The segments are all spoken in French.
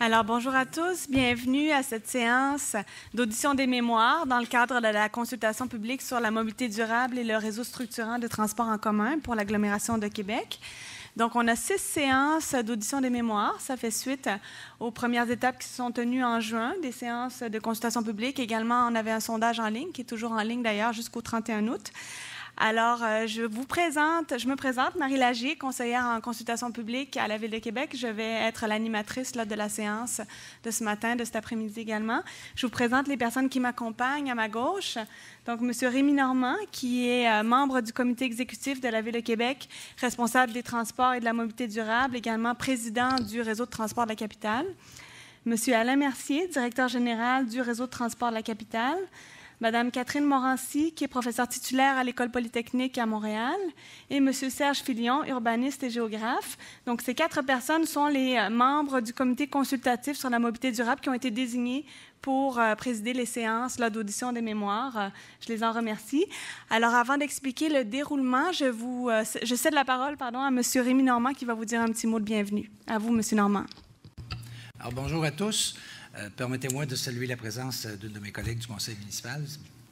Alors, bonjour à tous. Bienvenue à cette séance d'audition des mémoires dans le cadre de la consultation publique sur la mobilité durable et le réseau structurant de transport en commun pour l'agglomération de Québec. Donc, on a six séances d'audition des mémoires. Ça fait suite aux premières étapes qui se sont tenues en juin, des séances de consultation publique. Également, on avait un sondage en ligne, qui est toujours en ligne d'ailleurs jusqu'au 31 août. Alors, euh, je vous présente, je me présente, Marie Lagier, conseillère en consultation publique à la Ville de Québec. Je vais être l'animatrice de la séance de ce matin, de cet après-midi également. Je vous présente les personnes qui m'accompagnent à ma gauche. Donc, M. Rémi Normand, qui est euh, membre du comité exécutif de la Ville de Québec, responsable des transports et de la mobilité durable, également président du réseau de transport de la capitale. M. Alain Mercier, directeur général du réseau de transport de la capitale. Madame Catherine Morancy, qui est professeure titulaire à l'École polytechnique à Montréal, et Monsieur Serge Filion, urbaniste et géographe. Donc, ces quatre personnes sont les euh, membres du comité consultatif sur la mobilité durable qui ont été désignés pour euh, présider les séances d'audition des mémoires. Euh, je les en remercie. Alors, avant d'expliquer le déroulement, je, cède la parole pardon, à Monsieur Rémi Normand qui va vous dire un petit mot de bienvenue. À vous, Monsieur Normand. Alors, bonjour à tous. Euh, permettez-moi de saluer la présence d'une de mes collègues du conseil municipal.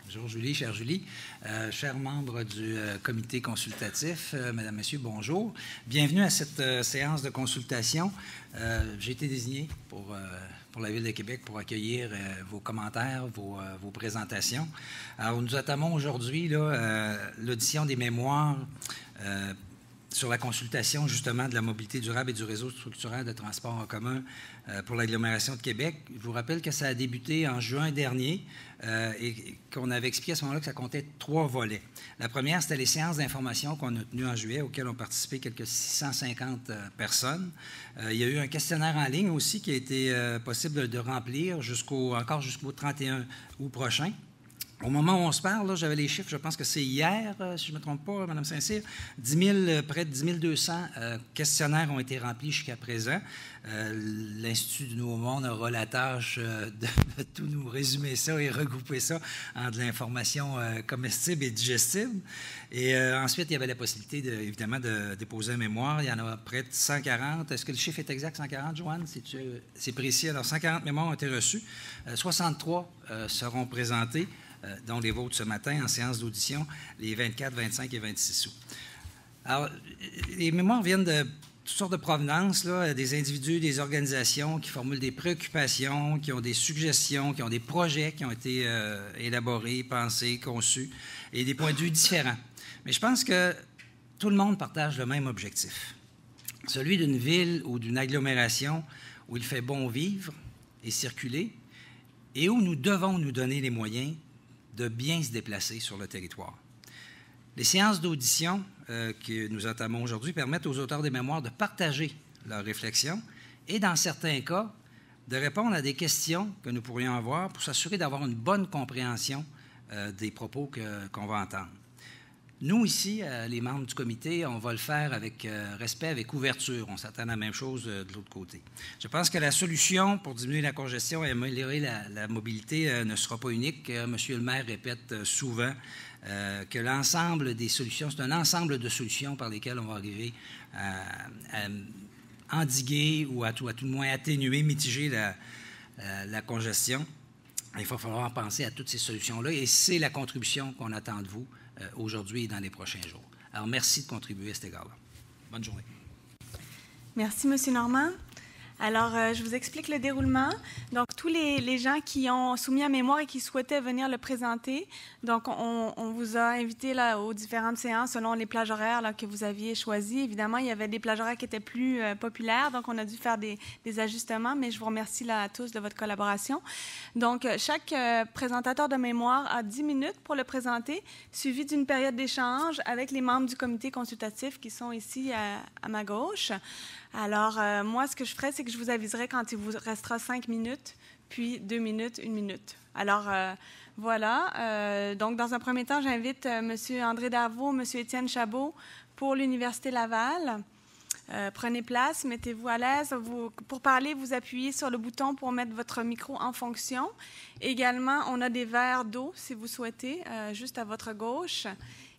Bonjour Julie, chère Julie, euh, chers membres du euh, comité consultatif, Madame, Monsieur, bonjour. Bienvenue à cette séance de consultation. J'ai été désigné pour, pour la Ville de Québec pour accueillir vos commentaires, vos, vos, présentations. Alors, nous entamons aujourd'hui l'audition des mémoires sur la consultation justement de la mobilité durable et du réseau structurel de transport en commun euh, pour l'agglomération de Québec. Je vous rappelle que ça a débuté en juin dernier euh, et qu'on avait expliqué à ce moment-là que ça comptait trois volets. La première, c'était les séances d'information qu'on a tenues en juillet, auxquelles ont participé quelques 650 euh, personnes. il y a eu un questionnaire en ligne aussi qui a été possible de, remplir jusqu'au, encore jusqu'au 31 août prochain. Au moment où on se parle, j'avais les chiffres, je pense que c'est hier, euh, si je ne me trompe pas, Mme Saint-Cyr, 10 000, près de 10 200 euh, questionnaires ont été remplis jusqu'à présent. Euh, L'Institut du Nouveau Monde aura la tâche de, tout nous résumer ça et regrouper ça en de l'information comestible et digestible. Et ensuite, il y avait la possibilité, évidemment, de déposer un mémoire. Il y en a près de 140. Est-ce que le chiffre est exact, 140, Joanne? C'est précis. Alors, 140 mémoires ont été reçues. 63 seront présentées. Euh, dont les vôtres ce matin en séance d'audition, les 24, 25 et 26 août. Alors, les mémoires viennent de toutes sortes de provenances, des individus, des organisations qui formulent des préoccupations, qui ont des suggestions, qui ont des projets qui ont été euh, élaborés, pensés, conçus, et des points de vue différents. Mais je pense que tout le monde partage le même objectif, celui d'une ville ou d'une agglomération où il fait bon vivre et circuler, et où nous devons nous donner les moyens de bien se déplacer sur le territoire. Les séances d'audition euh, que nous entamons aujourd'hui permettent aux auteurs des mémoires de partager leurs réflexions et, dans certains cas, de répondre à des questions que nous pourrions avoir pour s'assurer d'avoir une bonne compréhension euh, des propos qu'on va entendre. Nous, ici, euh, les membres du comité, on va le faire avec euh, respect, avec ouverture. On s'attend à la même chose euh, de l'autre côté. Je pense que la solution pour diminuer la congestion et améliorer la, mobilité ne sera pas unique. Monsieur le maire répète souvent que l'ensemble des solutions, c'est un ensemble de solutions par lesquelles on va arriver à, endiguer ou à tout, le moins atténuer, mitiger la, la congestion. Il va falloir penser à toutes ces solutions-là et c'est la contribution qu'on attend de vous aujourd'hui et dans les prochains jours. Alors, merci de contribuer à cet égard-là. Bonne journée. Merci, M. Normand. Alors, euh, je vous explique le déroulement. Donc, tous les, gens qui ont soumis à mémoire et qui souhaitaient venir le présenter, donc on, vous a invité là, aux différentes séances selon les plages horaires que vous aviez choisies. Évidemment, il y avait des plages horaires qui étaient plus euh, populaires, donc on a dû faire des, ajustements, mais je vous remercie là, à tous de votre collaboration. Donc, euh, chaque présentateur de mémoire a 10 minutes pour le présenter, suivi d'une période d'échange avec les membres du comité consultatif qui sont ici à ma gauche. Alors, euh, moi, ce que je ferai, c'est que je vous aviserai quand il vous restera cinq minutes, puis deux minutes, une minute. Alors, euh, voilà. Euh, donc, dans un premier temps, j'invite M. André Darvaux, M. Étienne Chabot pour l'Université Laval. prenez place, mettez-vous à l'aise. pour parler, vous appuyez sur le bouton pour mettre votre micro en fonction. Également, on a des verres d'eau, si vous souhaitez, juste à votre gauche.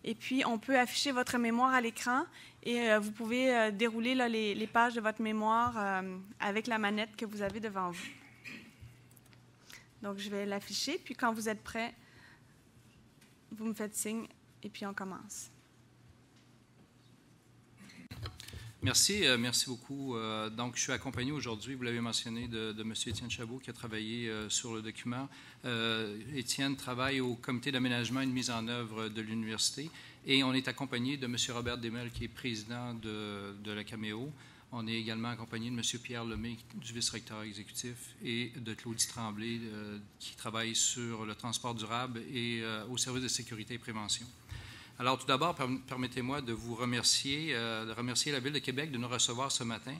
Et puis, on peut afficher votre mémoire à l'écran et vous pouvez dérouler les, pages de votre mémoire avec la manette que vous avez devant vous. Donc, je vais l'afficher, puis quand vous êtes prêt, vous me faites signe et puis on commence. Merci, euh, merci beaucoup. Euh, donc, je suis accompagné aujourd'hui, vous l'avez mentionné, de, M. Étienne Chabot qui a travaillé euh, sur le document. Étienne travaille au comité d'aménagement et de mise en œuvre de l'université et on est accompagné de M. Robert Demel qui est président de, la Caméo. On est également accompagné de M. Pierre Lemay, du vice-recteur exécutif, et de Claudie Tremblay, qui travaille sur le transport durable et au service de sécurité et prévention. Alors, tout d'abord, permettez-moi de vous remercier, euh, de remercier la Ville de Québec de nous recevoir ce matin.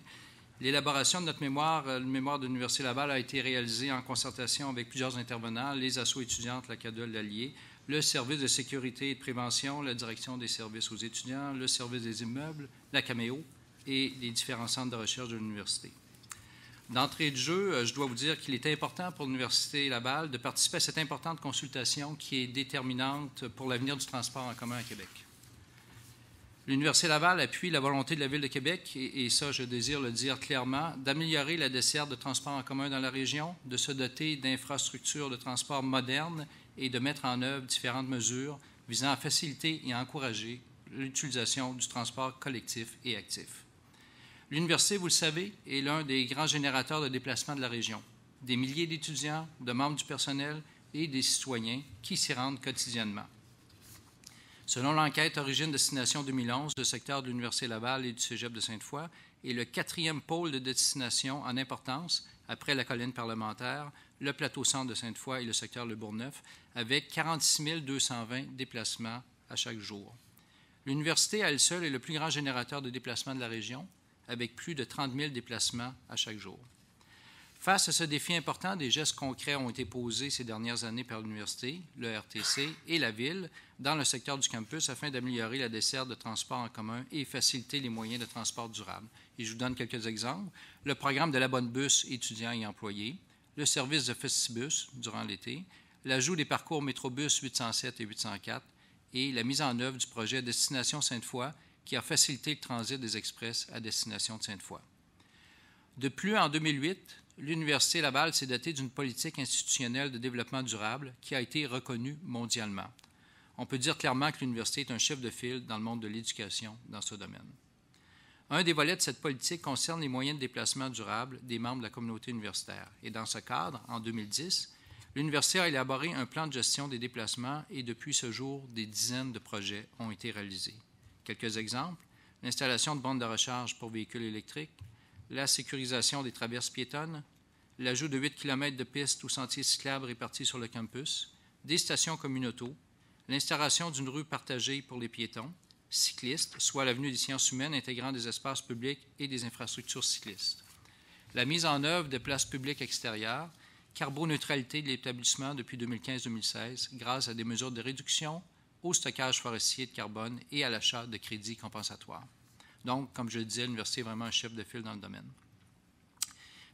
L'élaboration de notre mémoire, euh, le mémoire de l'Université Laval, a été réalisée en concertation avec plusieurs intervenants, les assos étudiantes, la CADOL, l'Allier, le service de sécurité et de prévention, la direction des services aux étudiants, le service des immeubles, la Caméo et les différents centres de recherche de l'université. D'entrée de jeu, euh, je dois vous dire qu'il est important pour l'Université Laval de participer à cette importante consultation qui est déterminante pour l'avenir du transport en commun à Québec. L'Université Laval appuie la volonté de la Ville de Québec, et, ça, je désire le dire clairement, d'améliorer la desserte de transport en commun dans la région, de se doter d'infrastructures de transport modernes et de mettre en œuvre différentes mesures visant à faciliter et à encourager l'utilisation du transport collectif et actif. L'université, vous le savez, est l'un des grands générateurs de déplacement de la région. Des milliers d'étudiants, de membres du personnel et des citoyens qui s'y rendent quotidiennement. Selon l'enquête Origine-Destination 2011, le secteur de l'Université Laval et du Cégep de Sainte-Foy est le quatrième pôle de destination en importance après la colline parlementaire, le plateau centre de Sainte-Foy et le secteur Le Bourgneuf, avec 46 220 déplacements à chaque jour. L'université, elle seule, est le plus grand générateur de déplacements de la région, avec plus de 30 000 déplacements à chaque jour. Face à ce défi important, des gestes concrets ont été posés ces dernières années par l'Université, le RTC et la Ville dans le secteur du campus afin d'améliorer la desserte de transport en commun et faciliter les moyens de transport durable. Et je vous donne quelques exemples. Le programme de la bonne bus étudiants et employés, le service de Festibus durant l'été, l'ajout des parcours Métrobus 807 et 804 et la mise en œuvre du projet Destination Sainte-Foy qui a facilité le transit des express à destination de Sainte-Foy. De plus, en 2008, l'Université Laval s'est dotée d'une politique institutionnelle de développement durable qui a été reconnue mondialement. On peut dire clairement que l'université est un chef de file dans le monde de l'éducation dans ce domaine. Un des volets de cette politique concerne les moyens de déplacement durable des membres de la communauté universitaire. Et dans ce cadre, en 2010, l'université a élaboré un plan de gestion des déplacements et depuis ce jour, des dizaines de projets ont été réalisés. Quelques exemples l'installation de bandes de recharge pour véhicules électriques, la sécurisation des traverses piétonnes, l'ajout de 8 km de pistes ou sentiers cyclables répartis sur le campus, des stations communauto, l'installation d'une rue partagée pour les piétons, cyclistes, soit l'avenue des sciences humaines intégrant des espaces publics et des infrastructures cyclistes, la mise en œuvre de places publiques extérieures, carboneutralité de l'établissement depuis 2015-2016 grâce à des mesures de réduction, au stockage forestier de carbone et à l'achat de crédits compensatoires. Donc, comme je le disais, l'université est vraiment un chef de file dans le domaine.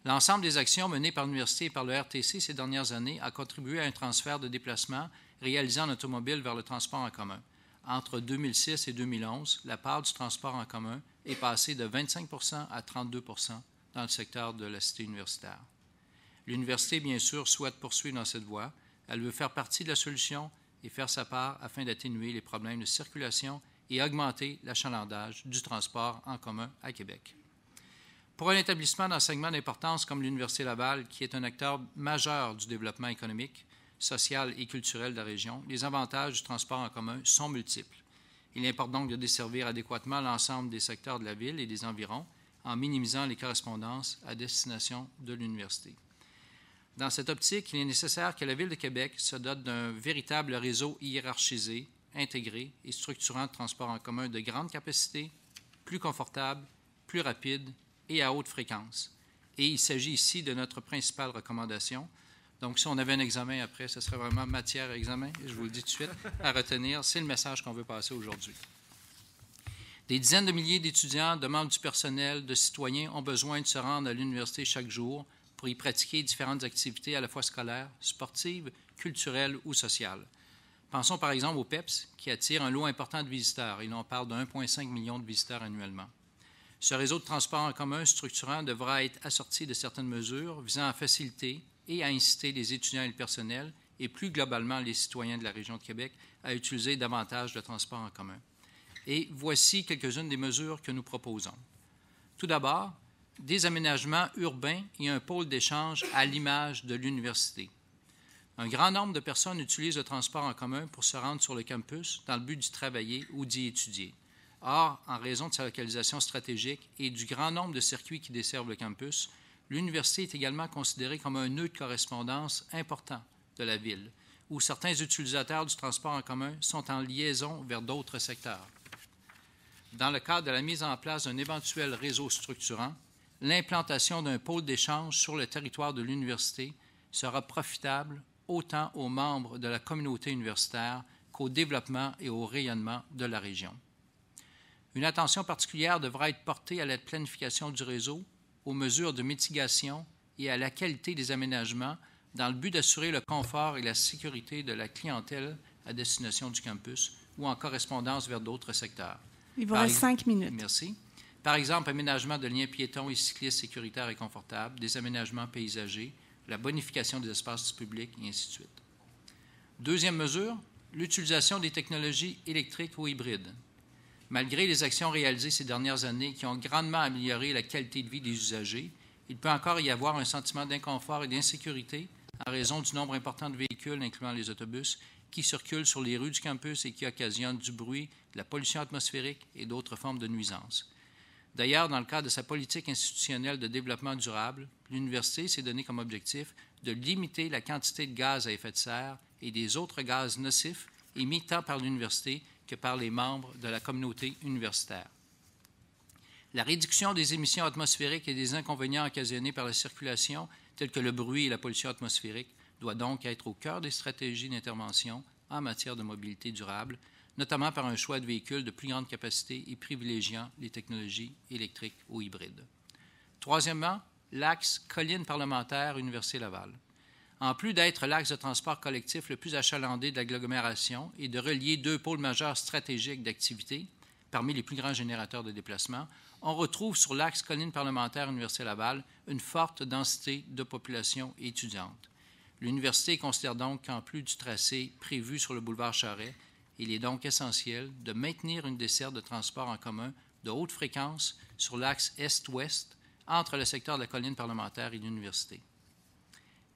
L'ensemble des actions menées par l'université et par le RTC ces dernières années a contribué à un transfert de déplacement réalisé en automobile vers le transport en commun. Entre 2006 et 2011, la part du transport en commun est passée de 25% à 32% dans le secteur de la cité universitaire. L'université, bien sûr, souhaite poursuivre dans cette voie. Elle veut faire partie de la solution et faire sa part afin d'atténuer les problèmes de circulation et augmenter l'achalandage du transport en commun à Québec. Pour un établissement d'enseignement d'importance comme l'Université Laval, qui est un acteur majeur du développement économique, social et culturel de la région, les avantages du transport en commun sont multiples. Il importe donc de desservir adéquatement l'ensemble des secteurs de la ville et des environs en minimisant les correspondances à destination de l'université. Dans cette optique, il est nécessaire que la Ville de Québec se dote d'un véritable réseau hiérarchisé, intégré et structurant de transport en commun de grande capacité, plus confortable, plus rapide et à haute fréquence. Et il s'agit ici de notre principale recommandation. Donc, si on avait un examen après, ce serait vraiment matière à examen, je vous le dis tout de suite, à retenir. C'est le message qu'on veut passer aujourd'hui. Des dizaines de milliers d'étudiants, de membres du personnel, de citoyens ont besoin de se rendre à l'université chaque jour pour y pratiquer différentes activités à la fois scolaires, sportives, culturelles ou sociales. Pensons par exemple au PEPS, qui attire un lot important de visiteurs. Et l'on parle de 1,5 million de visiteurs annuellement. Ce réseau de transport en commun structurant devra être assorti de certaines mesures visant à faciliter et à inciter les étudiants et le personnel, et plus globalement les citoyens de la région de Québec, à utiliser davantage de transport en commun. Et voici quelques-unes des mesures que nous proposons. Tout d'abord, des aménagements urbains et un pôle d'échange à l'image de l'université. Un grand nombre de personnes utilisent le transport en commun pour se rendre sur le campus dans le but d'y travailler ou d'y étudier. Or, en raison de sa localisation stratégique et du grand nombre de circuits qui desservent le campus, l'université est également considérée comme un nœud de correspondance important de la ville, où certains utilisateurs du transport en commun sont en liaison vers d'autres secteurs. Dans le cadre de la mise en place d'un éventuel réseau structurant, l'implantation d'un pôle d'échange sur le territoire de l'université sera profitable autant aux membres de la communauté universitaire qu'au développement et au rayonnement de la région. Une attention particulière devra être portée à la planification du réseau, aux mesures de mitigation et à la qualité des aménagements dans le but d'assurer le confort et la sécurité de la clientèle à destination du campus ou en correspondance vers d'autres secteurs. Il vous reste cinq minutes. Merci. Par exemple, aménagement de liens piétons et cyclistes sécuritaires et confortables, des aménagements paysagers, la bonification des espaces publics, et ainsi de suite. Deuxième mesure, l'utilisation des technologies électriques ou hybrides. Malgré les actions réalisées ces dernières années qui ont grandement amélioré la qualité de vie des usagers, il peut encore y avoir un sentiment d'inconfort et d'insécurité en raison du nombre important de véhicules, incluant les autobus, qui circulent sur les rues du campus et qui occasionnent du bruit, de la pollution atmosphérique et d'autres formes de nuisances. D'ailleurs, dans le cadre de sa politique institutionnelle de développement durable, l'université s'est donné comme objectif de limiter la quantité de gaz à effet de serre et des autres gaz nocifs émis tant par l'université que par les membres de la communauté universitaire. La réduction des émissions atmosphériques et des inconvénients occasionnés par la circulation, tels que le bruit et la pollution atmosphérique, doit donc être au cœur des stratégies d'intervention en matière de mobilité durable, notamment par un choix de véhicules de plus grande capacité et privilégiant les technologies électriques ou hybrides. Troisièmement, l'axe colline parlementaire Université Laval. En plus d'être l'axe de transport collectif le plus achalandé de l'agglomération et de relier deux pôles majeurs stratégiques d'activité, parmi les plus grands générateurs de déplacement, on retrouve sur l'axe colline parlementaire Université Laval une forte densité de population étudiante. L'université considère donc qu'en plus du tracé prévu sur le boulevard Charret, il est donc essentiel de maintenir une desserte de transport en commun de haute fréquence sur l'axe est-ouest entre le secteur de la colline parlementaire et l'université.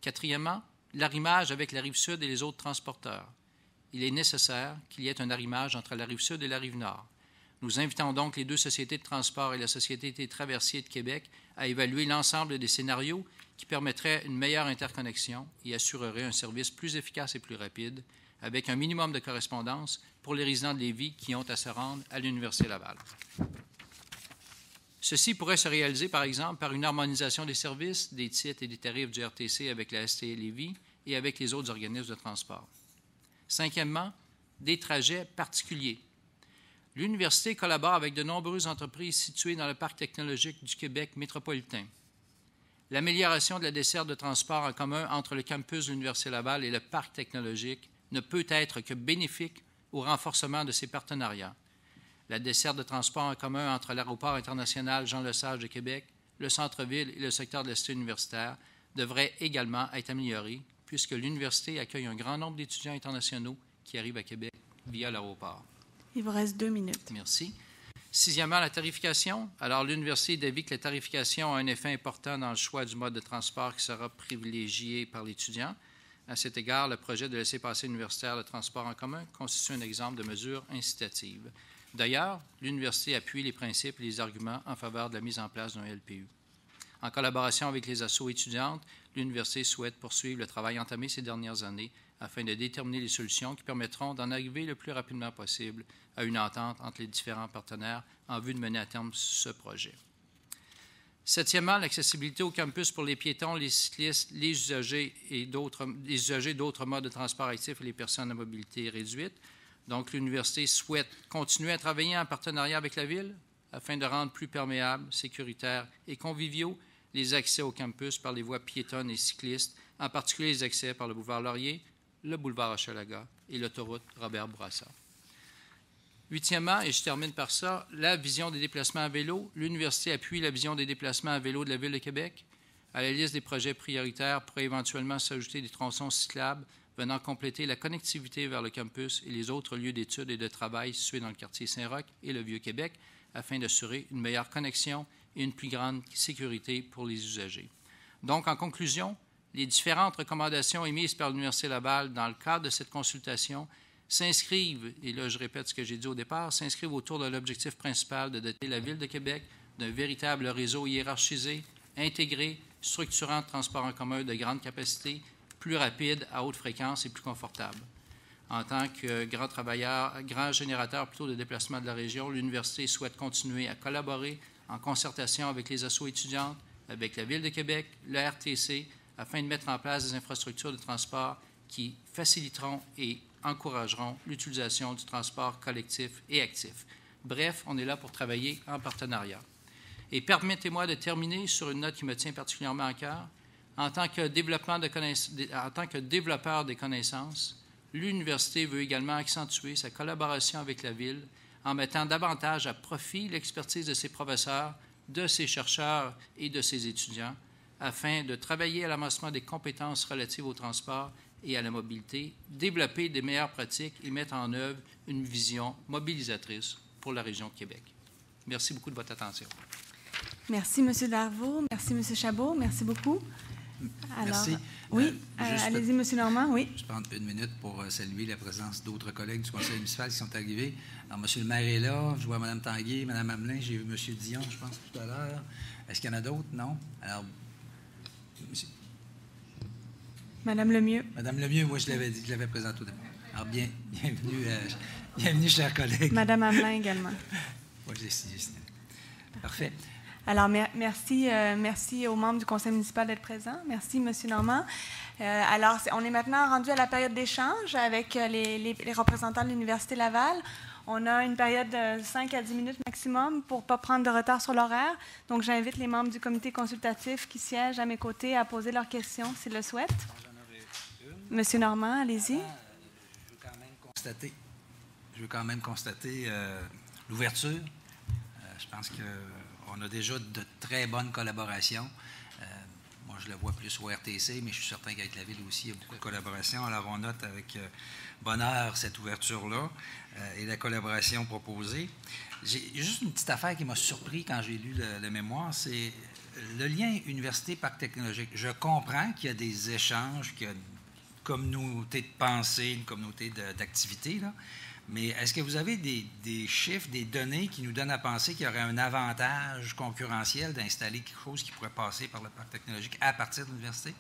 Quatrièmement, l'arrimage avec la rive sud et les autres transporteurs. Il est nécessaire qu'il y ait un arrimage entre la rive sud et la rive nord. Nous invitons donc les deux sociétés de transport et la Société des traversiers de Québec à évaluer l'ensemble des scénarios qui permettraient une meilleure interconnexion et assureraient un service plus efficace et plus rapide, avec un minimum de correspondance pour les résidents de Lévis qui ont à se rendre à l'Université Laval. Ceci pourrait se réaliser, par exemple, par une harmonisation des services, des titres et des tarifs du RTC avec la Lévis et avec les autres organismes de transport. Cinquièmement, des trajets particuliers. L'université collabore avec de nombreuses entreprises situées dans le parc technologique du Québec métropolitain. L'amélioration de la desserte de transport en commun entre le campus de l'Université Laval et le parc technologique ne peut être que bénéfique au renforcement de ces partenariats. La desserte de transport en commun entre l'aéroport international Jean-Lesage de Québec, le centre-ville et le secteur de l'Est universitaire devrait également être améliorée, puisque l'université accueille un grand nombre d'étudiants internationaux qui arrivent à Québec via l'aéroport. Il vous reste deux minutes. Merci. Sixièmement, la tarification. Alors, l'université d'avis que la tarification a un effet important dans le choix du mode de transport qui sera privilégié par l'étudiant. À cet égard, le projet de laisser passer universitaire le transport en commun constitue un exemple de mesure incitative. D'ailleurs, l'université appuie les principes et les arguments en faveur de la mise en place d'un LPU. En collaboration avec les assos étudiantes, l'université souhaite poursuivre le travail entamé ces dernières années afin de déterminer les solutions qui permettront d'en arriver le plus rapidement possible à une entente entre les différents partenaires en vue de mener à terme ce projet. Septièmement, l'accessibilité au campus pour les piétons, les cyclistes, les usagers d'autres modes de transport actifs et les personnes à mobilité réduite. Donc, l'université souhaite continuer à travailler en partenariat avec la ville afin de rendre plus perméables, sécuritaires et conviviaux les accès au campus par les voies piétonnes et cyclistes, en particulier les accès par le boulevard Laurier, le boulevard Hochelaga et l'autoroute Robert Bourassa. Huitièmement, et je termine par ça, la vision des déplacements à vélo. L'Université appuie la vision des déplacements à vélo de la Ville de Québec. À la liste des projets prioritaires pourrait éventuellement s'ajouter des tronçons cyclables venant compléter la connectivité vers le campus et les autres lieux d'études et de travail situés dans le quartier Saint-Roch et le Vieux-Québec afin d'assurer une meilleure connexion et une plus grande sécurité pour les usagers. Donc, en conclusion, les différentes recommandations émises par l'Université Laval dans le cadre de cette consultation s'inscrivent, et là je répète ce que j'ai dit au départ, s'inscrivent autour de l'objectif principal de doter la Ville de Québec d'un véritable réseau hiérarchisé, intégré, structurant de transport en commun de grande capacité, plus rapide, à haute fréquence et plus confortable. En tant que grand travailleur, grand générateur plutôt de déplacement de la région, l'Université souhaite continuer à collaborer en concertation avec les assos étudiantes, avec la Ville de Québec, le RTC, afin de mettre en place des infrastructures de transport qui faciliteront et encourageront l'utilisation du transport collectif et actif. Bref, on est là pour travailler en partenariat. Et permettez-moi de terminer sur une note qui me tient particulièrement à cœur. En tant que, développeur des connaissances, l'Université veut également accentuer sa collaboration avec la Ville en mettant davantage à profit l'expertise de ses professeurs, de ses chercheurs et de ses étudiants, afin de travailler à l'amassement des compétences relatives au transport et à la mobilité, développer des meilleures pratiques et mettre en œuvre une vision mobilisatrice pour la région de Québec. Merci beaucoup de votre attention. Merci, M. Darvaux. Merci, M. Chabot. Merci beaucoup. Merci. Oui, euh, euh, allez-y, M. Normand. Oui. Je prends une minute pour euh, saluer la présence d'autres collègues du conseil municipal qui sont arrivés. Alors, M. le maire est là. Je vois Mme Tanguay, Mme Hamelin. J'ai vu M. Dion, je pense, tout à l'heure. Est-ce qu'il y en a d'autres? Non? Alors, Madame Lemieux. Madame Lemieux, moi, je l'avais dit, je l'avais présenté au début. Alors, bien, bienvenue, euh, bienvenue, chers collègues. Madame Hamelin également. Oui, j'ai Parfait. Alors, merci, euh, merci aux membres du conseil municipal d'être présents. Merci, M. Normand. Euh, alors, on est maintenant rendu à la période d'échange avec les, les, représentants de l'Université Laval. On a une période de 5 à 10 minutes maximum pour ne pas prendre de retard sur l'horaire. Donc, j'invite les membres du comité consultatif qui siègent à mes côtés à poser leurs questions s'ils le souhaitent. Monsieur Normand, allez-y. Je veux quand même constater, je veux quand même constater euh, l'ouverture. Euh, je pense qu'on a déjà de très bonnes collaborations. Euh, moi, je le vois plus au RTC, mais je suis certain qu'avec la Ville aussi, il y a beaucoup de collaborations. Alors, on note avec bonheur cette ouverture-là et la collaboration proposée. J'ai juste une petite affaire qui m'a surpris quand j'ai lu le, mémoire, c'est le lien université-parc technologique. Je comprends qu'il y a des échanges, qu'il y a communauté de pensée, une communauté d'activité. Mais est-ce que vous avez des, chiffres, des données qui nous donnent à penser qu'il y aurait un avantage concurrentiel d'installer quelque chose qui pourrait passer par le parc technologique à partir de l'université?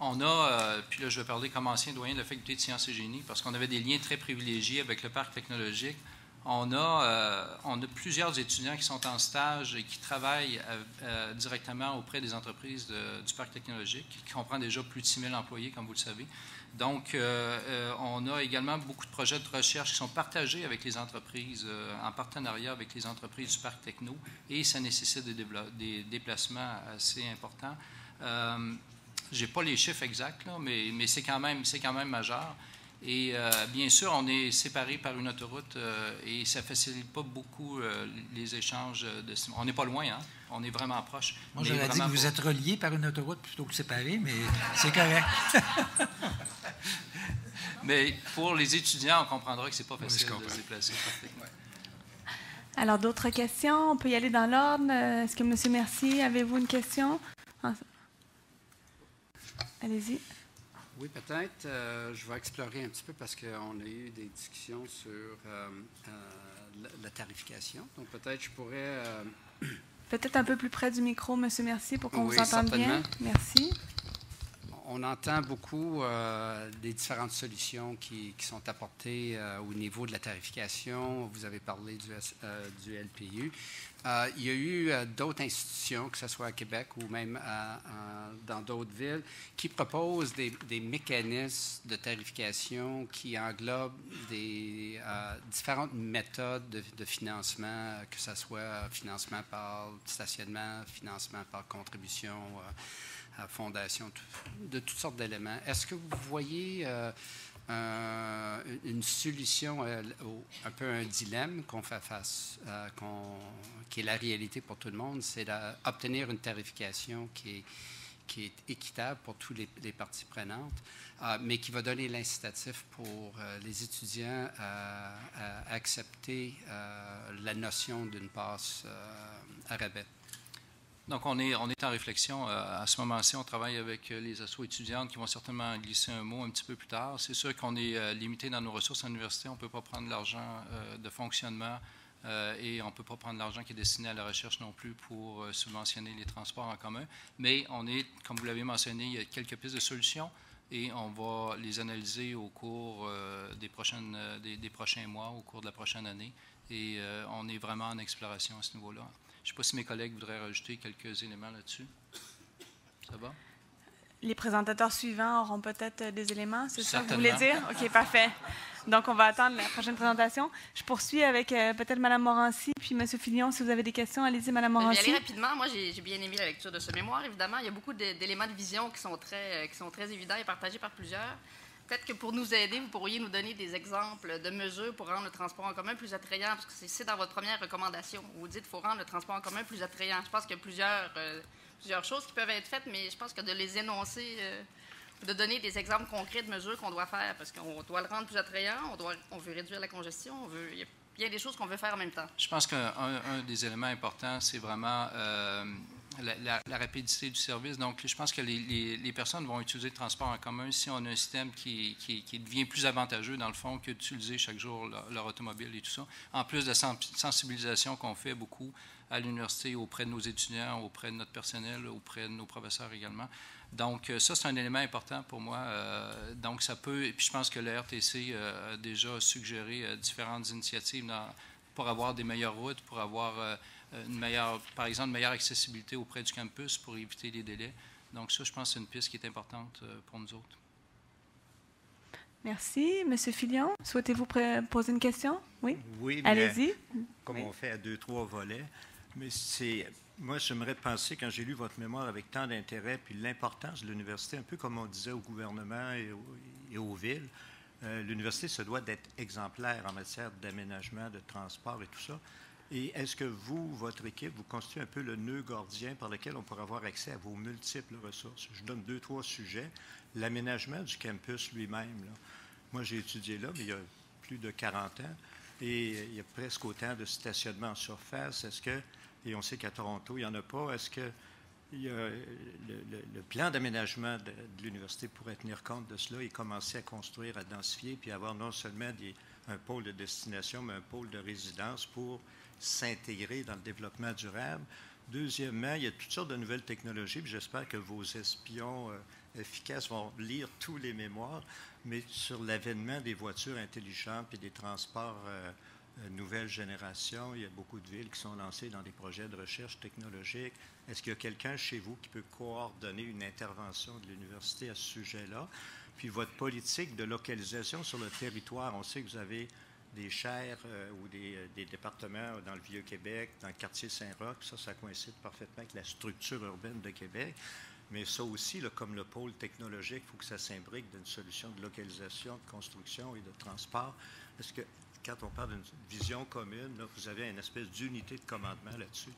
On a, euh, puis là je vais parler comme ancien doyen de la faculté de sciences et génie, parce qu'on avait des liens très privilégiés avec le parc technologique. On a, euh, on a plusieurs étudiants qui sont en stage et qui travaillent euh, directement auprès des entreprises du parc technologique, qui comprend déjà plus de 6 000 employés, comme vous le savez. Donc, euh, on a également beaucoup de projets de recherche qui sont partagés avec les entreprises, en partenariat avec les entreprises du parc techno, et ça nécessite des, déplacements assez importants. Je n'ai pas les chiffres exacts, mais, c'est quand, même, majeur. Et euh, bien sûr, on est séparés par une autoroute euh, et ça ne facilite pas beaucoup euh, les échanges. On n'est pas loin, hein? On est vraiment proche. Moi, j'aurais dit que vous êtes reliés par une autoroute plutôt que séparés, mais c'est correct. mais pour les étudiants, on comprendra que ce n'est pas facile de se déplacer. Alors, d'autres questions? On peut y aller dans l'ordre. Est-ce que M. Mercier, avez-vous une question? Ah, allez-y. Oui, peut-être. Euh, je vais explorer un petit peu parce qu'on a eu des discussions sur euh, euh, la, tarification. Donc, peut-être je pourrais. Peut-être un peu plus près du micro, M. Mercier, pour qu'on vous entende bien. Merci on entend beaucoup euh, des différentes solutions qui, sont apportées euh, au niveau de la tarification. Vous avez parlé du, euh, du LPU. il y a eu d'autres institutions, que ce soit à Québec ou même dans d'autres villes, qui proposent des, mécanismes de tarification qui englobent des différentes méthodes de, de, financement, que ce soit financement par stationnement, financement par contribution fondations, de toutes sortes d'éléments. Est-ce que vous voyez une solution, un peu un dilemme qu'on fait face, qui est la réalité pour tout le monde, c'est d'obtenir une tarification qui est qui est équitable pour tous les, parties prenantes, euh, mais qui va donner l'incitatif pour euh, les étudiants à, accepter euh, la notion d'une passe à rabais. Donc, on est, on est en réflexion. à ce moment-ci, on travaille avec les assos étudiantes qui vont certainement glisser un mot un petit peu plus tard. C'est sûr qu'on est limité dans nos ressources à l'université. On ne peut pas prendre l'argent de fonctionnement euh, et on ne peut pas prendre l'argent qui est destiné à la recherche non plus pour euh, subventionner les transports en commun. Mais on est, comme vous l'avez mentionné, il y a quelques pistes de solutions et on va les analyser au cours euh, des, prochaines, des, prochains mois, au cours de la prochaine année. Et on est vraiment en exploration à ce niveau-là. Je ne sais pas si mes collègues voudraient rajouter quelques éléments là-dessus. Ça va? Les présentateurs suivants auront peut-être des éléments, c'est ça que vous voulez dire? OK, parfait. Donc, on va attendre la prochaine présentation. Je poursuis avec euh, peut-être Mme Morancy, puis M. Filion, si vous avez des questions, allez-y, Mme Morancy. Je vais aller rapidement. Moi, j'ai bien aimé la lecture de ce mémoire, évidemment. Il y a beaucoup d'éléments de vision qui sont, très, euh, qui sont très évidents et partagés par plusieurs. Peut-être que pour nous aider, vous pourriez nous donner des exemples de mesures pour rendre le transport en commun plus attrayant, parce que c'est dans votre première recommandation. Vous dites qu'il faut rendre le transport en commun plus attrayant. Je pense qu'il y a plusieurs, euh, plusieurs choses qui peuvent être faites, mais je pense que de les énoncer de donner des exemples concrets de mesures qu'on doit faire, parce qu'on doit le rendre plus attrayant, on, doit, on veut réduire la congestion, il y a bien des choses qu'on veut faire en même temps. Je pense qu'un des éléments importants, c'est vraiment euh, la, rapidité du service. Donc, je pense que les, personnes vont utiliser le transport en commun si on a un système qui, qui, devient plus avantageux, dans le fond, que d'utiliser chaque jour leur, automobile et tout ça. En plus de la sensibilisation qu'on fait beaucoup à l'université auprès de nos étudiants, auprès de notre personnel, auprès de nos professeurs également. Donc, euh, ça, c'est un élément important pour moi. Euh, donc, ça peut, et puis je pense que le RTC euh, a déjà suggéré différentes initiatives pour avoir des meilleures routes, pour avoir une meilleure, par exemple, une meilleure accessibilité auprès du campus pour éviter les délais. Donc, ça, je pense que c'est une piste qui est importante pour nous autres. Merci. Monsieur Filion, souhaitez-vous poser une question? Oui? Oui, Allez-y. Comme on fait à deux, trois volets, mais c'est moi, j'aimerais penser, quand j'ai lu votre mémoire avec tant d'intérêt, puis l'importance de l'université, un peu comme on disait au gouvernement et, aux villes, euh, l'université se doit d'être exemplaire en matière d'aménagement, de transport et tout ça. Et est-ce que vous, votre équipe, vous constituez un peu le nœud gardien par lequel on pourra avoir accès à vos multiples ressources? Je donne deux, trois sujets. L'aménagement du campus lui-même. Moi, j'ai étudié là, mais il y a plus de 40 ans, et il y a presque autant de stationnement en surface. Est-ce que et on sait qu'à Toronto, il n'y en a pas. Est-ce que le, plan d'aménagement de, l'université pourrait tenir compte de cela et commencer à construire, à densifier, puis avoir non seulement un pôle de destination, mais un pôle de résidence pour s'intégrer dans le développement durable. Deuxièmement, il y a toutes sortes de nouvelles technologies, puis j'espère que vos espions euh, efficaces vont lire tous les mémoires, mais sur l'avènement des voitures intelligentes et des transports euh, euh, nouvelle génération. Il y a beaucoup de villes qui sont lancées dans des projets de recherche technologique. Est-ce qu'il y a quelqu'un chez vous qui peut coordonner une intervention de l'université à ce sujet-là? Puis votre politique de localisation sur le territoire, on sait que vous avez des chaires euh, ou euh, des, départements dans le Vieux-Québec, dans le quartier Saint-Roch. Ça, coïncide parfaitement avec la structure urbaine de Québec. Mais ça aussi, comme le pôle technologique, il faut que ça s'imbrique d'une solution de localisation, de construction et de transport. Est-ce que quand on parle d'une vision commune, vous avez une espèce d'unité de commandement là-dessus.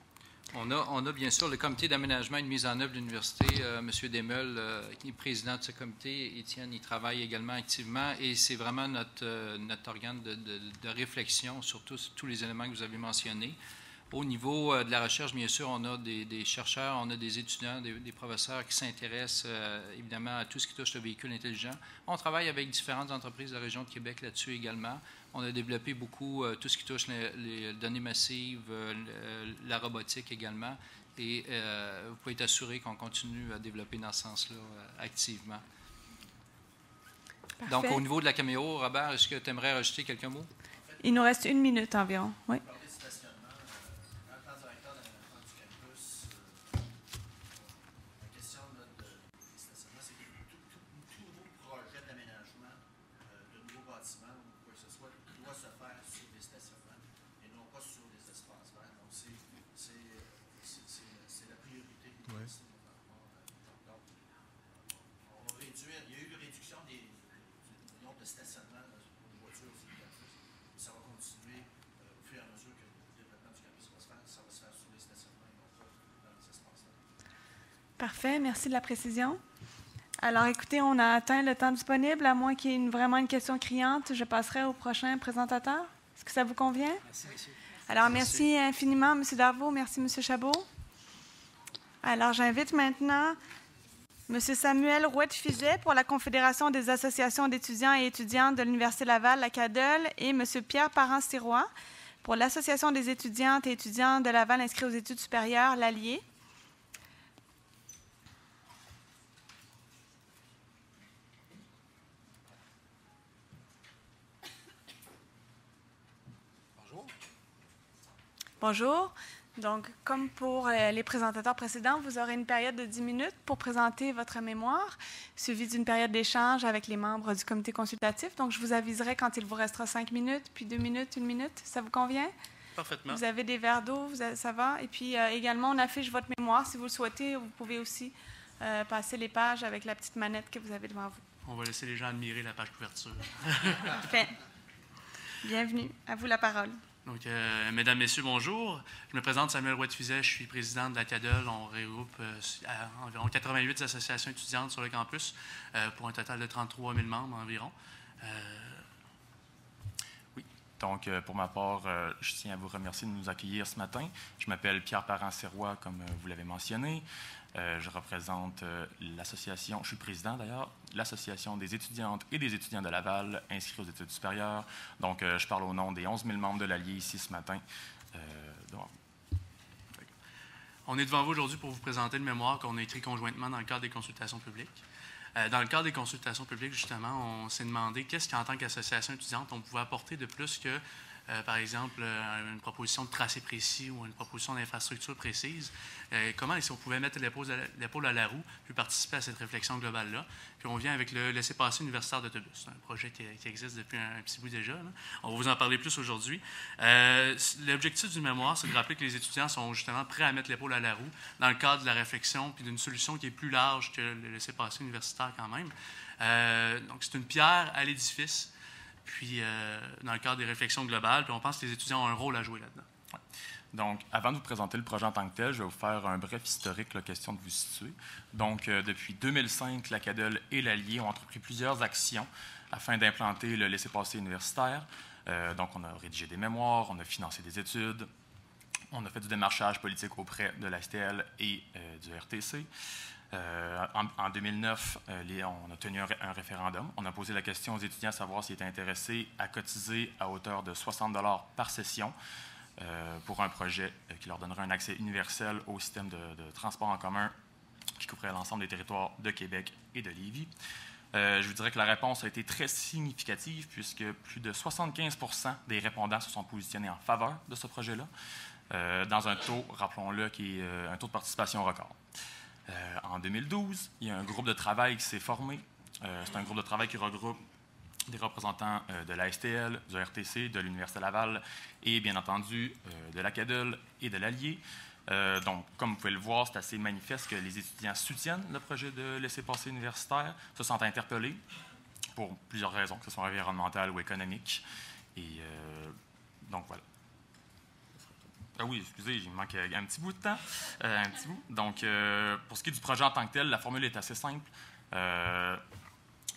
On a, bien sûr le comité d'aménagement et de mise en œuvre de l'université. Euh, M. Euh, est président de ce comité, Étienne, il travaille également activement et c'est vraiment notre, euh, organe de, réflexion sur tous, les éléments que vous avez mentionnés. Au niveau de la recherche, bien sûr, on a des, chercheurs, on a des étudiants, des, professeurs qui s'intéressent évidemment à tout ce qui touche le véhicule intelligent. On travaille avec différentes entreprises de la région de Québec là-dessus également. On a développé beaucoup euh, tout ce qui touche les, données massives, euh, la robotique également. Et euh, vous pouvez être assuré qu'on continue à développer dans ce sens-là activement. Donc, au niveau de la caméo, Robert, est-ce que tu aimerais rajouter quelques mots? Il nous reste une minute environ. Oui. Merci de la précision. Alors, écoutez, on a atteint le temps disponible, à moins qu'il y ait une, vraiment une question criante. Je passerai au prochain présentateur. Est-ce que ça vous convient? Merci. Alors, merci, infiniment, M. Darvaux. Merci, M. Chabot. Alors, j'invite maintenant M. Samuel Rouette-Figet pour la Confédération des associations d'étudiants et étudiantes de l'Université Laval, la CADEL, et M. Pierre Parent-Sirois pour l'Association des étudiantes et étudiants de Laval inscrits aux études supérieures, l'Allier. Bonjour. Donc, comme pour euh, les présentateurs précédents, vous aurez une période de 10 minutes pour présenter votre mémoire, suivie d'une période d'échange avec les membres du comité consultatif. Donc, je vous aviserai quand il vous restera 5 minutes, puis 2 minutes, 1 minute. Ça vous convient? Parfaitement. Vous avez des verres d'eau, ça va? Et puis, euh, également, on affiche votre mémoire. Si vous le souhaitez, vous pouvez aussi euh, passer les pages avec la petite manette que vous avez devant vous. On va laisser les gens admirer la page couverture. Parfait. Bienvenue. À vous la parole. Donc, euh, mesdames, messieurs, bonjour. Je me présente Samuel Roy-Fizet, je suis président de la CADEL. On regroupe euh, environ 88 associations étudiantes sur le campus euh, pour un total de 33 000 membres environ. oui. Donc, pour ma part, je tiens à vous remercier de nous accueillir ce matin. Je m'appelle Pierre Parent-Serrois, comme vous l'avez mentionné. Euh, je représente euh, l'association, je suis président d'ailleurs, l'association des étudiantes et des étudiants de Laval inscrits aux études supérieures. Donc, euh, je parle au nom des 11 000 membres de l'Allier ici ce matin. On est devant vous aujourd'hui pour vous présenter le mémoire qu'on a écrit conjointement dans le cadre des consultations publiques. dans le cadre des consultations publiques, justement, on s'est demandé qu'est-ce qu'en tant qu'association étudiante, on pouvait apporter de plus que euh, par exemple, euh, une proposition de tracé précis ou une proposition d'infrastructure précise. Euh, comment, si on pouvait mettre l'épaule à la roue, puis participer à cette réflexion globale-là? Puis on vient avec le laisser-passer universitaire d'autobus. C'est un projet qui, existe depuis un, petit bout déjà. On va vous en parler plus aujourd'hui. L'objectif du mémoire, c'est de rappeler que les étudiants sont justement prêts à mettre l'épaule à la roue dans le cadre de la réflexion, puis d'une solution qui est plus large que le laisser-passer universitaire quand même. donc, c'est une pierre à l'édifice puis euh, dans le cadre des réflexions globales, puis on pense que les étudiants ont un rôle à jouer là-dedans. Donc, avant de vous présenter le projet en tant que tel, je vais vous faire un bref historique, la question de vous situer. Donc, euh, depuis 2005, la CADEL et l'Allier ont entrepris plusieurs actions afin d'implanter le laissez-passer universitaire. Euh, donc, on a rédigé des mémoires, on a financé des études, on a fait du démarchage politique auprès de la STL et du RTC. Euh, en, 2009, euh, on a tenu un, référendum. On a posé la question aux étudiants à savoir s'ils étaient intéressés à cotiser à hauteur de 60 par session euh, pour un projet qui leur donnerait un accès universel au système de, transport en commun qui couvrait l'ensemble des territoires de Québec et de Lévis. je vous dirais que la réponse a été très significative puisque plus de 75% des répondants se sont positionnés en faveur de ce projet-là, dans un taux, rappelons-le, qui est un taux de participation record. Euh, en 2012, il y a un groupe de travail qui s'est formé. Euh, c'est un groupe de travail qui regroupe des représentants euh, de la STL, du RTC, de l'Université Laval et bien entendu de l'Acadel et de l'Allier. donc, comme vous pouvez le voir, c'est assez manifeste que les étudiants soutiennent le projet de laisser-passer universitaire, se sentent interpellés pour plusieurs raisons, que ce soit environnementales ou économiques. Et donc voilà. Ah oui, excusez, il manque un petit bout de temps. Euh, un petit bout. Donc, euh, pour ce qui est du projet en tant que tel, la formule est assez simple. Euh,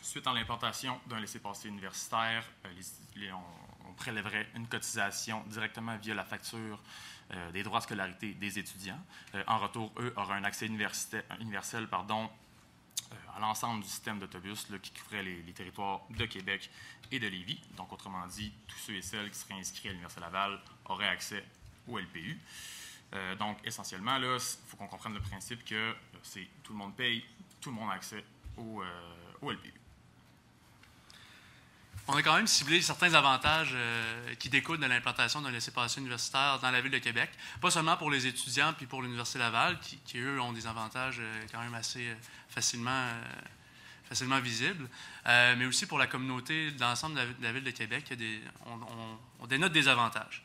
suite à l'implantation d'un laissez-passer universitaire, on, prélèverait une cotisation directement via la facture des droits de scolarité des étudiants. en retour, eux auraient un accès universel pardon, à l'ensemble du système d'autobus qui couvrait les, les, territoires de Québec et de Lévis. Donc, autrement dit, tous ceux et celles qui seraient inscrits à l'Université Laval auraient accès LPU. Euh, donc, essentiellement, il faut qu'on comprenne le principe que euh, c'est tout le monde paye, tout le monde a accès au, euh, LPU. On a quand même ciblé certains avantages qui découlent de l'implantation d'un laissez-passer universitaire dans la ville de Québec. Pas seulement pour les étudiants puis pour l'Université Laval, qui, eux, ont des avantages quand même assez facilement, facilement visibles, mais aussi pour la communauté de l'ensemble de, la ville de Québec. on dénote des avantages.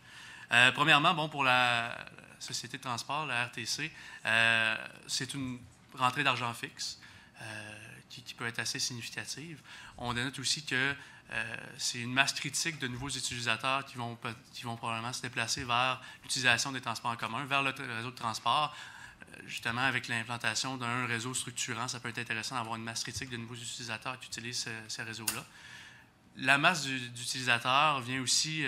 Euh, premièrement, bon, pour la, Société de transport, la RTC, euh, c'est une rentrée d'argent fixe euh, qui, peut être assez significative. On note aussi que c'est une masse critique de nouveaux utilisateurs qui vont, qui vont probablement se déplacer vers l'utilisation des transports en commun, vers le réseau de transport. justement, avec l'implantation d'un réseau structurant, ça peut être intéressant d'avoir une masse critique de nouveaux utilisateurs qui utilisent ce, ces réseaux-là. La masse d'utilisateurs vient aussi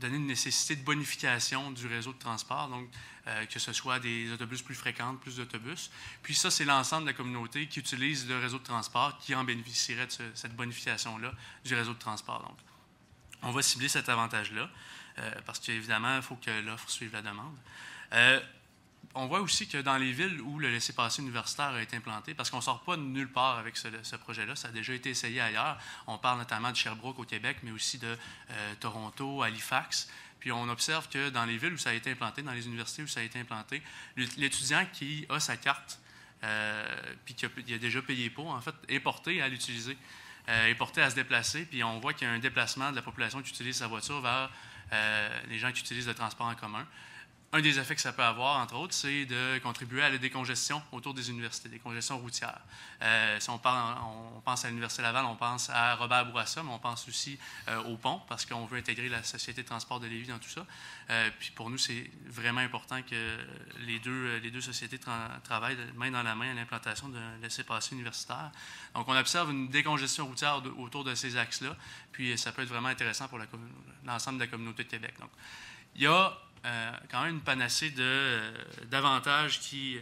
donner une nécessité de bonification du réseau de transport, donc euh, que ce soit des autobus plus fréquents, plus d'autobus. Puis ça, c'est l'ensemble de la communauté qui utilise le réseau de transport qui en bénéficierait de cette bonification-là du réseau de transport. Donc, on va cibler cet avantage-là, parce qu'évidemment, il faut que l'offre suive la demande. Euh, on voit aussi que dans les villes où le laissez-passer universitaire a été implanté, parce qu'on ne sort pas de nulle part avec ce, projet-là, ça a déjà été essayé ailleurs. On parle notamment de Sherbrooke au Québec, mais aussi de euh, Toronto, Halifax. Puis on observe que dans les villes où ça a été implanté, dans les universités où ça a été implanté, l'étudiant qui a sa carte, euh, puis qui a, déjà payé pour, en fait, est porté à l'utiliser, est porté à se déplacer. Puis on voit qu'il y a un déplacement de la population qui utilise sa voiture vers les gens qui utilisent le transport en commun. Un des effets que ça peut avoir, entre autres, c'est de contribuer à la décongestion autour des universités, des congestions routières. Euh, si on, pense à l'Université Laval, on pense à Robert Bourassa, mais on pense aussi euh, au pont, parce qu'on veut intégrer la Société de transport de Lévis dans tout ça. Euh, puis pour nous, c'est vraiment important que les deux, sociétés travaillent main dans la main à l'implantation d'un laissez-passer universitaire. Donc, on observe une décongestion routière autour de ces axes-là, puis ça peut être vraiment intéressant pour l'ensemble de la communauté de Québec. Donc, il y a euh, quand même une panacée euh, d'avantages qui,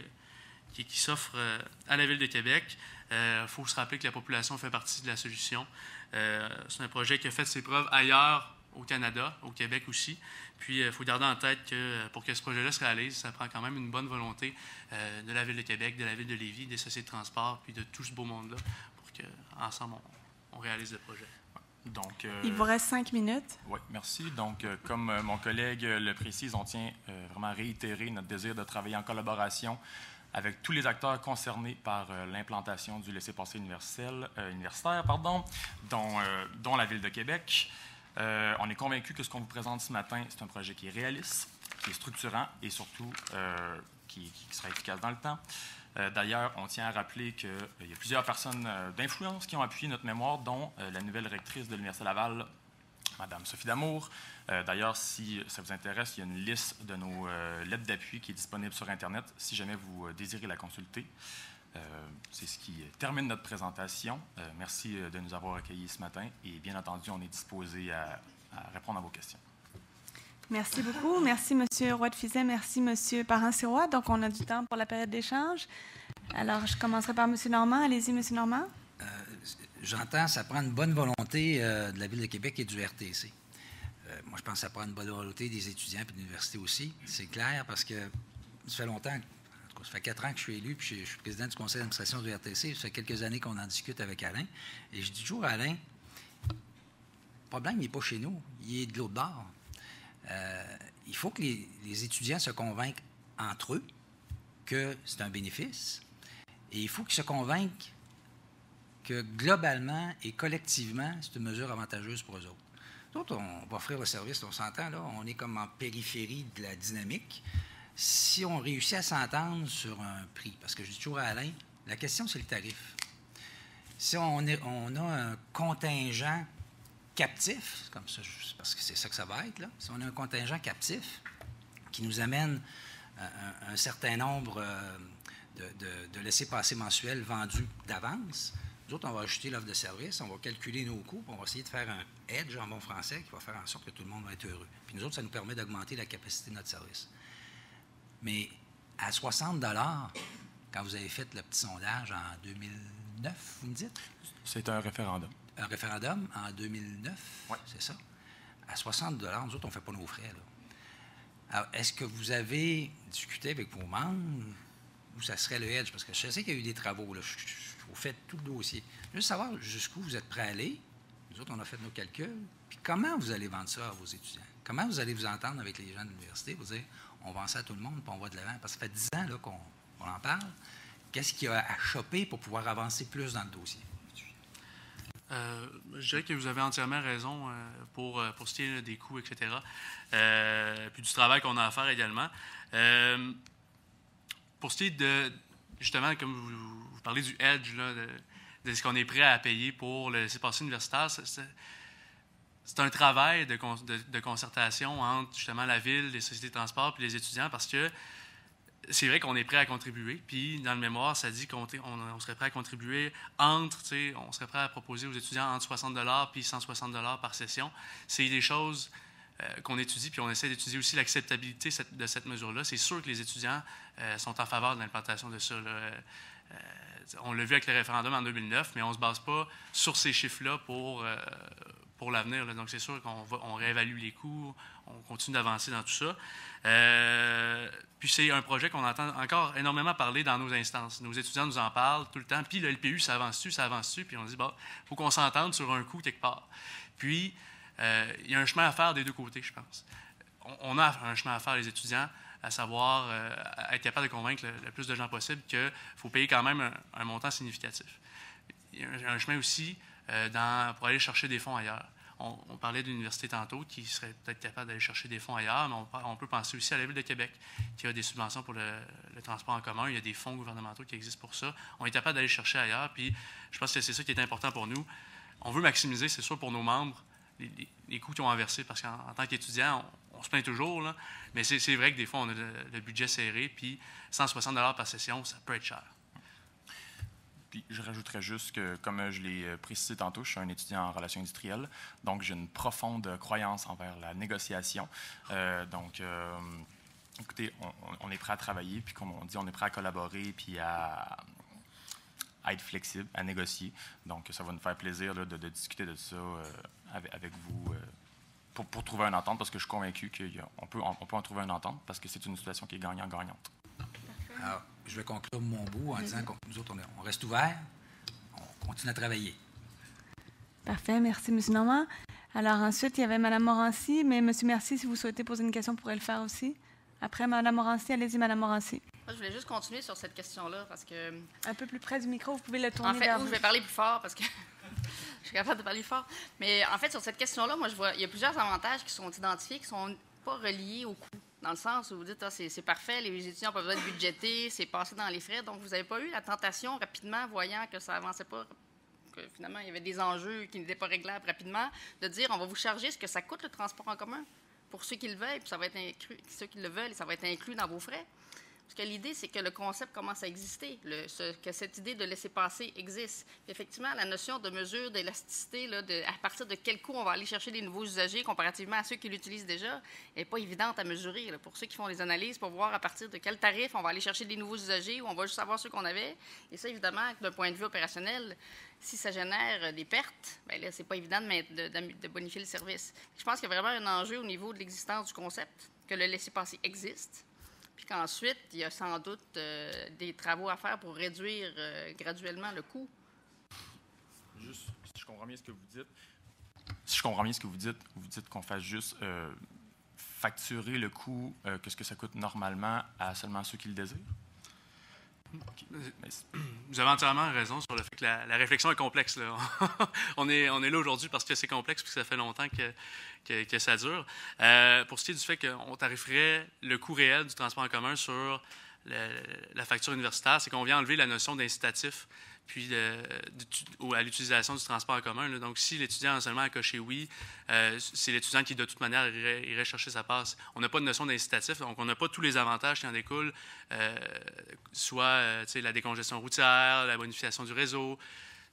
qui, s'offrent euh, à la Ville de Québec. Il faut se rappeler que la population fait partie de la solution. C'est un projet qui a fait ses preuves ailleurs au Canada, au Québec aussi. Puis, il faut garder en tête que pour que ce projet-là se réalise, ça prend quand même une bonne volonté de la Ville de Québec, de la Ville de Lévis, des sociétés de transport, puis de tout ce beau monde-là, pour qu'ensemble, on réalise le projet. Donc, euh, Il vous reste cinq minutes. Oui, merci. Donc, euh, comme euh, mon collègue le précise, on tient vraiment à réitérer notre désir de travailler en collaboration avec tous les acteurs concernés par l'implantation du laissez-passer universel, universitaire, pardon, dont, dont, la Ville de Québec. on est convaincu que ce qu'on vous présente ce matin, c'est un projet qui est réaliste, qui est structurant et surtout qui, qui, sera efficace dans le temps. Euh, d'ailleurs, on tient à rappeler qu'il euh, y a plusieurs personnes euh, d'influence qui ont appuyé notre mémoire, dont la nouvelle rectrice de l'Université Laval, Madame Sophie Damour. D'ailleurs, si ça vous intéresse, il y a une liste de nos lettres d'appui qui est disponible sur Internet si jamais vous désirez la consulter. C'est ce qui termine notre présentation. merci de nous avoir accueillis ce matin et bien entendu, on est disposé à répondre à vos questions. Merci beaucoup. Merci, M. Roy de Fizet. Merci, M. Parent-Sirois. Donc, on a du temps pour la période d'échange. Alors, je commencerai par M. Normand. Allez-y, M. Normand. Euh, j'entends, ça prend une bonne volonté euh, de la Ville de Québec et du RTC. Euh, moi, je pense que ça prend une bonne volonté des étudiants et de l'université aussi. C'est clair parce que ça fait longtemps, en tout cas, ça fait quatre ans que je suis élu, puis je, suis président du conseil d'administration du RTC. Ça fait quelques années qu'on en discute avec Alain. Et je dis toujours Alain, le problème, n'est pas chez nous, il est de l'autre bord. Euh, il faut que les, étudiants se convainquent entre eux que c'est un bénéfice et il faut qu'ils se convainquent que globalement et collectivement, c'est une mesure avantageuse pour eux autres. D'autres, on va offrir le service, on s'entend, là, on est comme en périphérie de la dynamique. Si on réussit à s'entendre sur un prix, parce que je dis toujours à Alain, la question, c'est le tarif. Si on, a un contingent captif, comme ça, parce que c'est ça que ça va être, là. si on a un contingent captif qui nous amène un, certain nombre euh, de, laissés-passer mensuels vendus d'avance, nous autres, on va ajouter l'offre de service, on va calculer nos coûts, on va essayer de faire un edge en bon français qui va faire en sorte que tout le monde va être heureux. Puis nous autres, ça nous permet d'augmenter la capacité de notre service. Mais à 60 quand vous avez fait le petit sondage en 2009, vous me dites? C'est un référendum un référendum en 2009, c'est ça? À 60 nous autres, on ne fait pas nos frais. Alors, est-ce que vous avez discuté avec vos membres où ça serait le edge? Parce que je sais qu'il y a eu des travaux. Là. Vous faites tout le dossier. Juste savoir jusqu'où vous êtes prêt à aller. Nous autres, on a fait nos calculs. Puis comment vous allez vendre ça à vos étudiants? Comment vous allez vous entendre avec les gens de l'université? Vous dire, on vend ça à tout le monde, puis on va de l'avant? Parce que ça fait 10 ans qu'on en parle. Qu'est-ce qu'il y a à choper pour pouvoir avancer plus dans le dossier? Euh, je dirais que vous avez entièrement raison euh, pour, euh, pour ce qui est des coûts, etc. puis du travail qu'on a à faire également. pour ce qui est de, justement, comme vous, parlez du edge, de, ce qu'on est prêt à payer pour le laisser-passer universitaire, c'est un travail de, de, concertation entre justement la ville, les sociétés de transport et les étudiants parce que c'est vrai qu'on est prêt à contribuer. Puis dans le mémoire, ça dit qu'on on serait prêt à contribuer entre, on serait prêt à proposer aux étudiants entre 60 puis 160 par session. C'est des choses euh, qu'on étudie, puis on essaie d'étudier aussi l'acceptabilité de cette mesure-là. C'est sûr que les étudiants euh, sont en faveur de l'implantation de ça. Euh, on l'a vu avec le référendum en 2009, mais on ne se base pas sur ces chiffres-là pour, pour l'avenir. Donc, c'est sûr qu'on on réévalue les coûts, on continue d'avancer dans tout ça. Euh, puis c'est un projet qu'on entend encore énormément parler dans nos instances. Nos étudiants nous en parlent tout le temps. Puis le LPU, ça avance-tu, ça avance-tu? Puis on dit, il faut qu'on s'entende sur un coût quelque part. Puis, euh, il y a un chemin à faire des deux côtés, je pense. On, a un chemin à faire, les étudiants, à savoir euh, être capable de convaincre le, plus de gens possible qu'il faut payer quand même un, montant significatif. Il y a un, chemin aussi pour aller chercher des fonds ailleurs on, parlait d'université tantôt qui serait peut-être capable d'aller chercher des fonds ailleurs, mais on, peut penser aussi à la Ville de Québec qui a des subventions pour le, transport en commun. Il y a des fonds gouvernementaux qui existent pour ça. On est capable d'aller chercher ailleurs, puis je pense que c'est ça qui est important pour nous. On veut maximiser, c'est sûr, pour nos membres, les, coûts qu'ils ont inversés, parce qu'en tant qu'étudiant, on, se plaint toujours, mais c'est vrai que des fois, on a le budget serré, puis 160 par session, ça peut être cher. Puis je rajouterais juste que, comme je l'ai euh, précisé tantôt, je suis un étudiant en relations industrielles, donc j'ai une profonde croyance envers la négociation. Euh, donc, euh, écoutez, on, est prêt à travailler, puis comme on dit, on est prêt à collaborer, puis à, être flexible, à négocier. Donc, ça va nous faire plaisir de, discuter de ça avec, vous. Pour, trouver une entente, parce que je suis convaincu qu'on peut, en trouver une entente, parce que c'est une situation qui est gagnant-gagnante je vais conclure mon bout en disant que nous autres, on, reste ouverts, on continue à travailler. Parfait, merci, M. Normand. Alors ensuite, il y avait Mme Morancy, mais M. Merci, si vous souhaitez poser une question, pourrait le faire aussi. Après Mme Morancy, allez-y, Mme Morancy. Moi, je voulais juste continuer sur cette question-là parce que... Un peu plus près du micro, vous pouvez le tourner en fait, je vais parler plus fort parce que je suis capable de parler fort. Mais en fait, sur cette question-là, moi, je vois, il y a plusieurs avantages qui sont identifiés, qui sont pas reliés au coût dans le sens où vous dites, ah, c'est parfait, les étudiants peuvent être budgétés, c'est passé dans les frais. Donc, vous n'avez pas eu la tentation, rapidement, voyant que ça avançait pas, que finalement, il y avait des enjeux qui n'étaient pas réglables rapidement, de dire, on va vous charger ce que ça coûte le transport en commun pour ceux qui le veulent, puis ça va être inclus, dans vos frais. Parce que l'idée, c'est que le concept commence à exister, que cette idée de laisser passer existe. effectivement, la notion de mesure d'élasticité, à partir de quel coût on va aller chercher des nouveaux usagers comparativement à ceux qui l'utilisent déjà, n'est pas évidente à mesurer. pour ceux qui font les analyses, pour voir à partir de quel tarif on va aller chercher des nouveaux usagers ou on va juste savoir ceux qu'on avait. Et ça, évidemment, d'un point de vue opérationnel, si ça génère des pertes, bien là, c'est pas évident de, de bonifier le service. Je pense qu'il y a vraiment un enjeu au niveau de l'existence du concept, que le laisser-passer existe puis qu'ensuite, il y a sans doute euh, des travaux à faire pour réduire euh, graduellement le coût. Juste, si je comprends bien ce que vous dites, si je comprends bien ce que vous dites, vous dites qu'on fasse juste euh, facturer le coût que ce que ça coûte normalement à seulement ceux qui le désirent? Vous avez entièrement raison sur le fait que la, réflexion est complexe. Là. on, est, là aujourd'hui parce que c'est complexe et que ça fait longtemps que, que, ça dure. Euh, pour ce qui est du fait qu'on tariferait le coût réel du transport en commun sur la facture universitaire, c'est qu'on vient enlever la notion d'incitatif puis à l'utilisation du transport en commun. Donc, si l'étudiant a seulement à cocher oui, euh, c'est l'étudiant qui, de toute manière, irait, chercher sa passe. On n'a pas de notion d'incitatif, donc on n'a pas tous les avantages qui en découlent, euh, soit euh, la décongestion routière, la bonification du réseau.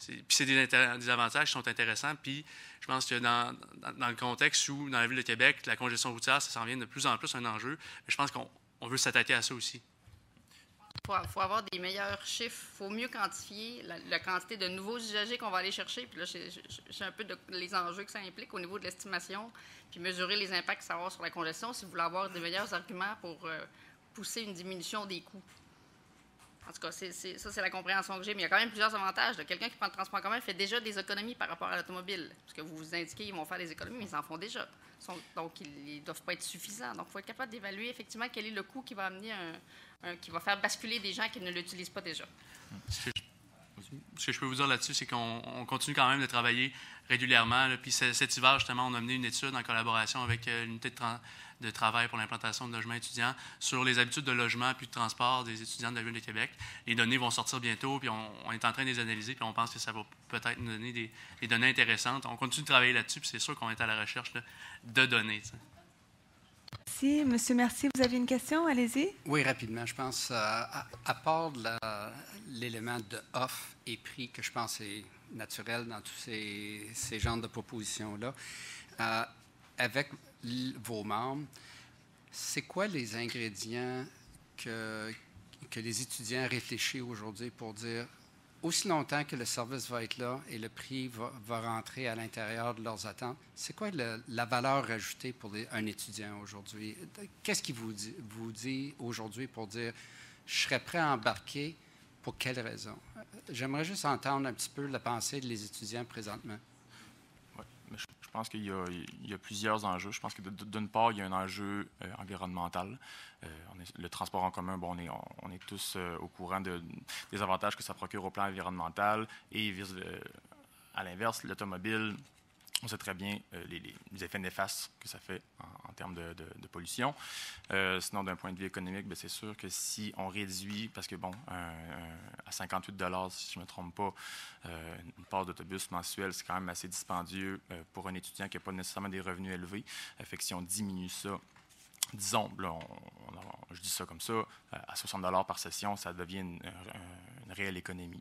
Puis c'est des, avantages qui sont intéressants. Puis je pense que dans, le contexte où, dans la ville de Québec, la congestion routière, ça s'en vient de plus en plus un enjeu, je pense qu'on veut s'attaquer à ça aussi. Il faut, avoir des meilleurs chiffres. Il faut mieux quantifier la, quantité de nouveaux usagers qu'on va aller chercher. Puis là, j'ai un peu les enjeux que ça implique au niveau de l'estimation, puis mesurer les impacts que ça va sur la congestion si vous voulez avoir des meilleurs arguments pour euh, pousser une diminution des coûts. En tout cas, ça, c'est la compréhension que j'ai. Mais il y a quand même plusieurs avantages. Quelqu'un qui prend le transport en commun fait déjà des économies par rapport à l'automobile. Parce que vous vous indiquez qu'ils vont faire des économies, mais ils en font déjà. donc, ils ne doivent pas être suffisants. Donc, il faut être capable d'évaluer effectivement quel est le coût qui va amener un, qui va faire basculer des gens qui ne l'utilisent pas déjà. ce que je peux vous dire là-dessus, c'est qu'on continue quand même de travailler régulièrement. Puis cet hiver, justement, on a mené une étude en collaboration avec l'unité de, travail pour l'implantation de logements étudiants sur les habitudes de logement puis de transport des étudiants de la Ville de Québec. Les données vont sortir bientôt, puis on, est en train de les analyser, puis on pense que ça va peut-être nous donner des, données intéressantes. On continue de travailler là-dessus, puis c'est sûr qu'on est à la recherche de données. Merci. Monsieur Mercier, vous avez une question? Allez-y. Oui, rapidement. Je pense, euh, à, part l'élément de off et prix, que je pense est naturel dans tous ces, genres de propositions-là, euh, avec vos membres, c'est quoi les ingrédients que les étudiants réfléchissent aujourd'hui pour dire aussi longtemps que le service va être là et le prix va, rentrer à l'intérieur de leurs attentes, c'est quoi la valeur ajoutée pour un étudiant aujourd'hui? Qu'est-ce qui vous dit, aujourd'hui pour dire je serais prêt à embarquer pour quelle raison? J'aimerais juste entendre un petit peu la pensée des étudiants présentement. Oui, je, pense qu'il y, a plusieurs enjeux. Je pense que d'une part, il y a un enjeu euh, environnemental. Euh, le transport en commun, bon, on, est, tous euh, au courant de, des avantages que ça procure au plan environnemental et à l'inverse, l'automobile, on sait très bien les, effets néfastes que ça fait en, termes de, pollution. sinon, d'un point de vue économique, ben, c'est sûr que si on réduit, parce que bon, à 58 si je ne me trompe pas, une part d'autobus mensuel, c'est quand même assez dispendieux pour un étudiant qui n'a pas nécessairement des revenus élevés. fait que si on diminue ça, disons, je dis ça comme ça, à 60 par session, ça devient une, réelle économie.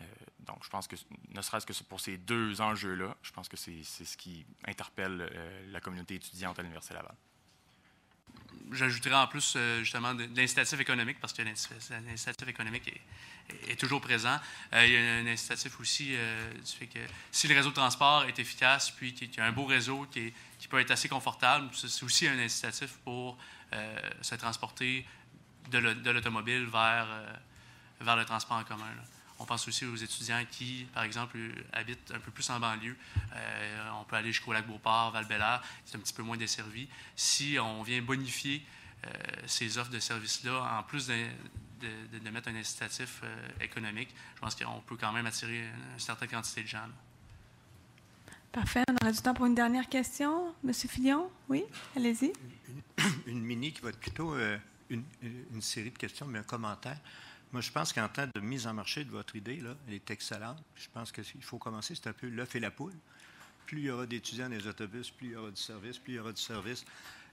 Euh, donc, je pense que, ne serait-ce que pour ces deux enjeux-là, je pense que c'est ce qui interpelle euh, la communauté étudiante à l'Université Laval. J'ajouterais en plus, euh, justement, de, l'incitatif économique, parce que l'incitatif économique est, toujours présent. il y a un incitatif aussi du fait que si le réseau de transport est efficace, puis qu'il y a un beau réseau qui peut être assez confortable. C'est aussi un incitatif pour euh, se transporter de l'automobile euh, vers le transport en commun. On pense aussi aux étudiants qui, par exemple, habitent un peu plus en banlieue. Euh, on peut aller jusqu'au lac Beauport, val c'est un petit peu moins desservi. Si on vient bonifier ces offres de services-là, en plus de, de, mettre un incitatif économique, je pense qu'on peut quand même attirer une certaine quantité de gens. Parfait. On aura du temps pour une dernière question. Monsieur Fillon, oui, allez-y. Une, mini qui va être plutôt euh, une, série de questions, mais un commentaire. Moi, je pense qu'en temps de mise en marché de votre idée, là, elle est excellente. Je pense qu'il faut commencer, c'est un peu l'œuf et la poule. Plus il y aura d'étudiants dans les autobus, plus il y aura du service, plus il y aura du service.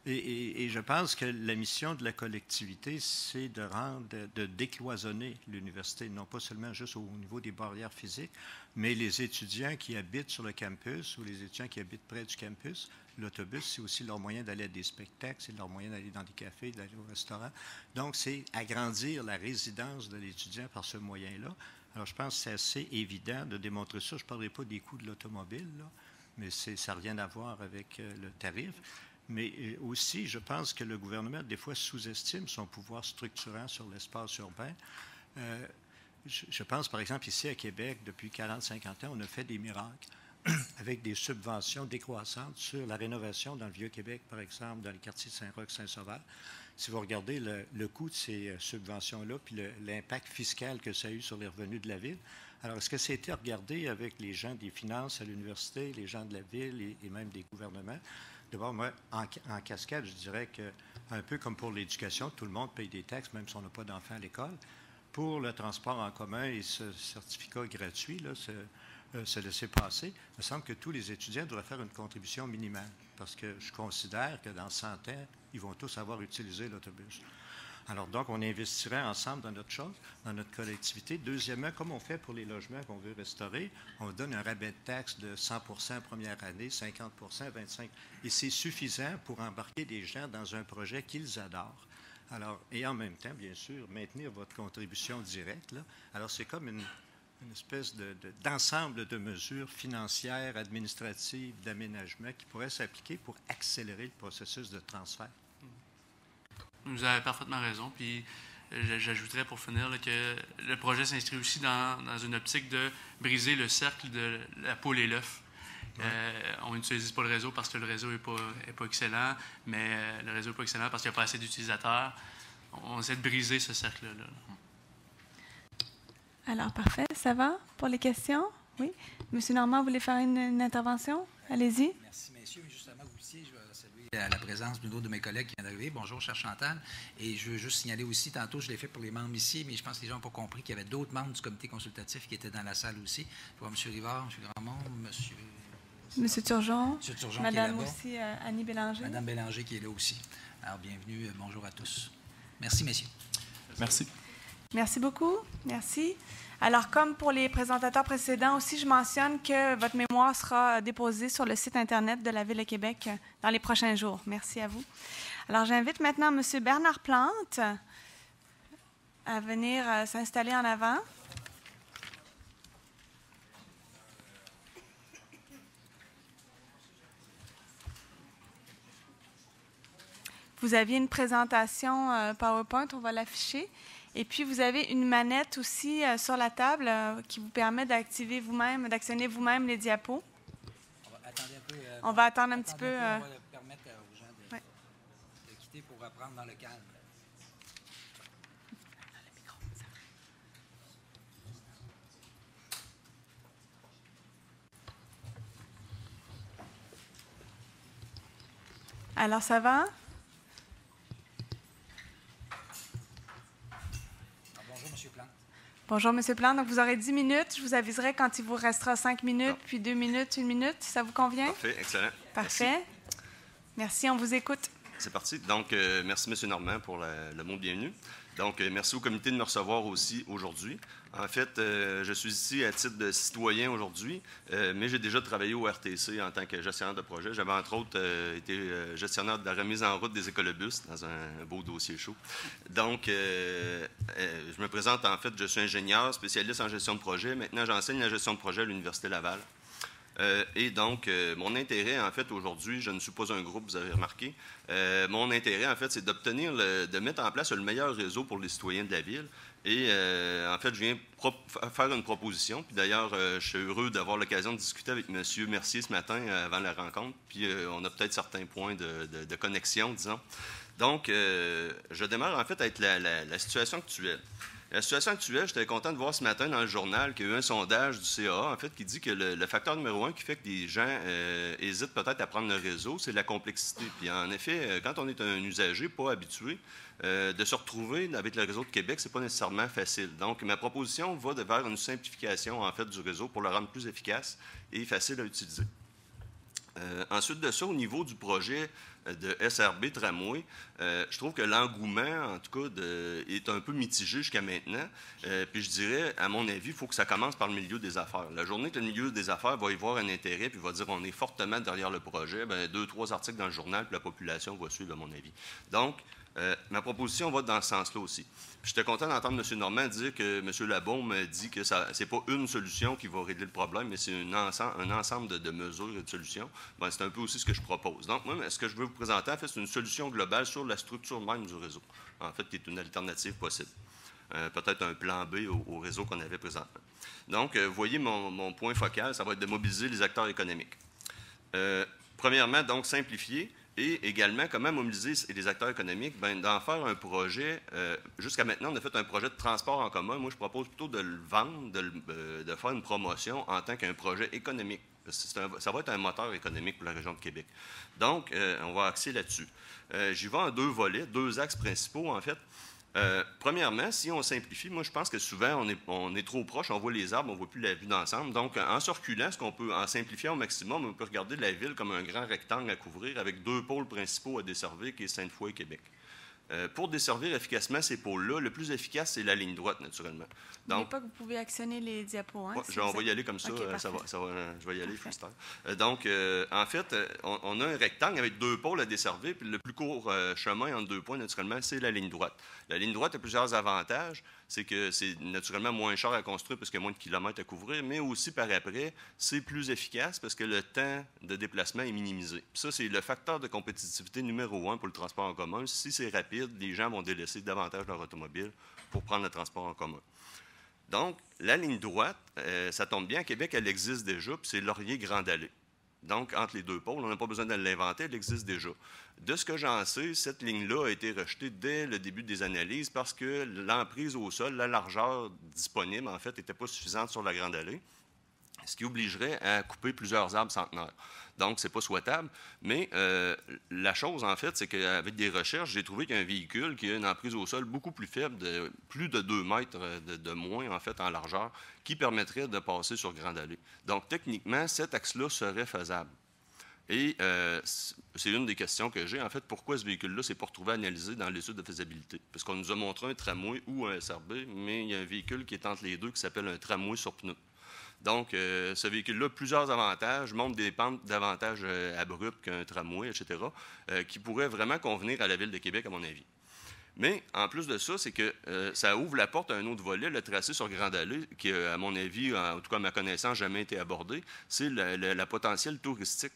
Et, je pense que la mission de la collectivité, c'est de rendre, de décloisonner l'université, non pas seulement juste au niveau des barrières physiques, mais les étudiants qui habitent sur le campus ou les étudiants qui habitent près du campus, l'autobus, c'est aussi leur moyen d'aller à des spectacles, c'est leur moyen d'aller dans des cafés, d'aller au restaurant. Donc, c'est agrandir la résidence de l'étudiant par ce moyen-là. Alors, je pense que c'est assez évident de démontrer ça. Je ne parlerai pas des coûts de l'automobile, mais ça n'a rien à voir avec euh, le tarif. Mais euh, aussi, je pense que le gouvernement, des fois, sous-estime son pouvoir structurant sur l'espace urbain. Euh, je, pense, par exemple, ici à Québec, depuis 40-50 ans, on a fait des miracles avec des subventions décroissantes sur la rénovation dans le Vieux-Québec, par exemple, dans les quartiers de Saint-Roch, Saint-Sauveur. Si vous regardez le, coût de ces euh, subventions-là, puis l'impact fiscal que ça a eu sur les revenus de la ville, alors est-ce que été regardé avec les gens des finances à l'université, les gens de la ville et même des gouvernements? D'abord, moi, en, cascade, je dirais que, un peu comme pour l'éducation, tout le monde paye des taxes, même si on n'a pas d'enfants à l'école. Pour le transport en commun et ce certificat gratuit, là, euh, laisser-passer, il me semble que tous les étudiants devraient faire une contribution minimale, parce que je considère que dans 100 ans, ils vont tous avoir utilisé l'autobus. Alors donc, on investirait ensemble dans notre chose, dans notre collectivité. Deuxièmement, comme on fait pour les logements qu'on veut restaurer, on donne un rabais de taxe de 100% première année, 50% 25 Et c'est suffisant pour embarquer des gens dans un projet qu'ils adorent. Alors, et en même temps, bien sûr, maintenir votre contribution directe. Alors, c'est comme une, espèce d'ensemble de, mesures financières, administratives, d'aménagement qui pourraient s'appliquer pour accélérer le processus de transfert. Vous avez parfaitement raison. Puis euh, j'ajouterais pour finir que le projet s'inscrit aussi dans, une optique de briser le cercle de la poule et l'œuf. Euh, on n'utilise pas le réseau parce que le réseau n'est pas, pas, excellent, mais euh, le réseau n'est pas excellent parce qu'il n'y a pas assez d'utilisateurs. On essaie de briser ce cercle-là. Alors, parfait. Ça va pour les questions? Oui. Monsieur Normand, vous voulez faire une, une intervention? Allez-y. Merci, messieurs. Justement, vous je vais saluer la présence d'une autre de mes collègues qui vient d'arriver. Bonjour, cher Chantal. Et je veux juste signaler aussi, tantôt, je l'ai fait pour les membres ici, mais je pense que les gens n'ont pas compris qu'il y avait d'autres membres du comité consultatif qui étaient dans la salle aussi. Je vois M. Rivard, M. Grandmont, M. Monsieur Turgeon. Monsieur Turgeon Madame aussi, euh, Annie Bélanger. Madame Bélanger qui est là aussi. Alors, bienvenue. Euh, bonjour à tous. Merci, messieurs. Merci. Merci beaucoup. Merci. Alors, comme pour les présentateurs précédents aussi, je mentionne que votre mémoire sera déposée sur le site Internet de la Ville de Québec dans les prochains jours. Merci à vous. Alors, j'invite maintenant M. Bernard Plante à venir euh, s'installer en avant. Vous aviez une présentation euh, PowerPoint, on va l'afficher. Et puis, vous avez une manette aussi euh, sur la table euh, qui vous permet d'activer vous-même, d'actionner vous-même les diapos. On va attendre un peu. on va attendre un petit peu. on va permettre aux gens de, de quitter pour reprendre dans le calme. Alors, ça va? Bonjour, M. Plante. Donc, vous aurez 10 minutes. Je vous aviserai quand il vous restera 5 minutes, puis 2 minutes, 1 minute. Ça vous convient? Parfait, excellent. Parfait. Merci, on vous écoute. C'est parti. Donc, euh, merci, M. Normand, pour le mot de bienvenue. Donc, euh, merci au comité de me recevoir aussi aujourd'hui. En fait, euh, je suis ici à titre de citoyen aujourd'hui, euh, mais j'ai déjà travaillé au RTC en tant que gestionnaire de projet. J'avais entre autres été gestionnaire de la remise en route des écolobus dans un beau dossier chaud. Donc, je me présente en fait, je suis ingénieur, spécialiste en gestion de projet. Maintenant, j'enseigne la gestion de projet à l'Université Laval. Euh, et donc, euh, mon intérêt, en fait, aujourd'hui, je ne suis pas un groupe, vous avez remarqué. Euh, mon intérêt, en fait, c'est d'obtenir, de mettre en place le meilleur réseau pour les citoyens de la ville. Et en fait, je viens faire une proposition. Puis d'ailleurs, je suis heureux d'avoir l'occasion de discuter avec M. Mercier ce matin avant la rencontre. Puis on a peut-être certains points de, connexion, disons. Donc, je démarre en fait avec la situation actuelle. La situation actuelle, j'étais content de voir ce matin dans le journal qu'il y a eu un sondage du CA, en fait, qui dit que le, facteur numéro un qui fait que les gens euh, hésitent peut-être à prendre le réseau, c'est la complexité. Puis en effet, euh, quand on est un usager pas habitué, euh, de se retrouver avec le réseau de Québec, c'est pas nécessairement facile. Donc, ma proposition va vers une simplification, en fait, du réseau pour le rendre plus efficace et facile à utiliser. ensuite de ça, au niveau du projet de SRB Tramway, euh, je trouve que l'engouement, en tout cas, est un peu mitigé jusqu'à maintenant. Euh, puis je dirais, à mon avis, il faut que ça commence par le milieu des affaires. La journée que le milieu des affaires va y voir un intérêt, puis va dire on est fortement derrière le projet, bien, deux, trois articles dans le journal, puis la population va suivre, à mon avis. Donc, euh, ma proposition va dans ce sens-là aussi. J'étais content d'entendre M. Normand dire que M. Labaume dit que ce n'est pas une solution qui va régler le problème, mais c'est un ensemble de, mesures et de solutions. Ben, c'est un peu aussi ce que je propose. Donc, moi, ce que je veux vous présenter, en fait, c'est une solution globale sur la structure même du réseau, en fait, qui est une alternative possible. Euh, peut-être un plan B au, réseau qu'on avait présentement. Donc, euh, vous voyez, mon, point focal, ça va être de mobiliser les acteurs économiques. premièrement, donc, simplifier. Et également, comment mobiliser les acteurs économiques? Ben, d'en faire un projet. Euh, jusqu'à maintenant, on a fait un projet de transport en commun. Moi, je propose plutôt de le vendre, de, euh, faire une promotion en tant qu'un projet économique. ça va être un moteur économique pour la région de Québec. Donc, euh, on va axer là-dessus. J'y vais en deux volets, deux axes principaux, en fait. Euh, premièrement, si on simplifie, moi je pense que souvent on est, trop proche, on voit les arbres, on ne voit plus la vue d'ensemble. Donc en circulant, ce qu'on peut, en simplifiant au maximum, on peut regarder la ville comme un grand rectangle à couvrir avec deux pôles principaux à desservir, qui est Sainte-Foy et Québec. Euh, pour desservir efficacement ces pôles-là, le plus efficace, c'est la ligne droite, naturellement. Donc, pas que vous pouvez actionner les diapos. Hein, on va y aller comme ça. Euh, ça, va, je vais y aller freestyle. Euh, donc, en fait, on, a un rectangle avec deux pôles à desservir, puis le plus court chemin entre deux points, naturellement, c'est la ligne droite. La ligne droite a plusieurs avantages. C'est que c'est naturellement moins cher à construire parce qu'il y a moins de kilomètres à couvrir, mais aussi par après, c'est plus efficace parce que le temps de déplacement est minimisé. ça, c'est le facteur de compétitivité numéro un pour le transport en commun. Si c'est rapide, les gens vont délaisser davantage leur automobile pour prendre le transport en commun. Donc, la ligne droite, euh, ça tombe bien, à Québec, elle existe déjà, puis c'est Laurier-Grande-Allée. donc entre les deux pôles. On n'a pas besoin de l'inventer, elle existe déjà. De ce que j'en sais, cette ligne-là a été rejetée dès le début des analyses parce que l'emprise au sol, la largeur disponible, en fait, n'était pas suffisante sur la Grande Allée, ce qui obligerait à couper plusieurs arbres centenaires. Donc, ce n'est pas souhaitable. Mais euh, la chose, en fait, c'est qu'avec des recherches, j'ai trouvé qu'un véhicule qui a une emprise au sol beaucoup plus faible, plus de 2 mètres de, moins, en fait, en largeur, qui permettrait de passer sur Grande Allée. Donc, techniquement, cet axe-là serait faisable. Et euh, c'est une des questions que j'ai. En fait, pourquoi ce véhicule-là s'est pas retrouvé analysé dans l'étude de faisabilité? Parce qu'on nous a montré un tramway ou un SRB, mais il y a un véhicule qui est entre les deux qui s'appelle un tramway sur pneus. Donc, euh, ce véhicule-là a plusieurs avantages, montre des pentes davantage euh, abruptes qu'un tramway, etc., qui pourraient vraiment convenir à la Ville de Québec, à mon avis. Mais en plus de ça, c'est que ça ouvre la porte à un autre volet, le tracé sur Grande Allée, qui, à mon avis, en tout cas à ma connaissance, jamais été abordé, c'est la potentiel touristique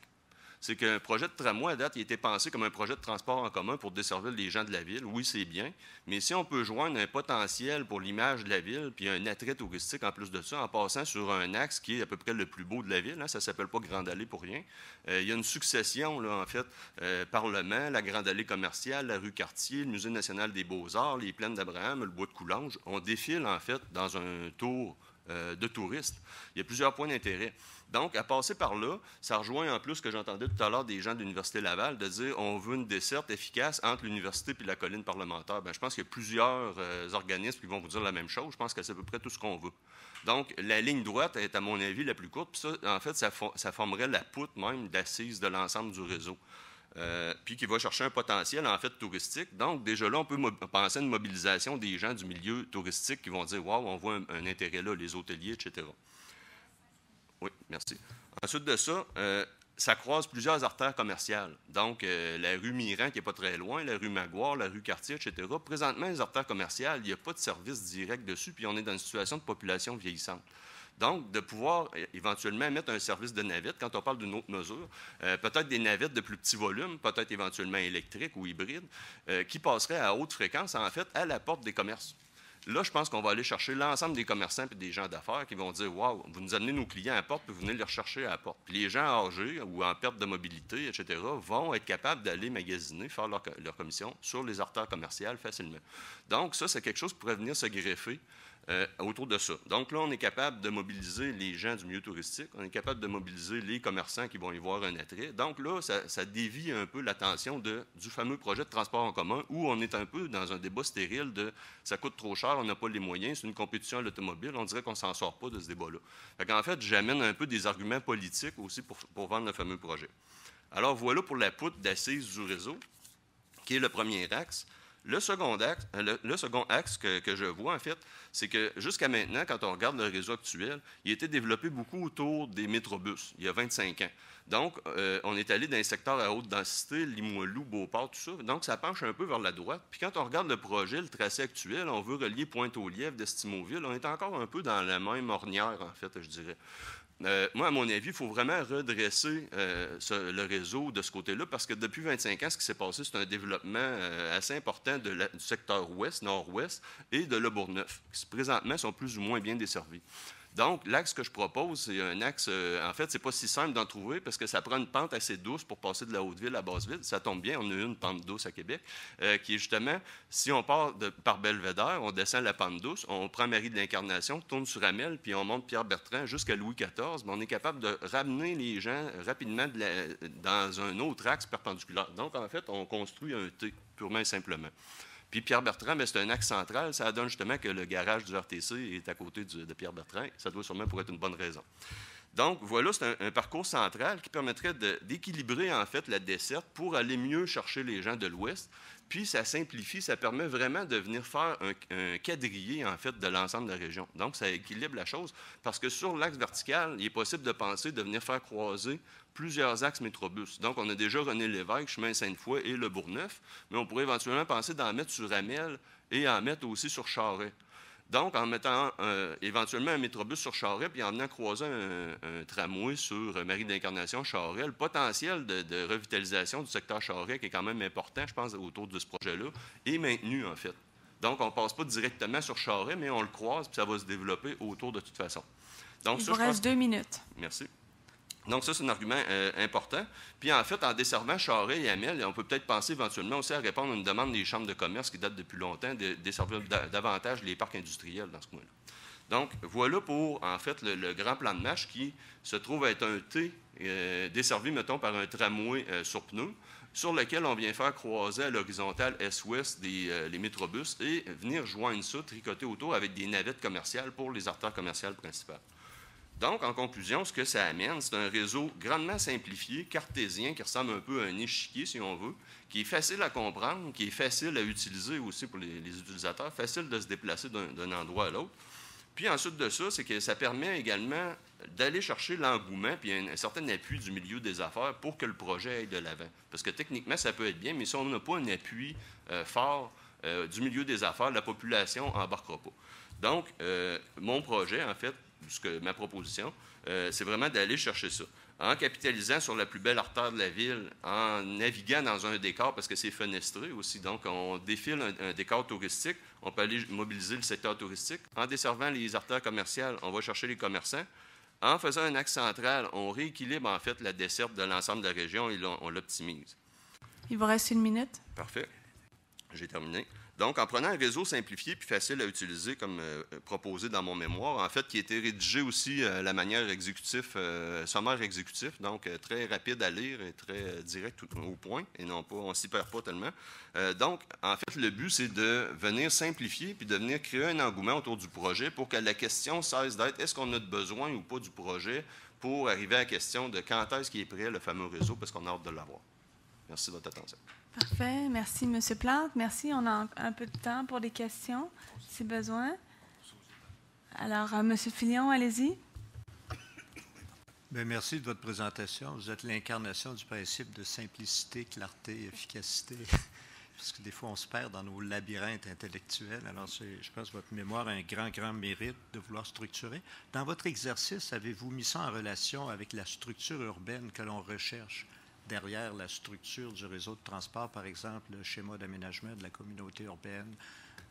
c'est qu'un projet de tramway, à date, il était pensé comme un projet de transport en commun pour desservir les gens de la ville. Oui, c'est bien, mais si on peut joindre un potentiel pour l'image de la ville, puis un attrait touristique en plus de ça, en passant sur un axe qui est à peu près le plus beau de la ville, hein, ça ne s'appelle pas Grande Allée pour rien, euh, il y a une succession, là, en fait, euh, Parlement, la Grande Allée commerciale, la rue Cartier, le Musée national des beaux-arts, les plaines d'Abraham, le bois de Coulanges, on défile, en fait, dans un tour euh, de touristes. Il y a plusieurs points d'intérêt. Donc, à passer par là, ça rejoint en plus ce que j'entendais tout à l'heure des gens de l'Université Laval, de dire on veut une desserte efficace entre l'université et la colline parlementaire. Bien, je pense qu'il y a plusieurs euh, organismes qui vont vous dire la même chose. Je pense que c'est à peu près tout ce qu'on veut. Donc, la ligne droite est, à mon avis, la plus courte. Puis ça, en fait, ça, ça formerait la poutre même d'assise de l'ensemble du réseau. Euh, puis qui va chercher un potentiel en fait touristique. Donc déjà là, on peut penser à une mobilisation des gens du milieu touristique qui vont dire waouh, on voit un intérêt là, les hôteliers, etc. Oui, merci. Ensuite de ça, euh, ça croise plusieurs artères commerciales. Donc, euh, la rue Miran, qui n'est pas très loin, la rue Maguire, la rue Cartier, etc. Présentement, les artères commerciales, il n'y a pas de service direct dessus, puis on est dans une situation de population vieillissante. Donc, de pouvoir éventuellement mettre un service de navette, quand on parle d'une autre mesure, euh, peut-être des navettes de plus petit volume, peut-être éventuellement électriques ou hybrides, qui passeraient à haute fréquence, en fait, à la porte des commerces. Là, je pense qu'on va aller chercher l'ensemble des commerçants et des gens d'affaires qui vont dire Waouh, vous nous amenez nos clients à la porte, puis vous venez les rechercher à la porte. Puis les gens âgés ou en perte de mobilité, etc., vont être capables d'aller magasiner, faire leur, commission sur les artères commerciales facilement. Donc, ça, c'est quelque chose qui pourrait venir se greffer euh, autour de ça. Donc là, on est capable de mobiliser les gens du milieu touristique, on est capable de mobiliser les commerçants qui vont y voir un attrait. Donc là, ça, dévie un peu l'attention du fameux projet de transport en commun où on est un peu dans un débat stérile de ça coûte trop cher, on n'a pas les moyens, c'est une compétition à l'automobile, on dirait qu'on ne s'en sort pas de ce débat-là. En fait, j'amène un peu des arguments politiques aussi pour, pour vendre le fameux projet. Alors voilà pour la poutre d'assises du réseau, qui est le premier axe. Le second axe, euh, que, je vois, en fait, c'est que jusqu'à maintenant, quand on regarde le réseau actuel, il a été développé beaucoup autour des métrobus, il y a 25 ans. Donc, euh, on est allé dans les secteurs à haute densité, Limoilou, Beauport, tout ça. Donc, ça penche un peu vers la droite. Puis quand on regarde le projet, le tracé actuel, on veut relier Pointe-aux-Lièvres d'Estimauville. On est encore un peu dans la même ornière, en fait, je dirais. Euh, moi, à mon avis, il faut vraiment redresser euh, le réseau de ce côté-là parce que depuis 25 ans, ce qui s'est passé, c'est un développement euh, assez important du secteur ouest, nord-ouest et de Le Bourgneuf, qui présentement sont plus ou moins bien desservis. Donc, l'axe que je propose, c'est un axe, euh, en fait, c'est pas si simple d'en trouver parce que ça prend une pente assez douce pour passer de la haute ville à basse-ville. Ça tombe bien, on a une pente douce à Québec, euh, qui est justement, si on part par Belvédère, on descend la pente douce, on prend Marie de l'Incarnation, tourne sur Amel, puis on monte Pierre-Bertrand jusqu'à Louis XIV, mais on est capable de ramener les gens rapidement dans un autre axe perpendiculaire. Donc, en fait, on construit un T, purement et simplement. Puis Pierre Bertrand, mais c'est un axe central. Ça donne justement que le garage du RTC est à côté de Pierre Bertrand. Ça doit sûrement pour être une bonne raison. Donc, voilà, c'est un, parcours central qui permettrait d'équilibrer en fait la desserte pour aller mieux chercher les gens de l'Ouest. Puis, ça simplifie, ça permet vraiment de venir faire un, un en fait de l'ensemble de la région. Donc, ça équilibre la chose parce que sur l'axe vertical, il est possible de penser de venir faire croiser plusieurs axes métrobus. Donc, on a déjà René Lévesque, Chemin Sainte-Foy et Le Bourgneuf, mais on pourrait éventuellement penser d'en mettre sur Amel et en mettre aussi sur Charret. Donc, en mettant euh, éventuellement un métrobus sur Charret, puis en venant croiser un, tramway sur Marie d'Incarnation Charret, le potentiel de, revitalisation du secteur Charret, qui est quand même important, je pense, autour de ce projet-là, est maintenu, en fait. Donc, on ne passe pas directement sur Charret, mais on le croise, puis ça va se développer autour de toute façon. Donc, Il vous reste deux minutes. Merci. Donc, ça, c'est un argument euh, important. Puis, en fait, en desservant Charest et Amel, on peut peut-être penser éventuellement aussi à répondre à une demande des chambres de commerce qui date depuis longtemps de desservir davantage les parcs industriels dans ce coin-là. Donc, voilà pour, en fait, le, grand plan de marche qui se trouve être un T euh, desservi, mettons, par un tramway euh, sur pneus, sur lequel on vient faire croiser à l'horizontale est-ouest les métrobus et venir joindre ça, tricoter autour avec des navettes commerciales pour les artères commerciales principales. Donc, en conclusion, ce que ça amène, c'est un réseau grandement simplifié, cartésien, qui ressemble un peu à un échiquier, si on veut, qui est facile à comprendre, qui est facile à utiliser aussi pour les, utilisateurs, facile de se déplacer d'un endroit à l'autre. Puis ensuite de ça, c'est que ça permet également d'aller chercher l'engouement puis un, certain appui du milieu des affaires pour que le projet aille de l'avant. Parce que techniquement, ça peut être bien, mais si on n'a pas un appui euh, fort euh, du milieu des affaires, la population n'embarquera pas. Donc, euh, mon projet, en fait, que, ma proposition, euh, c'est vraiment d'aller chercher ça. En capitalisant sur la plus belle artère de la ville, en naviguant dans un décor, parce que c'est fenestré aussi, donc on défile un, décor touristique, on peut aller mobiliser le secteur touristique. En desservant les artères commerciales, on va chercher les commerçants. En faisant un axe central, on rééquilibre en fait la desserte de l'ensemble de la région et on l'optimise. Il vous reste une minute. Parfait. J'ai terminé. Donc, en prenant un réseau simplifié puis facile à utiliser, comme euh, proposé dans mon mémoire, en fait, qui a été rédigé aussi à la manière exécutif, euh, sommaire exécutif, donc euh, très rapide à lire et très direct au point, et non pas, on s'y perd pas tellement. donc, en fait, le but, c'est de venir simplifier puis de venir créer un engouement autour du projet pour que la question cesse d'être est-ce qu'on a besoin ou pas du projet pour arriver à la question de quand est-ce qu'il est prêt le fameux réseau, parce qu'on a hâte de l'avoir. Merci de votre attention. Parfait. Merci, M. Plante. Merci. On a un peu de temps pour des questions, si besoin. Alors, euh, M. Fillon, allez-y. Merci de votre présentation. Vous êtes l'incarnation du principe de simplicité, clarté, efficacité. Parce que des fois, on se perd dans nos labyrinthes intellectuels. Alors, je pense que votre mémoire a un grand, grand mérite de vouloir structurer. Dans votre exercice, avez-vous mis ça en relation avec la structure urbaine que l'on recherche? Derrière la structure du réseau de transport, par exemple, le schéma d'aménagement de la communauté urbaine,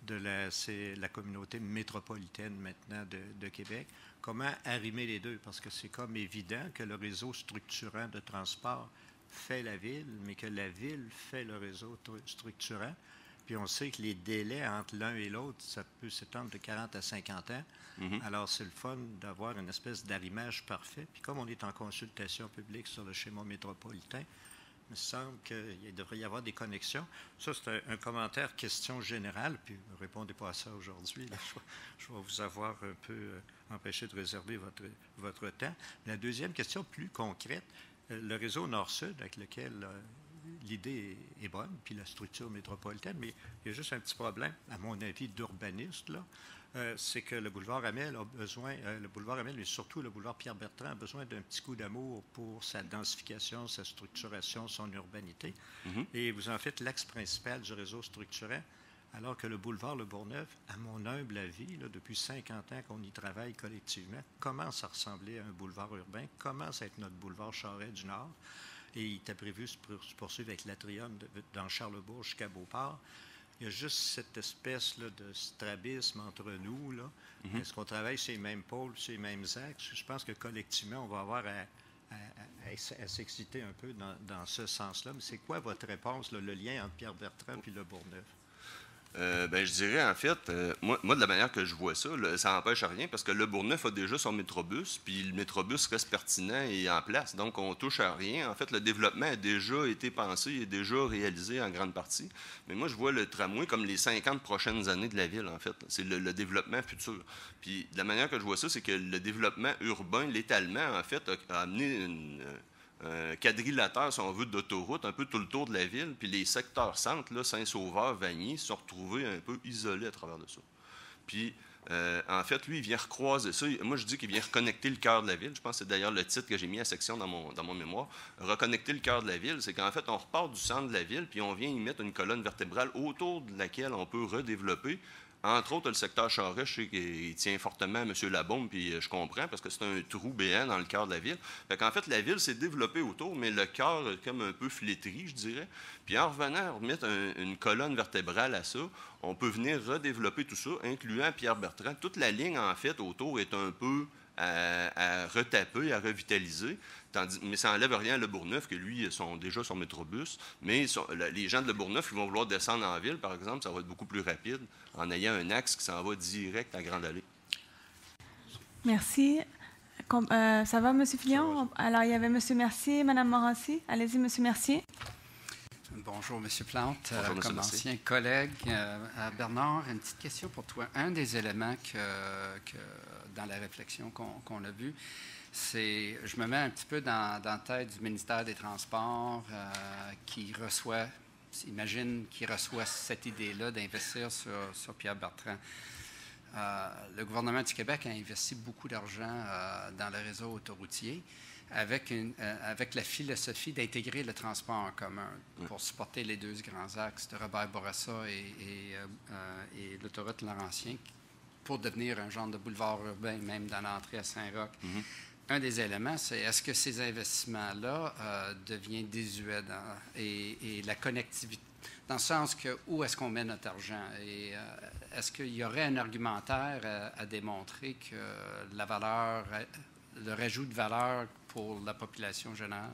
de la, communauté métropolitaine maintenant de, Québec. Comment arrimer les deux? Parce que c'est comme évident que le réseau structurant de transport fait la ville, mais que la ville fait le réseau structurant. Puis on sait que les délais entre l'un et l'autre, ça peut s'étendre de 40 à 50 ans. Mhm. Alors, c'est le fun d'avoir une espèce d'arrimage parfait. Puis comme on est en consultation publique sur le schéma métropolitain, il me semble qu'il devrait y avoir des connexions. Ça, c'est un, commentaire question générale, puis ne répondez pas à ça aujourd'hui. Je, vais vous avoir un peu euh, empêché de réserver votre, votre temps. La deuxième question, plus concrète, euh, le réseau Nord-Sud, avec lequel euh, l'idée est bonne, puis la structure métropolitaine, mais il y a juste un petit problème, à mon avis, d'urbaniste, là. Euh, c'est que le boulevard Amel a besoin, euh, le boulevard Amel, mais surtout le boulevard Pierre-Bertrand, a besoin d'un petit coup d'amour pour sa densification, sa structuration, son urbanité. Mhm. Et vous en faites l'axe principal du réseau structurant, alors que le boulevard Le Bourgneuf, à mon humble avis, depuis 50 ans qu'on y travaille collectivement, commence à ressembler à un boulevard urbain, commence à être notre boulevard Charret du Nord. Et il était prévu se poursuivre avec l'atrium dans Charlebourg jusqu'à Beauport. Il y a juste cette espèce là, de strabisme entre nous. Là. Mhm. Est-ce qu'on travaille sur les mêmes pôles, sur les mêmes axes? Je pense que collectivement, on va avoir à, s'exciter un peu dans, ce sens-là. Mais c'est quoi votre réponse, le lien entre Pierre Bertrand et Le Bourneuf? Euh, ben, je dirais, en fait, euh, moi, moi, de la manière que je vois ça, ça n'empêche rien parce que le Bourgneuf a déjà son métrobus, puis le métrobus reste pertinent et en place. Donc, on touche à rien. En fait, le développement a déjà été pensé et déjà réalisé en grande partie. Mais moi, je vois le tramway comme les 50 prochaines années de la ville, en fait. C'est le, développement futur. Puis, de la manière que je vois ça, c'est que le développement urbain, l'étalement, en fait, a amené une un quadrilatère, si on veut, d'autoroute, un peu tout le tour de la ville. Puis les secteurs centres, Saint-Sauveur, Vanier, se sont retrouvés un peu isolés à travers de ça. Puis, euh, en fait, lui, il vient recroiser ça. Moi, je dis qu'il vient reconnecter le cœur de la ville. Je pense que c'est d'ailleurs le titre que j'ai mis à section dans mon, dans mon mémoire. Reconnecter le cœur de la ville, c'est qu'en fait, on repart du centre de la ville, puis on vient y mettre une colonne vertébrale autour de laquelle on peut redévelopper entre autres, le secteur Charest, je sais qu'il tient fortement à M. Labombe, puis euh, je comprends, parce que c'est un trou béant dans le cœur de la ville. Fait qu'en fait, la ville s'est développée autour, mais le cœur est comme un peu flétri, je dirais. Puis en revenant à remettre une colonne vertébrale à ça, on peut venir redévelopper tout ça, incluant Pierre Bertrand. Toute la ligne, en fait, autour est un peu à, retaper, à revitaliser. Mais ça n'enlève rien à Le Bourgneuf, que lui, sont déjà sur Métrobus. Mais les gens de Le Bourgneuf, ils vont vouloir descendre en ville, par exemple, ça va être beaucoup plus rapide en ayant un axe qui s'en va direct à Grande Allée. Merci. Euh, ça va, M. Fillon? Alors, il y avait M. Mercier, Mme Morancy. Allez-y, M. Mercier. Bonjour, M. Plante. Euh, comme ancien collègue, euh, Bernard, une petite question pour toi. Un des éléments que, dans la réflexion qu'on a vu, c'est, je me mets un petit peu dans, la tête du ministère des Transports qui reçoit, imagine, qui reçoit cette idée-là d'investir sur, sur Pierre Bertrand. Euh, le gouvernement du Québec a investi beaucoup d'argent euh, dans le réseau autoroutier avec, une, euh, avec la philosophie d'intégrer le transport en commun pour supporter les deux grands axes de Robert Bourassa et, et, l'autoroute Laurentien pour devenir un genre de boulevard urbain, même dans l'entrée à Saint-Roch. Mm-hmm. Un des éléments, c'est est-ce que ces investissements-là deviennent désuets et, la connectivité, dans le sens que où est-ce qu'on met notre argent? Et est-ce qu'il y aurait un argumentaire à, démontrer que la valeur, le rajout de valeur pour la population générale?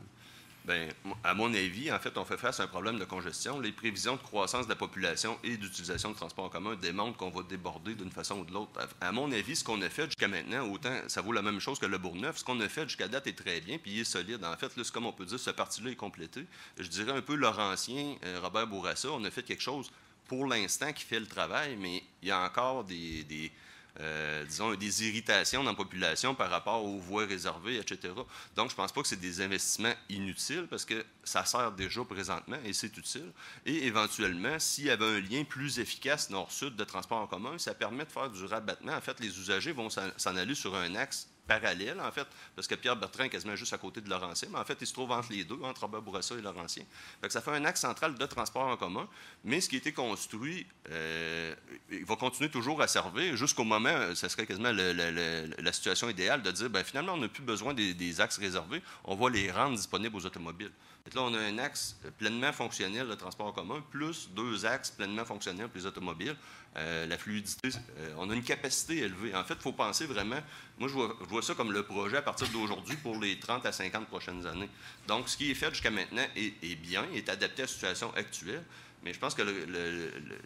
Bien, à mon avis, en fait, on fait face à un problème de congestion. Les prévisions de croissance de la population et d'utilisation de transport en commun démontrent qu'on va déborder d'une façon ou de l'autre. À mon avis, ce qu'on a fait jusqu'à maintenant, autant ça vaut la même chose que le Bourgneuf, ce qu'on a fait jusqu'à date est très bien, puis il est solide. En fait, c'est comme on peut dire, ce parti-là est complété. Je dirais un peu Laurentien, euh, Robert Bourassa, on a fait quelque chose pour l'instant qui fait le travail, mais il y a encore des, euh, disons, des irritations dans la population par rapport aux voies réservées, etc. Donc, je ne pense pas que c'est des investissements inutiles parce que ça sert déjà présentement et c'est utile. Et éventuellement, s'il y avait un lien plus efficace nord-sud de transport en commun, ça permet de faire du rabattement. En fait, les usagers vont s'en aller sur un axe parallèle, en fait, parce que Pierre Bertrand est quasiment juste à côté de Laurentien, mais en fait, il se trouve entre les deux, entre Robert Bourassa et Laurentien. ça fait un axe central de transport en commun, mais ce qui a été construit, euh, il va continuer toujours à servir jusqu'au moment, euh, ça serait quasiment la situation idéale de dire, ben, finalement, on n'a plus besoin des, axes réservés, on va les rendre disponibles aux automobiles. Et là, on a un axe pleinement fonctionnel de transport en commun, plus deux axes pleinement fonctionnels pour les automobiles. Euh, la fluidité, euh, on a une capacité élevée. En fait, il faut penser vraiment, moi je vois, ça comme le projet à partir d'aujourd'hui pour les 30 à 50 prochaines années. Donc, ce qui est fait jusqu'à maintenant est, bien, est adapté à la situation actuelle, mais je pense que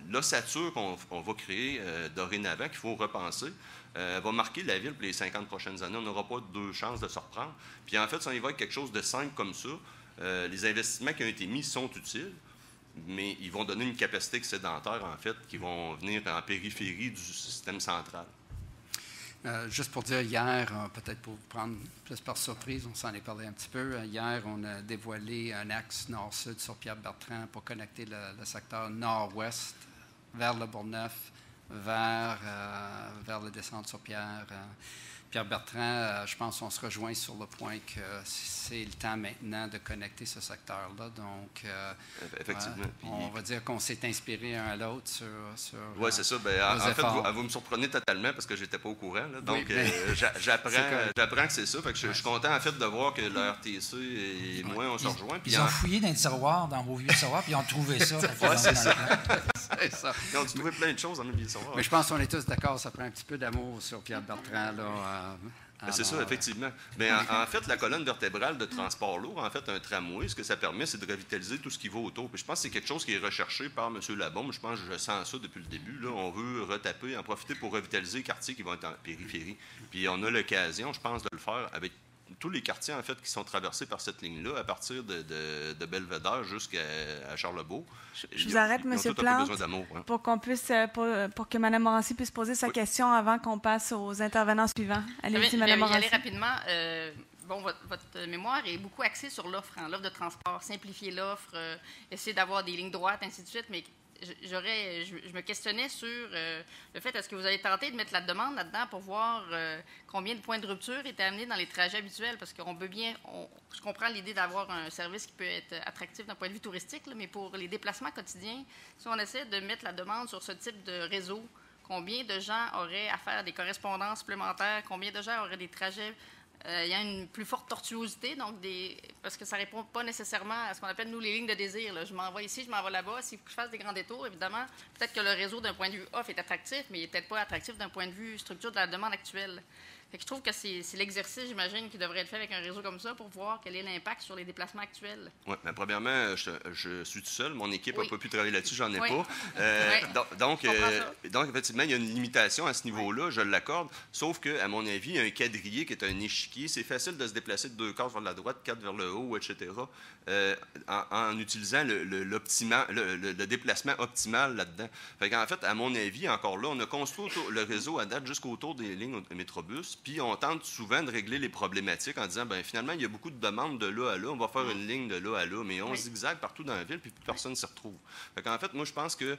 l'ossature qu'on va créer euh, dorénavant, qu'il faut repenser, va marquer la ville pour les 50 prochaines années. On n'aura pas deux chances de se reprendre. Puis en fait, si on avec quelque chose de simple comme ça, les investissements qui ont été mis sont utiles mais ils vont donner une capacité excédentaire, en fait, qui vont venir en périphérie du système central. Euh, juste pour dire, hier, euh, peut-être pour vous prendre plus par surprise, on s'en est parlé un petit peu. Euh, hier, on a dévoilé un axe nord-sud sur Pierre-Bertrand pour connecter le, secteur nord-ouest vers le Bourgneuf, vers, vers le descente sur Pierre. Pierre Bertrand, euh, je pense qu'on se rejoint sur le point que c'est le temps maintenant de connecter ce secteur-là. Donc, euh, effectivement. on va dire qu'on s'est inspiré un à l'autre sur. oui, c'est ça. Ben, en, fait, vous, me surprenez totalement parce que je n'étais pas au courant. Donc, euh, j'apprends que c'est ça. je, suis content en fait de voir que le RTC et moi, on se rejoint. Ils, ont fouillé dans les tiroirs, dans vos vieux tiroirs, puis ils ont trouvé ça. oui, c'est ça. ça. Ils ont trouvé plein de choses dans nos vieux tiroirs. Mais je pense qu'on est tous d'accord, ça prend un petit peu d'amour sur Pierre Bertrand. Là, ben, c'est ça, effectivement. Mais ben, en, fait, la colonne vertébrale de transport lourd, en fait, un tramway, ce que ça permet, c'est de revitaliser tout ce qui va autour. Puis je pense que c'est quelque chose qui est recherché par M. Labombe. Je pense que je sens ça depuis le début. Là. On veut retaper, en profiter pour revitaliser les quartiers qui vont être en périphérie. Puis on a l'occasion, je pense, de le faire avec tous les quartiers en fait qui sont traversés par cette ligne-là, à partir de, de, Belvedere jusqu'à Charlebourg. Je, vous arrête, M. Plante, hein. pour qu'on puisse, euh, pour, que Mme Morancy puisse poser sa question avant qu'on passe aux intervenants suivants. Allez-y, Mme Morancy. aller rapidement. Euh, bon, votre, mémoire est beaucoup axée sur l'offre, hein, l'offre de transport, simplifier l'offre, euh, essayer d'avoir des lignes droites, ainsi de suite, mais j'aurais, je, me questionnais sur euh, le fait, est-ce que vous avez tenté de mettre la demande là-dedans pour voir euh, combien de points de rupture étaient amenés dans les trajets habituels? Parce qu'on peut bien, je comprends l'idée d'avoir un service qui peut être attractif d'un point de vue touristique, mais pour les déplacements quotidiens, si on essaie de mettre la demande sur ce type de réseau, combien de gens auraient à faire des correspondances supplémentaires, combien de gens auraient des trajets il y a une plus forte tortuosité, donc parce que ça ne répond pas nécessairement à ce qu'on appelle, nous, les lignes de désir. Je m'en vais ici, je m'en vais là-bas. Si je fasse des grands détours, évidemment, peut-être que le réseau, d'un point de vue off, est attractif, mais il n'est peut-être pas attractif d'un point de vue structure de la demande actuelle. Fait que je trouve que c'est l'exercice, j'imagine, qui devrait être fait avec un réseau comme ça pour voir quel est l'impact sur les déplacements actuels. Oui, bien, premièrement, je, je, suis tout seul. Mon équipe n'a Oui. pas pu travailler là-dessus, j'en ai Oui. pas. Euh, donc, euh, donc, effectivement, il y a une limitation à ce niveau-là, je l'accorde. Sauf que, à mon avis, un quadrillé qui est un échiquier, c'est facile de se déplacer de deux cases vers la droite, quatre vers le haut, etc., euh, en, en utilisant le, le- l'optima- le- le- le déplacement optimal là-dedans. Fait qu'en fait, à mon avis, encore là, on a construit le réseau à date jusqu'autour des lignes au- puis on tente souvent de régler les problématiques en disant, ben finalement, il y a beaucoup de demandes de là à là, on va faire une ligne de là à là, mais on Oui. zigzague partout dans la ville, puis personne ne s'y retrouve. Fait qu'en fait, moi, je pense que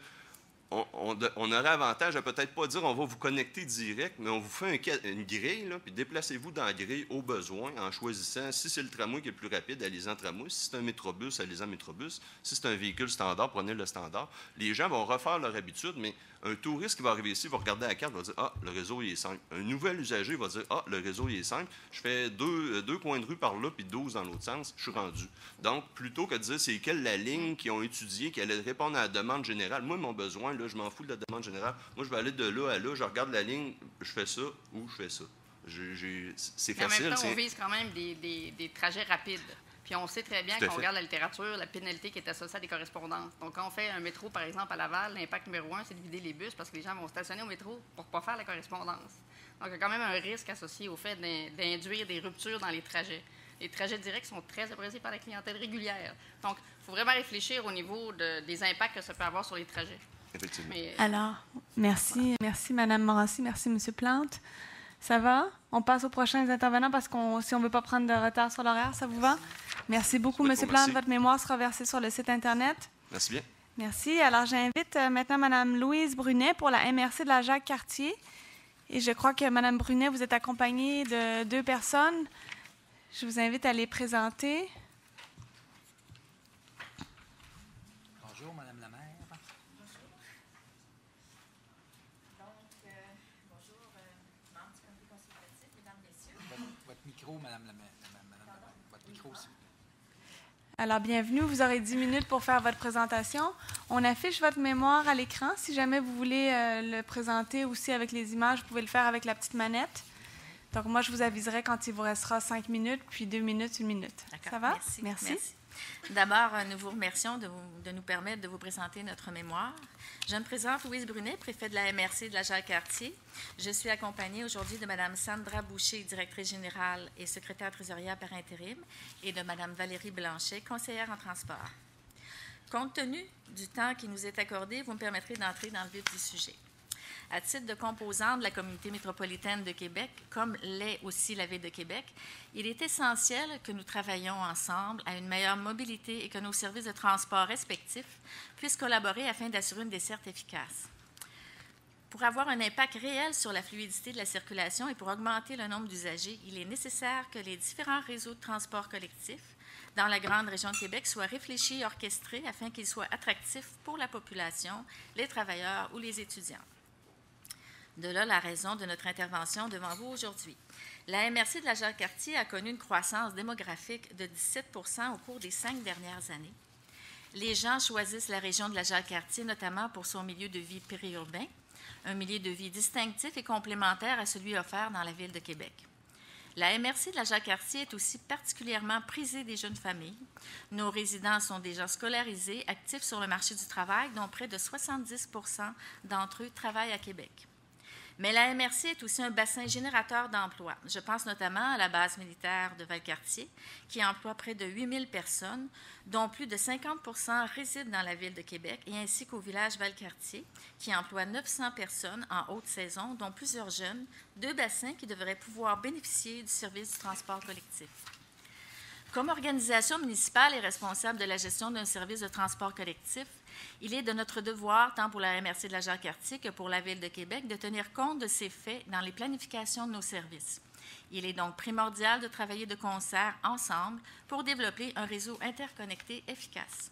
on, on de- on aurait avantage à peut-être pas dire on va vous connecter direct, mais on vous fait un une grille, là, puis déplacez-vous dans la grille au besoin en choisissant si c'est le tramway qui est le plus rapide, allez-y en tramway. Si c'est un métrobus, allez-y en métrobus. Si c'est un véhicule standard, prenez le standard. Les gens vont refaire leur habitude, mais un touriste qui va arriver ici va regarder la carte, va dire Ah, le réseau il est simple. Un nouvel usager va dire Ah, le réseau il est simple. Je fais deux, euh, deux coins de rue par là, puis 12 dans l'autre sens, je suis rendu. Donc, plutôt que de dire c'est quelle la ligne qu'ils ont étudiée, qui allait répondre à la demande générale. Moi, mon besoin, là, je m'en fous de la demande générale. Moi, je vais aller de là à là, je regarde la ligne, je fais ça ou je fais ça. C'est Mais en facile. même temps, on vise quand même des, des- des trajets rapides. Puis on sait très bien, quand on regarde la littérature, la pénalité qui est associée à des correspondances. Donc, quand on fait un métro, par exemple, à Laval, l'impact numéro un, c'est de vider les bus parce que les gens vont stationner au métro pour ne pas faire la correspondance. Donc, il y a quand même un risque associé au fait d'in- d'induire des ruptures dans les trajets. Les trajets directs sont très appréciés par la clientèle régulière. Donc, il faut vraiment réfléchir au niveau de- des impacts que ça peut avoir sur les trajets. Effectivement. Mais Alors, merci. Merci, Madame Morassi. Merci, Monsieur Plante. Ça va? On passe aux prochains intervenants parce qu'on, si on ne veut pas prendre de retard sur l'horaire, ça vous va? Merci beaucoup, bon, Plante. Votre mémoire sera versée sur le site Internet. Merci bien. Merci. Alors, j'invite euh, maintenant Madame Louise Brunet pour la MRC de la Jacques-Cartier. Et je crois que Madame Brunet, vous êtes accompagnée de deux personnes. Je vous invite à les présenter. Bonjour, Madame la maire. Votre, votre micro, Madame la maire. Madame- Madame la maire. Votre micro, s'il vous plaît. Alors, bienvenue. Vous aurez 10 minutes pour faire votre présentation. On affiche votre mémoire à l'écran. Si jamais vous voulez euh, le présenter aussi avec les images, vous pouvez le faire avec la petite manette. Donc, moi, je vous aviserai quand il vous restera 5 minutes, puis 2 minutes, 1 minute. Ça va? Merci. D'abord, euh, nous vous remercions de, nous permettre de vous présenter notre mémoire. Je me présente Louise Brunet, préfet de la MRC de la Jacques-Cartier. Je suis accompagnée aujourd'hui de Mme Sandra Boucher, directrice générale et secrétaire trésorière par intérim, et de Mme Valérie Blanchet, conseillère en transport. Compte tenu du temps qui nous est accordé, vous me permettrez d'entrer dans le vif du sujet. À titre de composante de la communauté métropolitaine de Québec, comme l'est aussi la Ville de Québec, il est essentiel que nous travaillions ensemble à une meilleure mobilité et que nos services de transport respectifs puissent collaborer afin d'assurer une desserte efficace. Pour avoir un impact réel sur la fluidité de la circulation et pour augmenter le nombre d'usagers, il est nécessaire que les différents réseaux de transport collectif dans la grande région de Québec soient réfléchis et orchestrés afin qu'ils soient attractifs pour la population, les travailleurs ou les étudiants. De là la raison de notre intervention devant vous aujourd'hui. La MRC de la Jacques-Cartier a connu une croissance démographique de 17% au cours des cinq dernières années. Les gens choisissent la région de la Jacques-Cartier notamment pour son milieu de vie périurbain, un milieu de vie distinctif et complémentaire à celui offert dans la ville de Québec. La MRC de la Jacques-Cartier est aussi particulièrement prisée des jeunes familles. Nos résidents sont déjà scolarisés, actifs sur le marché du travail, dont près de 70% d'entre eux travaillent à Québec. Mais la MRC est aussi un bassin générateur d'emplois. Je pense notamment à la base militaire de Valcartier, qui emploie près de 8000 personnes, dont plus de 50 résident dans la ville de Québec, et ainsi qu'au village Valcartier, qui emploie 900 personnes en haute saison, dont plusieurs jeunes, deux bassins qui devraient pouvoir bénéficier du service du transport collectif. Comme organisation municipale et responsable de la gestion d'un service de transport collectif, il est de notre devoir, tant pour la MRC de la Jacques-Cartier que pour la Ville de Québec, de tenir compte de ces faits dans les planifications de nos services. Il est donc primordial de travailler de concert ensemble pour développer un réseau interconnecté efficace.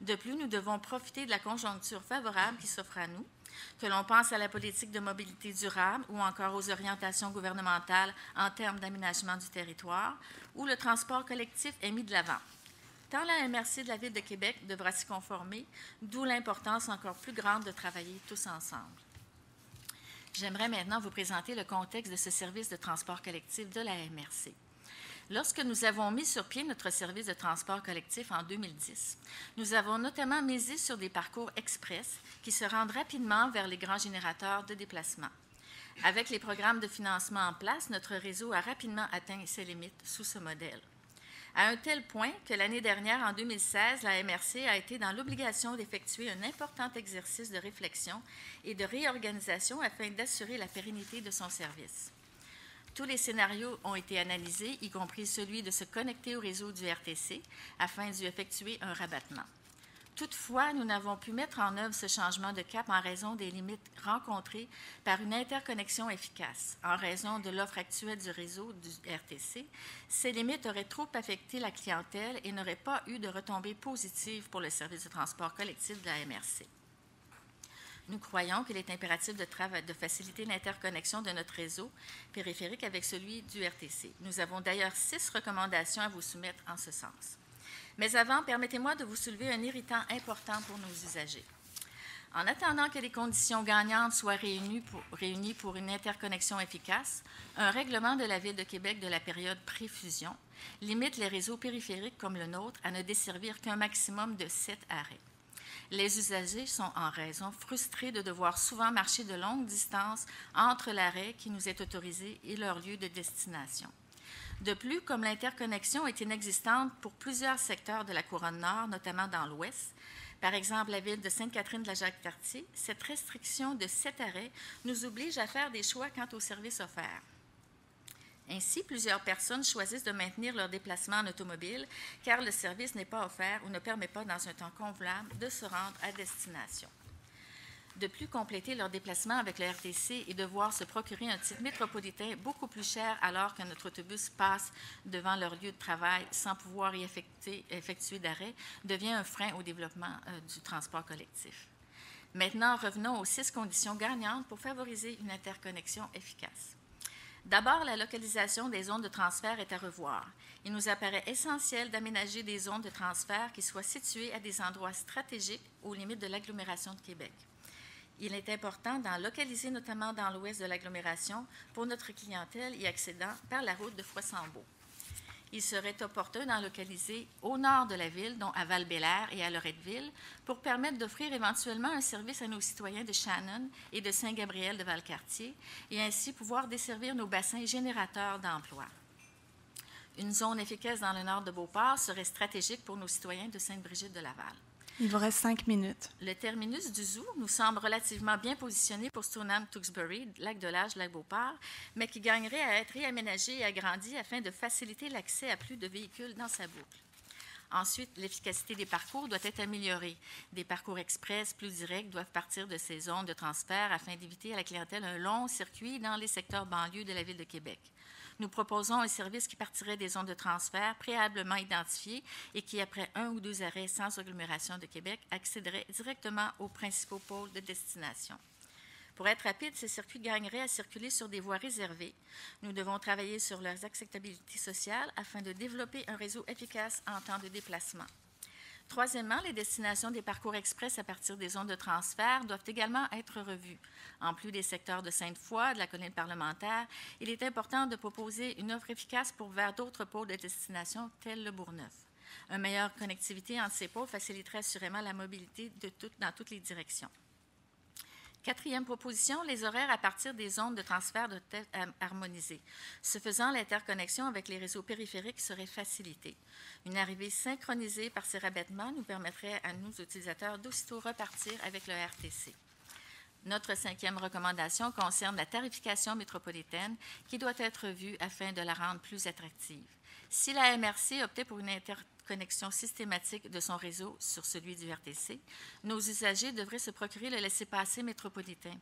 De plus, nous devons profiter de la conjoncture favorable qui s'offre à nous, que l'on pense à la politique de mobilité durable ou encore aux orientations gouvernementales en termes d'aménagement du territoire, où le transport collectif est mis de l'avant. Tant la MRC de la Ville de Québec devra s'y conformer, d'où l'importance encore plus grande de travailler tous ensemble. J'aimerais maintenant vous présenter le contexte de ce service de transport collectif de la MRC. Lorsque nous avons mis sur pied notre service de transport collectif en 2010, nous avons notamment misé sur des parcours express qui se rendent rapidement vers les grands générateurs de déplacement. Avec les programmes de financement en place, notre réseau a rapidement atteint ses limites sous ce modèle. À un tel point que l'année dernière, en 2016, la MRC a été dans l'obligation d'effectuer un important exercice de réflexion et de réorganisation afin d'assurer la pérennité de son service. Tous les scénarios ont été analysés, y compris celui de se connecter au réseau du RTC afin d'y effectuer un rabattement. Toutefois, nous n'avons pu mettre en œuvre ce changement de cap en raison des limites rencontrées par une interconnexion efficace. En raison de l'offre actuelle du réseau du RTC, ces limites auraient trop affecté la clientèle et n'auraient pas eu de retombées positives pour le service de transport collectif de la MRC. Nous croyons qu'il est impératif de, de faciliter l'interconnexion de notre réseau périphérique avec celui du RTC. Nous avons d'ailleurs six recommandations à vous soumettre en ce sens. Mais avant, permettez-moi de vous soulever un irritant important pour nos usagers. En attendant que les conditions gagnantes soient réunies pour, une interconnexion efficace, un règlement de la Ville de Québec de la période pré-fusion limite les réseaux périphériques comme le nôtre à ne desservir qu'un maximum de sept arrêts les usagers sont en raison frustrés de devoir souvent marcher de longues distances entre l'arrêt qui nous est autorisé et leur lieu de destination. De plus, comme l'interconnexion est inexistante pour plusieurs secteurs de la couronne nord, notamment dans l'ouest, par exemple la ville de Sainte-Catherine de la Jacques-Cartier, cette restriction de sept arrêts nous oblige à faire des choix quant aux services offerts. Ainsi, plusieurs personnes choisissent de maintenir leur déplacement en automobile car le service n'est pas offert ou ne permet pas, dans un temps convenable, de se rendre à destination. De plus, compléter leur déplacement avec le RTC et devoir se procurer un titre métropolitain beaucoup plus cher alors que notre autobus passe devant leur lieu de travail sans pouvoir y effectuer, d'arrêt devient un frein au développement euh, du transport collectif. Maintenant, revenons aux six conditions gagnantes pour favoriser une interconnexion efficace. D'abord, la localisation des zones de transfert est à revoir. Il nous apparaît essentiel d'aménager des zones de transfert qui soient situées à des endroits stratégiques aux limites de l'agglomération de Québec. Il est important d'en localiser notamment dans l'ouest de l'agglomération pour notre clientèle y accédant par la route de Froissambeau il serait opportun d'en localiser au nord de la ville, dont à val et à Loretteville, pour permettre d'offrir éventuellement un service à nos citoyens de Shannon et de Saint-Gabriel de Valcartier et ainsi pouvoir desservir nos bassins générateurs d'emplois. Une zone efficace dans le nord de Beauport serait stratégique pour nos citoyens de Sainte-Brigitte de Laval. Il vous reste cinq minutes. Le terminus du zoo nous semble relativement bien positionné pour Stoneham, Tewksbury, Lac de l'Âge, Lac Beauport, mais qui gagnerait à être réaménagé et agrandi afin de faciliter l'accès à plus de véhicules dans sa boucle. Ensuite, l'efficacité des parcours doit être améliorée. Des parcours express plus directs doivent partir de ces zones de transfert afin d'éviter à la clientèle un long circuit dans les secteurs banlieues de la ville de Québec. Nous proposons un service qui partirait des zones de transfert préalablement identifiées et qui, après un ou deux arrêts sans agglomération de Québec, accéderait directement aux principaux pôles de destination. Pour être rapide, ces circuits gagneraient à circuler sur des voies réservées. Nous devons travailler sur leur acceptabilité sociale afin de développer un réseau efficace en temps de déplacement. Troisièmement, les destinations des parcours express à partir des zones de transfert doivent également être revues. En plus des secteurs de Sainte-Foy, de la colline parlementaire, il est important de proposer une offre efficace pour vers d'autres pôles de destination tels le Bourgneuf. Une meilleure connectivité entre ces pôles faciliterait assurément la mobilité de dans toutes les directions. Quatrième proposition, les horaires à partir des zones de transfert doivent être harmonisés. Ce faisant, l'interconnexion avec les réseaux périphériques serait facilitée. Une arrivée synchronisée par ces rabattements nous permettrait à nous, utilisateurs, d'aussitôt repartir avec le RTC. Notre cinquième recommandation concerne la tarification métropolitaine qui doit être revue afin de la rendre plus attractive. Si la MRC optait pour une interconnexion connexion systématique de son réseau sur celui du RTC, nos usagers devraient se procurer le laissez-passer métropolitain.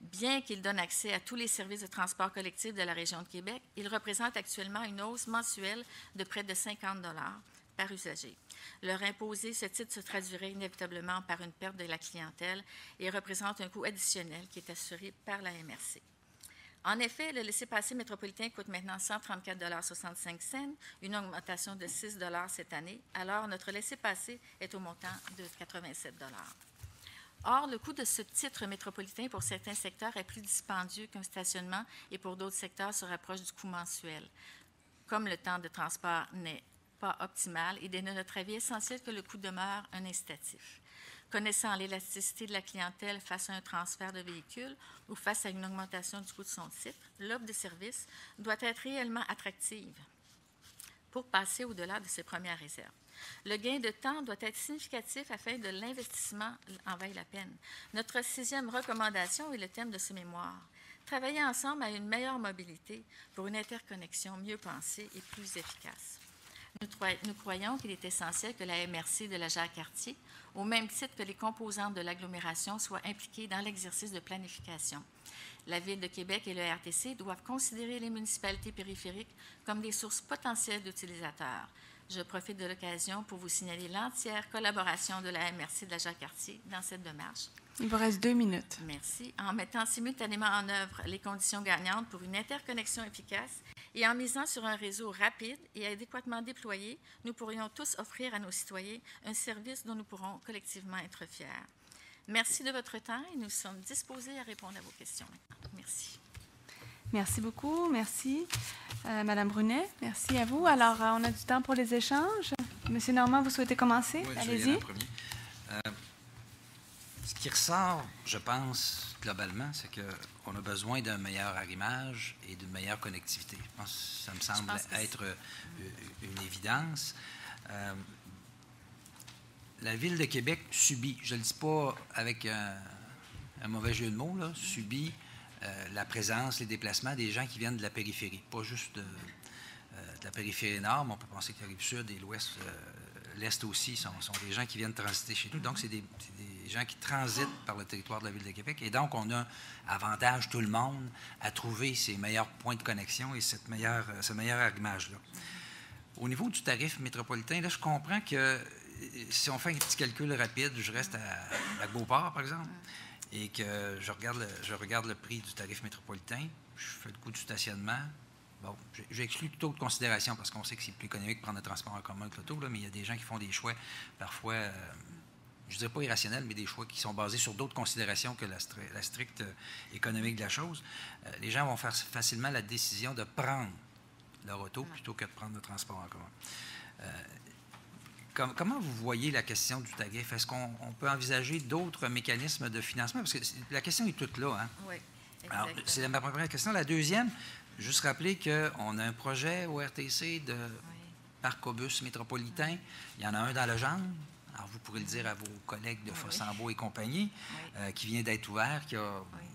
Bien qu'il donne accès à tous les services de transport collectif de la région de Québec, il représente actuellement une hausse mensuelle de près de 50 par usager. Leur imposer ce titre se traduirait inévitablement par une perte de la clientèle et représente un coût additionnel qui est assuré par la MRC. En effet, le laissez-passer métropolitain coûte maintenant 134,65 une augmentation de 6 cette année, alors notre laissez-passer est au montant de 87 Or, le coût de ce titre métropolitain pour certains secteurs est plus dispendieux qu'un stationnement et pour d'autres secteurs se rapproche du coût mensuel. Comme le temps de transport n'est pas optimal, il est de notre avis essentiel que le coût demeure un incitatif. Connaissant l'élasticité de la clientèle face à un transfert de véhicule ou face à une augmentation du coût de son titre, l'offre de service doit être réellement attractive pour passer au-delà de ses premières réserves. Le gain de temps doit être significatif afin que l'investissement en vaille la peine. Notre sixième recommandation est le thème de ce mémoire. Travailler ensemble à une meilleure mobilité pour une interconnexion mieux pensée et plus efficace. Nous, croyons qu'il est essentiel que la MRC de la Jacques-Cartier, au même titre que les composantes de l'agglomération, soient impliquées dans l'exercice de planification. La Ville de Québec et le RTC doivent considérer les municipalités périphériques comme des sources potentielles d'utilisateurs. Je profite de l'occasion pour vous signaler l'entière collaboration de la MRC de la Jacques-Cartier dans cette démarche. Il vous reste deux minutes. Merci. En mettant simultanément en œuvre les conditions gagnantes pour une interconnexion efficace et en misant sur un réseau rapide et adéquatement déployé, nous pourrions tous offrir à nos citoyens un service dont nous pourrons collectivement être fiers. Merci de votre temps et nous sommes disposés à répondre à vos questions. Merci. Merci beaucoup. Merci, euh, Madame Brunet. Merci à vous. Alors, euh, on a du temps pour les échanges. Monsieur Normand, vous souhaitez commencer? Oui, Allez-y. Euh, ce qui ressort, je pense, globalement, c'est qu'on a besoin d'un meilleur arrimage et d'une meilleure connectivité. ça me semble être une évidence la Ville de Québec subit, je ne le dis pas avec un, mauvais jeu de mots, là, subit euh, la présence, les déplacements des gens qui viennent de la périphérie, pas juste de, euh, la périphérie nord, mais on peut penser que la rive sud et l'ouest, euh, l'est aussi sont, des gens qui viennent transiter chez nous. Donc, c'est des, gens qui transitent par le territoire de la Ville de Québec. Et donc, on a avantage tout le monde à trouver ces meilleurs points de connexion et cette meilleure, ce meilleur arrimage-là. Au niveau du tarif métropolitain, là, je comprends que si on fait un petit calcul rapide, je reste à, Beauport, par exemple, et que je regarde, le, je regarde le prix du tarif métropolitain, je fais le coût du stationnement. Bon, j'exclus toute autre considération parce qu'on sait que c'est plus économique de prendre le transport en commun que l'auto, mais il y a des gens qui font des choix parfois, euh, je ne dirais pas irrationnels, mais des choix qui sont basés sur d'autres considérations que la, stricte euh, économique de la chose. Euh, les gens vont faire facilement la décision de prendre leur auto plutôt que de prendre le transport en commun comment vous voyez la question du tarif? Est-ce qu'on peut envisager d'autres mécanismes de financement? Parce que la question est toute là. Hein? Oui. Alors, c'est ma première question. La deuxième, juste rappeler qu'on a un projet au RTC de parc au bus métropolitain. Il y en a un dans le genre. Alors, vous pourrez le dire à vos collègues de Fossambeau et compagnie, euh, qui vient d'être ouvert, qui a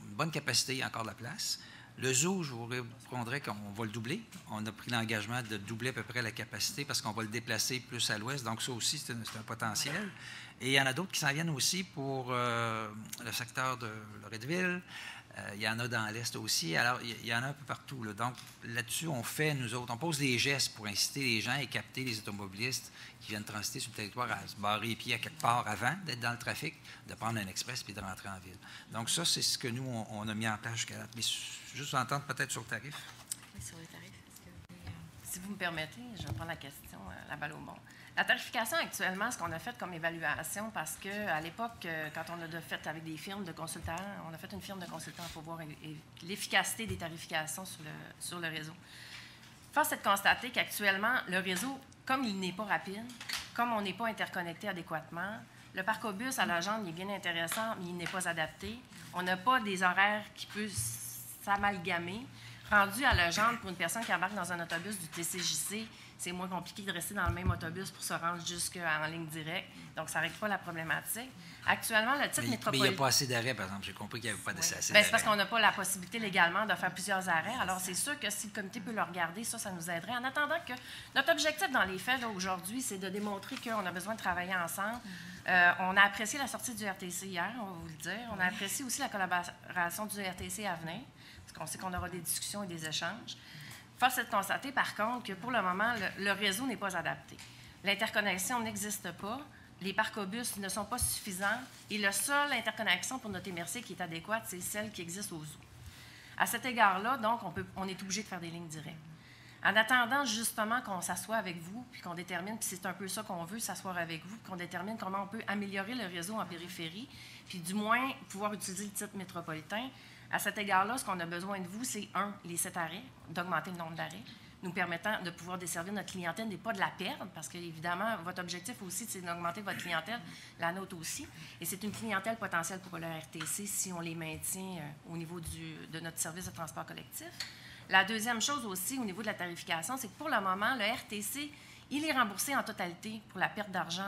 une bonne capacité, encore de la place. Le zoo, je vous répondrai qu'on va le doubler. On a pris l'engagement de doubler à peu près la capacité parce qu'on va le déplacer plus à l'ouest. Donc, ça aussi, c'est un, potentiel. Et il y en a d'autres qui s'en viennent aussi pour euh, le secteur de Loretteville. Euh, il y en a dans l'Est aussi. Alors, il y en a un peu partout. Donc, là-dessus, on fait, nous autres, on pose des gestes pour inciter les gens et capter les automobilistes qui viennent transiter sur le territoire à se barrer les pieds à quelque part avant d'être dans le trafic, de prendre un express puis de rentrer en ville. Donc, ça, c'est ce que nous, on, a mis en place jusqu'à là. Mais juste entendre peut-être sur le tarif. Oui, sur le tarif. Si vous me permettez, je prendre la question, euh, la balle au monde. La tarification actuellement, ce qu'on a fait comme évaluation, parce qu'à l'époque, euh, quand on a fait avec des firmes de consultants, on a fait une firme de consultants pour voir l'efficacité des tarifications sur le, réseau. Force est de constater qu'actuellement, le réseau, comme il n'est pas rapide, comme on n'est pas interconnecté adéquatement, le parc au à la jambe est bien intéressant, mais il n'est pas adapté. On n'a pas des horaires qui peuvent s'amalgamer. Rendu à jambe pour une personne qui embarque dans un autobus du TCJC, c'est moins compliqué de rester dans le même autobus pour se rendre jusqu'en ligne directe. Donc, ça ne règle pas la problématique. Actuellement, le titre métropolitain. Mais il n'y a pas assez d'arrêts, par exemple. J'ai compris qu'il n'y avait pas assez d'arrêts. C'est parce qu'on n'a pas la possibilité légalement de faire plusieurs arrêts. Alors, c'est sûr que si le comité peut le regarder, ça, ça nous aiderait. En attendant que notre objectif dans les faits, aujourd'hui, c'est de démontrer qu'on a besoin de travailler ensemble. Mm-hmm. Euh, on a apprécié la sortie du RTC hier, on va vous le dire. On a apprécié aussi la collaboration du RTC à venir, qu'on sait qu'on aura des discussions et des échanges. Force est de constater, par contre, que pour le moment, le, réseau n'est pas adapté. L'interconnexion n'existe pas. Les parcs bus ne sont pas suffisants. Et la seule interconnexion pour notre MRC qui est adéquate, c'est celle qui existe au zoo. À cet égard-là, donc, on est obligé de faire des lignes directes. En attendant justement qu'on s'assoie avec vous, puis qu'on détermine, puis c'est un peu ça qu'on veut, s'asseoir avec vous, qu'on détermine comment on peut améliorer le réseau en périphérie, puis du moins pouvoir utiliser le titre métropolitain. À cet égard-là, ce qu'on a besoin de vous, c'est un, les sept arrêts, d'augmenter le nombre d'arrêts, nous permettant de pouvoir desservir notre clientèle et pas de la perdre, parce que évidemment, votre objectif aussi, c'est d'augmenter votre clientèle, la nôtre aussi. Et c'est une clientèle potentielle pour le RTC si on les maintient euh, au niveau de notre service de transport collectif. La deuxième chose aussi, au niveau de la tarification, c'est que pour le moment, le RTC, il est remboursé en totalité pour la perte d'argent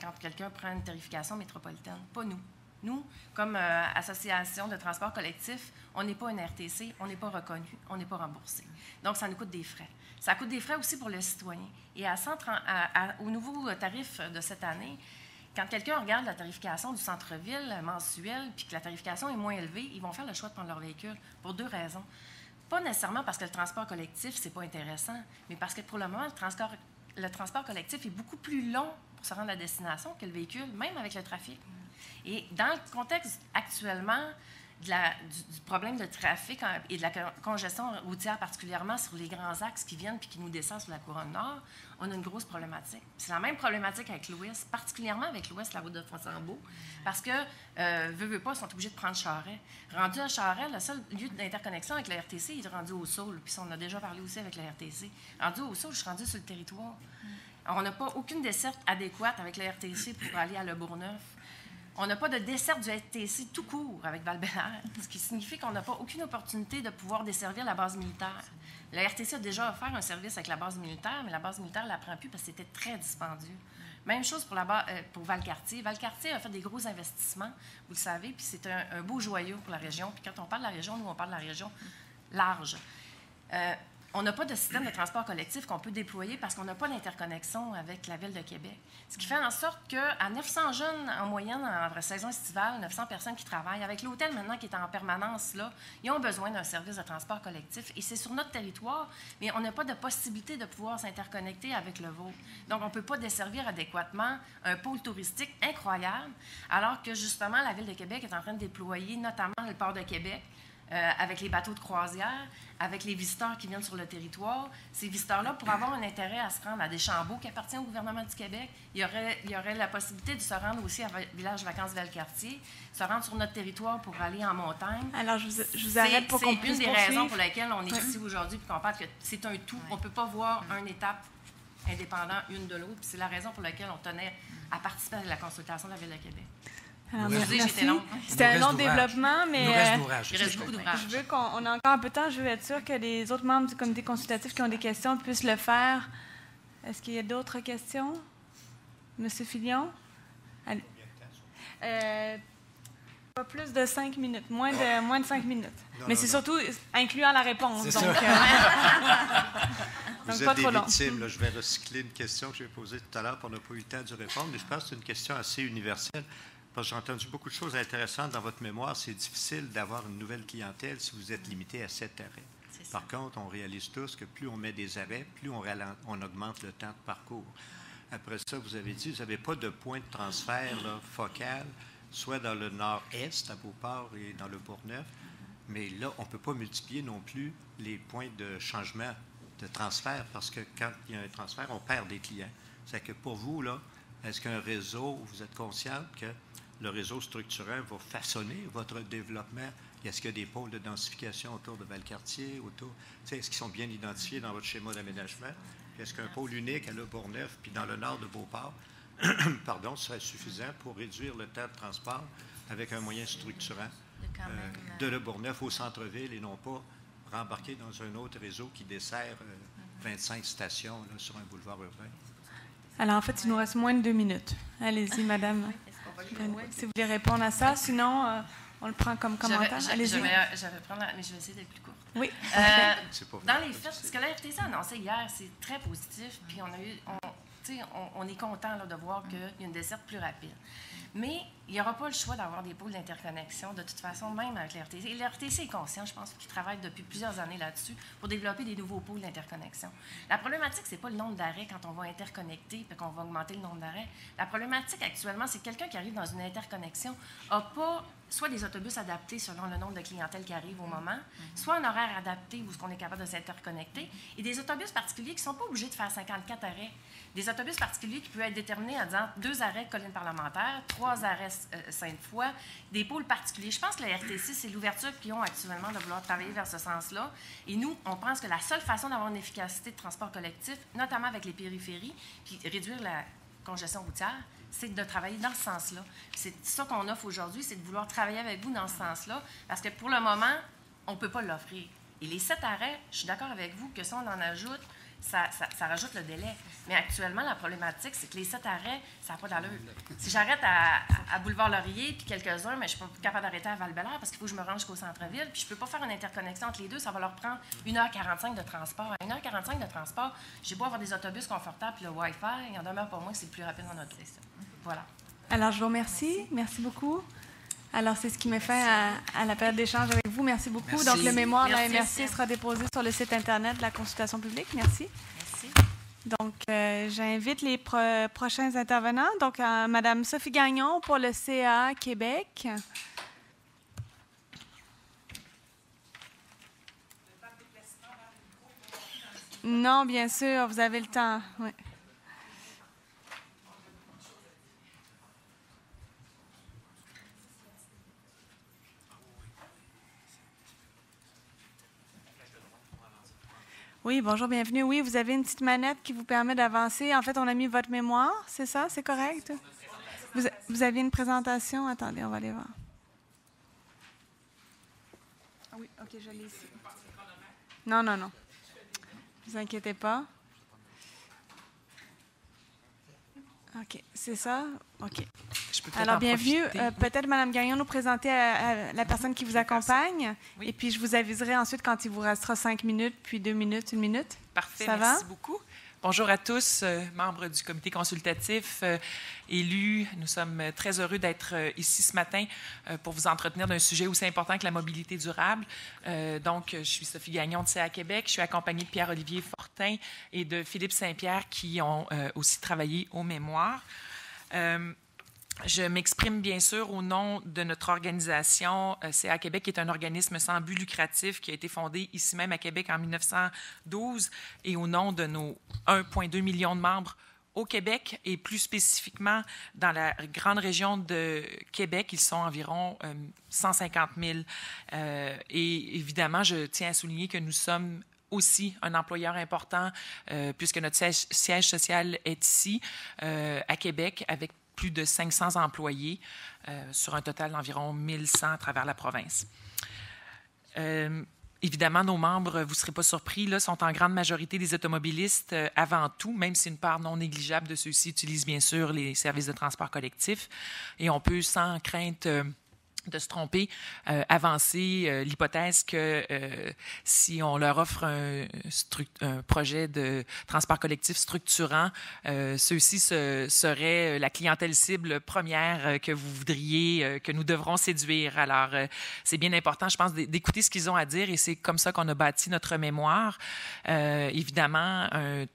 quand quelqu'un prend une tarification métropolitaine, pas nous. Nous, comme euh, association de transport collectif, on n'est pas une RTC, on n'est pas reconnu, on n'est pas remboursé. Donc, ça nous coûte des frais. Ça coûte des frais aussi pour le citoyen. Et à au nouveau tarif de cette année, quand quelqu'un regarde la tarification du centre-ville mensuel, puis que la tarification est moins élevée, ils vont faire le choix de prendre leur véhicule pour deux raisons. Pas nécessairement parce que le transport collectif, c'est pas intéressant, mais parce que pour le moment, le transport, le transport collectif est beaucoup plus long pour se rendre à destination que le véhicule, même avec le trafic. Et dans le contexte actuellement du, problème de trafic et de la congestion routière, particulièrement sur les grands axes qui viennent puis qui nous descendent sur la couronne nord, on a une grosse problématique. C'est la même problématique avec l'Ouest, particulièrement avec l'Ouest, la route de Fontainebleau, parce que, euh, veut pas, ils sont obligés de prendre Charret. Rendu à Charret, le seul lieu d'interconnexion avec la RTC il est rendu au sol, puis on a déjà parlé aussi avec la RTC. Rendu au sol, je suis rendu sur le territoire. On n'a pas aucune desserte adéquate avec la RTC pour aller à Le Bourgneuf. On n'a pas de dessert du RTC tout court avec val ce qui signifie qu'on n'a pas aucune opportunité de pouvoir desservir la base militaire. La RTC a déjà offert un service avec la base militaire, mais la base militaire ne la prend plus parce que c'était très dispendieux. Même chose pour, la, euh, pour Valcartier. Valcartier a fait des gros investissements, vous le savez, puis c'est un, beau joyau pour la région. Puis quand on parle de la région, nous, on parle de la région large. Euh, on n'a pas de système de transport collectif qu'on peut déployer parce qu'on n'a pas d'interconnexion avec la Ville de Québec. Ce qui fait en sorte qu'à 900 jeunes en moyenne, en saison estivale, 900 personnes qui travaillent, avec l'hôtel maintenant qui est en permanence là, ils ont besoin d'un service de transport collectif et c'est sur notre territoire, mais on n'a pas de possibilité de pouvoir s'interconnecter avec le vôtre. Donc, on ne peut pas desservir adéquatement un pôle touristique incroyable, alors que justement, la Ville de Québec est en train de déployer notamment le port de Québec, euh, avec les bateaux de croisière, avec les visiteurs qui viennent sur le territoire. Ces visiteurs-là, pour avoir un intérêt à se rendre à Deschambault, qui appartient au gouvernement du Québec, il y aurait, il y aurait la possibilité de se rendre aussi à Village Vacances Valcartier, se rendre sur notre territoire pour aller en montagne. Alors, je vous, je vous arrête pour qu'on puisse C'est une des raisons pour lesquelles on est ici aujourd'hui, puis qu'on parle que c'est un tout. On ne peut pas voir une étape indépendante une de l'autre. C'est la raison pour laquelle on tenait à participer à la consultation de la Ville de Québec. Merci. C'était un long développement, mais il reste beaucoup d'ouvrage. Je veux qu'on a encore un peu de temps. Je veux être sûre que les autres membres du comité consultatif qui ont des questions puissent le faire. Est-ce qu'il y a d'autres questions? Monsieur Filion? Euh, pas plus de cinq minutes, moins de, moins de cinq minutes. Mais c'est surtout incluant la réponse. Donc, euh, Vous êtes des victimes. je vais recycler une question que j'ai posée tout à l'heure, pour ne pas eu le temps de répondre, mais je pense que c'est une question assez universelle j'ai entendu beaucoup de choses intéressantes dans votre mémoire. C'est difficile d'avoir une nouvelle clientèle si vous êtes limité à sept arrêts. Par contre, on réalise tous que plus on met des arrêts, plus on, on augmente le temps de parcours. Après ça, vous avez dit, vous n'avez pas de point de transfert focal, soit dans le nord-est, à Beauport et dans le Bourgneuf, mais là, on ne peut pas multiplier non plus les points de changement de transfert parce que quand il y a un transfert, on perd des clients. C'est que pour vous, là, est-ce qu'un réseau, vous êtes conscient que le réseau structurant va façonner votre développement? Est-ce qu'il y a des pôles de densification autour de Valcartier? Autour, est-ce qu'ils sont bien identifiés dans votre schéma d'aménagement? Est-ce qu'un pôle unique à Le Bourgneuf, puis dans le nord de Beauport, pardon, serait suffisant pour réduire le temps de transport avec un moyen structurant euh, de Le Bourgneuf au centre-ville et non pas rembarquer dans un autre réseau qui dessert 25 euh, stations sur un boulevard urbain? Alors, en fait, il nous reste moins de deux minutes. Allez-y, madame. Si vous voulez répondre à ça, sinon, euh, on le prend comme commentaire. Allez-y. Je vais, prendre, mais je vais essayer d'être plus court. Oui. Euh, dans les faits, ce que la RTC a annoncé hier, c'est très positif, puis on a eu, on, on, est content là, de voir qu'il y a une desserte plus rapide. Mais il n'y aura pas le choix d'avoir des pôles d'interconnexion, de toute façon, même avec l'RTC. Et l'RTC est conscient, je pense, qu'il travaille depuis plusieurs années là-dessus pour développer des nouveaux pôles d'interconnexion. La problématique, ce n'est pas le nombre d'arrêts quand on va interconnecter et qu'on va augmenter le nombre d'arrêts. La problématique actuellement, c'est que quelqu'un qui arrive dans une interconnexion n'a pas soit des autobus adaptés selon le nombre de clientèle qui arrive au moment, soit un horaire adapté où on est capable de s'interconnecter, et des autobus particuliers qui ne sont pas obligés de faire 54 arrêts. Des autobus particuliers qui peuvent être déterminés en disant deux arrêts colline parlementaire, trois arrêts euh, Sainte-Foy, des pôles particuliers. Je pense que la RTC, c'est l'ouverture qu'ils ont actuellement de vouloir travailler vers ce sens-là. Et nous, on pense que la seule façon d'avoir une efficacité de transport collectif, notamment avec les périphéries, puis réduire la congestion routière, c'est de travailler dans ce sens-là. C'est ça qu'on offre aujourd'hui, c'est de vouloir travailler avec vous dans ce sens-là, parce que pour le moment, on ne peut pas l'offrir. Et les sept arrêts, je suis d'accord avec vous que si on en ajoute, ça, rajoute le délai. Mais actuellement, la problématique, c'est que les sept arrêts, ça n'a pas d'allure. Si j'arrête à, Boulevard Laurier puis quelques-uns, mais je ne suis pas capable d'arrêter à val parce qu'il faut que je me rende jusqu'au centre-ville, puis je ne peux pas faire une interconnexion entre les deux, ça va leur prendre 1h45 de transport. À 1h45 de transport, j'ai beau avoir des autobus confortables puis le Wi-Fi, il en demeure pas moins que c'est le plus rapide en auto. Voilà. Alors, je vous remercie. Merci, beaucoup. Alors, c'est ce qui me fait à, la période d'échange avec vous. Merci beaucoup. Donc, le mémoire de la MRC sera déposé sur le site Internet de la consultation publique. Merci. Merci. Donc, euh, j'invite les prochains intervenants. Donc, euh, Madame Sophie Gagnon pour le CA Québec. Non, bien sûr, vous avez le temps. Oui. Oui, bonjour, bienvenue. Oui, vous avez une petite manette qui vous permet d'avancer. En fait, on a mis votre mémoire, c'est ça? C'est correct? Vous, vous aviez une présentation? Attendez, on va aller voir. Ah oui, OK, je l'ai. Non, non, non. Ne vous inquiétez pas. OK, c'est ça? OK. Alors, bienvenue. Euh, peut-être, Mme Gagnon, nous présenter la personne qui vous accompagne. Et puis, je vous aviserai ensuite quand il vous restera cinq minutes, puis deux minutes, une minute. Parfait, merci beaucoup. Bonjour à tous, euh, membres du comité consultatif, élus. Nous sommes très heureux d'être ici ce matin pour vous entretenir d'un sujet aussi important que la mobilité durable. donc, je suis Sophie Gagnon de CA Québec. Je suis accompagnée de Pierre-Olivier Fortin et de Philippe Saint-Pierre qui ont aussi travaillé au mémoire. Je m'exprime bien sûr au nom de notre organisation euh, CA Québec, qui est un organisme sans but lucratif qui a été fondé ici même à Québec en 1912 et au nom de nos 1,2 million de membres au Québec et plus spécifiquement dans la grande région de Québec, ils sont environ 150 euh, 000. Euh, et évidemment, je tiens à souligner que nous sommes aussi un employeur important puisque notre siège, siège, social est ici à Québec avec plus de 500 employés euh, sur un total d'environ 1100 à travers la province. Euh, évidemment, nos membres, vous ne serez pas surpris, là, sont en grande majorité des automobilistes euh, avant tout, même si une part non négligeable de ceux-ci utilisent bien sûr les services de transport collectif. Et on peut sans crainte de se tromper, euh, avancer euh, l'hypothèse que euh, si on leur offre un, projet de transport collectif structurant, ceux-ci seraient la clientèle cible première que vous voudriez, que nous devrons séduire. Alors, c'est bien important, je pense, d'écouter ce qu'ils ont à dire et c'est comme ça qu'on a bâti notre mémoire. évidemment, un,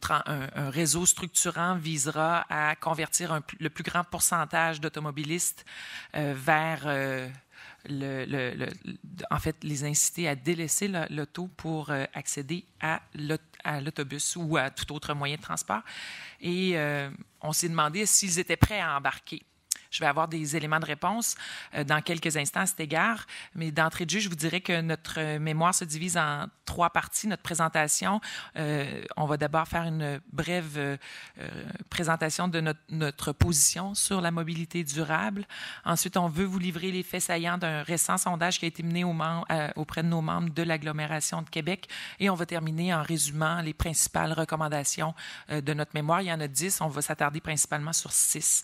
réseau structurant visera à convertir le plus grand pourcentage d'automobilistes vers en fait, les inciter à délaisser l'auto pour euh, accéder à l'autobus ou à tout autre moyen de transport. Et euh, on s'est demandé s'ils étaient prêts à embarquer. Je vais avoir des éléments de réponse euh, dans quelques instants à cet égard. Mais d'entrée de jeu, je vous dirais que notre euh, mémoire se divise en trois parties. Notre présentation, euh, on va d'abord faire une brève présentation de notre, notre, position sur la mobilité durable. Ensuite, on veut vous livrer les faits saillants d'un récent sondage qui a été mené auprès de nos membres de l'agglomération de Québec. Et on va terminer en résumant les principales recommandations de notre mémoire. Il y en a dix. On va s'attarder principalement sur six.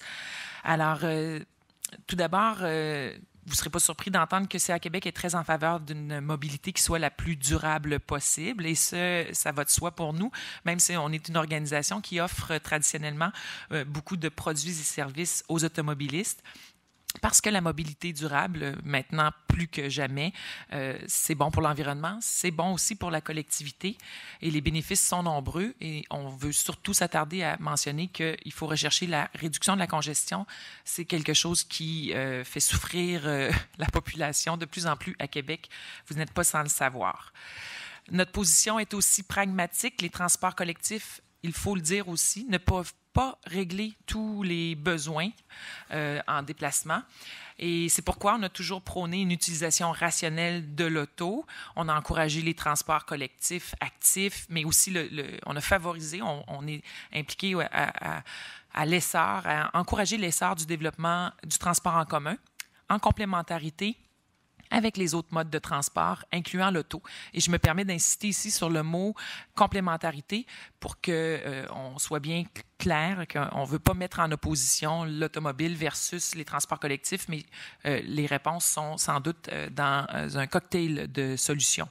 Alors, euh, tout d'abord, euh, vous ne serez pas surpris d'entendre que CA Québec est très en faveur d'une mobilité qui soit la plus durable possible. Et ça va de soi pour nous, même si on est une organisation qui offre traditionnellement euh, beaucoup de produits et services aux automobilistes. Parce que la mobilité durable, maintenant plus que jamais, euh, c'est bon pour l'environnement, c'est bon aussi pour la collectivité et les bénéfices sont nombreux et on veut surtout s'attarder à mentionner qu'il faut rechercher la réduction de la congestion. C'est quelque chose qui euh, fait souffrir euh, la population de plus en plus à Québec. Vous n'êtes pas sans le savoir. Notre position est aussi pragmatique. Les transports collectifs, il faut le dire aussi, ne peuvent pas régler tous les besoins euh, en déplacement. Et c'est pourquoi on a toujours prôné une utilisation rationnelle de l'auto. On a encouragé les transports collectifs actifs, mais aussi on a favorisé, on, est impliqué à, à, à l'essor, à encourager l'essor du développement du transport en commun en complémentarité avec les autres modes de transport, incluant l'auto. Et je me permets d'insister ici sur le mot complémentarité pour que euh, on soit bien clair, qu'on ne veut pas mettre en opposition l'automobile versus les transports collectifs, mais euh, les réponses sont sans doute euh, dans un cocktail de solutions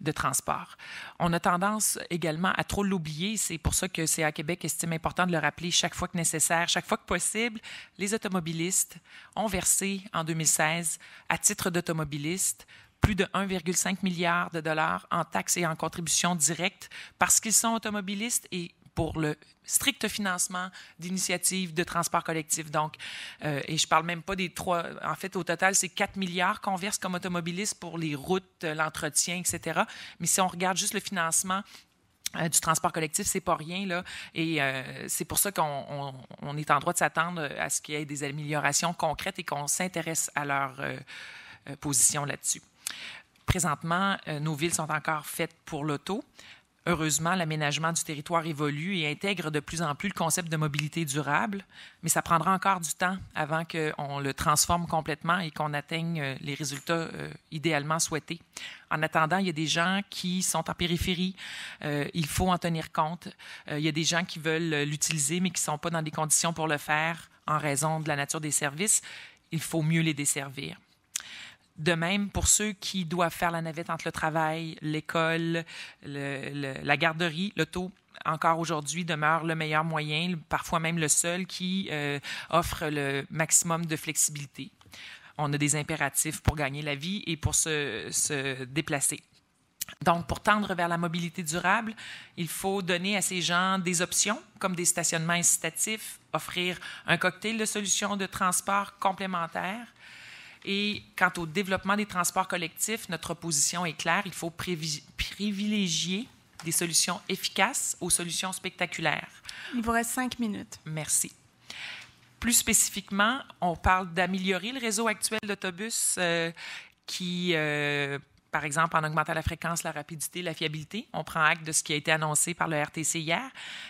de transport. On a tendance également à trop l'oublier. C'est pour ça que CA Québec estime important de le rappeler chaque fois que nécessaire, chaque fois que possible. Les automobilistes ont versé en 2016, à titre d'automobilistes, plus de 1,5 milliard de dollars en taxes et en contributions directes parce qu'ils sont automobilistes et pour le strict financement d'initiatives de transport collectif. Donc, euh, et je parle même pas des trois. En fait, au total, c'est 4 milliards qu'on verse comme automobiliste pour les routes, l'entretien, etc. Mais si on regarde juste le financement euh, du transport collectif, c'est pas rien là, et euh, c'est pour ça qu'on on, est en droit de s'attendre à ce qu'il y ait des améliorations concrètes et qu'on s'intéresse à leur position là-dessus. Présentement, nos villes sont encore faites pour l'auto. Heureusement, l'aménagement du territoire évolue et intègre de plus en plus le concept de mobilité durable, mais ça prendra encore du temps avant qu'on le transforme complètement et qu'on atteigne euh, les résultats euh, idéalement souhaités. En attendant, il y a des gens qui sont en périphérie, euh, il faut en tenir compte. il y a des gens qui veulent l'utiliser, mais qui ne sont pas dans des conditions pour le faire en raison de la nature des services. Il faut mieux les desservir. De même, pour ceux qui doivent faire la navette entre le travail, l'école, la garderie, l'auto, encore aujourd'hui, demeure le meilleur moyen, parfois même le seul, qui euh, offre le maximum de flexibilité. On a des impératifs pour gagner la vie et pour se, se déplacer. Donc, pour tendre vers la mobilité durable, il faut donner à ces gens des options, comme des stationnements incitatifs, offrir un cocktail de solutions de transport complémentaires, et quant au développement des transports collectifs, notre position est claire. Il faut privilégier des solutions efficaces aux solutions spectaculaires. Il vous reste cinq minutes. Merci. Plus spécifiquement, on parle d'améliorer le réseau actuel d'autobus euh, qui, euh, par exemple, en augmentant la fréquence, la rapidité, la fiabilité. On prend acte de ce qui a été annoncé par le RTC hier.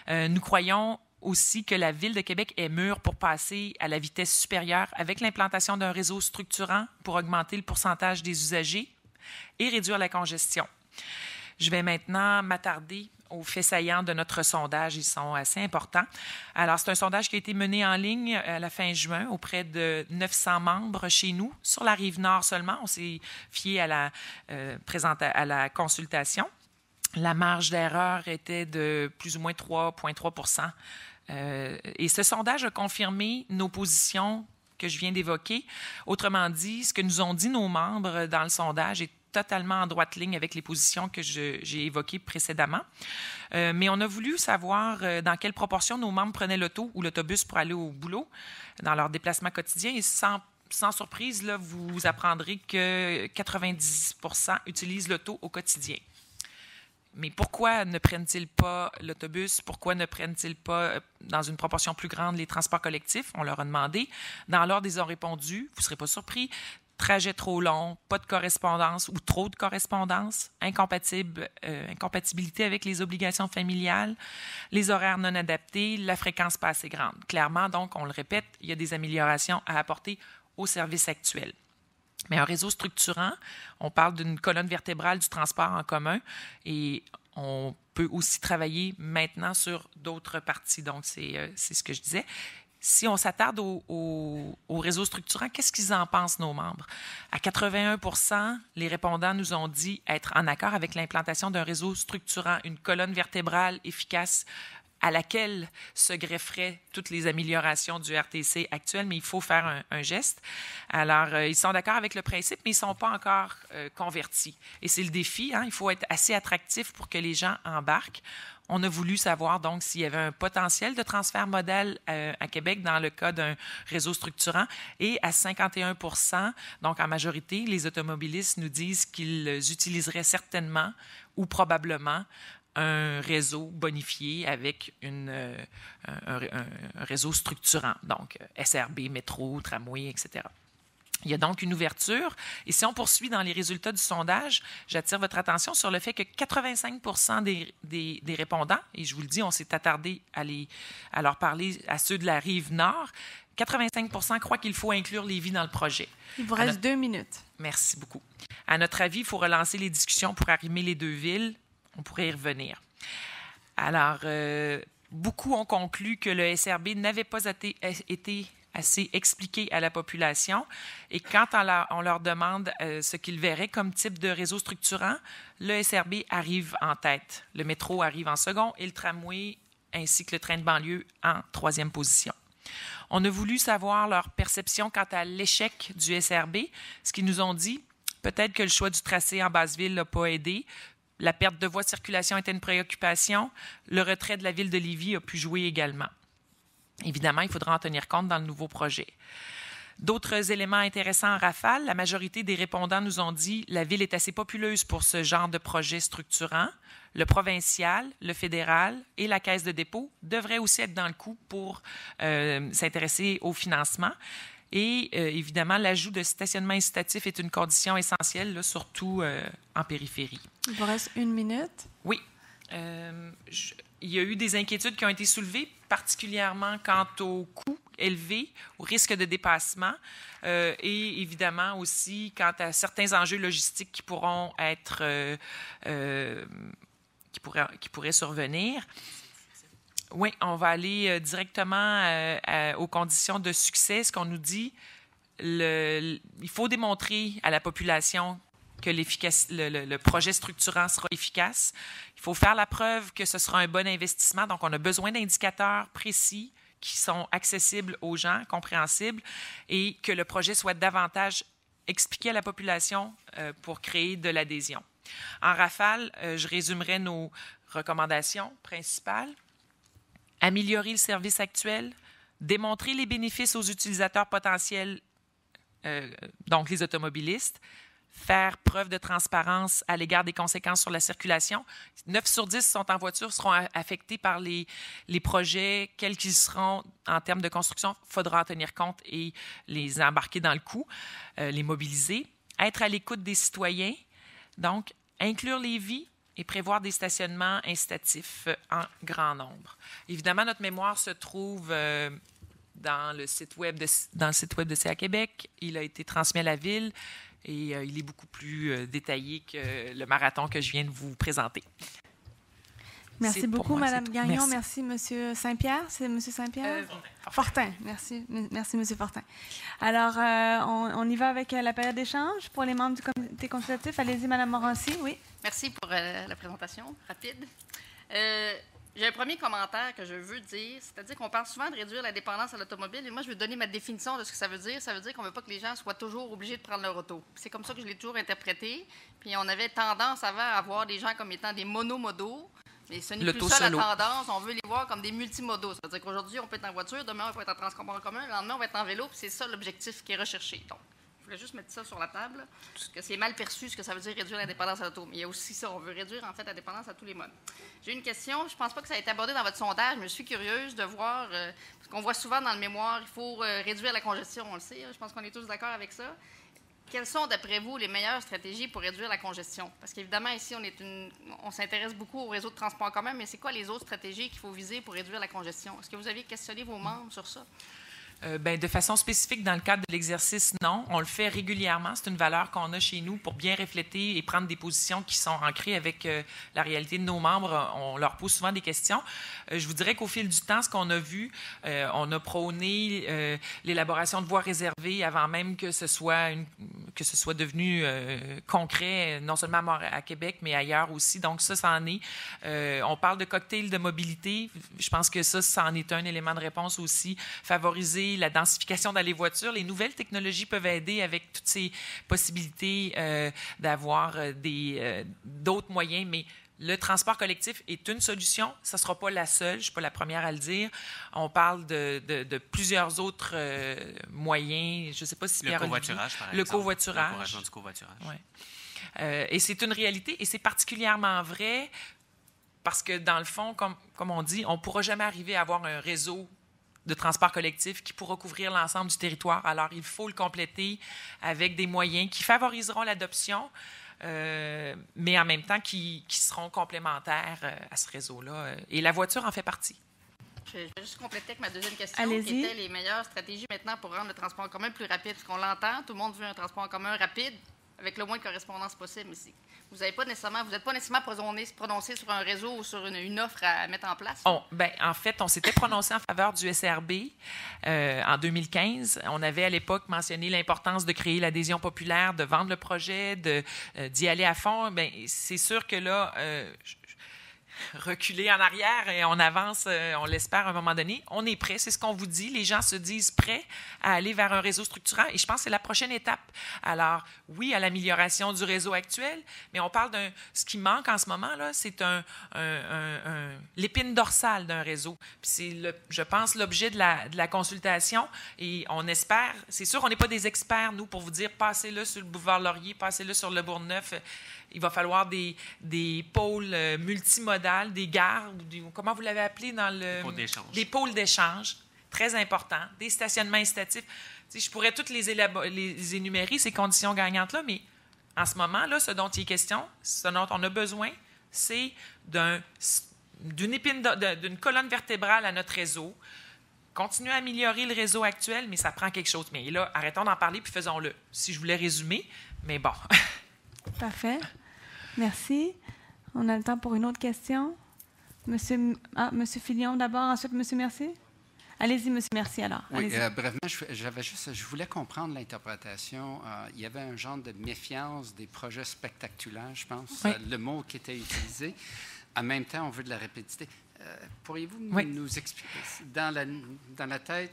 Euh, nous croyons aussi que la Ville de Québec est mûre pour passer à la vitesse supérieure avec l'implantation d'un réseau structurant pour augmenter le pourcentage des usagers et réduire la congestion. Je vais maintenant m'attarder aux faits saillants de notre sondage. Ils sont assez importants. Alors, c'est un sondage qui a été mené en ligne à la fin juin auprès de 900 membres chez nous, sur la rive nord seulement. On s'est fié à la, euh, à la consultation. La marge d'erreur était de plus ou moins 3,3 euh, et ce sondage a confirmé nos positions que je viens d'évoquer. Autrement dit, ce que nous ont dit nos membres dans le sondage est totalement en droite ligne avec les positions que j'ai évoquées précédemment. Euh, mais on a voulu savoir euh, dans quelle proportion nos membres prenaient l'auto ou l'autobus pour aller au boulot dans leur déplacement quotidien. Et sans, surprise, là, vous apprendrez que 90% utilisent l'auto au quotidien. Mais pourquoi ne prennent-ils pas l'autobus? Pourquoi ne prennent-ils pas, euh, dans une proportion plus grande, les transports collectifs? On leur a demandé. Dans l'ordre, ils ont répondu, vous ne serez pas surpris, trajet trop long, pas de correspondance ou trop de correspondance, euh, incompatibilité avec les obligations familiales, les horaires non adaptés, la fréquence pas assez grande. Clairement, donc, on le répète, il y a des améliorations à apporter au service actuel. Mais un réseau structurant, on parle d'une colonne vertébrale du transport en commun et on peut aussi travailler maintenant sur d'autres parties. Donc, c'est euh, ce que je disais. Si on s'attarde au, au, réseau structurant, qu'est-ce qu'ils en pensent, nos membres? À 81% les répondants nous ont dit être en accord avec l'implantation d'un réseau structurant, une colonne vertébrale efficace à laquelle se grefferaient toutes les améliorations du RTC actuel, mais il faut faire un, geste. Alors, euh, ils sont d'accord avec le principe, mais ils ne sont pas encore euh, convertis. Et c'est le défi. Hein? Il faut être assez attractif pour que les gens embarquent. On a voulu savoir donc s'il y avait un potentiel de transfert modal euh, à Québec dans le cas d'un réseau structurant. Et à 51% donc en majorité, les automobilistes nous disent qu'ils utiliseraient certainement ou probablement un réseau bonifié avec une, euh, un, réseau structurant, donc euh, SRB, métro, tramway, etc. Il y a donc une ouverture. Et si on poursuit dans les résultats du sondage, j'attire votre attention sur le fait que 85 des, des, des, répondants, et je vous le dis, on s'est attardé à, les, à leur parler à ceux de la rive nord, 85 croient qu'il faut inclure les vies dans le projet. Il vous reste deux minutes. Merci beaucoup. À notre avis, il faut relancer les discussions pour arrimer les deux villes on pourrait y revenir. Alors, euh, beaucoup ont conclu que le SRB n'avait pas été, assez expliqué à la population. Et quand on, leur demande euh, ce qu'ils verraient comme type de réseau structurant, le SRB arrive en tête. Le métro arrive en second et le tramway ainsi que le train de banlieue en troisième position. On a voulu savoir leur perception quant à l'échec du SRB, ce qu'ils nous ont dit. Peut-être que le choix du tracé en basse ville n'a pas aidé. La perte de voies de circulation était une préoccupation. Le retrait de la ville de Lévis a pu jouer également. Évidemment, il faudra en tenir compte dans le nouveau projet. D'autres éléments intéressants en rafale, la majorité des répondants nous ont dit la ville est assez populeuse pour ce genre de projet structurant. Le provincial, le fédéral et la caisse de dépôt devraient aussi être dans le coup pour euh, s'intéresser au financement. Et euh, évidemment, l'ajout de stationnement incitatif est une condition essentielle, surtout euh, en périphérie. Il vous reste une minute. Oui. Euh, il y a eu des inquiétudes qui ont été soulevées, particulièrement quant au coût élevé, au risque de dépassement et évidemment aussi quant à certains enjeux logistiques qui pourront être, qui, pourraient, qui pourraient survenir. Oui, on va aller euh, directement euh, aux conditions de succès. Ce qu'on nous dit, il faut démontrer à la population que le, projet structurant sera efficace. Il faut faire la preuve que ce sera un bon investissement. Donc, on a besoin d'indicateurs précis qui sont accessibles aux gens, compréhensibles, et que le projet soit davantage expliqué à la population euh, pour créer de l'adhésion. En rafale, je résumerai nos recommandations principales améliorer le service actuel, démontrer les bénéfices aux utilisateurs potentiels, euh, donc les automobilistes, faire preuve de transparence à l'égard des conséquences sur la circulation. 9 sur 10 sont en voiture, seront affectés par les, projets, quels qu'ils seront en termes de construction. Il faudra en tenir compte et les embarquer dans le coup, euh, les mobiliser. Être à l'écoute des citoyens, donc inclure les vies, et prévoir des stationnements incitatifs en grand nombre. Évidemment, notre mémoire se trouve euh, dans le site web de, dans de CA Québec. Il a été transmis à la ville et euh, il est beaucoup plus euh, détaillé que le marathon que je viens de vous présenter. Merci beaucoup, Mme Gagnon. Merci, M. Saint-Pierre. C'est M. Saint-Pierre? Euh, Fortin. Merci. Merci, M. Fortin. Alors, euh, on, y va avec euh, la période d'échange pour les membres du comité consultatif. Allez-y, Mme Morancy. Oui. Merci pour la présentation rapide. J'ai un premier commentaire que je veux dire, c'est-à-dire qu'on parle souvent de réduire la dépendance à l'automobile, et moi, je veux donner ma définition de ce que ça veut dire. Ça veut dire qu'on ne veut pas que les gens soient toujours obligés de prendre leur auto. C'est comme ça que je l'ai toujours interprété. Puis on avait tendance avant à voir des gens comme étant des monomodos, mais ce n'est plus ça la tendance. On veut les voir comme des multimodaux. C'est-à-dire qu'aujourd'hui, on peut être en voiture, demain, on peut être en transport en commun, le lendemain, on va être en vélo, puis c'est ça l'objectif qui est recherché. Donc, je voulais juste mettre ça sur la table, parce que c'est mal perçu ce que ça veut dire réduire la dépendance à l'auto. Mais il y a aussi ça, on veut réduire en fait la dépendance à tous les modes. J'ai une question, je ne pense pas que ça a été abordé dans votre sondage, mais je suis curieuse de voir, euh, parce qu'on voit souvent dans le mémoire, il faut euh, réduire la congestion, on le sait, hein, je pense qu'on est tous d'accord avec ça. Quelles sont, d'après vous, les meilleures stratégies pour réduire la congestion? Parce qu'évidemment, ici, on, est on s'intéresse beaucoup au réseau de transport en commun, mais c'est quoi les autres stratégies qu'il faut viser pour réduire la congestion? Est-ce que vous avez questionné vos membres sur ça? Euh, ben, de façon spécifique dans le cadre de l'exercice, non. On le fait régulièrement. C'est une valeur qu'on a chez nous pour bien refléter et prendre des positions qui sont ancrées avec euh, la réalité de nos membres. On leur pose souvent des questions. Euh, je vous dirais qu'au fil du temps, ce qu'on a vu, on a prôné l'élaboration de voies réservées avant même que ce soit, une, que ce soit devenu concret, non seulement à, Québec, mais ailleurs aussi. Donc ça, ça en est. on parle de cocktail de mobilité. Je pense que ça, ça en est un élément de réponse aussi. Favoriser la densification dans les voitures. Les nouvelles technologies peuvent aider avec toutes ces possibilités euh, d'avoir euh, euh, d'autres moyens, mais le transport collectif est une solution. Ça ne sera pas la seule. Je ne suis pas la première à le dire. On parle de, de, plusieurs autres moyens. Je ne sais pas si Le covoiturage, par exemple. Le covoiturage. du covoiturage. Ouais. et c'est une réalité. Et c'est particulièrement vrai parce que, dans le fond, comme, comme on dit, on ne pourra jamais arriver à avoir un réseau de transport collectif qui pourra couvrir l'ensemble du territoire. Alors, il faut le compléter avec des moyens qui favoriseront l'adoption, euh, mais en même temps qui, seront complémentaires euh, à ce réseau-là. Et la voiture en fait partie. Je vais juste compléter avec ma deuxième question, qui était les meilleures stratégies maintenant pour rendre le transport en commun plus rapide. Parce qu'on l'entend, tout le monde veut un transport en commun rapide, avec le moins de correspondance possible. Mais vous n'êtes pas nécessairement, vous pas nécessairement prononcé, sur un réseau ou sur une, offre à mettre en place? ben, en fait, on s'était prononcé en faveur du SRB euh, en 2015. On avait à l'époque mentionné l'importance de créer l'adhésion populaire, de vendre le projet, euh, d'y aller à fond. Ben, c'est sûr que là, euh, reculer en arrière et on avance, euh, on l'espère à un moment donné. On est prêt, c'est ce qu'on vous dit. Les gens se disent prêts à aller vers un réseau structurant et je pense que c'est la prochaine étape. Alors, oui, à l'amélioration du réseau actuel, mais on parle d'un. Ce qui manque en ce moment, là, c'est un, l'épine dorsale d'un réseau. C'est, je pense, l'objet de la, de la consultation et on espère, c'est sûr, on n'est pas des experts, nous, pour vous dire passez-le sur le boulevard Laurier, passez-le sur le Bourgneuf il va falloir des, des pôles euh, multimodales, des gares, comment vous l'avez appelé dans le... Des pôles d'échange. Des pôles d'échange, très importants, des stationnements incitatifs. je pourrais toutes les, les énumérer, ces conditions gagnantes-là, mais en ce moment, là, ce dont il est question, ce dont on a besoin, c'est d'un, d'une épine, d'une colonne vertébrale à notre réseau. Continuer à améliorer le réseau actuel, mais ça prend quelque chose. Mais là, arrêtons d'en parler puis faisons-le. Si je voulais résumer, mais bon. Parfait. Merci. On a le temps pour une autre question. Monsieur, ah, Monsieur Filion d'abord, ensuite Monsieur Mercier. Allez-y, Monsieur Mercier, alors. Oui, euh, brièvement, j'avais juste, je voulais comprendre l'interprétation. Euh, il y avait un genre de méfiance des projets spectaculaires, je pense, euh, le mot qui était utilisé. En même temps, on veut de la répétitivité. Pourriez-vous nous expliquer, dans la, dans la tête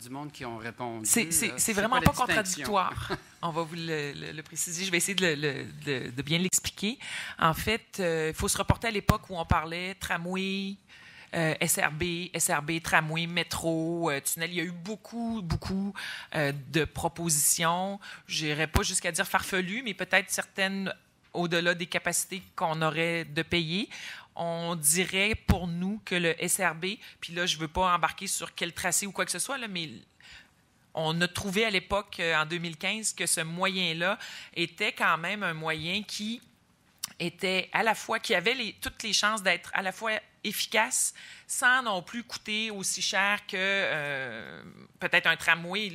du monde qui ont répondu... C'est vraiment pas contradictoire. On va vous le, préciser. Je vais essayer de, bien l'expliquer. En fait, euh, il faut se reporter à l'époque où on parlait tramway, euh, SRB, SRB, tramway, métro, euh, tunnel. Il y a eu beaucoup, beaucoup de propositions. Je n'irai pas jusqu'à dire farfelues, mais peut-être certaines au-delà des capacités qu'on aurait de payer. On dirait pour nous que le SRB, puis là, je ne veux pas embarquer sur quel tracé ou quoi que ce soit, mais on a trouvé à l'époque, euh, en 2015, que ce moyen-là était quand même un moyen qui était à la fois, qui avait toutes les chances d'être à la fois efficace sans non plus coûter aussi cher que euh, peut-être un tramway.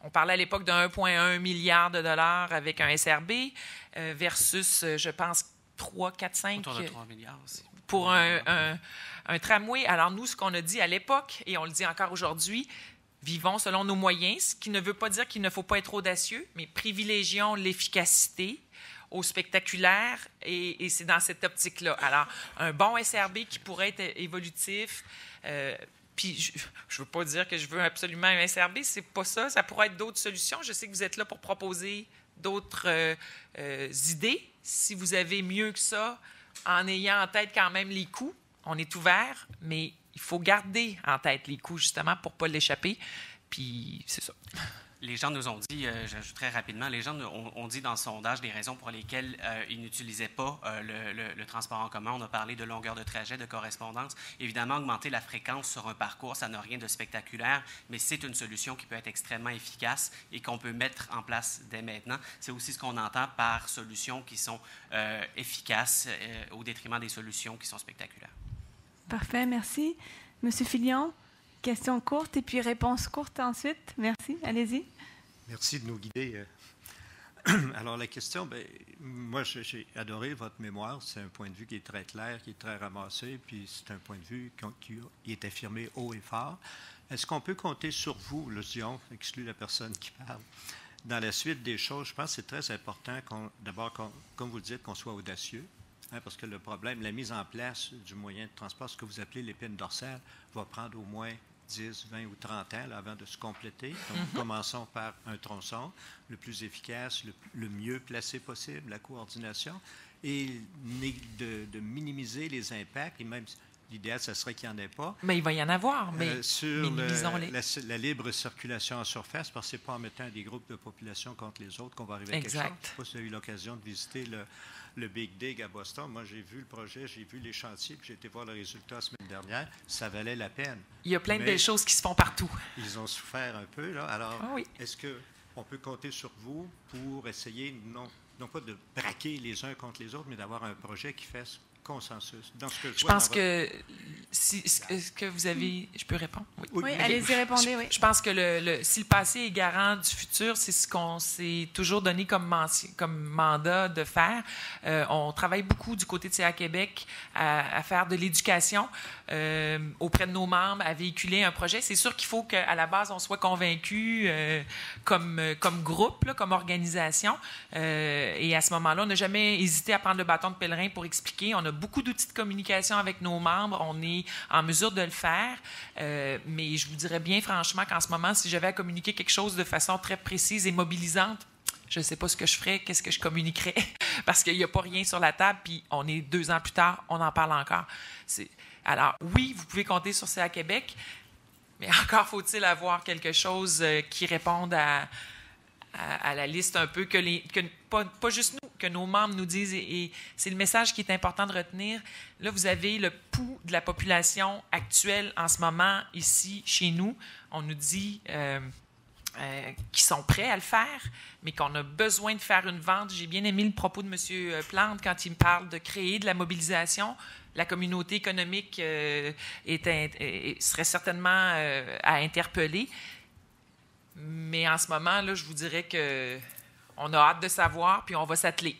On parlait à l'époque de 1,1 milliard de dollars avec un SRB euh, versus, je pense, 3, 4, 5. 3 milliards aussi. Pour un, un tramway. Alors, nous, ce qu'on a dit à l'époque, et on le dit encore aujourd'hui, Vivons selon nos moyens, ce qui ne veut pas dire qu'il ne faut pas être audacieux, mais privilégions l'efficacité au spectaculaire et, c'est dans cette optique-là. Alors, un bon SRB qui pourrait être évolutif, euh, puis je ne veux pas dire que je veux absolument un SRB, c'est pas ça. Ça pourrait être d'autres solutions. Je sais que vous êtes là pour proposer d'autres euh, euh, idées. Si vous avez mieux que ça, en ayant en tête quand même les coûts, on est ouvert, mais il faut garder en tête les coûts, justement, pour ne pas l'échapper. Puis, c'est ça. Les gens nous ont dit, euh, j'ajouterai rapidement, les gens ont, dit dans le sondage des raisons pour lesquelles euh, ils n'utilisaient pas euh, le, transport en commun. On a parlé de longueur de trajet, de correspondance. Évidemment, augmenter la fréquence sur un parcours, ça n'a rien de spectaculaire, mais c'est une solution qui peut être extrêmement efficace et qu'on peut mettre en place dès maintenant. C'est aussi ce qu'on entend par solutions qui sont efficaces au détriment des solutions qui sont spectaculaires. Parfait, merci. Monsieur Filion, Questions courtes et puis réponses courtes ensuite. Merci. Allez-y. Merci de nous guider. Euh. Alors, la question, ben, moi, j'ai adoré votre mémoire. C'est un point de vue qui est très clair, qui est très ramassé, puis c'est un point de vue qui, est affirmé haut et fort. Est-ce qu'on peut compter sur vous, le Zion, exclut la personne qui parle, dans la suite des choses? Je pense que c'est très important, d'abord, comme vous le dites, qu'on soit audacieux, hein, parce que le problème, la mise en place du moyen de transport, ce que vous appelez l'épine dorsale, va prendre au moins 10, 20 ou 30 ans avant de se compléter. Donc, mhm. commençons par un tronçon, le plus efficace, le, mieux placé possible, la coordination, et de, minimiser les impacts, et même L'idéal, ce serait qu'il n'y en ait pas. Mais il va y en avoir, mais euh, sur la, libre circulation en surface, parce que ce n'est pas en mettant des groupes de population contre les autres qu'on va arriver à quelque chose. Je ne sais pas si vous avez eu l'occasion de visiter le, le Big Dig à Boston. Moi, j'ai vu le projet, j'ai vu les chantiers, puis j'ai été voir le résultat la semaine dernière. Ça valait la peine. Il y a plein de belles choses qui se font partout. Ils ont souffert un peu, là. Alors, ah est-ce qu'on peut compter sur vous pour essayer, non, non pas de braquer les uns contre les autres, mais d'avoir un projet qui fasse consensus. Dans ce que je, pense que si, que vous avez, je peux répondre? Oui, allez-y répondez. Oui. Je pense que le, si le passé est garant du futur, c'est ce qu'on s'est toujours donné comme, comme mandat de faire. Euh, on travaille beaucoup du côté de CA Québec à, faire de l'éducation euh, auprès de nos membres, à véhiculer un projet. C'est sûr qu'il faut qu'à la base on soit convaincu euh, comme comme groupe, là, comme organisation. et à ce moment-là, on n'a jamais hésité à prendre le bâton de pèlerin pour expliquer. On a beaucoup d'outils de communication avec nos membres. On est en mesure de le faire. Euh, mais je vous dirais bien franchement qu'en ce moment, si j'avais à communiquer quelque chose de façon très précise et mobilisante, je ne sais pas ce que je ferais, qu'est-ce que je communiquerais, parce qu'il n'y a pas rien sur la table, puis on est deux ans plus tard, on en parle encore. Alors, oui, vous pouvez compter sur à Québec, mais encore faut-il avoir quelque chose euh, qui réponde à, à, la liste un peu, que, les, que pas, pas, juste nous, que nos membres nous disent, et, c'est le message qui est important de retenir. Là, vous avez le pouls de la population actuelle en ce moment ici, chez nous. On nous dit euh, euh, qu'ils sont prêts à le faire, mais qu'on a besoin de faire une vente. J'ai bien aimé le propos de M. Plante quand il me parle de créer de la mobilisation la communauté économique euh, est, serait certainement à interpeller. Mais en ce moment, là, je vous dirais que on a hâte de savoir, puis on va s'atteler.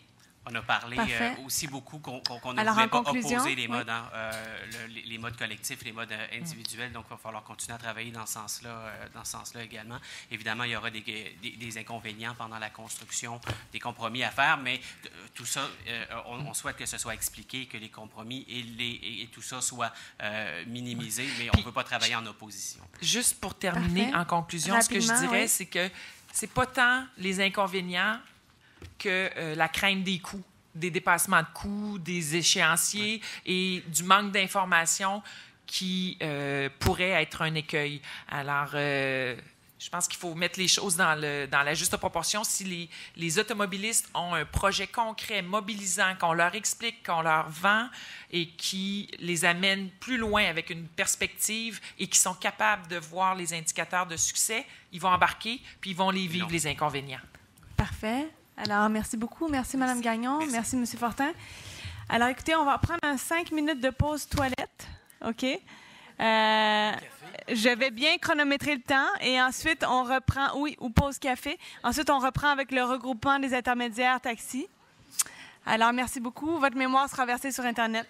On a parlé euh, aussi beaucoup qu'on ne voulait pas opposer les modes, hein, euh, les, modes collectifs, les modes euh, individuels. Donc, il va falloir continuer à travailler dans ce sens-là, dans ce sens-là également. Évidemment, il y aura des, des, inconvénients pendant la construction, des compromis à faire, mais tout ça, on, souhaite que ce soit expliqué, que les compromis et, les, et tout ça soit minimisé, mais on ne veut pas travailler en opposition. Juste pour terminer, en conclusion, ce que je dirais, c'est que c'est pas tant les inconvénients que euh, la crainte des coûts, des dépassements de coûts, des échéanciers et du manque d'informations qui euh, pourrait être un écueil. Alors, euh, je pense qu'il faut mettre les choses dans, le, dans la juste proportion. Si les, les, automobilistes ont un projet concret, mobilisant, qu'on leur explique, qu'on leur vend et qui les amène plus loin avec une perspective et qui sont capables de voir les indicateurs de succès, ils vont embarquer puis ils vont les vivre, les inconvénients. Parfait. Alors, merci beaucoup. Merci, Mme Gagnon. Merci. M. Fortin. Alors, écoutez, on va prendre un cinq minutes de pause toilette. OK? Euh, je vais bien chronométrer le temps et ensuite on reprend, oui, ou pause café. Ensuite, on reprend avec le regroupement des intermédiaires taxis. Alors, merci beaucoup. Votre mémoire sera versée sur Internet.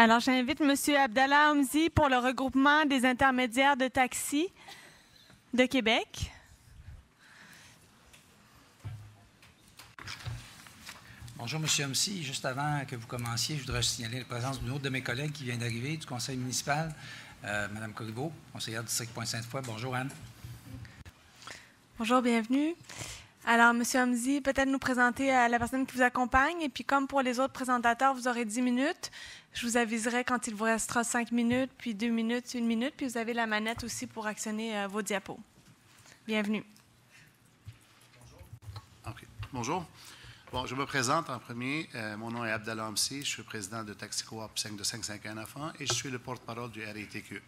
Alors, j'invite M. Abdallah Omzi pour le regroupement des intermédiaires de taxi de Québec. Bonjour, M. Omsi. Juste avant que vous commenciez, je voudrais signaler la présence d'une autre de mes collègues qui vient d'arriver du conseil municipal, euh, Mme Corriveau, conseillère du district Pointe-Sainte-Foy. Bonjour, Anne. Bonjour, bienvenue. Alors, M. Hamzi, peut-être nous présenter à la personne qui vous accompagne. Et puis, comme pour les autres présentateurs, vous aurez 10 minutes. Je vous aviserai quand il vous restera 5 minutes, puis 2 minutes, 1 minute. Puis, vous avez la manette aussi pour actionner euh, vos diapos. Bienvenue. OK. Bonjour. Bon, je me présente en premier. Euh, mon nom est Abdallah Amsi. Je suis président de Taxi Coop 5 de 551 enfants et je suis le porte-parole du RITQ.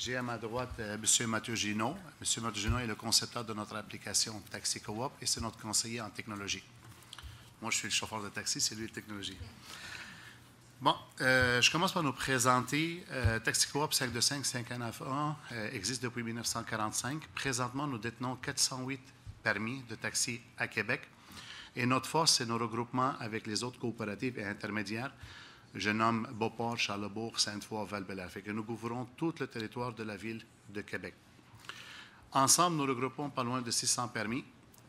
J'ai à ma droite euh, M. Mathieu Ginot. M. Mathieu Ginot est le concepteur de notre application Taxi Coop et c'est notre conseiller en technologie. Moi, je suis le chauffeur de taxi, c'est lui la technologie. Bon, euh, je commence par nous présenter. Taxi Coop 5 de 5, 51 enfants existe depuis 1945. Présentement, nous détenons 408 permis de taxi à Québec. Et notre force, c'est nos regroupements avec les autres coopératives et intermédiaires. Je nomme Beauport, Charlebourg, Sainte-Foy, val que nous couvrons tout le territoire de la ville de Québec. Ensemble, nous regroupons pas loin de 600 permis.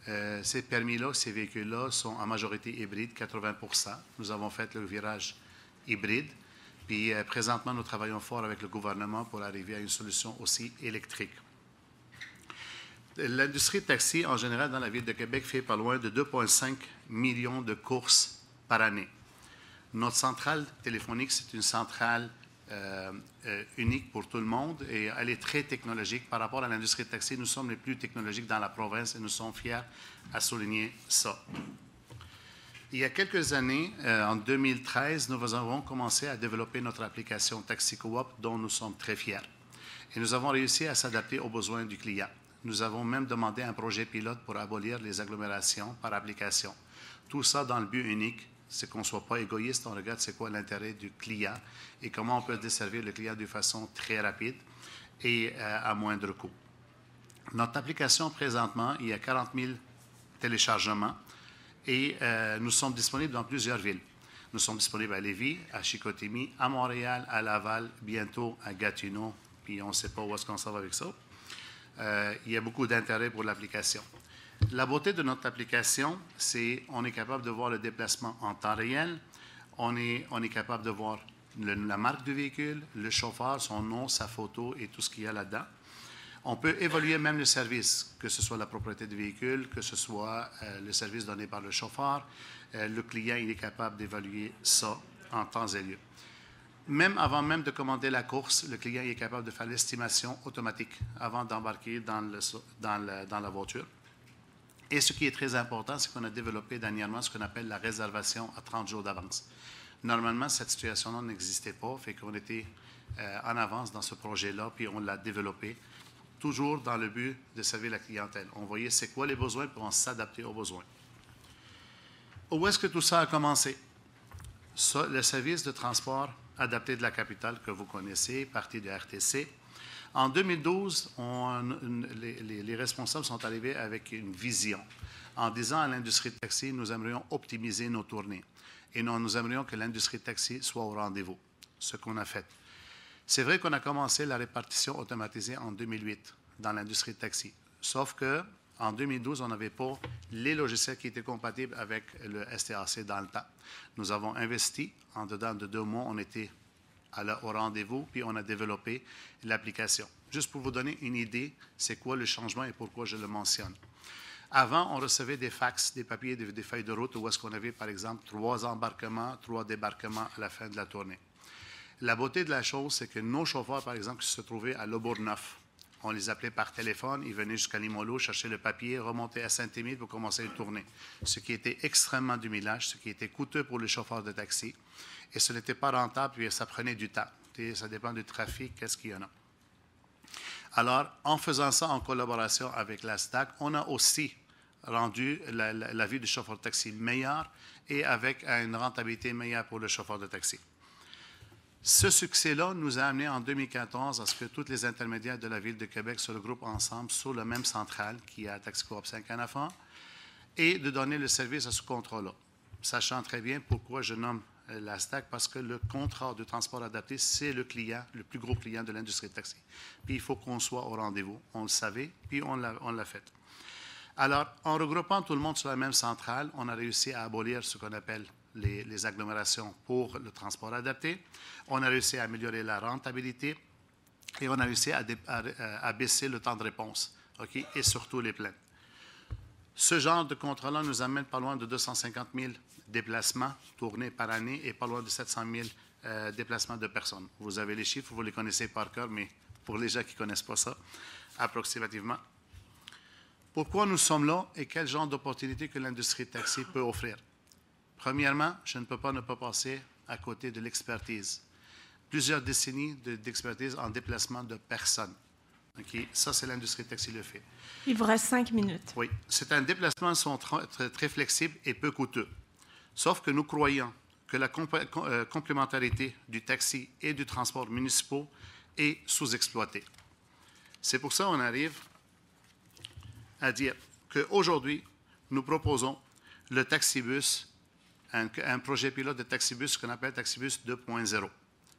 Euh, ces permis-là, ces véhicules-là sont en majorité hybrides, 80 Nous avons fait le virage hybride. Puis euh, présentement, nous travaillons fort avec le gouvernement pour arriver à une solution aussi électrique. L'industrie taxi, en général, dans la ville de Québec, fait pas loin de 2,5 millions de courses par année. Notre centrale téléphonique, c'est une centrale euh, euh, unique pour tout le monde et elle est très technologique. Par rapport à l'industrie taxi, nous sommes les plus technologiques dans la province et nous sommes fiers à souligner ça. Il y a quelques années, euh, en 2013, nous avons commencé à développer notre application Taxi Coop, dont nous sommes très fiers. Et nous avons réussi à s'adapter aux besoins du client. Nous avons même demandé un projet pilote pour abolir les agglomérations par application. Tout ça dans le but unique, c'est qu'on ne soit pas égoïste, on regarde c'est quoi l'intérêt du client et comment on peut desservir le client de façon très rapide et euh, à moindre coût. Notre application, présentement, il y a 40 000 téléchargements et euh, nous sommes disponibles dans plusieurs villes. Nous sommes disponibles à Lévis, à Chicotémi, à Montréal, à Laval, bientôt à Gatineau, puis on ne sait pas où est-ce qu'on s'en va avec ça. Euh, il y a beaucoup d'intérêt pour l'application. La beauté de notre application, c'est qu'on est capable de voir le déplacement en temps réel, on est, on est capable de voir la marque du véhicule, le chauffeur, son nom, sa photo et tout ce qu'il y a là-dedans. On peut évaluer même le service, que ce soit la propriété du véhicule, que ce soit euh, le service donné par le chauffeur. Euh, le client, il est capable d'évaluer ça en temps et lieu. Même avant même de commander la course, le client est capable de faire l'estimation automatique avant d'embarquer dans, la voiture. Et ce qui est très important, c'est qu'on a développé dernièrement ce qu'on appelle la réservation à 30 jours d'avance. Normalement, cette situation-là n'existait pas, fait qu'on était euh, en avance dans ce projet-là, puis on l'a développé, toujours dans le but de servir la clientèle. On voyait c'est quoi les besoins, pour s'adapter aux besoins. Où est-ce que tout ça a commencé? le service de transport adapté de la capitale que vous connaissez, partie de RTC. En 2012, les, responsables sont arrivés avec une vision en disant à l'industrie taxi, nous aimerions optimiser nos tournées et nous, nous aimerions que l'industrie taxi soit au rendez-vous, ce qu'on a fait. C'est vrai qu'on a commencé la répartition automatisée en 2008 dans l'industrie taxi, sauf que en 2012, on n'avait pas les logiciels qui étaient compatibles avec le STAC dans le temps. Nous avons investi. En dedans de deux mois, on était au rendez-vous, puis on a développé l'application. Juste pour vous donner une idée, c'est quoi le changement et pourquoi je le mentionne. Avant, on recevait des fax, des papiers, des, feuilles de route où est-ce qu'on avait, par exemple, trois embarquements, trois débarquements à la fin de la tournée. La beauté de la chose, c'est que nos chauffeurs, par exemple, se trouvaient à Lobourneuf, on les appelait par téléphone, ils venaient jusqu'à Limolo, chercher le papier, remonter à Saint-Émile pour commencer une tournée. Ce qui était extrêmement du millage, ce qui était coûteux pour les chauffeurs de taxi. Et ce n'était pas rentable, puis ça prenait du temps. ça dépend du trafic, qu'est-ce qu'il y en a. Alors, en faisant ça en collaboration avec la STAC, on a aussi rendu la vie du chauffeur de taxi meilleure et avec une rentabilité meilleure pour le chauffeur de taxi. Ce succès-là nous a amené en 2014 à ce que tous les intermédiaires de la Ville de Québec se regroupent ensemble sur le même central qui est à Taxi Coop 5 enfants et de donner le service à ce contrat-là. Sachant très bien pourquoi je nomme la STAC parce que le contrat de transport adapté, c'est le client, le plus gros client de l'industrie de taxi. Puis il faut qu'on soit au rendez-vous. On le savait, puis on l'a fait. Alors, en regroupant tout le monde sur la même centrale, on a réussi à abolir ce qu'on appelle les, agglomérations pour le transport adapté. On a réussi à améliorer la rentabilité et on a réussi à, baisser le temps de réponse et surtout les plaintes. Ce genre de contrat-là nous amène pas loin de 250 000 déplacements tournés par année et pas loin de 700 000 euh, déplacements de personnes. Vous avez les chiffres, vous les connaissez par cœur, mais pour les gens qui ne connaissent pas ça, approximativement. Pourquoi nous sommes là et quel genre d'opportunités que l'industrie taxi peut offrir? Premièrement, je ne peux pas ne pas passer à côté de l'expertise. Plusieurs décennies d'expertise en déplacement de personnes. Ça, c'est l'industrie taxi le fait. Il vous reste cinq minutes. Oui. C'est un déplacement sont très, très flexible et peu coûteux. Sauf que nous croyons que la euh, complémentarité du taxi et du transport municipal est sous-exploitée. C'est pour ça qu'on arrive à dire qu'aujourd'hui, nous proposons le taxibus, un, projet pilote de taxibus qu'on appelle taxibus 2.0.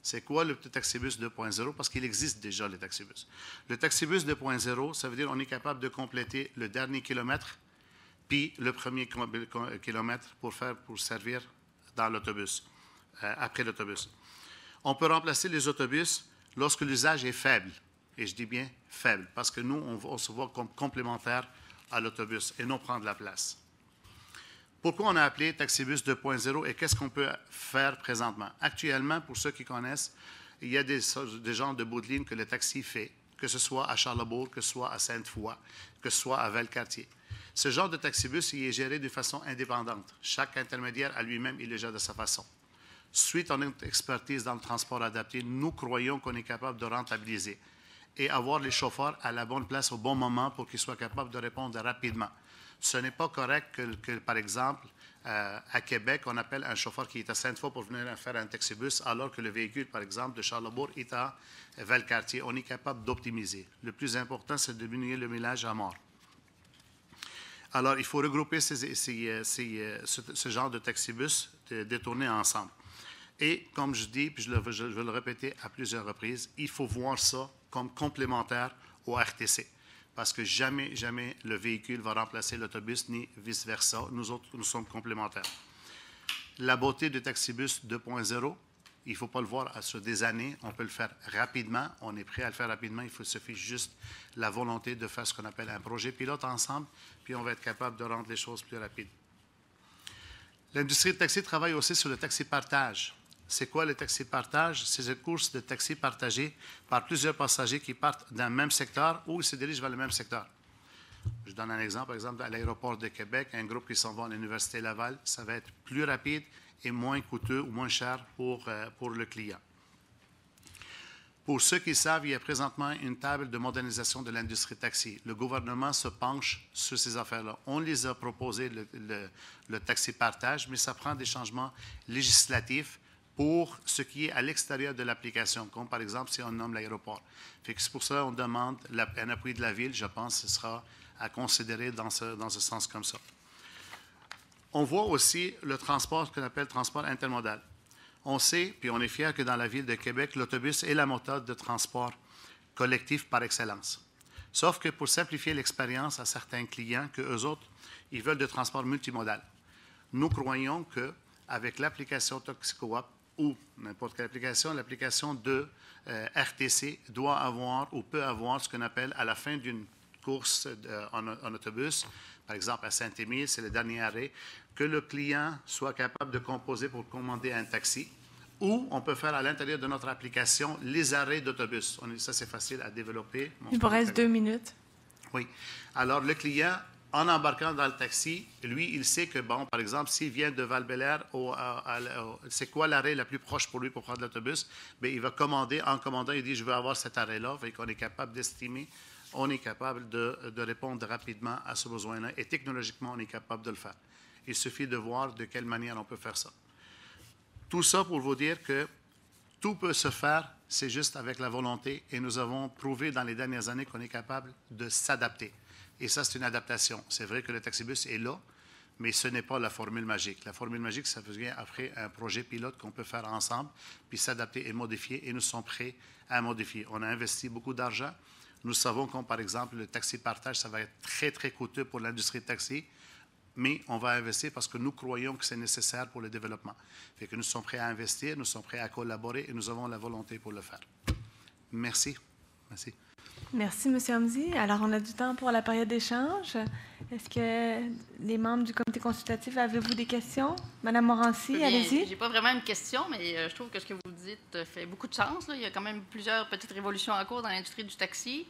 C'est quoi le taxibus 2.0? Parce qu'il existe déjà le taxibus. Le taxibus 2.0, ça veut dire qu'on est capable de compléter le dernier kilomètre, puis le premier kilomètre pour, faire, pour servir dans l'autobus, euh, après l'autobus. On peut remplacer les autobus lorsque l'usage est faible. Et je dis bien faible, parce que nous, on, on se voit comme complémentaire à l'autobus et non prendre la place. Pourquoi on a appelé Taxibus 2.0 et qu'est-ce qu'on peut faire présentement? Actuellement, pour ceux qui connaissent, il y a des, genres de bouts de ligne que le taxi fait, que ce soit à Charlebourg, que ce soit à Sainte-Foy, que ce soit à Valcartier. Ce genre de taxibus, il est géré de façon indépendante. Chaque intermédiaire à lui-même, il le gère de sa façon. Suite à notre expertise dans le transport adapté, nous croyons qu'on est capable de rentabiliser et avoir les chauffeurs à la bonne place au bon moment pour qu'ils soient capables de répondre rapidement. Ce n'est pas correct que, par exemple, euh, à Québec, on appelle un chauffeur qui est à Sainte-Foy pour venir faire un taxibus, alors que le véhicule, par exemple, de Charlebourg est à Valcartier. On est capable d'optimiser. Le plus important, c'est de diminuer le millage à mort. Alors, il faut regrouper euh, euh, ce, genre de taxibus détournés ensemble. Et comme je dis, puis je, je vais le répéter à plusieurs reprises, il faut voir ça comme complémentaire au RTC parce que jamais, jamais le véhicule va remplacer l'autobus, ni vice-versa. Nous autres, nous sommes complémentaires. La beauté du Taxibus 2.0, il ne faut pas le voir sur des années, on peut le faire rapidement, on est prêt à le faire rapidement, il faut, suffit juste la volonté de faire ce qu'on appelle un projet pilote ensemble, puis on va être capable de rendre les choses plus rapides. L'industrie de taxi travaille aussi sur le taxi partage. C'est quoi le taxi partage? C'est une course de taxi partagé par plusieurs passagers qui partent d'un même secteur ou se dirigent vers le même secteur. Je donne un exemple. Par exemple, à l'aéroport de Québec, un groupe qui s'en va à l'Université Laval, ça va être plus rapide et moins coûteux ou moins cher pour, euh, pour le client. Pour ceux qui savent, il y a présentement une table de modernisation de l'industrie taxi. Le gouvernement se penche sur ces affaires-là. On les a proposé, le, le, taxi partage, mais ça prend des changements législatifs pour ce qui est à l'extérieur de l'application, comme par exemple si on nomme l'aéroport. C'est pour ça qu'on demande un appui de la ville, je pense que ce sera à considérer dans ce, dans ce sens comme ça. On voit aussi le transport qu'on appelle transport intermodal. On sait, puis on est fier que dans la ville de Québec, l'autobus est la méthode de transport collectif par excellence. Sauf que pour simplifier l'expérience à certains clients, que eux autres, ils veulent de transport multimodal. Nous croyons que avec l'application ToxicoApp, ou n'importe quelle application, l'application de euh, RTC doit avoir ou peut avoir ce qu'on appelle à la fin d'une course euh, en, autobus, par exemple à Saint-Émile, c'est le dernier arrêt, que le client soit capable de composer pour commander un taxi. Ou on peut faire à l'intérieur de notre application les arrêts d'autobus. Ça, c'est facile à développer. Il vous reste deux minutes. Oui. Alors, le client en embarquant dans le taxi, lui, il sait que, bon, par exemple, s'il vient de val c'est quoi l'arrêt le plus proche pour lui pour prendre l'autobus? Bien, il va commander. En commandant, il dit, je veux avoir cet arrêt-là. et qu'on est capable d'estimer, on est capable de, de, répondre rapidement à ce besoin-là. Et technologiquement, on est capable de le faire. Il suffit de voir de quelle manière on peut faire ça. Tout ça pour vous dire que tout peut se faire, c'est juste avec la volonté. Et nous avons prouvé dans les dernières années qu'on est capable de s'adapter. Et ça, c'est une adaptation. C'est vrai que le taxibus est là, mais ce n'est pas la formule magique. La formule magique, ça vient après un projet pilote qu'on peut faire ensemble, puis s'adapter et modifier, et nous sommes prêts à modifier. On a investi beaucoup d'argent. Nous savons que, par exemple, le taxi partage, ça va être très, très coûteux pour l'industrie de taxi, mais on va investir parce que nous croyons que c'est nécessaire pour le développement. Fait que nous sommes prêts à investir, nous sommes prêts à collaborer et nous avons la volonté pour le faire. Merci. Merci. Merci, M. Hamzi. Alors, on a du temps pour la période d'échange. Est-ce que les membres du comité consultatif, avez-vous des questions? Madame Morancy, allez-y. J'ai pas vraiment une question, mais euh, je trouve que ce que vous dites fait beaucoup de sens. Il y a quand même plusieurs petites révolutions en cours dans l'industrie du taxi.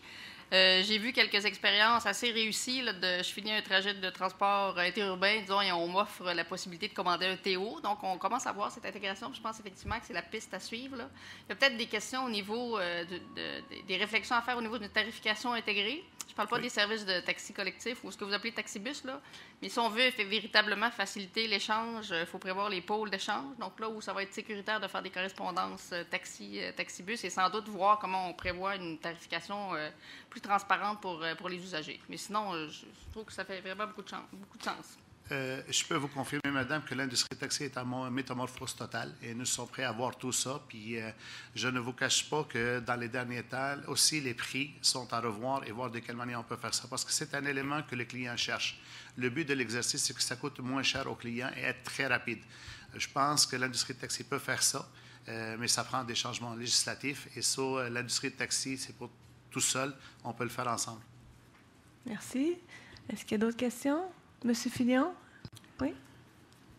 Euh, j'ai vu quelques expériences assez réussies. de, je finis un trajet de transport interurbain, disons, et on m'offre la possibilité de commander un TO. Donc, on commence à voir cette intégration. Je pense effectivement que c'est la piste à suivre. Il y a peut-être des questions au niveau euh, des réflexions à faire au niveau d'une tarification intégrée. Je ne parle pas des services de taxi collectif ou ce que vous appelez taxibus, là. Mais si on veut véritablement faciliter l'échange, il faut prévoir les pôles d'échange. Donc là où ça va être sécuritaire de faire des correspondances euh, taxi, taxibus et sans doute voir comment on prévoit une tarification plus transparente pour, euh, pour les usagers. Mais sinon, euh, je trouve que ça fait vraiment beaucoup de, chance, beaucoup de sens. Euh, je peux vous confirmer, madame, que l'industrie taxi est en métamorphose totale et nous sommes prêts à voir tout ça. Puis je ne vous cache pas que dans les derniers temps, aussi les prix sont à revoir et voir de quelle manière on peut faire ça parce que c'est un élément que le client cherche. Le but de l'exercice, c'est que ça coûte moins cher au client et être très rapide. Je pense que l'industrie taxi peut faire ça, mais ça prend des changements législatifs et ça, l'industrie taxi, c'est pour tout seul, on peut le faire ensemble. Merci. Est-ce qu'il y a d'autres questions? Monsieur Fillon? Oui?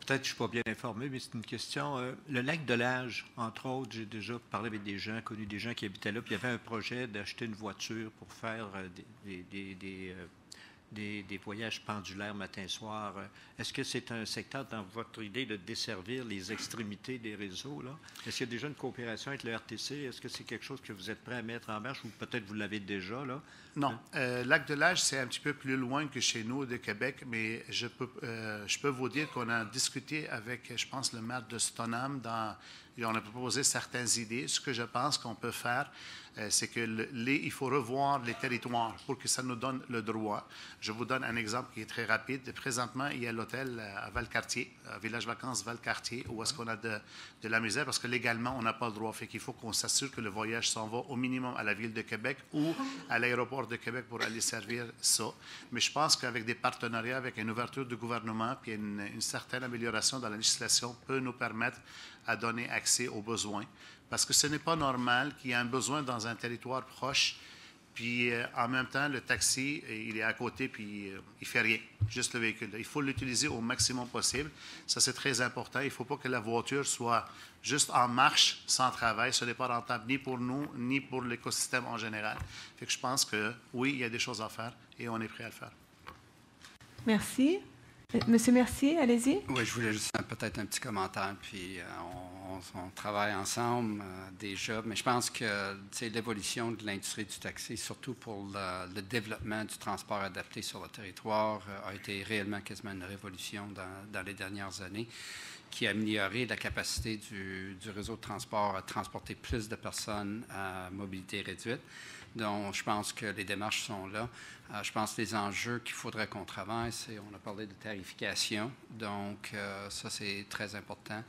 Peut-être que je ne suis pas bien informé, mais c'est une question. Euh, le lac de l'âge, entre autres, j'ai déjà parlé avec des gens, connu des gens qui habitaient là, puis il y avait un projet d'acheter une voiture pour faire euh, des, euh, des, voyages pendulaires matin-soir. Est-ce que c'est un secteur dans votre idée de desservir les extrémités des réseaux? Là? Est-ce qu'il y a déjà une coopération avec le RTC? Est-ce que c'est quelque chose que vous êtes prêt à mettre en marche ou peut-être vous l'avez déjà? Là? Non. Euh, Lac de l'Âge, c'est un petit peu plus loin que chez nous, de Québec, mais je peux, euh, je peux vous dire qu'on a discuté avec, je pense, le maire de Stoneham dans, et on a proposé certaines idées. Ce que je pense qu'on peut faire, euh, c'est que faut revoir les territoires pour que ça nous donne le droit. Je vous donne un exemple qui est très rapide. Présentement, il y a l'hôtel euh, à Valcartier, Village Vacances Valcartier, où est-ce qu'on a de, la misère parce que légalement, on n'a pas le droit. Fait qu'il faut qu'on s'assure que le voyage s'en va au minimum à la ville de Québec ou à l'aéroport de Québec pour aller servir ça. Mais je pense qu'avec des partenariats, avec une ouverture du gouvernement, puis une certaine amélioration dans la législation peut nous permettre à donner accès aux besoins. Parce que ce n'est pas normal qu'il y ait un besoin dans un territoire proche, puis euh, en même temps, le taxi, euh, il est à côté, puis euh, il ne fait rien, juste le véhicule. Il faut l'utiliser au maximum possible. Ça, c'est très important. Il ne faut pas que la voiture soit juste en marche sans travail. Ce n'est pas rentable ni pour nous, ni pour l'écosystème en général. Fait que je pense que oui, il y a des choses à faire et on est prêt à le faire. Merci. Monsieur Mercier, allez-y. Oui, je voulais juste peut-être un petit commentaire, puis on on, travaille ensemble euh, déjà, mais je pense que l'évolution de l'industrie du taxi, surtout pour le, développement du transport adapté sur le territoire, euh, a été réellement quasiment une révolution dans, les dernières années qui a amélioré la capacité du, réseau de transport à transporter plus de personnes à mobilité réduite. Donc, je pense que les démarches sont là. Euh, je pense que les enjeux qu'il faudrait qu'on travaille, c'est, on a parlé de tarification, donc ça, c'est très important.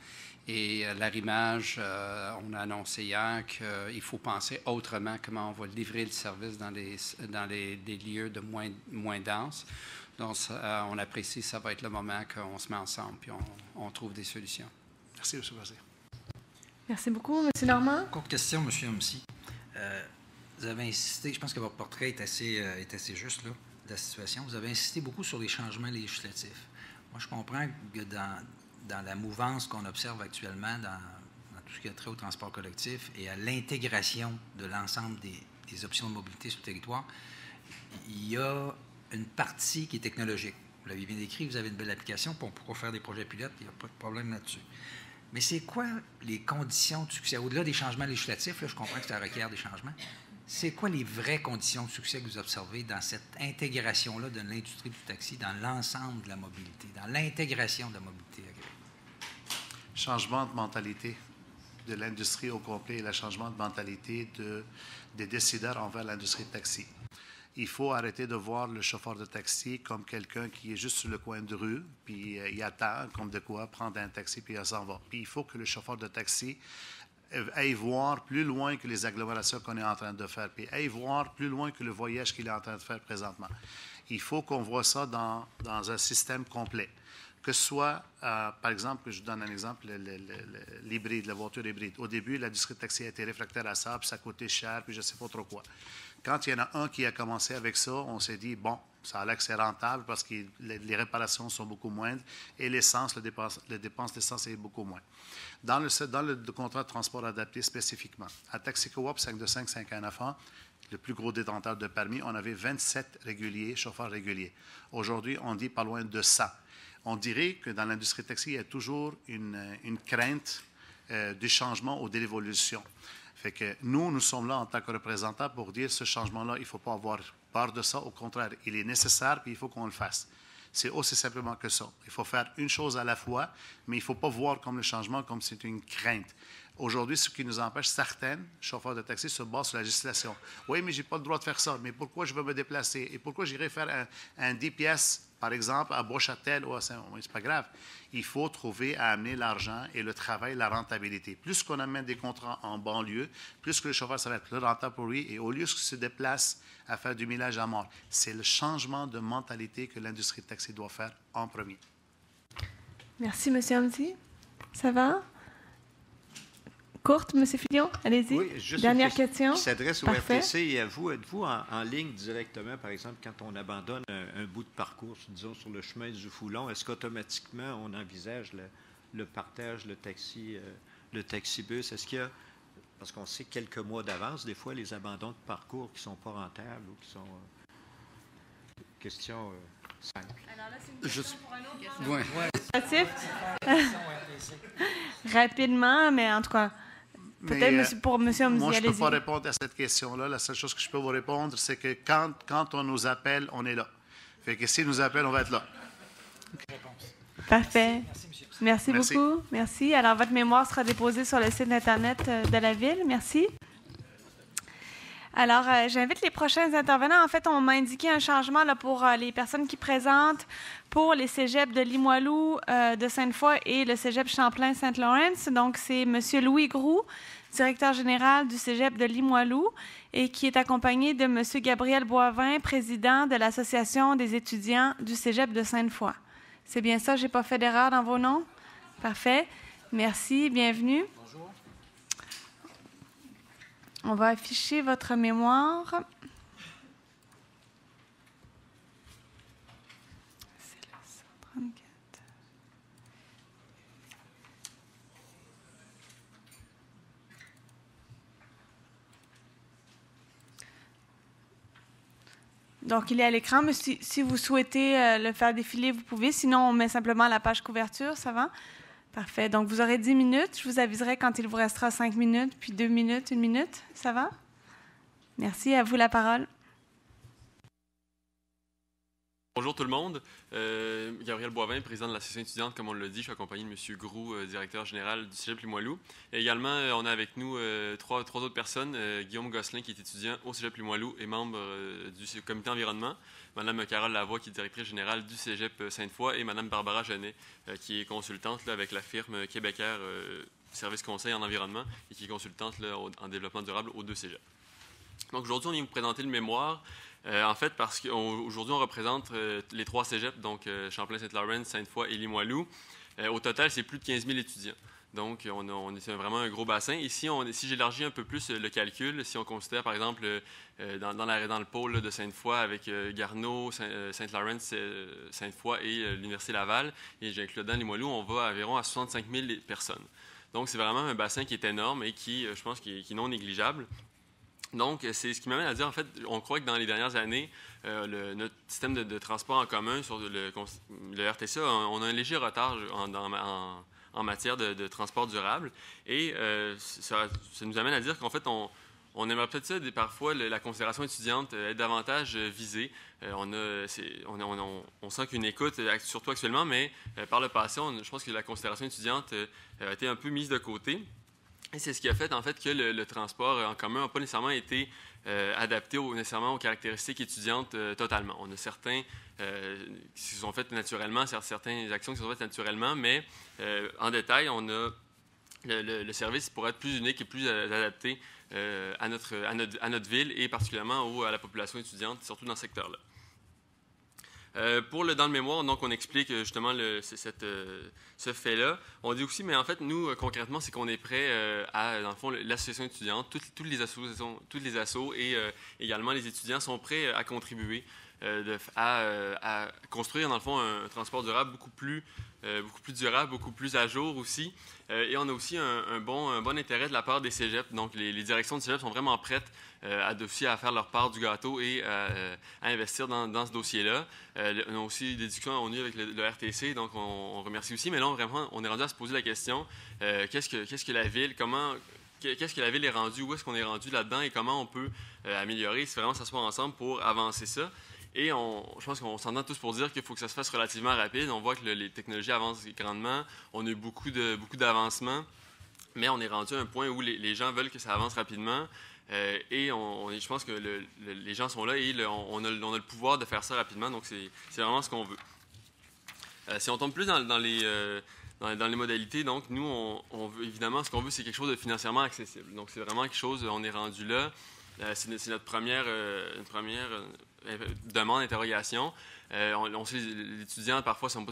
Et euh, l'arrimage, euh, on a annoncé hier qu'il faut penser autrement comment on va livrer le service dans les, dans les, lieux de moins, moins denses. Donc, euh, on apprécie, ça va être le moment qu'on se met ensemble puis on, trouve des solutions. Merci, M. Bazé. Merci beaucoup, M. Normand. Courte question, M. Hamsi. Vous avez insisté, je pense que votre portrait est assez, est assez juste là, de la situation. Vous avez insisté beaucoup sur les changements législatifs. Moi, je comprends que dans, la mouvance qu'on observe actuellement dans, tout ce qui a trait au transport collectif et à l'intégration de l'ensemble des, options de mobilité sur le territoire, il y a une partie qui est technologique. Vous l'avez bien décrit, vous avez une belle application, pour on pourra faire des projets pilotes, il n'y a pas de problème là-dessus. Mais c'est quoi les conditions de succès? Au-delà des changements législatifs, je comprends que ça requiert des changements. C'est quoi les vraies conditions de succès que vous observez dans cette intégration-là de l'industrie du taxi dans l'ensemble de la mobilité, dans l'intégration de la mobilité changement de mentalité de l'industrie au complet et le changement de mentalité de, des décideurs envers l'industrie de taxi. il faut arrêter de voir le chauffeur de taxi comme quelqu'un qui est juste sur le coin de rue, puis il attend comme de quoi prendre un taxi, puis il s'en va. Puis il faut que le chauffeur de taxi aille voir plus loin que les agglomérations qu'on est en train de faire, puis aille voir plus loin que le voyage qu'il est en train de faire présentement. Il faut qu'on voit ça dans, dans un système complet que ce soit, euh, par exemple, je donne un exemple, l'hybride, la voiture hybride. Au début, l'industrie de taxi a été réfractaire à ça, puis ça coûtait cher, puis je ne sais pas trop quoi. Quand il y en a un qui a commencé avec ça, on s'est dit, bon, ça a l'air que c'est rentable parce que les, réparations sont beaucoup moindres et l'essence, les dépenses d'essence est beaucoup moins. Dans le, contrat de transport adapté spécifiquement, à Taxi Coop 525 519 ans, le plus gros détenteur de permis, on avait 27 réguliers, chauffeurs réguliers. Aujourd'hui, on dit pas loin de ça on dirait que dans l'industrie taxi, il y a toujours une, crainte euh, du changement ou de l'évolution. Fait que nous, nous sommes là en tant que représentants pour dire ce changement-là, il ne faut pas avoir peur de ça. Au contraire, il est nécessaire, puis il faut qu'on le fasse. C'est aussi simplement que ça. Il faut faire une chose à la fois, mais il ne faut pas voir comme le changement comme c'est une crainte. Aujourd'hui, ce qui nous empêche, certains chauffeurs de taxi se basent sur la législation. Oui, mais je n'ai pas le droit de faire ça. Mais pourquoi je veux me déplacer? Et pourquoi j'irai faire un, un DPS par exemple, à Beauchâtel ou à saint c'est pas grave. Il faut trouver à amener l'argent et le travail, la rentabilité. Plus qu'on amène des contrats en banlieue, plus que le chauffeur, ça va être plus rentable pour lui. Et au lieu qu'il se déplace à faire du millage à mort, c'est le changement de mentalité que l'industrie de taxi doit faire en premier. Merci, M. Hamdi. Ça va? Courte, M. Fillon. Allez-y. Oui, juste Dernière une question. Qui s'adresse au RTC et à vous. Êtes-vous en, ligne directement, par exemple, quand on abandonne un, bout de parcours, disons, sur le chemin du Foulon, est-ce qu'automatiquement on envisage le, partage, le taxi, euh, le taxi-bus? Est-ce qu'il y a, parce qu'on sait quelques mois d'avance, des fois, les abandons de parcours qui ne sont pas rentables ou qui sont. Euh, question. Euh, simple. Alors là, c'est une question pour un autre. Ouais. Rapidement, mais en tout cas, Peut-être euh, pour M. Moi, je ne peux pas répondre à cette question-là. La seule chose que je peux vous répondre, c'est que quand, quand on nous appelle, on est là. Fait que s'il nous appelle, on va être là. Parfait. Merci, Merci, beaucoup. Merci. Alors, votre mémoire sera déposée sur le site Internet euh, de la Ville. Merci. Alors, euh, j'invite les prochains intervenants. En fait, on m'a indiqué un changement là, pour les personnes qui présentent pour les cégeps de Limoilou, de Sainte-Foy et le cégep Champlain-Saint-Laurent. Donc, c'est M. Louis Groux directeur général du Cégep de Limoilou, et qui est accompagné de M. Gabriel Boivin, président de l'Association des étudiants du Cégep de Sainte-Foy. C'est bien ça, je n'ai pas fait d'erreur dans vos noms? Parfait. Merci, bienvenue. Bonjour. On va afficher votre mémoire. Donc, il est à l'écran, mais si, vous souhaitez euh, le faire défiler, vous pouvez. Sinon, on met simplement la page couverture, ça va? Parfait. Donc, vous aurez 10 minutes. Je vous aviserai quand il vous restera 5 minutes, puis 2 minutes, 1 minute. Ça va? Merci. À vous la parole. Bonjour tout le monde. Euh, Gabriel Boivin, président de l'association étudiante, comme on l'a dit, je suis accompagné de M. Grou, euh, directeur général du Cégep Limoilou. Et également, euh, on a avec nous trois, trois, autres personnes. Guillaume Gosselin, qui est étudiant au Cégep Limoilou et membre du comité environnement. Mme Carole Lavoie, qui est directrice générale du Cégep Sainte-Foy. Et Mme Barbara Genet, qui est consultante avec la firme québécoise Service Conseil en environnement et qui est consultante en développement durable aux deux Cégeps. Donc aujourd'hui, on vient vous présenter le mémoire euh, en fait, parce qu'aujourd'hui, on, représente euh, les trois cégeps, donc euh, Champlain-Saint-Laurent, Sainte-Foy et Limoilou. au total, c'est plus de 15 000 étudiants. Donc, on, on est vraiment un gros bassin. Ici, on, si j'élargis un peu plus le calcul, si on considère, par exemple, dans, dans, dans, le pôle de Sainte-Foy avec Garneau, Saint-Laurent, Sainte-Foy et l'Université Laval, et j'inclus dedans Limoilou, on va environ à 65 000 personnes. Donc, c'est vraiment un bassin qui est énorme et qui, je pense, qui est non négligeable. Donc, c'est ce qui m'amène à dire, en fait, on croit que dans les dernières années, euh, notre système de, transport en commun sur le, le RTC, on, a un léger retard en, matière de, transport durable. Et euh, ça, nous amène à dire qu'en fait, on, aimerait peut-être ça, parfois, la considération étudiante euh, être davantage visée. on, a, on, on, sent qu'une écoute, surtout actuellement, mais par le passé, je pense que la considération étudiante a été un peu mise de côté. C'est ce qui a fait en fait que le, transport en commun n'a pas nécessairement été adapté nécessairement aux caractéristiques étudiantes totalement. On a certains qui se sont faites naturellement, certaines actions qui se sont faites naturellement, mais en détail, on a le, service pourrait être plus unique et plus adapté à, notre, à, notre, ville et particulièrement à la population étudiante, surtout dans ce secteur-là. Euh, pour le dans le mémoire, donc on explique euh, justement euh, ce fait-là. On dit aussi, mais en fait, nous, concrètement, c'est qu'on est prêt à, dans le fond, l'association étudiante, toutes, toutes, les associations, toutes les assos et également les étudiants sont prêts à contribuer à, construire, dans le fond, un transport durable beaucoup plus, beaucoup plus durable, beaucoup plus à jour aussi. et on a aussi un, bon, un bon intérêt de la part des cégeps. Donc, les, directions de cégep sont vraiment prêtes euh, à, aussi à faire leur part du gâteau et euh, à, investir dans, ce dossier-là. Euh, on a aussi des discussions on a avec le, RTC, donc on, remercie aussi. Mais là, vraiment, on est rendu à se poser la question qu'est-ce que la ville, comment qu'est-ce que la ville est rendue, où est-ce qu'on est rendu là-dedans et comment on peut améliorer. C'est vraiment s'asseoir ensemble pour avancer ça. Et on, je pense qu'on s'entend tous pour dire qu'il faut que ça se fasse relativement rapide. On voit que les technologies avancent grandement. On a eu beaucoup de beaucoup d'avancements, mais on est rendu à un point où les, gens veulent que ça avance rapidement. Euh, et on, je pense que les gens sont là et on, a, le pouvoir de faire ça rapidement. Donc, c'est vraiment ce qu'on veut. Euh, si on tombe plus dans, les, euh, dans, les modalités, donc, nous, on, veut, évidemment, ce qu'on veut, c'est quelque chose de financièrement accessible. Donc, c'est vraiment quelque chose, on est rendu là. C'est notre première, une première demande, interrogation. Euh, on, sait les étudiants, parfois, ne sont,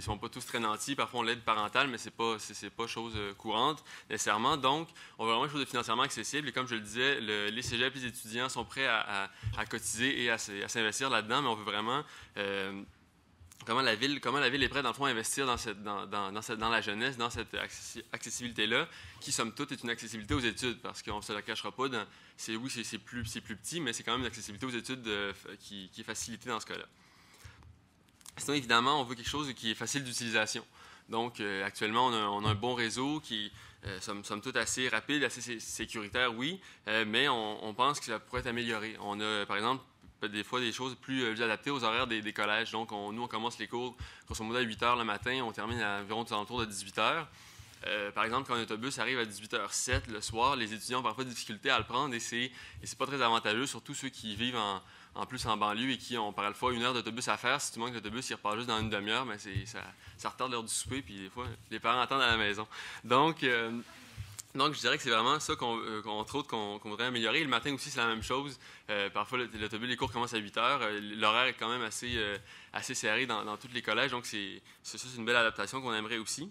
sont, pas tous très nantis. Parfois, on l'aide parentale, mais ce n'est pas, pas chose euh, courante nécessairement. Donc, on veut vraiment quelque chose de financièrement accessible. Et comme je le disais, les cégep les étudiants sont prêts à, cotiser et à, s'investir là-dedans, mais on veut vraiment... Euh, comment la ville, comment la ville est prête, dans le fond, à investir dans, cette, dans, dans, la jeunesse, dans cette accessibilité-là, qui, somme toute, est une accessibilité aux études, parce qu'on ne se la cachera pas. C'est, oui, c'est, plus, plus petit, mais c'est quand même une accessibilité aux études qui, qui, est facilitée dans ce cas-là. Sinon, évidemment, on veut quelque chose qui est facile d'utilisation. Donc, euh, actuellement, on a, un bon réseau qui euh, somme, toute assez rapide, assez sécuritaire, oui, euh, mais on, pense que ça pourrait être amélioré. On a, par exemple, des fois des choses plus, adaptées aux horaires des, collèges. Donc, nous, on commence les cours, grosso modo, à 8 h le matin, on termine à environ aux de 18 h. par exemple, quand un autobus arrive à 18h07 le soir, les étudiants ont parfois des difficultés à le prendre et c'est, pas très avantageux, surtout ceux qui vivent en, plus en banlieue et qui ont par fois une heure d'autobus à faire. Si tu manques l'autobus, il repart juste dans une demi-heure, mais ça, ça, retarde l'heure du souper, puis des fois, les parents attendent à la maison. Donc, euh, donc je dirais que c'est vraiment ça qu'on, euh, entre autres, qu'on, voudrait améliorer. Le matin aussi, c'est la même chose. Euh, parfois, l'autobus, les cours commencent à 8 heures. l'horaire est quand même assez, assez serré dans, dans, tous les collèges, donc c'est, ça, c'est une belle adaptation qu'on aimerait aussi.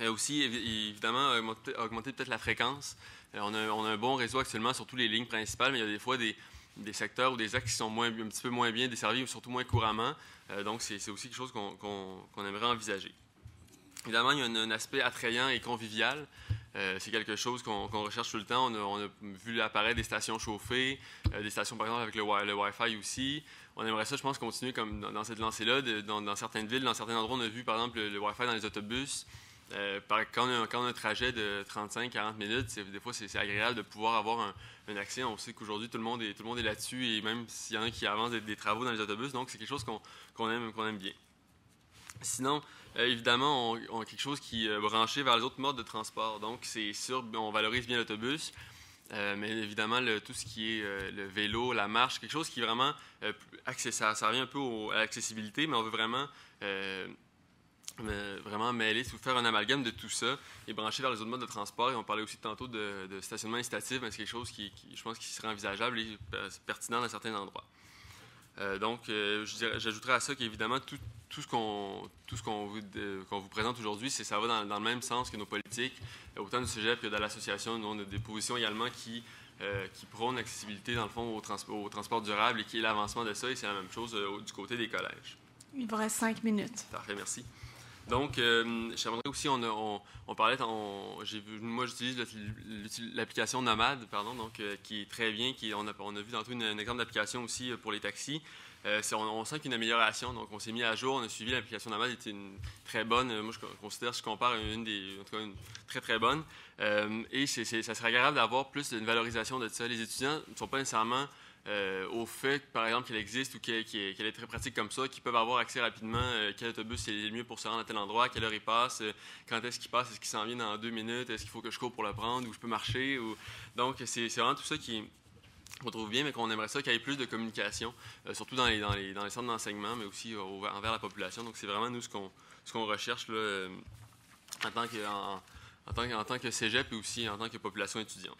Et aussi, évidemment, augmenter, peut-être la fréquence. On a, un bon réseau actuellement sur toutes les lignes principales, mais il y a des fois des, des secteurs ou des axes qui sont un petit peu moins bien desservis ou surtout moins couramment. Euh, donc, c'est aussi quelque chose qu'on aimerait envisager. Évidemment, il y a un, aspect attrayant et convivial. Euh, c'est quelque chose qu'on recherche tout le temps. On a, vu apparaître des stations chauffées, euh, des stations par exemple avec le, Wi-Fi aussi. On aimerait ça, je pense, continuer comme dans, cette lancée-là. Dans, certaines villes, dans certains endroits, on a vu par exemple le, Wi-Fi dans les autobus. quand, on a, quand, on a, un trajet de 35-40 minutes, des fois, c'est agréable de pouvoir avoir un, accès. On sait qu'aujourd'hui, tout le monde est, là-dessus et même s'il y en a qui avancent des, travaux dans les autobus, donc c'est quelque chose qu'on aime, qu'on aime bien. Sinon, euh, évidemment, on, a quelque chose qui est branché vers les autres modes de transport. Donc, c'est sûr, on valorise bien l'autobus, euh, mais évidemment, tout ce qui est euh, le vélo, la marche, quelque chose qui est vraiment accessible. Ça revient un peu à l'accessibilité, mais on veut vraiment vraiment mêler, faire un amalgame de tout ça et brancher vers les autres modes de transport. Et on parlait aussi tantôt de, stationnement incitatif, mais c'est quelque chose qui, je pense, qui serait envisageable et pertinent dans certains endroits. Euh, donc, euh, j'ajouterais à ça qu'évidemment, tout, tout, ce qu'on vous, vous, présente aujourd'hui, ça va dans, le même sens que nos politiques. Autant du sujet que de l'association, nous, on a des positions également qui, euh, qui prônent l'accessibilité, dans le fond, au, transport, au transport durable et qui est l'avancement de ça. Et c'est la même chose du côté des collèges. Il vous reste cinq minutes. Parfait, merci. Donc, euh, j'aimerais aussi, on, on, parlait, moi j'utilise l'application Nomade, pardon, donc, euh, qui est très bien, qui, on, a, on a vu tantôt un exemple d'application aussi euh, pour les taxis. On, sent qu'il amélioration, donc on s'est mis à jour, on a suivi l'application Nomade, était une très bonne, moi je considère, je compare une des, en tout cas une très très bonne, et ça serait agréable d'avoir plus une valorisation de ça. Les étudiants ne sont pas nécessairement euh, au fait, par exemple, qu'elle existe ou qu'elle est très pratique comme ça, qu'ils peuvent avoir accès rapidement euh, quel autobus est le mieux pour se rendre à tel endroit, à quelle heure il passe, euh, quand est-ce qu'il passe, est-ce qu'il s'en vient dans deux minutes, est-ce qu'il faut que je cours pour le prendre ou je peux marcher. Donc, c'est vraiment tout ça qui qu'on trouve bien, mais qu'on aimerait ça qu'il y ait plus de communication, surtout dans les, centres d'enseignement, mais aussi envers la population. Donc, c'est vraiment nous ce qu'on recherche là, en, tant que, en, cégep et aussi en tant que population étudiante.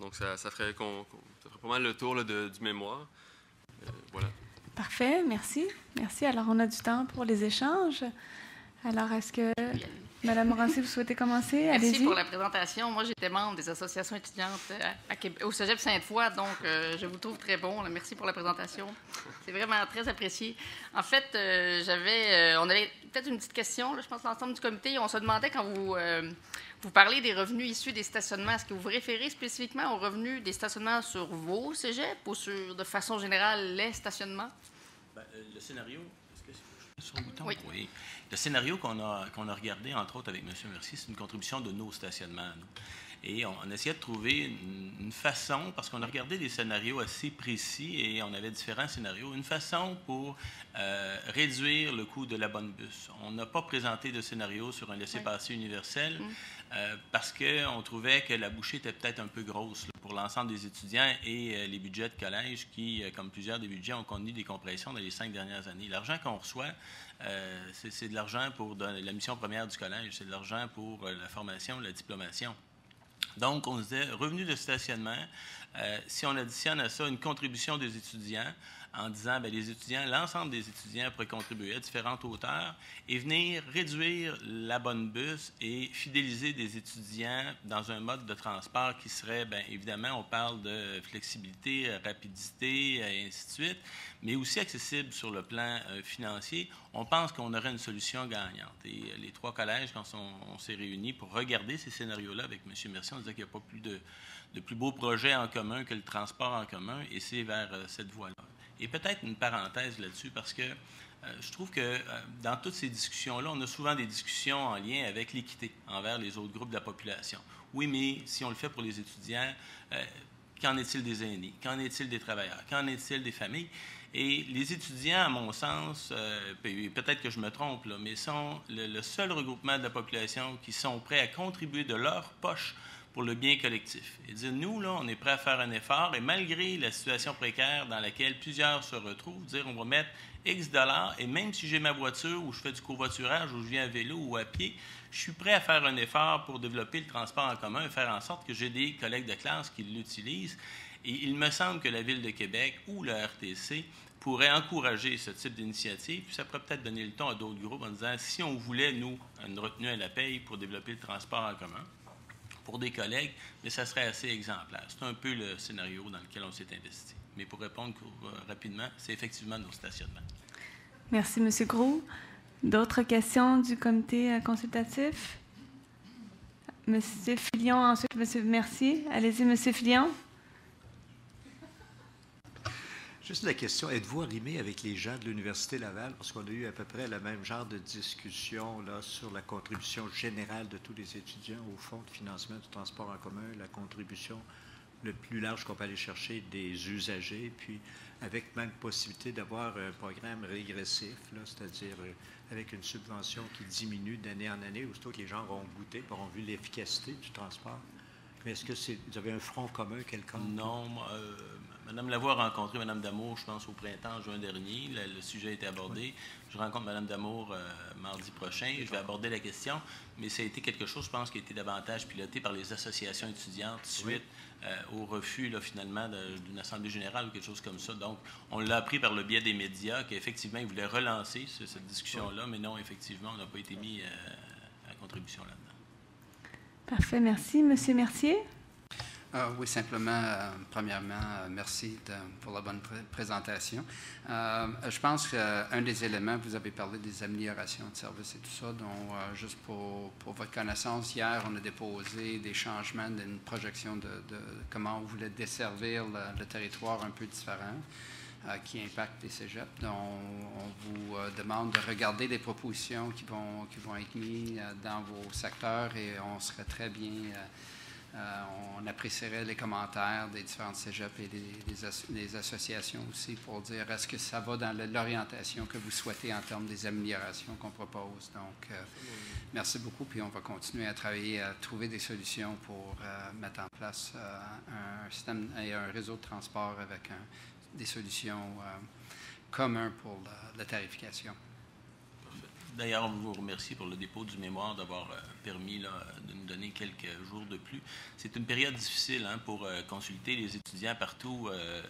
Donc, ça, ferait, pas mal le tour du mémoire. Euh, voilà. Parfait, merci. Merci. Alors, on a du temps pour les échanges. Alors, est-ce que Madame Morancy, vous souhaitez commencer? Merci pour la présentation. Moi, j'étais membre des associations étudiantes euh, au Cégep Sainte-Foy, donc euh, je vous trouve très bon. Merci pour la présentation. C'est vraiment très apprécié. En fait, j'avais, on avait peut-être une petite question, je pense, l'ensemble du comité. On se demandait quand vous vous parlez des revenus issus des stationnements. Est-ce que vous vous référez spécifiquement aux revenus des stationnements sur vos cégeps ou sur, de façon générale, les stationnements? Ben, euh, le scénario. Est-ce que je sur le bouton? Oui. Le scénario qu'on a, qu'on a regardé, entre autres, avec M. Mercier, c'est une contribution de nos stationnements. Et on, essayait de trouver une, façon, parce qu'on a regardé des scénarios assez précis et on avait différents scénarios, une façon pour euh, réduire le coût de la bonne bus. On n'a pas présenté de scénario sur un laissez-passer universel. Mm. Euh, parce qu'on trouvait que la bouchée était peut-être un peu grosse pour l'ensemble des étudiants et euh, les budgets de collège qui, euh, comme plusieurs des budgets, ont connu des compressions dans les cinq dernières années. L'argent qu'on reçoit, c'est de l'argent pour la mission première du collège, c'est de l'argent pour la formation, la diplomation. Donc, on se disait, revenu de stationnement, si on additionne à ça une contribution des étudiants, en disant ben, les étudiants, l'ensemble des étudiants pourraient contribuer à différentes hauteurs et venir réduire la bonne bus et fidéliser des étudiants dans un mode de transport qui serait, bien évidemment, on parle de flexibilité, rapidité et ainsi de suite, mais aussi accessible sur le plan euh, financier. On pense qu'on aurait une solution gagnante. Et euh, les trois collèges, quand on, s'est réunis pour regarder ces scénarios-là avec M. Mercier, on disait qu'il n'y a pas de, plus beaux projets en commun que le transport en commun, et c'est vers euh, cette voie-là. Et peut-être une parenthèse là-dessus, parce que euh, je trouve que euh, dans toutes ces discussions-là, on a souvent des discussions en lien avec l'équité envers les autres groupes de la population. Oui, mais si on le fait pour les étudiants, euh, qu'en est-il des aînés? Qu'en est-il des travailleurs? Qu'en est-il des familles? Et les étudiants, à mon sens, peut-être que je me trompe, là, mais sont le, le, seul regroupement de la population qui sont prêts à contribuer de leur poche pour le bien collectif. Et dire, nous, là, on est prêt à faire un effort et malgré la situation précaire dans laquelle plusieurs se retrouvent, dire, on va mettre X dollars et même si j'ai ma voiture ou je fais du covoiturage ou je viens à vélo ou à pied, je suis prêt à faire un effort pour développer le transport en commun et faire en sorte que j'ai des collègues de classe qui l'utilisent. Et il me semble que la Ville de Québec ou le RTC pourrait encourager ce type d'initiative, ça pourrait peut-être donner le ton à d'autres groupes en disant si on voulait, nous, une retenue à la paye pour développer le transport en commun, pour des collègues, mais ça serait assez exemplaire. C'est un peu le scénario dans lequel on s'est investi. Mais pour répondre euh, rapidement, c'est effectivement nos stationnements. Merci, M. Gros. D'autres questions du comité euh, consultatif? M. Filion, ensuite M. Merci. Allez-y, M. Filion. Juste la question, êtes-vous arrimé avec les gens de l'Université Laval? Parce qu'on a eu à peu près le même genre de discussion là, sur la contribution générale de tous les étudiants au Fonds de financement du transport en commun, la contribution le plus large qu'on peut aller chercher des usagers, puis avec même possibilité d'avoir un programme régressif, c'est-à-dire euh, avec une subvention qui diminue d'année en année, aussitôt que les gens auront goûté, auront vu l'efficacité du transport. Mais est-ce que vous avez un front commun quelconque? Non, euh, Madame Lavoie a rencontré Madame Damour, je pense, au printemps, juin dernier. Le, sujet a été abordé. Je rencontre Madame Damour euh, mardi prochain. Je vais aborder la question, mais ça a été quelque chose, je pense, qui a été davantage piloté par les associations étudiantes suite euh, au refus, là, finalement, d'une assemblée générale ou quelque chose comme ça. Donc, on l'a appris par le biais des médias qu'effectivement, ils voulaient relancer cette discussion-là, mais non, effectivement, on n'a pas été mis euh, à contribution là-dedans. Parfait, merci. Monsieur Mercier? Ah oui, simplement, euh, premièrement, euh, merci pour la bonne présentation. Euh, je pense qu'un des éléments, vous avez parlé des améliorations de services et tout ça, donc juste pour, votre connaissance, hier, on a déposé des changements d'une projection de, comment on voulait desservir le, territoire un peu différent. qui impacte les cégeps. Donc, on, vous demande de regarder les propositions qui vont, qui vont être mises dans vos secteurs et on serait très bien on apprécierait les commentaires des différentes cégeps et des, associations aussi pour dire est-ce que ça va dans l'orientation que vous souhaitez en termes des améliorations qu'on propose? Donc, merci beaucoup, puis on va continuer à travailler à trouver des solutions pour mettre en place un système et un réseau de transport avec des solutions communes pour la tarification. D'ailleurs, on vous remercie pour le dépôt du mémoire, d'avoir euh, permis de nous donner quelques jours de plus. C'est une période difficile hein, pour euh, consulter les étudiants partout. Euh,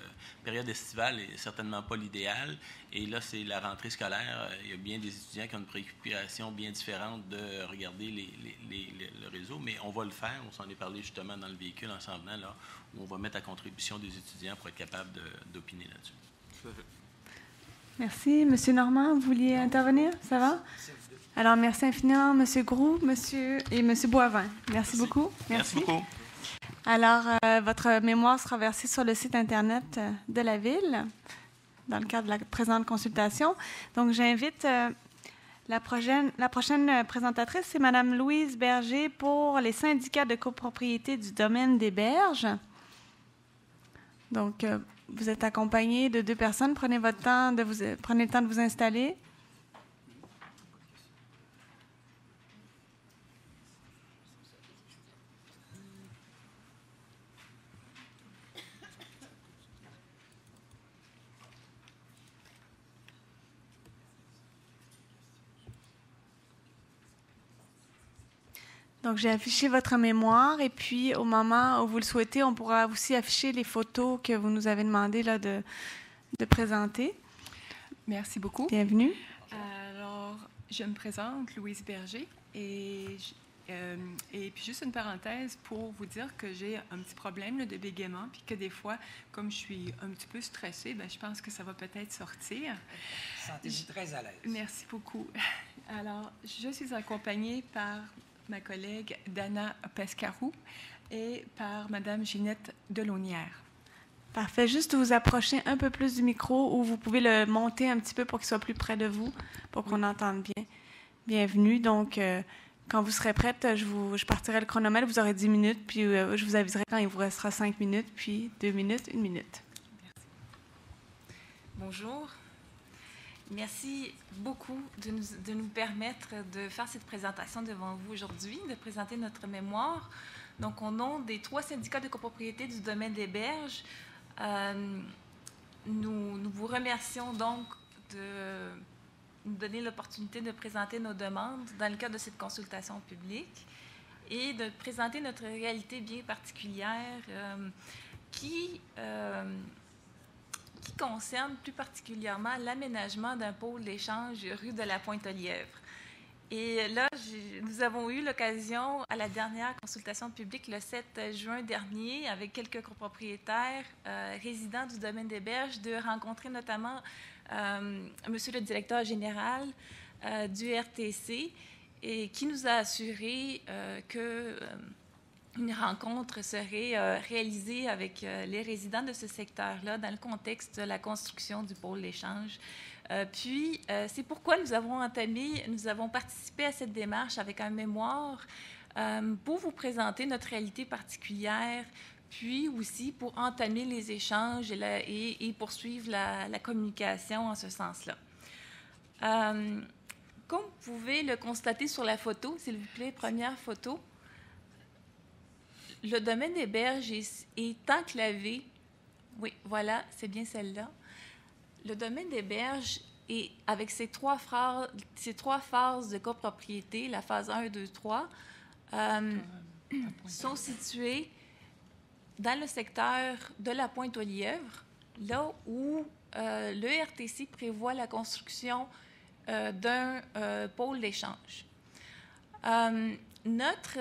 période estivale n'est certainement pas l'idéal. Et là, c'est la rentrée scolaire. Il y a bien des étudiants qui ont une préoccupation bien différente de regarder le réseau, mais on va le faire. On s'en est parlé justement dans le véhicule ensemble, là, où on va mettre à contribution des étudiants pour être capable d'opiner là-dessus. Merci. Monsieur Normand, vous vouliez intervenir? Ça va? Alors, merci infiniment, Monsieur Groux, Monsieur et Monsieur Boivin. Merci, beaucoup. Merci. beaucoup. Alors, euh, votre mémoire sera versée sur le site Internet euh, de la Ville dans le cadre de la présente consultation. Donc, j'invite euh, la, prochaine, la prochaine présentatrice, c'est Madame Louise Berger pour les syndicats de copropriété du domaine des berges. Donc, vous êtes accompagné de deux personnes. Prenez votre temps de vous, prenez le temps de vous installer. Donc, j'ai affiché votre mémoire et puis au moment où vous le souhaitez, on pourra aussi afficher les photos que vous nous avez demandé là, de, de présenter. Merci beaucoup. Bienvenue. Alors, je me présente, Louise Berger, et, euh, et puis juste une parenthèse pour vous dire que j'ai un petit problème de bégaiement, puis que des fois, comme je suis un petit peu stressée, ben, je pense que ça va peut-être sortir. Sentez-vous très à l'aise. Merci beaucoup. Alors, je suis accompagnée par ma collègue Dana Pescarou et par Madame Ginette Delaunière. Parfait. Juste vous approcher un peu plus du micro ou vous pouvez le monter un petit peu pour qu'il soit plus près de vous, pour qu'on entende bien. Bienvenue. Donc, euh, quand vous serez prête, je, vous, je partirai le chronomètre. Vous aurez 10 minutes, puis euh, je vous aviserai quand il vous restera 5 minutes, puis 2 minutes, 1 minute. Merci. Bonjour. Merci beaucoup de nous, permettre de faire cette présentation devant vous aujourd'hui, de présenter notre mémoire. Donc, au nom des trois syndicats de copropriété du domaine des berges, euh, nous, nous, vous remercions donc de nous donner l'opportunité de présenter nos demandes dans le cadre de cette consultation publique et de présenter notre réalité bien particulière euh, qui euh, qui concerne plus particulièrement l'aménagement d'un pôle d'échange rue de la Pointe-aux-Lièvres. Et là, nous avons eu l'occasion à la dernière consultation publique le 7 juin dernier avec quelques copropriétaires euh, résidents du domaine des berges de rencontrer notamment euh, Monsieur le directeur général euh, du RTC et qui nous a assuré que une rencontre serait euh, réalisée avec euh, les résidents de ce secteur-là dans le contexte de la construction du pôle d'échange. Euh, puis, c'est pourquoi nous avons entamé, nous avons participé à cette démarche avec un mémoire pour vous présenter notre réalité particulière, puis aussi pour entamer les échanges et, poursuivre la, la, communication en ce sens-là. comme vous pouvez le constater sur la photo, s'il vous plaît, première photo, le domaine des berges est, enclavé. Oui, voilà, c'est bien celle-là. Le domaine des berges est, avec ses trois, phases, de copropriété, la phase 1, 2, 3, sont situés dans le secteur de la Pointe aux Lièvres, là où euh, le RTC prévoit la construction euh, d'un euh, pôle d'échange. notre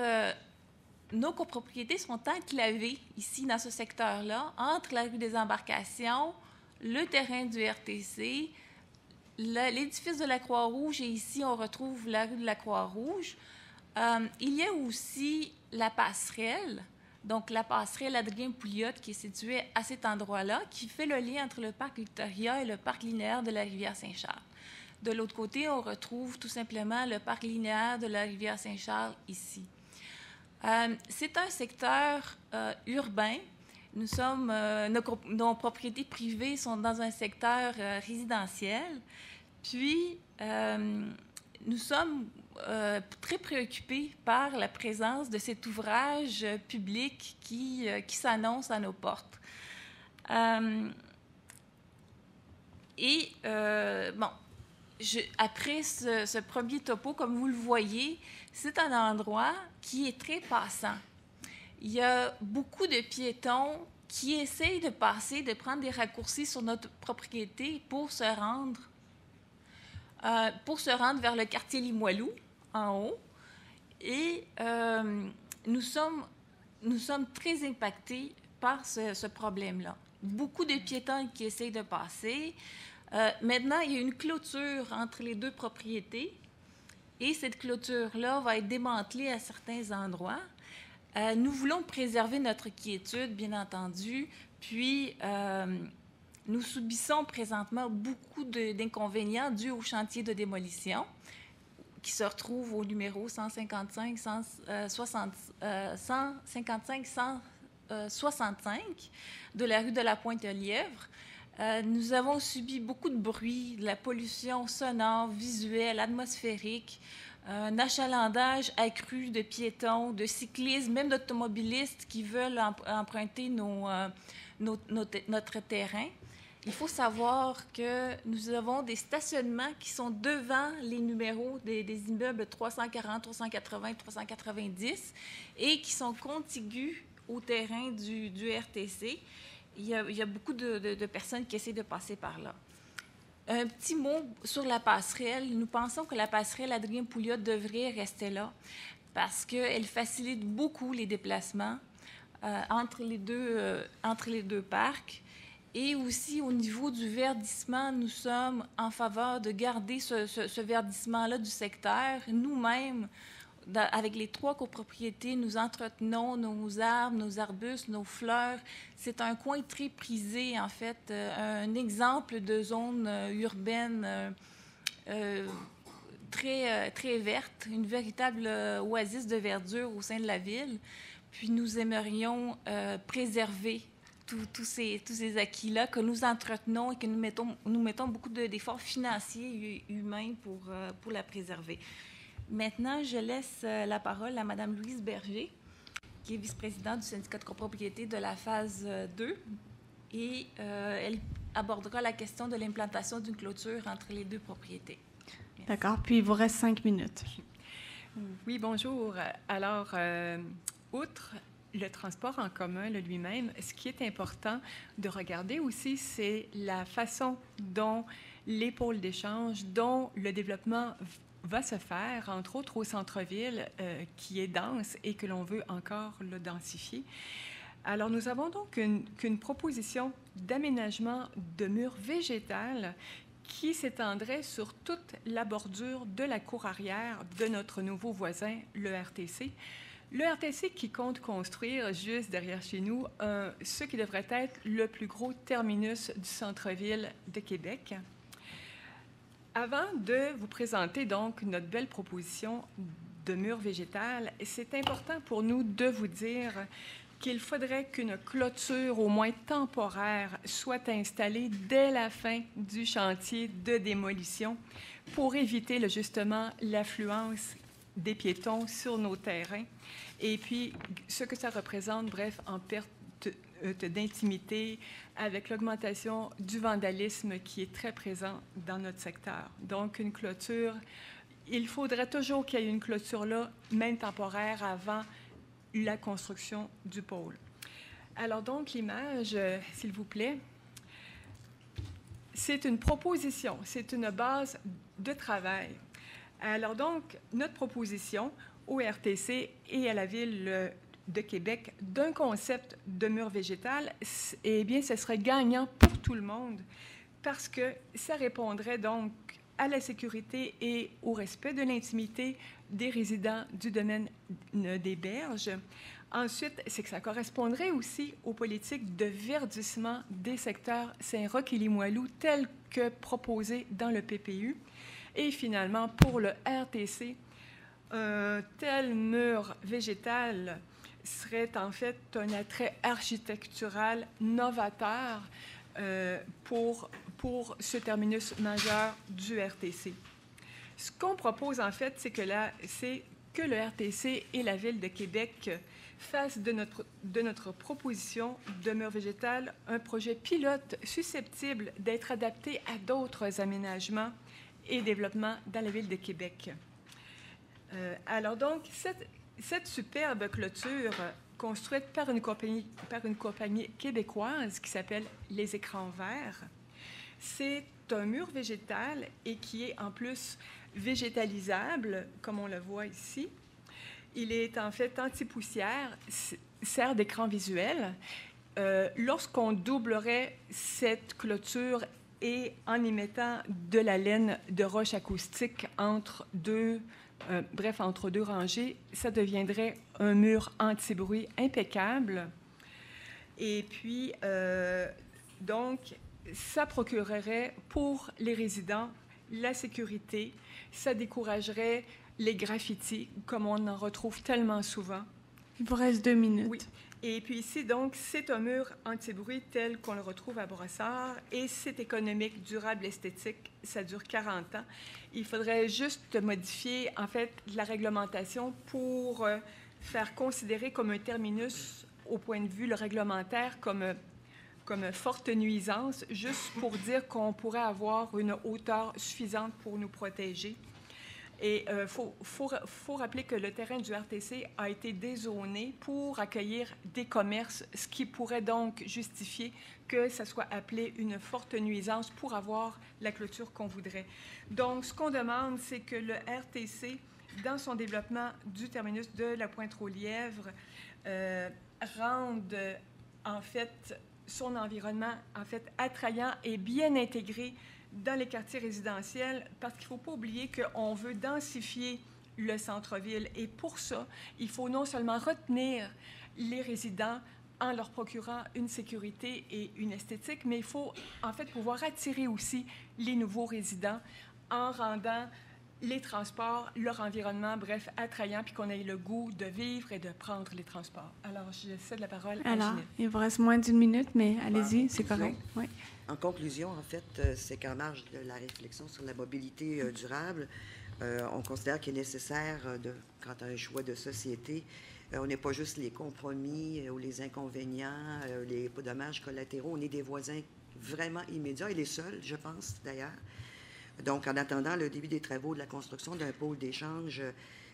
nos copropriétés sont enclavées ici dans ce secteur-là, entre la rue des embarcations, le terrain du RTC, l'édifice de la Croix-Rouge et ici on retrouve la rue de la Croix-Rouge. Euh, il y a aussi la passerelle, donc la passerelle Adrien Pouliot qui est située à cet endroit-là, qui fait le lien entre le parc Victoria et le parc linéaire de la rivière Saint-Charles. De l'autre côté, on retrouve tout simplement le parc linéaire de la rivière Saint-Charles ici. C'est un secteur urbain. Nous sommes, nos, nos, propriétés privées sont dans un secteur résidentiel. Puis, nous sommes euh, très préoccupés par la présence de cet ouvrage public qui, euh, qui s'annonce à nos portes. Euh, et, bon, après ce, premier topo, comme vous le voyez, c'est un endroit qui est très passant. Il y a beaucoup de piétons qui essayent de passer, de prendre des raccourcis sur notre propriété pour se rendre euh, pour se rendre vers le quartier Limoilou, en haut. Et euh, nous, sommes, nous sommes très impactés par ce, problème-là. Beaucoup de piétons qui essayent de passer. Euh, maintenant, il y a une clôture entre les deux propriétés et cette clôture-là va être démantelée à certains endroits. nous voulons préserver notre quiétude, bien entendu, puis nous subissons présentement beaucoup d'inconvénients dus au chantier de démolition qui se retrouve au numéro 155, 155, 165 de la rue de la Pointe-Lièvre. Euh, nous avons subi beaucoup de bruit, de la pollution sonore, visuelle, atmosphérique, un achalandage accru de piétons, de cyclistes, même d'automobilistes qui veulent emprunter euh, notre terrain. Il faut savoir que nous avons des stationnements qui sont devant les numéros des, immeubles 340, 380, 390 et qui sont contigus au terrain du, RTC. Il y, a, beaucoup de, personnes qui essaient de passer par là. Un petit mot sur la passerelle. Nous pensons que la passerelle Adrien Pouliot devrait rester là parce qu'elle facilite beaucoup les déplacements euh, entre, les deux, euh, entre les deux parcs. Et aussi, au niveau du verdissement, nous sommes en faveur de garder ce, verdissement-là du secteur. Nous-mêmes, avec les trois copropriétés, nous entretenons nos arbres, nos arbustes, nos fleurs. C'est un coin très prisé, en fait, euh, un exemple de zone euh, urbaine euh, très, très verte, une véritable oasis de verdure au sein de la ville. Puis nous aimerions préserver tous ces, tous ces acquis-là que nous entretenons et que nous mettons, nous mettons beaucoup d'efforts financiers et humains pour, pour la préserver. Maintenant, je laisse euh, la parole à Mme Louise Berger, qui est vice-présidente du syndicat de copropriété de la phase 2, euh, et elle abordera la question de l'implantation d'une clôture entre les deux propriétés. D'accord. Puis il vous reste cinq minutes. Oui, bonjour. Alors, outre le transport en commun lui-même, ce qui est important de regarder aussi, c'est la façon dont les pôles d'échange, dont le développement va se faire, entre autres au centre-ville, euh, qui est dense et que l'on veut encore le densifier. Alors, nous avons donc une, proposition d'aménagement de murs végétales qui s'étendrait sur toute la bordure de la cour arrière de notre nouveau voisin, le RTC. Le RTC qui compte construire juste derrière chez nous ce qui devrait être le plus gros terminus du centre-ville de Québec. Avant de vous présenter donc notre belle proposition de mur végétal, c'est important pour nous de vous dire qu'il faudrait qu'une clôture au moins temporaire soit installée dès la fin du chantier de démolition pour éviter justement l'affluence des piétons sur nos terrains. Et puis, ce que ça représente, bref, en perte d'intimité, avec l'augmentation du vandalisme qui est très présent dans notre secteur. Donc, une clôture, il faudrait toujours qu'il y ait une clôture là, même temporaire, avant la construction du pôle. Alors donc, l'image, euh, s'il vous plaît, c'est une proposition, c'est une base de travail. Alors donc, notre proposition au RTC et à la Ville de Québec d'un concept de mur végétal, eh bien, ce serait gagnant pour tout le monde parce que ça répondrait donc à la sécurité et au respect de l'intimité des résidents du domaine des berges. Ensuite, c'est que ça correspondrait aussi aux politiques de verdissement des secteurs Saint-Roch et Limoilou telles que proposées dans le PPU. Et finalement, pour le RTC, tel mur végétal serait en fait un attrait architectural novateur euh, pour, pour ce terminus majeur du RTC. Ce qu'on propose en fait, c'est que, que le RTC et la Ville de Québec fassent de notre, de notre proposition de mur végétal un projet pilote susceptible d'être adapté à d'autres aménagements et développements dans la Ville de Québec. Euh, alors donc, cette, cette superbe clôture construite par une compagnie, par une compagnie québécoise qui s'appelle Les Écrans Verts, c'est un mur végétal et qui est en plus végétalisable, comme on le voit ici. Il est en fait anti-poussière, sert d'écran visuel. Euh, lorsqu'on doublerait cette clôture et en y mettant de la laine de roche acoustique entre deux euh, bref, entre deux rangées, ça deviendrait un mur anti-bruit impeccable. Et puis, euh, donc, ça procurerait pour les résidents la sécurité, ça découragerait les graffitis, comme on en retrouve tellement souvent. Il vous reste deux minutes. Oui. Et puis ici, donc, c'est un mur anti-bruit tel qu'on le retrouve à Brossard et c'est économique, durable, esthétique. Ça dure 40 ans. Il faudrait juste modifier, en fait, la réglementation pour euh, faire considérer comme un terminus, au point de vue le réglementaire, comme, euh, comme forte nuisance, juste pour dire qu'on pourrait avoir une hauteur suffisante pour nous protéger. Et il euh, faut, rappeler que le terrain du RTC a été dézoné pour accueillir des commerces, ce qui pourrait donc justifier que ça soit appelé une forte nuisance pour avoir la clôture qu'on voudrait. Donc, ce qu'on demande, c'est que le RTC, dans son développement du terminus de la Pointe-aux-Lièvres, euh, rende en fait son environnement en fait attrayant et bien intégré dans les quartiers résidentiels parce qu'il ne faut pas oublier qu'on veut densifier le centre-ville. Et pour ça, il faut non seulement retenir les résidents en leur procurant une sécurité et une esthétique, mais il faut en fait pouvoir attirer aussi les nouveaux résidents en rendant les transports, leur environnement, bref, attrayant, puis qu'on ait le goût de vivre et de prendre les transports. Alors, je cède la parole à Alors, il vous reste moins d'une minute, mais allez-y, c'est correct. Oui. En conclusion, en fait, euh, c'est qu'en marge de la réflexion sur la mobilité euh, durable, euh, on considère qu'il est nécessaire, de, quant à un choix de société, on n'est pas juste les compromis ou les inconvénients, les dommages collatéraux, on est des voisins vraiment immédiats et les seuls, je pense d'ailleurs. Donc, en attendant le début des travaux de la construction d'un pôle d'échange,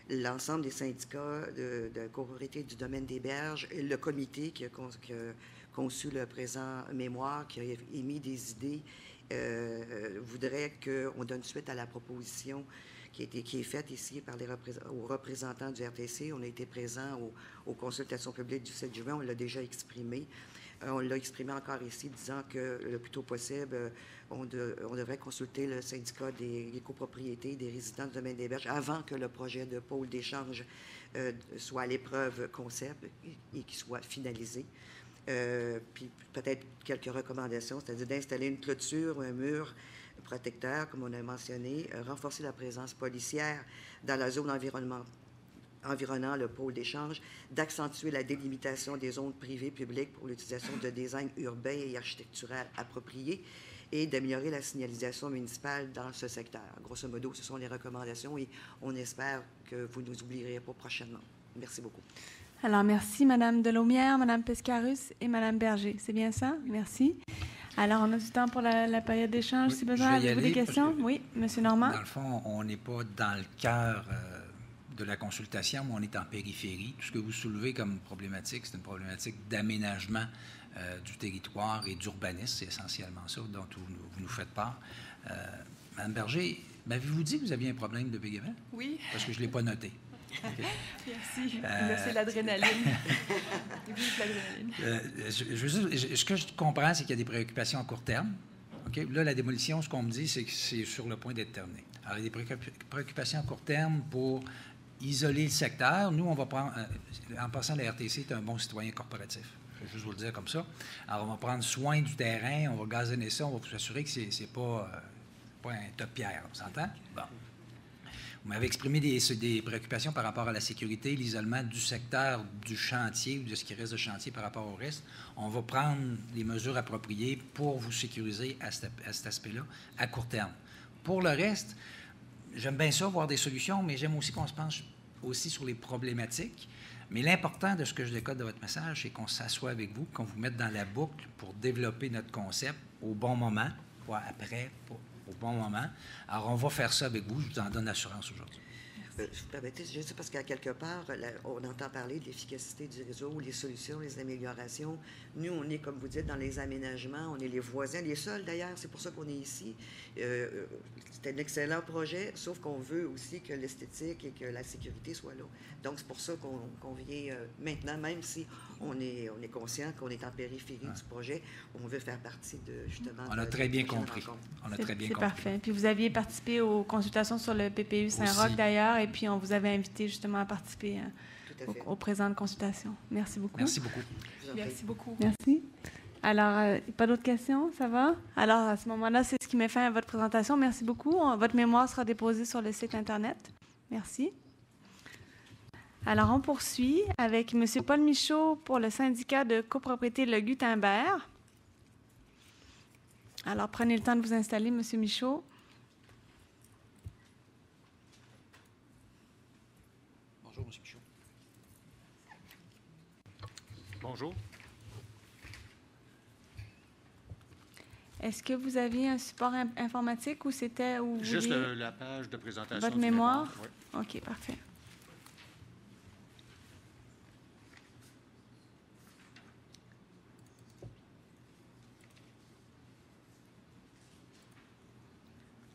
l'ensemble des syndicats de, de du domaine des berges, le comité qui a, a conçu le présent mémoire, qui a émis des idées, euh, voudrait qu'on donne suite à la proposition qui, qui est faite ici par les représentants du RTC. On a été présent aux, consultations publiques du 7 juin, on l'a déjà exprimé. Euh, on l'a exprimé encore ici, disant que le plus tôt possible, euh, on, devrait consulter le syndicat des, copropriétés des résidents du domaine des berges avant que le projet de pôle d'échange soit à l'épreuve concept et qu'il soit finalisé. Euh, puis peut-être quelques recommandations, c'est-à-dire d'installer une clôture, un mur protecteur, comme on a mentionné, euh, renforcer la présence policière dans la zone environnement, environnant le pôle d'échange, d'accentuer la délimitation des zones privées publiques pour l'utilisation de design urbain et architectural appropriés et d'améliorer la signalisation municipale dans ce secteur. Grosso modo, ce sont les recommandations et on espère que vous ne nous oublierez pas prochainement. Merci beaucoup. Alors, merci, Madame Delaumière, Madame Pescarus et Madame Berger. C'est bien ça? Merci. Alors, on a du temps pour la, période d'échange, si besoin. Avez-vous des questions? Oui, Monsieur Normand. Dans le fond, on n'est pas dans le cœur euh, de la consultation, mais on est en périphérie. Tout ce que vous soulevez comme problématique, c'est une problématique d'aménagement euh, du territoire et d'urbanisme. C'est essentiellement ça dont vous, nous faites part. Euh, Madame Berger, m'avez-vous dit que vous aviez un problème de bégaiement? Oui. Parce que je ne l'ai pas noté. Merci. Merci euh, l'adrénaline. euh, ce que je comprends, c'est qu'il y a des préoccupations à court terme. Là, la démolition, ce qu'on me dit, c'est que c'est sur le point d'être terminé. Alors, il y a des préoccupations à court terme pour isoler le secteur. Nous, on va prendre, euh, en passant, la RTC est un bon citoyen corporatif. Je vais juste vous le dire comme ça. Alors, on va prendre soin du terrain, on va gazonner ça, on va s'assurer que ce n'est pas, euh, pas un top pierre. On s'entend? Bon. Vous m'avez exprimé des, des, préoccupations par rapport à la sécurité, l'isolement du secteur du chantier ou de ce qui reste de chantier par rapport au reste. On va prendre les mesures appropriées pour vous sécuriser à cet, à cet aspect-là à court terme. Pour le reste, j'aime bien ça, voir des solutions, mais j'aime aussi qu'on se penche aussi sur les problématiques. Mais l'important de ce que je décode de votre message, c'est qu'on s'assoit avec vous, qu'on vous mette dans la boucle pour développer notre concept au bon moment, pas après, pas au bon moment. Alors, on va faire ça avec vous. Je vous en donne assurance aujourd'hui. Euh, je vous permettez, juste parce qu'à quelque part, on entend parler de l'efficacité du réseau, les solutions, les améliorations. Nous, on est, comme vous dites, dans les aménagements, on est les voisins, les seuls d'ailleurs, c'est pour ça qu'on est ici. Euh, euh, c'est un excellent projet, sauf qu'on veut aussi que l'esthétique et que la sécurité soient là. Donc, c'est pour ça qu'on vient maintenant, même si on est, on est conscient qu'on est en périphérie du projet, on veut faire partie de, justement... On a très bien compris. On a très bien compris. C'est parfait. Puis vous aviez participé aux consultations sur le PPU Saint-Roch, d'ailleurs, et puis on vous avait invité justement à participer euh, au, présent de consultation. Merci beaucoup. Merci beaucoup. Merci beaucoup. Merci. Alors, euh, pas d'autres questions, ça va? Alors, à ce moment-là, c'est ce qui met fin à votre présentation. Merci beaucoup. Votre mémoire sera déposée sur le site Internet. Merci. Alors, on poursuit avec M. Paul Michaud pour le syndicat de copropriété Le Gutenberg. Alors, prenez le temps de vous installer, M. Michaud. Bonjour. Est-ce que vous aviez un support informatique ou c'était où Juste la page de présentation. Votre mémoire? OK, parfait.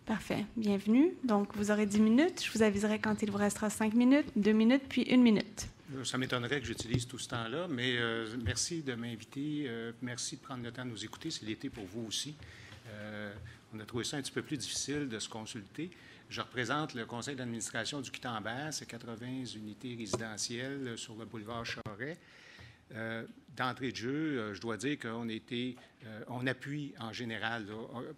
Parfait. Bienvenue. Donc, vous aurez 10 minutes. Je vous aviserai quand il vous restera 5 minutes, 2 minutes, puis 1 minute. Euh, ça m'étonnerait que j'utilise tout ce temps-là, mais euh, merci de m'inviter. Euh, merci de prendre le temps de nous écouter. C'est l'été pour vous aussi. on a trouvé ça un petit peu plus difficile de se consulter. Je représente le conseil d'administration du Quitambert. C'est 80 unités résidentielles sur le boulevard Charret. D'entrée de jeu, je dois dire qu'on était, on appuie en général,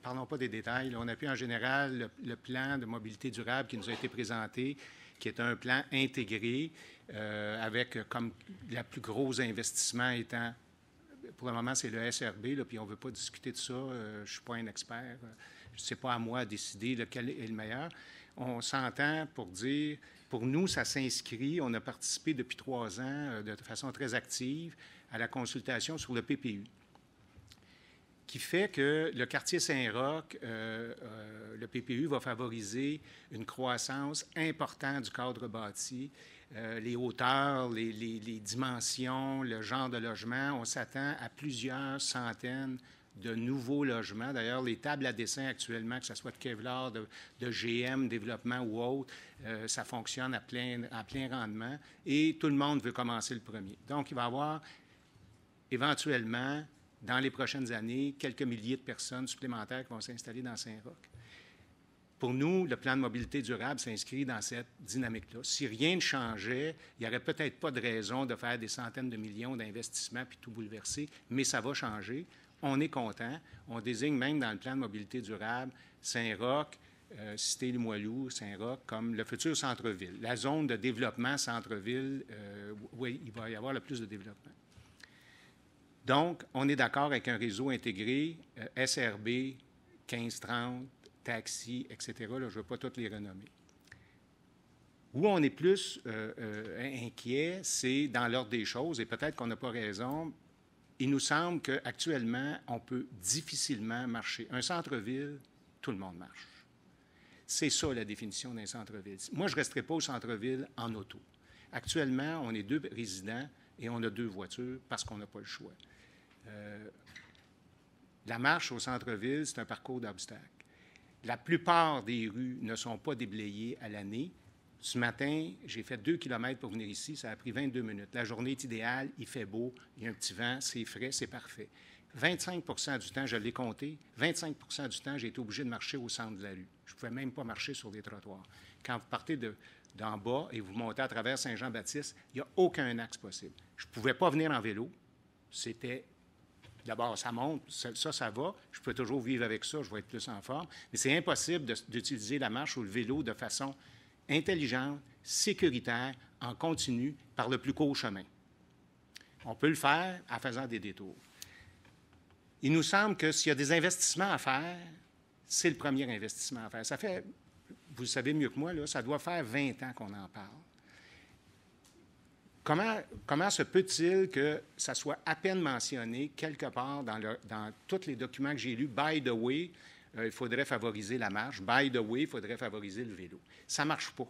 parlons pas des détails, on appuie en général le, plan de mobilité durable qui nous a été présenté, qui est un plan intégré euh, avec comme la plus gros investissement étant, pour le moment, c'est le SRB, puis on ne veut pas discuter de ça. Euh, je ne suis pas un expert. Ce n'est pas à moi de décider lequel est le meilleur. On s'entend pour dire, pour nous, ça s'inscrit. On a participé depuis trois ans euh, de façon très active à la consultation sur le PPU qui fait que le quartier Saint-Roch, le PPU va favoriser une croissance importante du cadre bâti euh, les hauteurs, les, dimensions, le genre de logement. On s'attend à plusieurs centaines de nouveaux logements. D'ailleurs, les tables à dessin actuellement, que ce soit de Kevlar, de, GM, développement ou autre, euh, ça fonctionne à plein, à plein rendement et tout le monde veut commencer le premier. Donc, il va y avoir éventuellement, dans les prochaines années, quelques milliers de personnes supplémentaires qui vont s'installer dans Saint-Roch. Pour nous, le plan de mobilité durable s'inscrit dans cette dynamique-là. Si rien ne changeait, il n'y aurait peut-être pas de raison de faire des centaines de millions d'investissements puis tout bouleverser, mais ça va changer. On est content. On désigne même dans le plan de mobilité durable Saint-Roch, euh, Cité-Limoilou, Saint-Roch comme le futur centre-ville. La zone de développement centre-ville, euh, oui, il va y avoir le plus de développement. Donc, on est d'accord avec un réseau intégré euh, SRB 1530, taxis, etc. je ne veux pas toutes les renommer. Où on est plus euh, inquiet, c'est dans l'ordre des choses, et peut-être qu'on n'a pas raison. Il nous semble qu'actuellement, on peut difficilement marcher. Un centre-ville, tout le monde marche. C'est ça la définition d'un centre-ville. Moi, je ne resterai pas au centre-ville en auto. Actuellement, on est deux résidents et on a deux voitures parce qu'on n'a pas le choix. Euh, la marche au centre-ville, c'est un parcours d'obstacles. La plupart des rues ne sont pas déblayées à l'année. Ce matin, j'ai fait deux kilomètres pour venir ici. Ça a pris 22 minutes. La journée est idéale, il fait beau, il y a un petit vent, c'est frais, c'est parfait. 25% du temps, je l'ai compté, 25% du temps, j'ai été obligé de marcher au centre de la rue. Je ne pouvais même pas marcher sur des trottoirs. Quand vous partez d'en bas et vous montez à travers Saint-Jean-Baptiste, il n'y a aucun axe possible. Je ne pouvais pas venir en vélo. C'était D'abord, ça monte, ça, ça, va. Je peux toujours vivre avec ça, je vais être plus en forme. Mais c'est impossible d'utiliser la marche ou le vélo de façon intelligente, sécuritaire, en continu, par le plus court chemin. On peut le faire en faisant des détours. Il nous semble que s'il y a des investissements à faire, c'est le premier investissement à faire. Ça fait, vous le savez mieux que moi, là, ça doit faire 20 ans qu'on en parle. Comment, comment se peut-il que ça soit à peine mentionné quelque part dans, dans tous les documents que j'ai lus, by the way, euh, il faudrait favoriser la marche, by the way, il faudrait favoriser le vélo. Ça ne marche pas.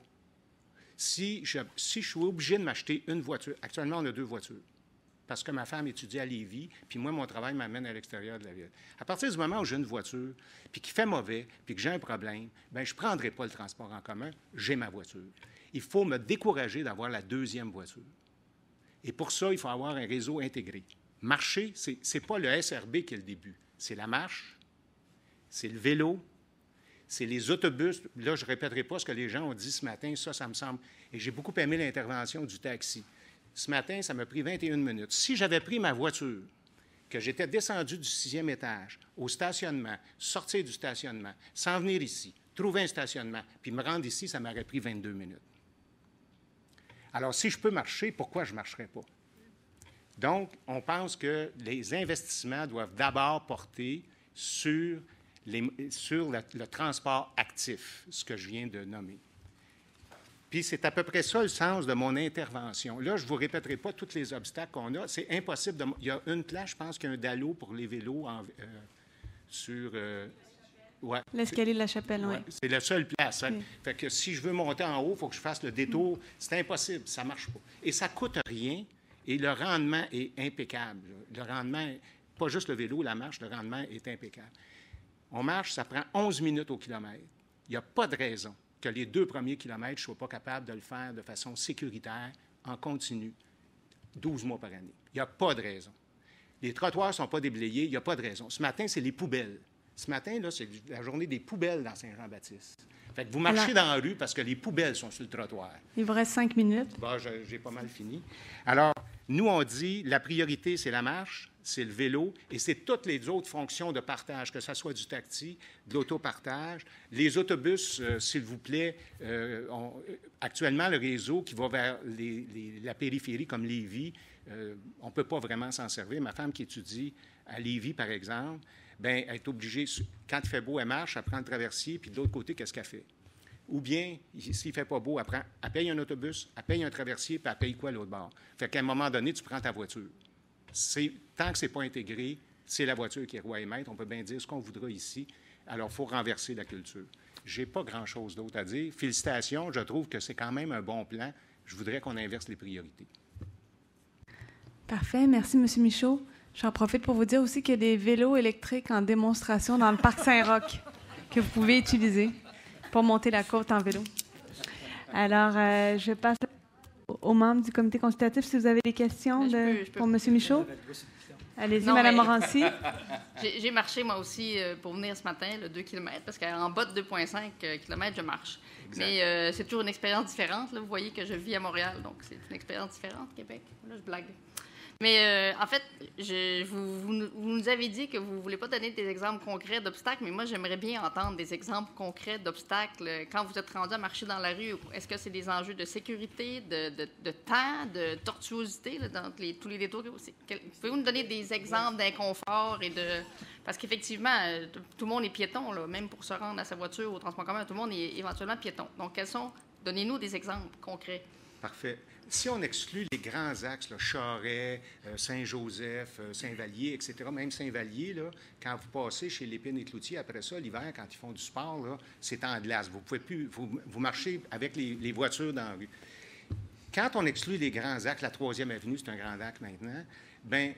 Si je, si je suis obligé de m'acheter une voiture, actuellement on a deux voitures, parce que ma femme étudie à Lévis, puis moi, mon travail m'amène à l'extérieur de la ville. À partir du moment où j'ai une voiture, puis qui fait mauvais, puis que j'ai un problème, bien, je ne prendrai pas le transport en commun, j'ai ma voiture. Il faut me décourager d'avoir la deuxième voiture. Et pour ça, il faut avoir un réseau intégré. Marcher, ce n'est pas le SRB qui est le début. C'est la marche, c'est le vélo, c'est les autobus. Là, je ne répéterai pas ce que les gens ont dit ce matin, ça, ça me semble. Et j'ai beaucoup aimé l'intervention du taxi. Ce matin, ça m'a pris 21 minutes. Si j'avais pris ma voiture, que j'étais descendu du sixième étage au stationnement, sortir du stationnement, s'en venir ici, trouver un stationnement, puis me rendre ici, ça m'aurait pris 22 minutes. Alors, si je peux marcher, pourquoi je ne marcherais pas? Donc, on pense que les investissements doivent d'abord porter sur, sur le, transport actif, ce que je viens de nommer. Puis c'est à peu près ça le sens de mon intervention. Là, je ne vous répéterai pas tous les obstacles qu'on a. C'est impossible. De... Il y a une place, je pense qu'il y a un dallo pour les vélos euh, sur. Euh, L'escalier de la chapelle, oui. C'est la seule place. Hein. Fait que si je veux monter en haut, il faut que je fasse le détour. C'est impossible, ça ne marche pas. Et ça ne coûte rien et le rendement est impeccable. Le rendement, pas juste le vélo, la marche, le rendement est impeccable. On marche, ça prend 11 minutes au kilomètre. Il n'y a pas de raison que les deux premiers kilomètres, je ne sois pas capable de le faire de façon sécuritaire, en continu, 12 mois par année. Il n'y a pas de raison. Les trottoirs ne sont pas déblayés, il n'y a pas de raison. Ce matin, c'est les poubelles. Ce matin, là, c'est la journée des poubelles dans Saint-Jean-Baptiste. Fait que vous marchez dans la rue parce que les poubelles sont sur le trottoir. Il vous reste cinq minutes. Bon, j'ai pas mal fini. Alors, nous, on dit la priorité, c'est la marche, c'est le vélo et c'est toutes les autres fonctions de partage, que ce soit du taxi, de l'autopartage. Les autobus, euh, s'il vous plaît, euh, actuellement, le réseau qui va vers la périphérie comme Lévis, euh, on ne peut pas vraiment s'en servir. Ma femme qui étudie à Lévis, par exemple, bien, elle est obligée, quand il fait beau, elle marche, elle prend le traversier, puis de l'autre côté, qu'est-ce qu'elle fait? Ou bien, s'il ne fait pas beau, elle, prend, paye un autobus, elle paye un traversier, puis elle paye quoi l'autre bord? Fait qu'à un moment donné, tu prends ta voiture. Tant que ce n'est pas intégré, c'est la voiture qui est roi et maître. On peut bien dire ce qu'on voudra ici. Alors, il faut renverser la culture. Je n'ai pas grand-chose d'autre à dire. Félicitations, je trouve que c'est quand même un bon plan. Je voudrais qu'on inverse les priorités. Parfait. Merci, M. Michaud. J'en profite pour vous dire aussi qu'il y a des vélos électriques en démonstration dans le parc Saint-Roch que vous pouvez utiliser pour monter la côte en vélo. Alors, euh, je passe aux membres du comité consultatif si vous avez des questions ben, pour M. Michaud? Allez-y, Mme Morancy. J'ai marché, moi aussi, euh, pour venir ce matin, le 2 km, parce qu'en bas de 2,5 euh, km, je marche. Mais c'est toujours une expérience différente. Là. Vous voyez que je vis à Montréal, donc c'est une expérience différente, Québec. Là, je blague. Mais euh, en fait, vous, nous avez dit que vous ne voulez pas donner des exemples concrets d'obstacles, mais moi, j'aimerais bien entendre des exemples concrets d'obstacles quand vous êtes rendu à marcher dans la rue. Est-ce que c'est des enjeux de sécurité, de, temps, de tortuosité dans tous les détours? Pouvez-vous nous donner des exemples d'inconfort et de... Parce qu'effectivement, euh, tout le monde est piéton, même pour se rendre à sa voiture au transport commun, tout le monde est éventuellement piéton. Donc, quels sont... Donnez-nous des exemples concrets. Parfait si on exclut les grands axes, Charret, euh, Saint-Joseph, euh, Saint-Vallier, etc., même Saint-Vallier, quand vous passez chez Lépine et Cloutier, après ça, l'hiver, quand ils font du sport, c'est en glace. Vous pouvez plus, vous, marchez avec les, voitures dans la rue. Quand on exclut les grands axes, la troisième avenue, c'est un grand axe maintenant, ben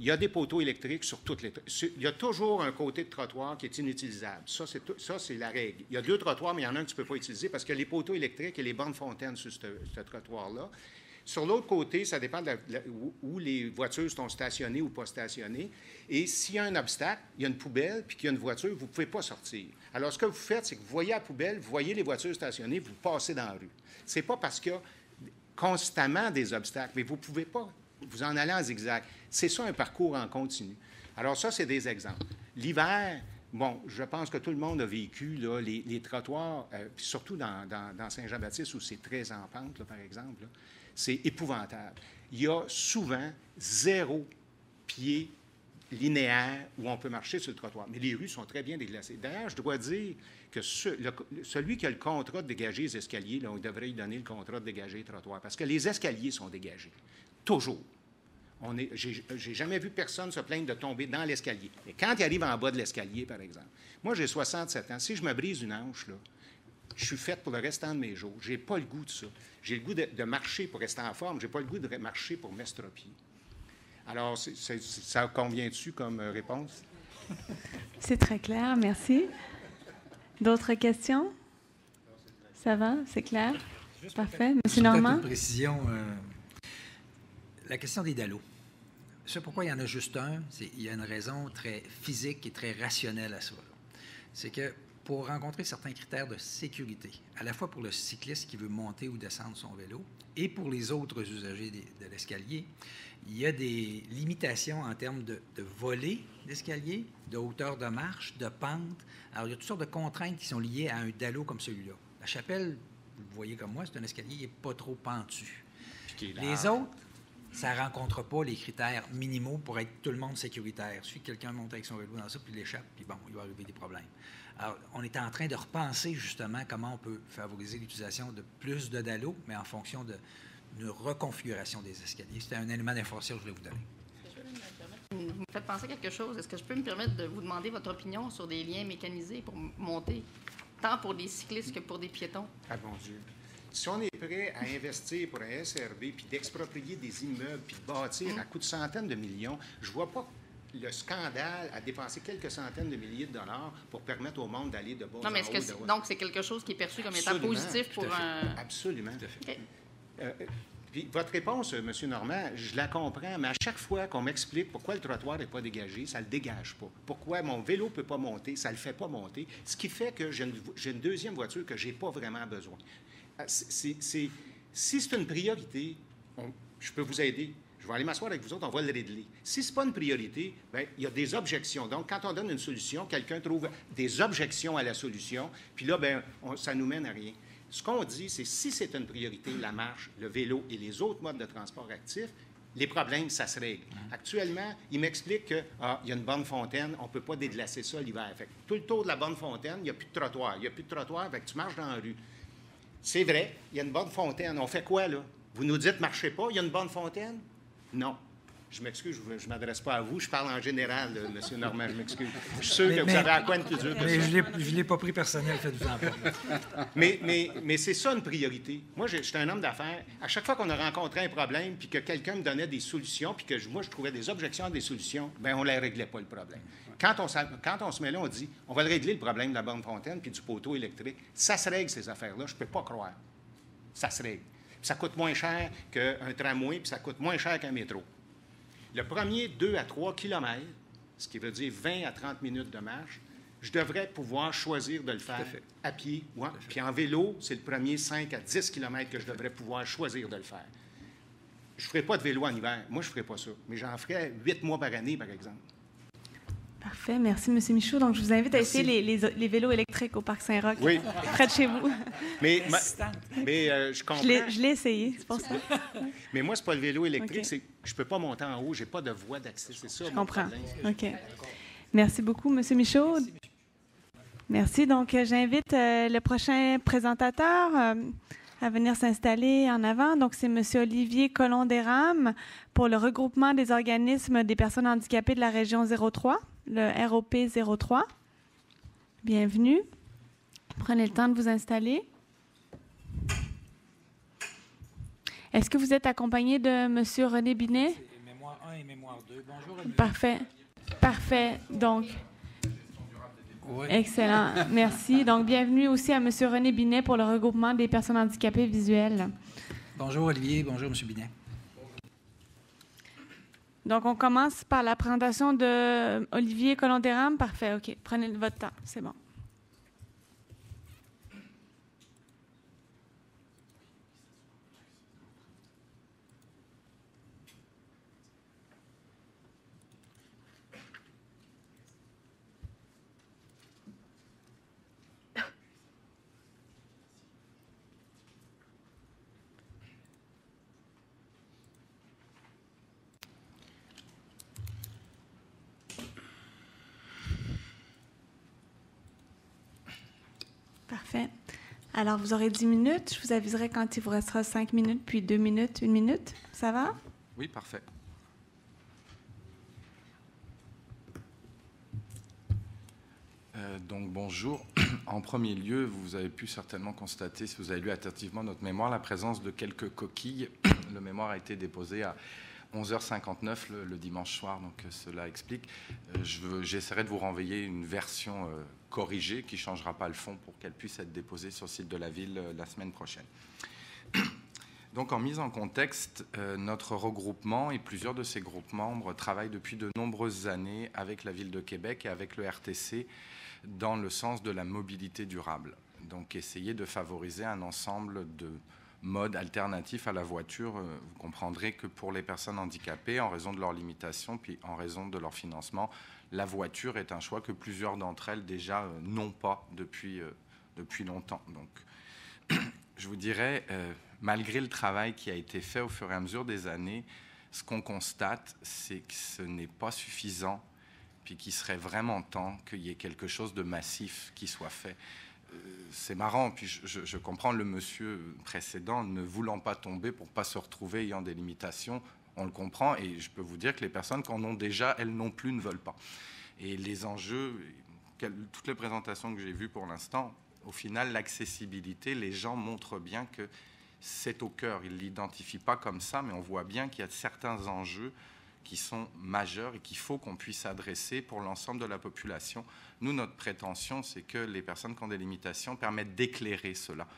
il y a des poteaux électriques sur toutes les. Il y a toujours un côté de trottoir qui est inutilisable. Ça, c'est, ça, c'est la règle. Il y a deux trottoirs, mais il y en a un que tu ne peux pas utiliser parce que les poteaux électriques et les bornes fontaines sur ce, trottoir-là. Sur l'autre côté, ça dépend de où, les voitures sont stationnées ou pas stationnées. Et s'il y a un obstacle, il y a une poubelle, puis qu'il y a une voiture, vous ne pouvez pas sortir. Alors, ce que vous faites, c'est que vous voyez la poubelle, vous voyez les voitures stationnées, vous passez dans la rue. Ce n'est pas parce qu'il y a constamment des obstacles, mais vous ne pouvez pas vous en allez en zigzag. C'est ça un parcours en continu. Alors ça, c'est des exemples. L'hiver, bon, je pense que tout le monde a vécu là, les, trottoirs, euh, surtout dans, Saint-Jean-Baptiste où c'est très en pente, par exemple, c'est épouvantable. Il y a souvent zéro pied linéaire où on peut marcher sur le trottoir. Mais les rues sont très bien déglacées. D'ailleurs, je dois dire que celui qui a le contrat de dégager les escaliers, là, on devrait lui donner le contrat de dégager les trottoirs, parce que les escaliers sont dégagés. Toujours. Je n'ai jamais vu personne se plaindre de tomber dans l'escalier. Mais quand il arrive en bas de l'escalier, par exemple, moi, j'ai 67 ans. Si je me brise une hanche, là, je suis faite pour le restant de mes jours. Je n'ai pas le goût de ça. J'ai le goût de, marcher pour rester en forme. Je n'ai pas le goût de marcher pour m'estropier. Alors, ça convient-tu comme euh, réponse? C'est très clair, merci. D'autres questions? Ça va? C'est clair? Parfait. Monsieur Normand? Une précision. Euh, la question des dallos. C'est pourquoi il y en a juste un? Il y a une raison très physique et très rationnelle à ça. C'est que pour rencontrer certains critères de sécurité, à la fois pour le cycliste qui veut monter ou descendre son vélo et pour les autres usagers de, l'escalier, il y a des limitations en termes de, de volée d'escalier, de hauteur de marche, de pente. Alors, il y a toutes sortes de contraintes qui sont liées à un dallo comme celui-là. La chapelle, vous le voyez comme moi, c'est un escalier qui n'est pas trop pentu. Les autres, ça ne rencontre pas les critères minimaux pour être tout le monde sécuritaire. Il suffit que quelqu'un monte avec son vélo dans ça, puis l'échappe, puis bon, il va arriver des problèmes. Alors, on est en train de repenser justement comment on peut favoriser l'utilisation de plus de DALO, mais en fonction d'une reconfiguration des escaliers. C'était un élément d'information que je voulais vous donner. Vous me faites penser à quelque chose. Est-ce que je peux me permettre de vous demander votre opinion sur des liens mécanisés pour monter, tant pour des cyclistes que pour des piétons? Ah bon Dieu. Si on est prêt à investir pour un SRB, puis d'exproprier des immeubles, puis de bâtir à coût de centaines de millions, je vois pas le scandale à dépenser quelques centaines de milliers de dollars pour permettre au monde d'aller de bas non, mais est-ce que donc c'est quelque chose qui est perçu comme étant positif pour un... Absolument. Euh, puis votre réponse, M. Normand, je la comprends, mais à chaque fois qu'on m'explique pourquoi le trottoir n'est pas dégagé, ça ne le dégage pas. Pourquoi mon vélo ne peut pas monter, ça ne le fait pas monter. Ce qui fait que j'ai une, une, deuxième voiture que je n'ai pas vraiment besoin. Ah, si c'est une priorité, je peux vous aider. Je vais aller m'asseoir avec vous autres, on va le régler. Si ce n'est pas une priorité, bien, il y a des objections. Donc, quand on donne une solution, quelqu'un trouve des objections à la solution, puis là, bien, ça nous mène à rien. Ce qu'on dit, c'est si c'est une priorité, la marche, le vélo et les autres modes de transport actifs, les problèmes, ça se règle. Actuellement, il m'explique qu'il ah, y a une bonne fontaine, on ne peut pas déglacer ça l'hiver. Tout le tour de la bonne fontaine, il n'y a plus de trottoir. Il n'y a plus de trottoir, fait tu marches dans la rue. C'est vrai, il y a une bonne fontaine. On fait quoi, là? Vous nous dites, marchez pas, il y a une bonne fontaine? Non. Je m'excuse, je ne m'adresse pas à vous, je parle en général, M. Normand, je m'excuse. Je suis sûr que vous avez à quoi de plus dur mais je ne l'ai pas pris personnel, faites-vous en pas. mais mais, mais c'est ça une priorité. Moi, je suis un homme d'affaires. À chaque fois qu'on a rencontré un problème, puis que quelqu'un me donnait des solutions, puis que moi, je trouvais des objections à des solutions, bien, on ne les réglait pas, le problème. Quand on, quand on se met là, on dit, on va régler le problème de la bonne fontaine puis du poteau électrique. Ça se règle, ces affaires-là. Je ne peux pas croire. Ça se règle. ça coûte moins cher qu'un tramway, puis ça coûte moins cher qu'un métro. Le premier 2 à 3 kilomètres, ce qui veut dire 20 à 30 minutes de marche, je devrais pouvoir choisir de le faire à, pied. Puis en vélo, c'est le premier 5 à 10 kilomètres que je devrais pouvoir choisir de le faire. Je ne ferai pas de vélo en hiver. Moi, je ne ferai pas ça. Mais j'en ferai 8 mois par année, par exemple. Parfait. Merci, M. Michaud. Donc, je vous invite à essayer les, les, vélos électriques au Parc Saint-Roch, près de chez vous. Mais, mais euh, je comprends. Je l'ai essayé, c'est pour ça. mais moi, ce n'est pas le vélo électrique. C'est je ne peux pas monter en haut. Je n'ai pas de voie d'accès. C'est ça. Je comprends. OK. Merci beaucoup, M. Michaud. Merci. Donc, euh, j'invite euh, le prochain présentateur à venir s'installer en avant. Donc, c'est M. Olivier colomb pour le regroupement des organismes des personnes handicapées de la région 03 le ROP 03. Bienvenue. Prenez le temps de vous installer. Est-ce que vous êtes accompagné de M. René Binet? Mémoire 1 et mémoire 2. Bonjour. Parfait. Parfait. Donc, excellent. Merci. Donc, bienvenue aussi à M. René Binet pour le regroupement des personnes handicapées visuelles. Bonjour Olivier. Bonjour M. Binet. Donc, on commence par la présentation de Olivier Colondéram. Parfait, OK. Prenez votre temps, c'est bon. Parfait. Alors, vous aurez 10 minutes. Je vous aviserai quand il vous restera 5 minutes, puis 2 minutes, 1 minute. Ça va? Oui, parfait. Euh, donc bonjour. En premier lieu, vous avez pu certainement constater, si vous avez lu attentivement notre mémoire, la présence de quelques coquilles. Le mémoire a été déposé à 11h59 le, dimanche soir, donc euh, cela explique. Euh, j'essaierai de vous renvoyer une version corrigée qui ne changera pas le fond pour qu'elle puisse être déposée sur le site de la ville la semaine prochaine. Donc, en mise en contexte, notre regroupement et plusieurs de ses groupes membres travaillent depuis de nombreuses années avec la ville de Québec et avec le RTC dans le sens de la mobilité durable. Donc essayer de favoriser un ensemble de modes alternatifs à la voiture. Euh, vous comprendrez que pour les personnes handicapées, en raison de leurs limitations, puis en raison de leur financement, la voiture est un choix que plusieurs d'entre elles déjà euh, n'ont pas depuis, euh, depuis longtemps. Donc je vous dirais, malgré le travail qui a été fait au fur et à mesure des années, ce qu'on constate, c'est que ce n'est pas suffisant puis qu'il serait vraiment temps qu'il y ait quelque chose de massif qui soit fait. C'est marrant, puis je, comprends le monsieur précédent ne voulant pas tomber pour pas se retrouver ayant des limitations, on le comprend, et je peux vous dire que les personnes qui en ont déjà, elles non plus ne veulent pas. Et les enjeux, toutes les présentations que j'ai vues pour l'instant, au final, l'accessibilité, les gens montrent bien que c'est au cœur. Ils ne l'identifient pas comme ça, mais on voit bien qu'il y a certains enjeux qui sont majeurs et qu'il faut qu'on puisse adresser pour l'ensemble de la population. Nous, notre prétention, c'est que les personnes qui ont des limitations permettent d'éclairer cela.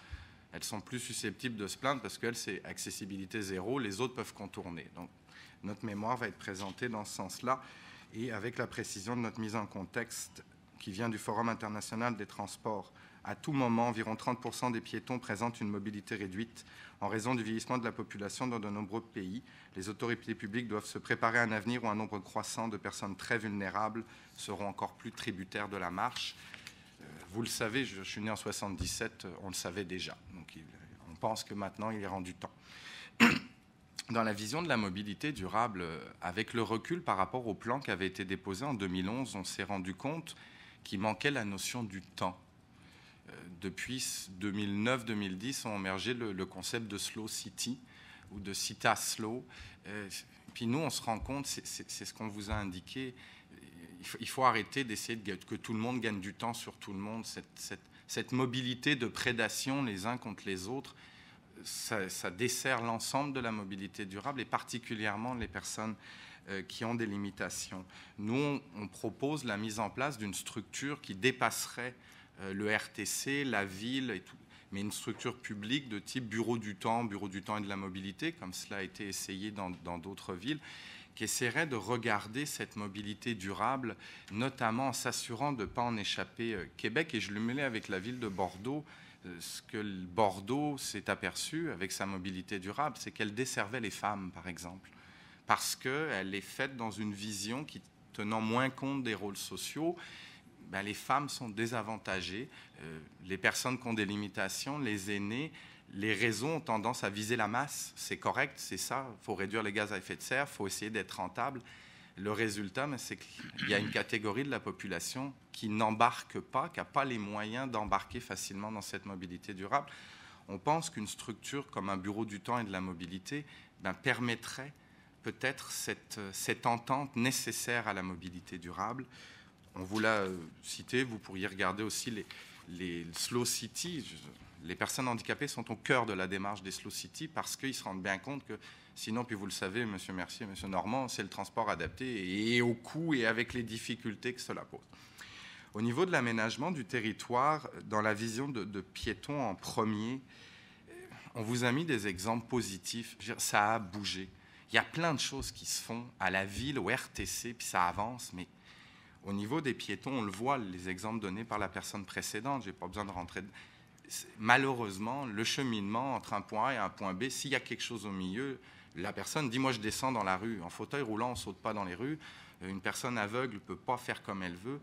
Elles sont plus susceptibles de se plaindre parce qu'elles, c'est accessibilité zéro, les autres peuvent contourner. Donc, notre mémoire va être présentée dans ce sens-là et avec la précision de notre mise en contexte qui vient du Forum international des transports. À tout moment, environ 30% des piétons présentent une mobilité réduite en raison du vieillissement de la population dans de nombreux pays, les autorités publiques doivent se préparer à un avenir où un nombre croissant de personnes très vulnérables seront encore plus tributaires de la marche. Euh, vous le savez, je, suis né en 77, on le savait déjà. Donc on pense que maintenant il est rendu temps. Dans la vision de la mobilité durable, avec le recul par rapport au plan qui avait été déposé en 2011, on s'est rendu compte qu'il manquait la notion du temps depuis 2009-2010 ont émergé le, concept de slow city ou de cita slow. Euh, puis nous, on se rend compte, c'est ce qu'on vous a indiqué, il faut, arrêter d'essayer de, que tout le monde gagne du temps sur tout le monde. Cette, mobilité de prédation les uns contre les autres, ça, dessert l'ensemble de la mobilité durable et particulièrement les personnes euh, qui ont des limitations. Nous, on propose la mise en place d'une structure qui dépasserait le RTC, la ville, mais une structure publique de type bureau du temps, bureau du temps et de la mobilité, comme cela a été essayé dans d'autres villes, qui essaierait de regarder cette mobilité durable, notamment en s'assurant de ne pas en échapper euh, Québec. Et je le mêlais avec la ville de Bordeaux. Euh, ce que Bordeaux s'est aperçu avec sa mobilité durable, c'est qu'elle desservait les femmes, par exemple, parce qu'elle est faite dans une vision qui tenant moins compte des rôles sociaux ben, les femmes sont désavantagées. Euh, les personnes qui ont des limitations, les aînés, les réseaux ont tendance à viser la masse. C'est correct, c'est ça. Il faut réduire les gaz à effet de serre, il faut essayer d'être rentable. Le résultat, ben, c'est qu'il y a une catégorie de la population qui n'embarque pas, qui n'a pas les moyens d'embarquer facilement dans cette mobilité durable. On pense qu'une structure comme un bureau du temps et de la mobilité ben, permettrait peut-être cette, cette entente nécessaire à la mobilité durable on vous l'a euh, cité, vous pourriez regarder aussi les, slow cities. Les personnes handicapées sont au cœur de la démarche des slow cities parce qu'ils se rendent bien compte que sinon, puis vous le savez, Monsieur Mercier, Monsieur Normand, c'est le transport adapté et au coût et avec les difficultés que cela pose. Au niveau de l'aménagement du territoire, dans la vision de, de piétons en premier, on vous a mis des exemples positifs. Ça a bougé. Il y a plein de choses qui se font à la ville, au RTC, puis ça avance, mais au niveau des piétons, on le voit, les exemples donnés par la personne précédente, je pas besoin de rentrer. Malheureusement, le cheminement entre un point A et un point B, s'il y a quelque chose au milieu, la personne dit Moi, je descends dans la rue. En fauteuil roulant, on ne saute pas dans les rues. Une personne aveugle ne peut pas faire comme elle veut.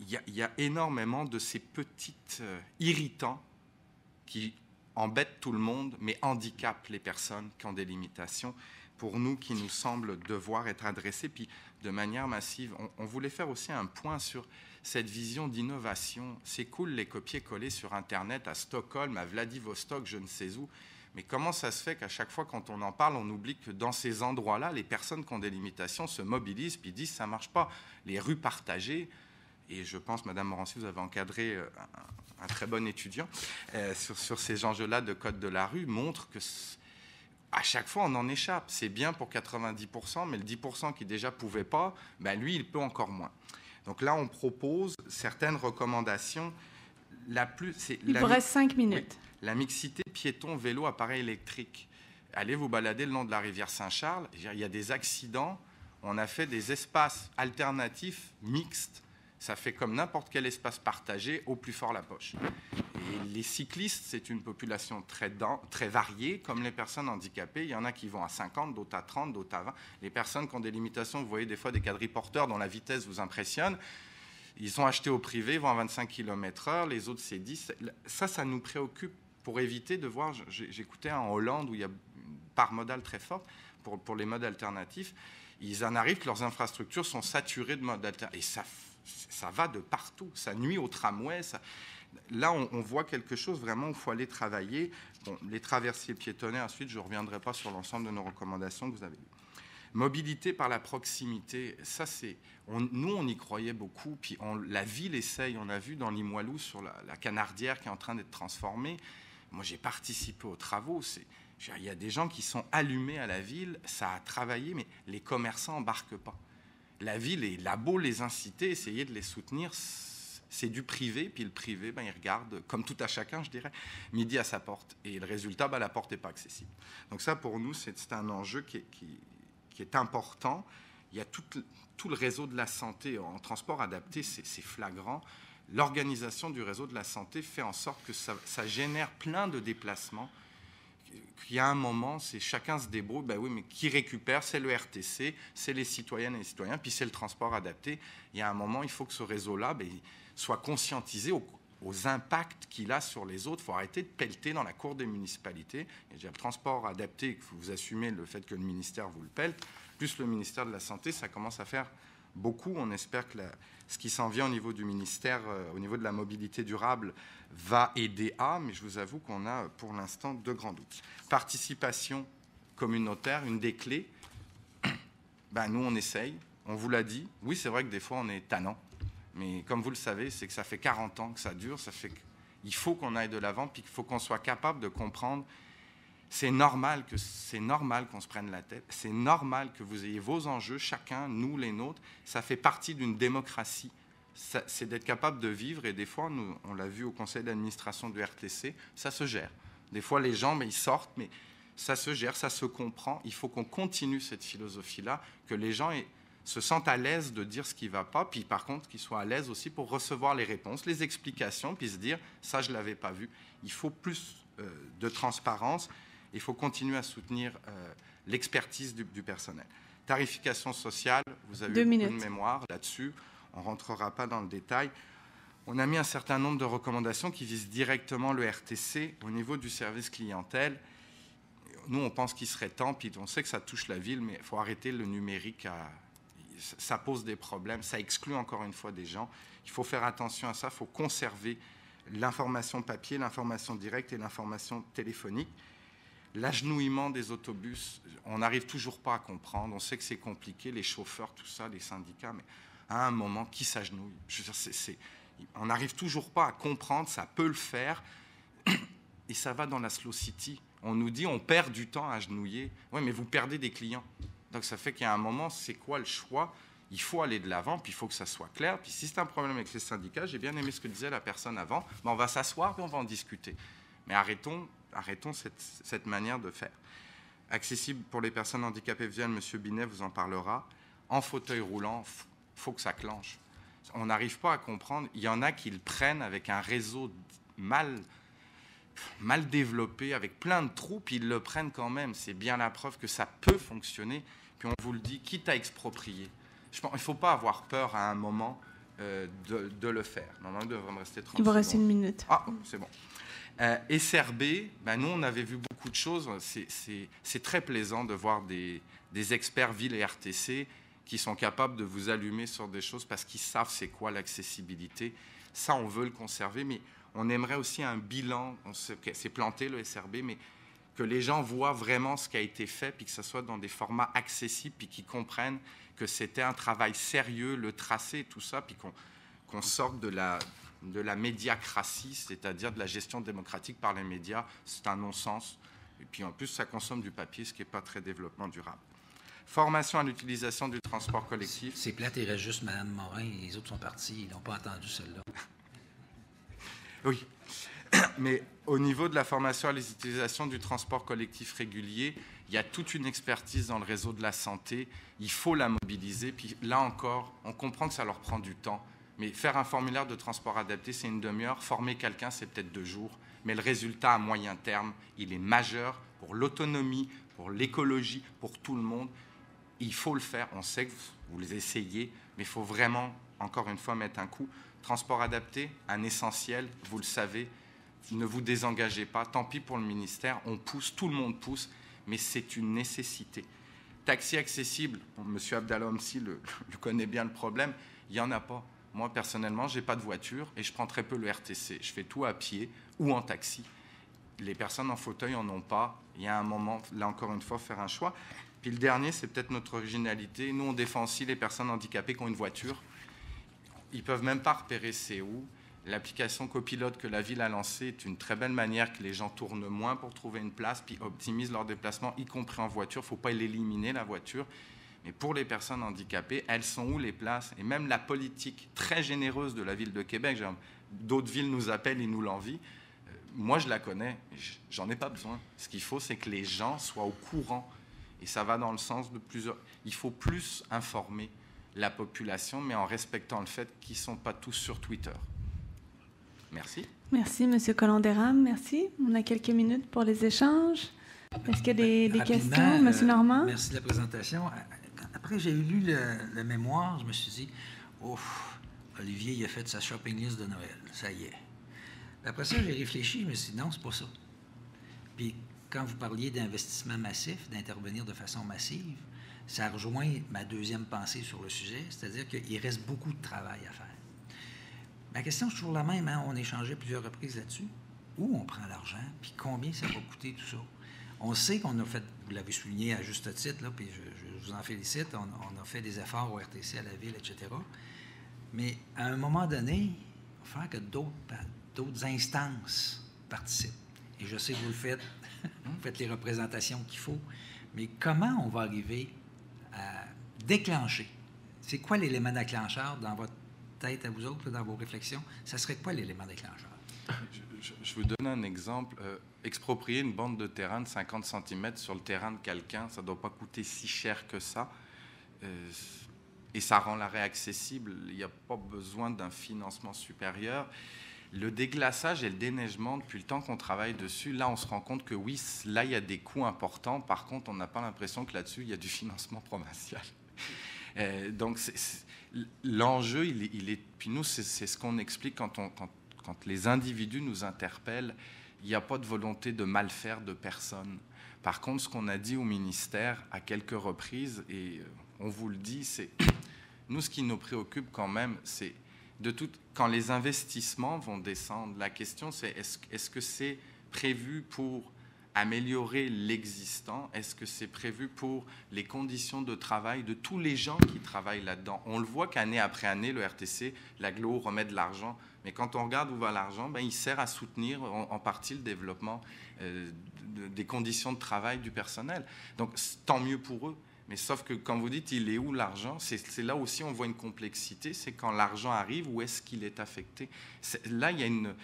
Il y, a, énormément de ces petites euh, irritants qui embêtent tout le monde, mais handicapent les personnes qui ont des limitations. Pour nous qui nous semble devoir être adressé, puis de manière massive. On, voulait faire aussi un point sur cette vision d'innovation. C'est cool les copier-coller sur Internet à Stockholm, à Vladivostok, je ne sais où. Mais comment ça se fait qu'à chaque fois quand on en parle, on oublie que dans ces endroits-là, les personnes qui ont des limitations se mobilisent puis disent ça marche pas. Les rues partagées, et je pense, Madame Morancy, vous avez encadré euh, un, très bon étudiant euh, sur, ces enjeux-là de code de la rue, montrent que à chaque fois, on en échappe. C'est bien pour 90%, mais le 10% qui déjà pouvait pas, ben lui, il peut encore moins. Donc là, on propose certaines recommandations. La plus, il la vous reste 5 minutes. la mixité piéton, vélo, appareil électrique. Allez vous balader le long de la rivière Saint-Charles, il y a des accidents. On a fait des espaces alternatifs mixtes ça fait comme n'importe quel espace partagé, au plus fort la poche. Et les cyclistes, c'est une population très, variée, comme les personnes handicapées. Il y en a qui vont à 50, d'autres à 30, d'autres à 20. Les personnes qui ont des limitations, vous voyez des fois des quadriporteurs dont la vitesse vous impressionne. Ils sont achetés au privé, vont à 25 km/h, les autres c'est 10. Ça, ça nous préoccupe pour éviter de voir. J'écoutais en Hollande où il y a une part très forte pour, pour les modes alternatifs. Ils en arrivent que leurs infrastructures sont saturées de modes alternatifs. Et ça ça va de partout. Ça nuit au tramway. Là, on, voit quelque chose vraiment où il faut aller travailler. les traversiers piétonniers, ensuite, je ne reviendrai pas sur l'ensemble de nos recommandations que vous avez. Mobilité par la proximité, ça c'est. nous, on y croyait beaucoup, puis la ville essaye. On a vu dans Limoilou sur la, la canardière qui est en train d'être transformée. Moi, j'ai participé aux travaux. il y a des gens qui sont allumés à la ville, ça a travaillé, mais les commerçants n'embarquent pas la ville est là beau les inciter, essayer de les soutenir, c'est du privé, puis le privé, ben, il regarde, comme tout à chacun, je dirais, midi à sa porte. Et le résultat, ben, la porte n'est pas accessible. Donc ça, pour nous, c'est un enjeu qui est, important. Il y a tout, le réseau de la santé en transport adapté, c'est flagrant. L'organisation du réseau de la santé fait en sorte que ça génère plein de déplacements il y a un moment, c'est chacun se débrouille, ben oui, mais qui récupère? C'est le RTC, c'est les citoyennes et les citoyens, puis c'est le transport adapté. Il y a un moment, il faut que ce réseau-là ben, soit conscientisé aux, impacts qu'il a sur les autres. Il faut arrêter de pelleter dans la cour des municipalités. A le transport adapté, que vous assumez le fait que le ministère vous le pèle, plus le ministère de la Santé, ça commence à faire beaucoup. On espère que ce qui s'en vient au niveau du ministère, euh, au niveau de la mobilité durable, va aider à, mais je vous avoue qu'on a pour l'instant de grands doutes. Participation communautaire, une des clés. Ben, nous, on essaye, on vous l'a dit. Oui, c'est vrai que des fois, on est tannant. Mais comme vous le savez, c'est que ça fait 40 ans que ça dure. Ça fait qu'il faut qu'on aille de l'avant, puis qu'il faut qu'on soit capable de comprendre c'est normal que c'est normal qu'on se prenne la tête. C'est normal que vous ayez vos enjeux, chacun, nous les nôtres. Ça fait partie d'une démocratie. C'est d'être capable de vivre. Et des fois, nous, on l'a vu au conseil d'administration du RTC, ça se gère. Des fois, les gens, mais ils sortent, mais ça se gère, ça se comprend. Il faut qu'on continue cette philosophie-là, que les gens se sentent à l'aise de dire ce qui ne va pas, puis par contre qu'ils soient à l'aise aussi pour recevoir les réponses, les explications, puis se dire ça je l'avais pas vu. Il faut plus euh, de transparence. Il faut continuer à soutenir euh, l'expertise du, personnel. Tarification sociale, vous avez une mémoire là-dessus. On ne rentrera pas dans le détail. On a mis un certain nombre de recommandations qui visent directement le RTC au niveau du service clientèle. Nous, on pense qu'il serait temps, puis on sait que ça touche la ville, mais il faut arrêter le numérique. Ça pose des problèmes, ça exclut encore une fois des gens. Il faut faire attention à ça, il faut conserver l'information papier, l'information directe et l'information téléphonique l'agenouillement des autobus, on n'arrive toujours pas à comprendre. On sait que c'est compliqué, les chauffeurs, tout ça, les syndicats, mais à un moment, qui s'agenouille? On n'arrive toujours pas à comprendre, ça peut le faire, et ça va dans la slow city. On nous dit on perd du temps à agenouiller. Oui, mais vous perdez des clients. Donc ça fait qu'il y a un moment, c'est quoi le choix? Il faut aller de l'avant, puis il faut que ça soit clair. Puis si c'est un problème avec les syndicats, j'ai bien aimé ce que disait la personne avant, mais on va s'asseoir et on va en discuter. Mais arrêtons arrêtons cette, manière de faire. Accessible pour les personnes handicapées visuelles, M. Binet vous en parlera. En fauteuil roulant, il faut que ça clenche. On n'arrive pas à comprendre. Il y en a qui le prennent avec un réseau mal, mal développé, avec plein de trous, puis ils le prennent quand même. C'est bien la preuve que ça peut fonctionner. Puis on vous le dit, quitte à exproprier. Je pense, il ne faut pas avoir peur à un moment euh, de, le faire. Normalement, il devrait me rester 30 Il vous reste une minute. Ah, c'est bon. Euh, SRB, ben nous, on avait vu beaucoup de choses. C'est très plaisant de voir des, experts ville et RTC qui sont capables de vous allumer sur des choses parce qu'ils savent c'est quoi l'accessibilité. Ça, on veut le conserver, mais on aimerait aussi un bilan. C'est planté le SRB, mais que les gens voient vraiment ce qui a été fait, puis que ce soit dans des formats accessibles, puis qu'ils comprennent que c'était un travail sérieux, le tracé, tout ça, puis qu'on sorte de la, de la médiacratie, c'est-à-dire de la gestion démocratique par les médias. C'est un non-sens. Et puis en plus, ça consomme du papier, ce qui n'est pas très développement durable. Formation à l'utilisation du transport collectif. C'est plate, il reste juste Mme Morin et les autres sont partis. Ils n'ont pas entendu celle-là. oui. Mais au niveau de la formation à l'utilisation du transport collectif régulier, il y a toute une expertise dans le réseau de la santé. Il faut la mobiliser. Puis là encore, on comprend que ça leur prend du temps. Mais faire un formulaire de transport adapté, c'est une demi-heure. Former quelqu'un, c'est peut-être deux jours. Mais le résultat à moyen terme, il est majeur pour l'autonomie, pour l'écologie, pour tout le monde il faut le faire. On sait que vous les essayez, mais il faut vraiment, encore une fois, mettre un coup. Transport adapté, un essentiel, vous le savez. Ne vous désengagez pas. Tant pis pour le ministère, on pousse, tout le monde pousse, mais c'est une nécessité. Taxi accessible, Monsieur Abdallah le, connaît bien le problème, il n'y en a pas. Moi, personnellement, je n'ai pas de voiture et je prends très peu le RTC. Je fais tout à pied ou en taxi. Les personnes en fauteuil n'en ont pas. Il y a un moment, là encore une fois, faire un choix. Puis le dernier, c'est peut-être notre originalité. Nous, on défend aussi les personnes handicapées qui ont une voiture. Ils peuvent même pas repérer c'est où. L'application copilote que la ville a lancée est une très belle manière que les gens tournent moins pour trouver une place, puis optimisent leur déplacement, y compris en voiture. Il ne faut pas l'éliminer, la voiture. Mais pour les personnes handicapées, elles sont où les places? Et même la politique très généreuse de la ville de Québec, d'autres villes nous appellent, ils nous l'envient. Euh, moi, je la connais, j'en ai pas besoin. Ce qu'il faut, c'est que les gens soient au courant et ça va dans le sens de plusieurs. Il faut plus informer la population, mais en respectant le fait qu'ils ne sont pas tous sur Twitter. Merci. Merci, M. Colondéram. Merci. On a quelques minutes pour les échanges. Est-ce qu'il y a des, questions, M. Euh, Normand? merci de la présentation. Après, j'ai lu le, mémoire, je me suis dit, ouf, Olivier, il a fait sa shopping list de Noël. Ça y est. Après ça, j'ai réfléchi, je me suis dit, non, c'est pas ça. Puis quand vous parliez d'investissement massif, d'intervenir de façon massive, ça rejoint ma deuxième pensée sur le sujet, c'est-à-dire qu'il reste beaucoup de travail à faire. Ma question est toujours la même, hein? on a échangé plusieurs reprises là-dessus. Où on prend l'argent, puis combien ça va coûter tout ça? On sait qu'on a fait, vous l'avez souligné à juste titre, là, puis je, vous en félicite, on, on, a fait des efforts au RTC, à la ville, etc. Mais à un moment donné, il va falloir que d'autres instances participent. Et je sais que vous le faites vous faites les représentations qu'il faut. Mais comment on va arriver à déclencher? C'est quoi l'élément déclencheur dans votre tête à vous autres, dans vos réflexions? Ça serait quoi l'élément déclencheur? Je, vous donne un exemple. Euh, exproprier une bande de terrain de 50 cm sur le terrain de quelqu'un, ça ne doit pas coûter si cher que ça. Euh, et ça rend l'arrêt accessible. Il n'y a pas besoin d'un financement supérieur. Le déglaçage et le déneigement, depuis le temps qu'on travaille dessus, là, on se rend compte que oui, là, il y a des coûts importants. Par contre, on n'a pas l'impression que là-dessus, il y a du financement provincial. Euh, donc, l'enjeu, il, est. Puis nous, c'est ce qu'on explique quand, on, quand les individus nous interpellent. Il n'y a pas de volonté de mal faire de personne. Par contre, ce qu'on a dit au ministère à quelques reprises, et on vous le dit, c'est nous, ce qui nous préoccupe quand même, c'est de tout, quand les investissements vont descendre, la question c'est est-ce que c'est prévu pour améliorer l'existant? Est-ce que c'est prévu pour les conditions de travail de tous les gens qui travaillent là-dedans? On le voit qu'année après année, le RTC, l'aglo remet de l'argent. Mais quand on regarde où va l'argent, ben, il sert à soutenir en, partie le développement euh, des conditions de travail du personnel. Donc, tant mieux pour eux. Mais sauf que quand vous dites il est où l'argent, c'est là aussi on voit une complexité, c'est quand l'argent arrive, où est-ce qu'il est affecté? là, il y, a une,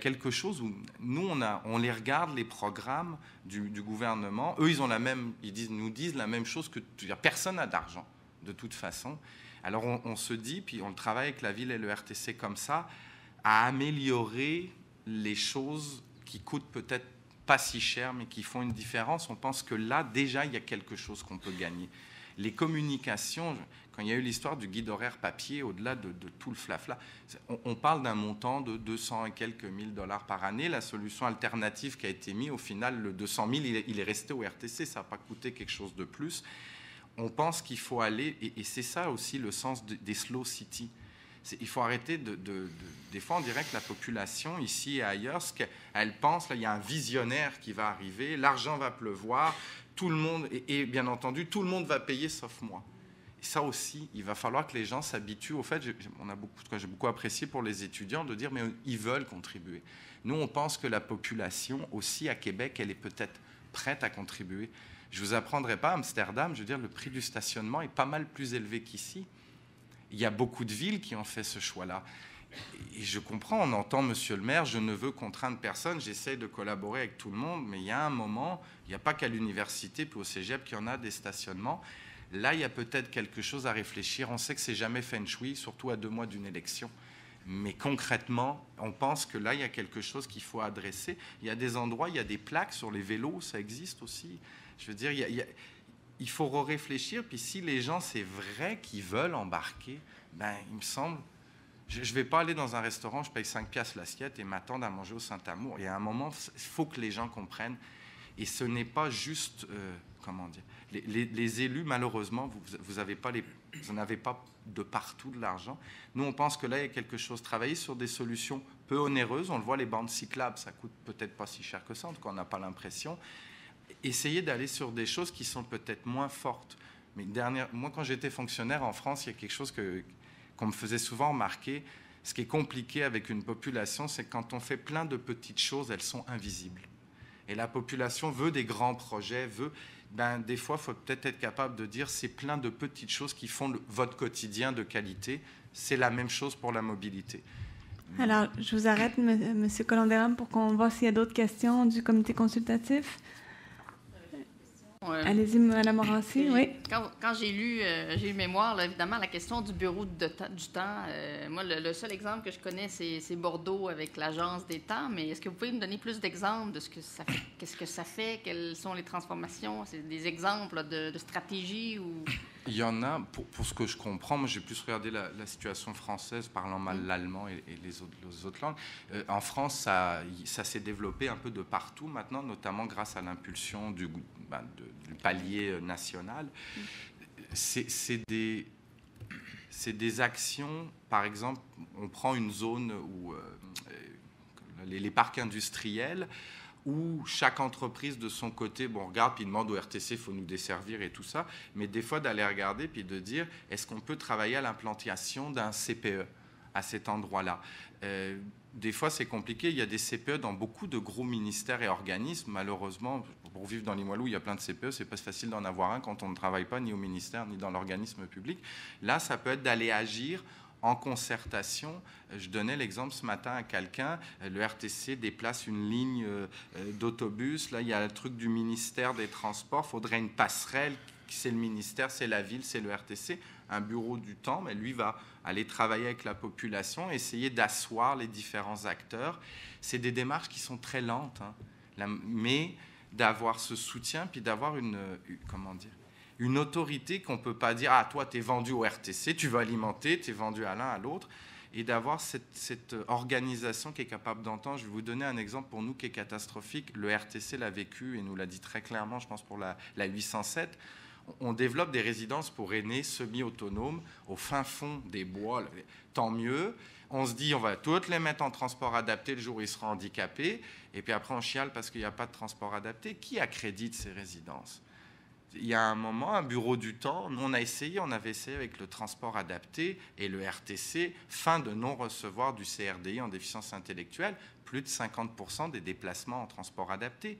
quelque chose où nous, on, a, les regarde, les programmes du, gouvernement, eux, ils, ont la même, ils nous disent la même chose que personne n'a d'argent, de toute façon. Alors on, se dit, puis on travaille avec la ville et le RTC comme ça, à améliorer les choses qui coûtent peut-être pas si cher, mais qui font une différence, on pense que là, déjà, il y a quelque chose qu'on peut gagner. Les communications, quand il y a eu l'histoire du guide horaire papier, au-delà de, tout le flafla, on, parle d'un montant de 200 et quelques mille dollars par année. La solution alternative qui a été mise, au final, le 200 000, il est, resté au RTC, ça n'a pas coûté quelque chose de plus. On pense qu'il faut aller, et, c'est ça aussi le sens des slow cities il faut arrêter de, Des fois, on dirait que la population, ici et ailleurs, ce qu'elle pense, là, il y a un visionnaire qui va arriver, l'argent va pleuvoir, tout le monde, et, bien entendu, tout le monde va payer sauf moi. Et ça aussi, il va falloir que les gens s'habituent au fait, on a beaucoup, j'ai beaucoup apprécié pour les étudiants de dire, mais ils veulent contribuer. Nous, on pense que la population aussi à Québec, elle est peut-être prête à contribuer. Je vous apprendrai pas, Amsterdam, je veux dire, le prix du stationnement est pas mal plus élevé qu'ici. Il y a beaucoup de villes qui ont fait ce choix-là. Et je comprends, on entend Monsieur le maire, je ne veux contraindre personne, j'essaie de collaborer avec tout le monde, mais il y a un moment, il n'y a pas qu'à l'université puis au cégep qu'il y en a des stationnements. Là, il y a peut-être quelque chose à réfléchir. On sait que c'est jamais feng shui, surtout à deux mois d'une élection. Mais concrètement, on pense que là, il y a quelque chose qu'il faut adresser. Il y a des endroits, il y a des plaques sur les vélos, ça existe aussi. Je veux dire, il y il faut réfléchir. Puis si les gens, c'est vrai qu'ils veulent embarquer, ben, il me semble, je ne vais pas aller dans un restaurant, je paye 5 piastres l'assiette et m'attendre à manger au Saint-Amour. Y a un moment, il faut que les gens comprennent. Et ce n'est pas juste, euh, comment dire, les, élus, malheureusement, vous n'avez pas n'avez pas de partout de l'argent. Nous, on pense que là, il y a quelque chose. Travailler sur des solutions peu onéreuses. On le voit, les bandes cyclables, ça coûte peut-être pas si cher que ça, en tout cas, on n'a pas l'impression essayer d'aller sur des choses qui sont peut-être moins fortes. Mais dernière, moi, quand j'étais fonctionnaire en France, il y a quelque chose que, qu'on me faisait souvent remarquer. Ce qui est compliqué avec une population, c'est que quand on fait plein de petites choses, elles sont invisibles. Et la population veut des grands projets, veut. Ben, des fois, il faut peut-être être capable de dire c'est plein de petites choses qui font votre quotidien de qualité. C'est la même chose pour la mobilité. Alors, je vous arrête, M. Colonderam, pour qu'on voit s'il y a d'autres questions du comité consultatif. Allez-y, Mme Morancy, oui. Quand, j'ai lu, euh, j'ai eu mémoire, évidemment, la question du bureau du temps. Euh, moi, le, seul exemple que je connais, c'est Bordeaux avec l'Agence des temps. Mais est-ce que vous pouvez me donner plus d'exemples de ce que ça fait, qu'est-ce que ça fait, quelles sont les transformations? C'est des exemples de, de stratégies ou... Il y en a, pour, pour, ce que je comprends, moi j'ai plus regardé la, situation française, parlant mal mm. l'allemand et, les, autres, les, autres, langues. Euh, en France, ça, ça s'est développé un peu de partout maintenant, notamment grâce à l'impulsion du, ben, du, palier euh, national. Mm. C'est des, des actions, par exemple, on prend une zone où euh, les, les, parcs industriels où chaque entreprise de son côté, bon, regarde, puis demande au RTC, il faut nous desservir et tout ça, mais des fois d'aller regarder, puis de dire, est-ce qu'on peut travailler à l'implantation d'un CPE à cet endroit-là? Euh, Des fois, c'est compliqué, il y a des CPE dans beaucoup de gros ministères et organismes, malheureusement, pour vivre dans Limoilou, il y a plein de CPE, c'est pas facile d'en avoir un quand on ne travaille pas ni au ministère ni dans l'organisme public. Là, ça peut être d'aller agir en concertation. Je donnais l'exemple ce matin à quelqu'un, le RTC déplace une ligne euh, d'autobus, là il y a le truc du ministère des Transports, il faudrait une passerelle, c'est le ministère, c'est la ville, c'est le RTC, un bureau du temps, mais lui va aller travailler avec la population, essayer d'asseoir les différents acteurs. C'est des démarches qui sont très lentes, hein. mais d'avoir ce soutien, puis d'avoir une, comment dire, une autorité qu'on ne peut pas dire, ah, toi, tu es vendu au RTC, tu vas alimenter, tu es vendu à l'un, à l'autre, et d'avoir cette, organisation qui est capable d'entendre. Je vais vous donner un exemple pour nous qui est catastrophique. Le RTC l'a vécu et nous l'a dit très clairement, je pense, pour la, 807. On développe des résidences pour aînés semi-autonomes au fin fond des bois. Tant mieux. On se dit, on va toutes les mettre en transport adapté le jour où ils seront handicapés. Et puis après, on chiale parce qu'il n'y a pas de transport adapté. Qui accrédite ces résidences? Il y a un moment, un bureau du temps, nous on a essayé, on avait essayé avec le transport adapté et le RTC, fin de non-recevoir du CRDI en déficience intellectuelle, plus de 50% des déplacements en transport adapté.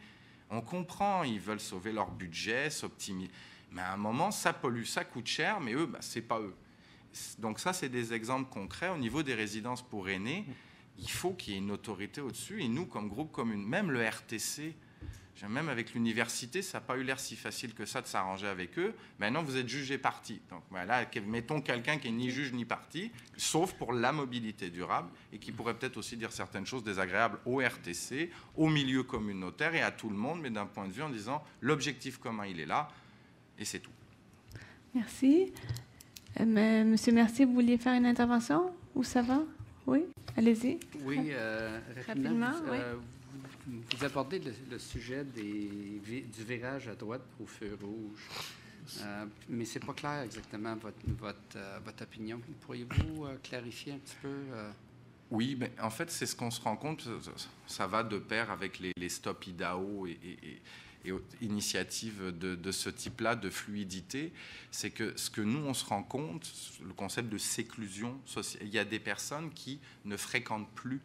On comprend, ils veulent sauver leur budget, s'optimiser. Mais à un moment, ça pollue, ça coûte cher, mais eux, bah, ce n'est pas eux. Donc ça, c'est des exemples concrets. Au niveau des résidences pour aînés, il faut qu'il y ait une autorité au-dessus. Et nous, comme groupe commune, même le RTC, même avec l'université, ça n'a pas eu l'air si facile que ça de s'arranger avec eux. Maintenant, vous êtes jugé parti. Donc voilà, mettons quelqu'un qui est ni juge ni parti, sauf pour la mobilité durable, et qui pourrait peut-être aussi dire certaines choses désagréables au RTC, au milieu communautaire et à tout le monde, mais d'un point de vue en disant l'objectif commun, il est là, et c'est tout. Merci. Euh, Monsieur Mercier, vous vouliez faire une intervention ou ça va? Oui, allez-y. Oui, euh, rapidement. euh, vous, abordez le, sujet du virage à droite au feu rouge. Euh, mais ce n'est pas clair exactement votre, votre, votre opinion. Pourriez-vous clarifier un petit peu? Oui, mais en fait, c'est ce qu'on se rend compte. Ça va de pair avec les, les stop IDAO et, et et initiatives de, de ce type-là, de fluidité, c'est que ce que nous, on se rend compte, le concept de séclusion sociale, il y a des personnes qui ne fréquentent plus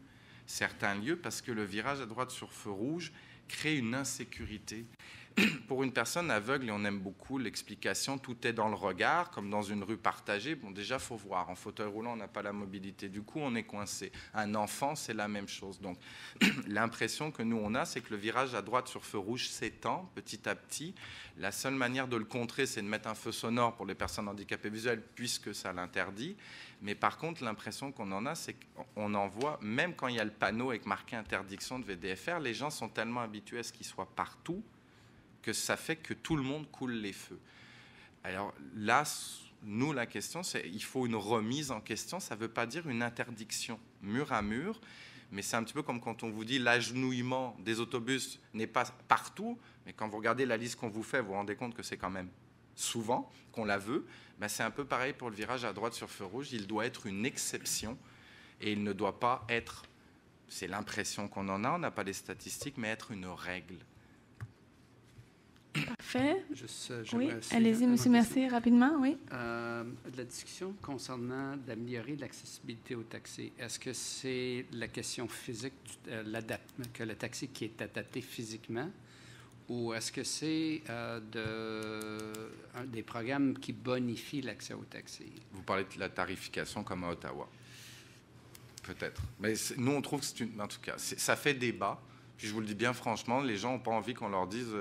certains lieux parce que le virage à droite sur feu rouge crée une insécurité pour une personne aveugle, et on aime beaucoup l'explication, tout est dans le regard, comme dans une rue partagée. Bon, déjà, faut voir. En fauteuil roulant, on n'a pas la mobilité. Du coup, on est coincé. Un enfant, c'est la même chose. Donc, l'impression que nous, on a, c'est que le virage à droite sur feu rouge s'étend petit à petit. La seule manière de le contrer, c'est de mettre un feu sonore pour les personnes handicapées visuelles, puisque ça l'interdit. Mais par contre, l'impression qu'on en a, c'est qu'on en voit, même quand il y a le panneau avec marqué interdiction de VDFR, les gens sont tellement habitués à ce qu'il soit partout que ça fait que tout le monde coule les feux. Alors là, nous, la question, c'est il faut une remise en question. Ça ne veut pas dire une interdiction mur à mur, mais c'est un petit peu comme quand on vous dit l'agenouillement des autobus n'est pas partout, mais quand vous regardez la liste qu'on vous fait, vous vous rendez compte que c'est quand même souvent qu'on la veut. Ben, c'est un peu pareil pour le virage à droite sur feu rouge. Il doit être une exception et il ne doit pas être, c'est l'impression qu'on en a, on n'a pas les statistiques, mais être une règle. Parfait. oui, allez-y, Monsieur Mercier, rapidement, oui. Euh, la discussion concernant d'améliorer l'accessibilité au taxi, est-ce que c'est la question physique euh, que le taxi qui est adapté physiquement ou est-ce que c'est euh, de, des programmes qui bonifient l'accès au taxi? Vous parlez de la tarification comme à Ottawa. Peut-être. Mais nous, on trouve que c'est une. En tout cas, ça fait débat. Puis je vous le dis bien franchement, les gens n'ont pas envie qu'on leur dise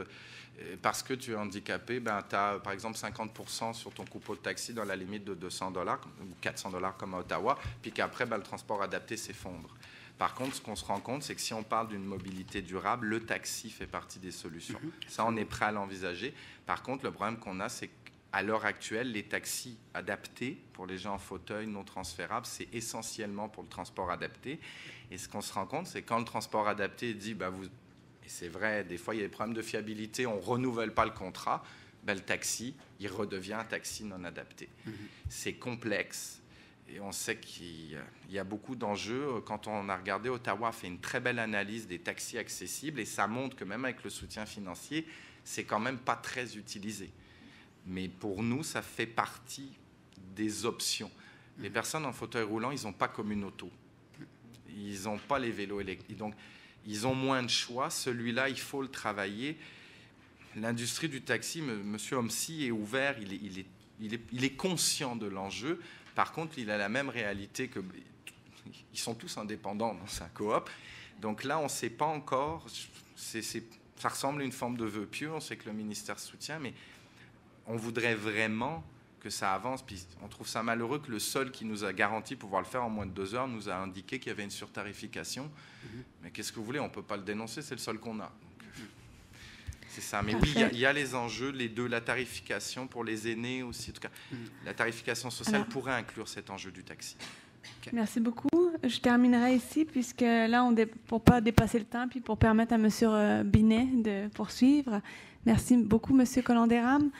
parce que tu es handicapé, ben, tu as par exemple 50% sur ton coupon de taxi dans la limite de 200 dollars ou 400 dollars comme à Ottawa, puis qu'après, ben, le transport adapté s'effondre. Par contre, ce qu'on se rend compte, c'est que si on parle d'une mobilité durable, le taxi fait partie des solutions. Mhm. Ça, on est prêt à l'envisager. Par contre, le problème qu'on a, c'est qu'à l'heure actuelle, les taxis adaptés pour les gens en fauteuil non transférables, c'est essentiellement pour le transport adapté. Et ce qu'on se rend compte, c'est quand le transport adapté dit, bah, vous, c'est vrai, des fois, il y a des problèmes de fiabilité, on ne renouvelle pas le contrat, ben, le taxi, il redevient un taxi non adapté. Mhm. C'est complexe. Et on sait qu'il y a beaucoup d'enjeux. Quand on a regardé, Ottawa a fait une très belle analyse des taxis accessibles et ça montre que même avec le soutien financier, c'est quand même pas très utilisé. Mais pour nous, ça fait partie des options. Les mhm. personnes en fauteuil roulant, ils n'ont pas comme une auto. Ils n'ont pas les vélos électriques. Donc, ils ont moins de choix. Celui-là, il faut le travailler. L'industrie du taxi, M. Homsi est ouvert, il est, conscient de l'enjeu. Par contre, il a la même réalité que. Ils sont tous indépendants dans sa coop. Donc là, on ne sait pas encore. ça ressemble à une forme de vœu pieux. On sait que le ministère soutient, mais on voudrait vraiment que ça avance. Puis on trouve ça malheureux que le seul qui nous a garanti pouvoir le faire en moins de deux heures nous a indiqué qu'il y avait une surtarification. Mhm. Mais qu'est-ce que vous voulez? On ne peut pas le dénoncer, c'est le seul qu'on a. Euh, c'est ça. Mais oui, il y, a les enjeux, les deux, la tarification pour les aînés aussi. En tout cas, mhm. la tarification sociale pourrait inclure cet enjeu du taxi. Merci beaucoup. Je terminerai ici, puisque là, on pour ne pas dépasser le temps, puis pour permettre à M. Euh, Binet de poursuivre. Merci beaucoup, M. Colondéram.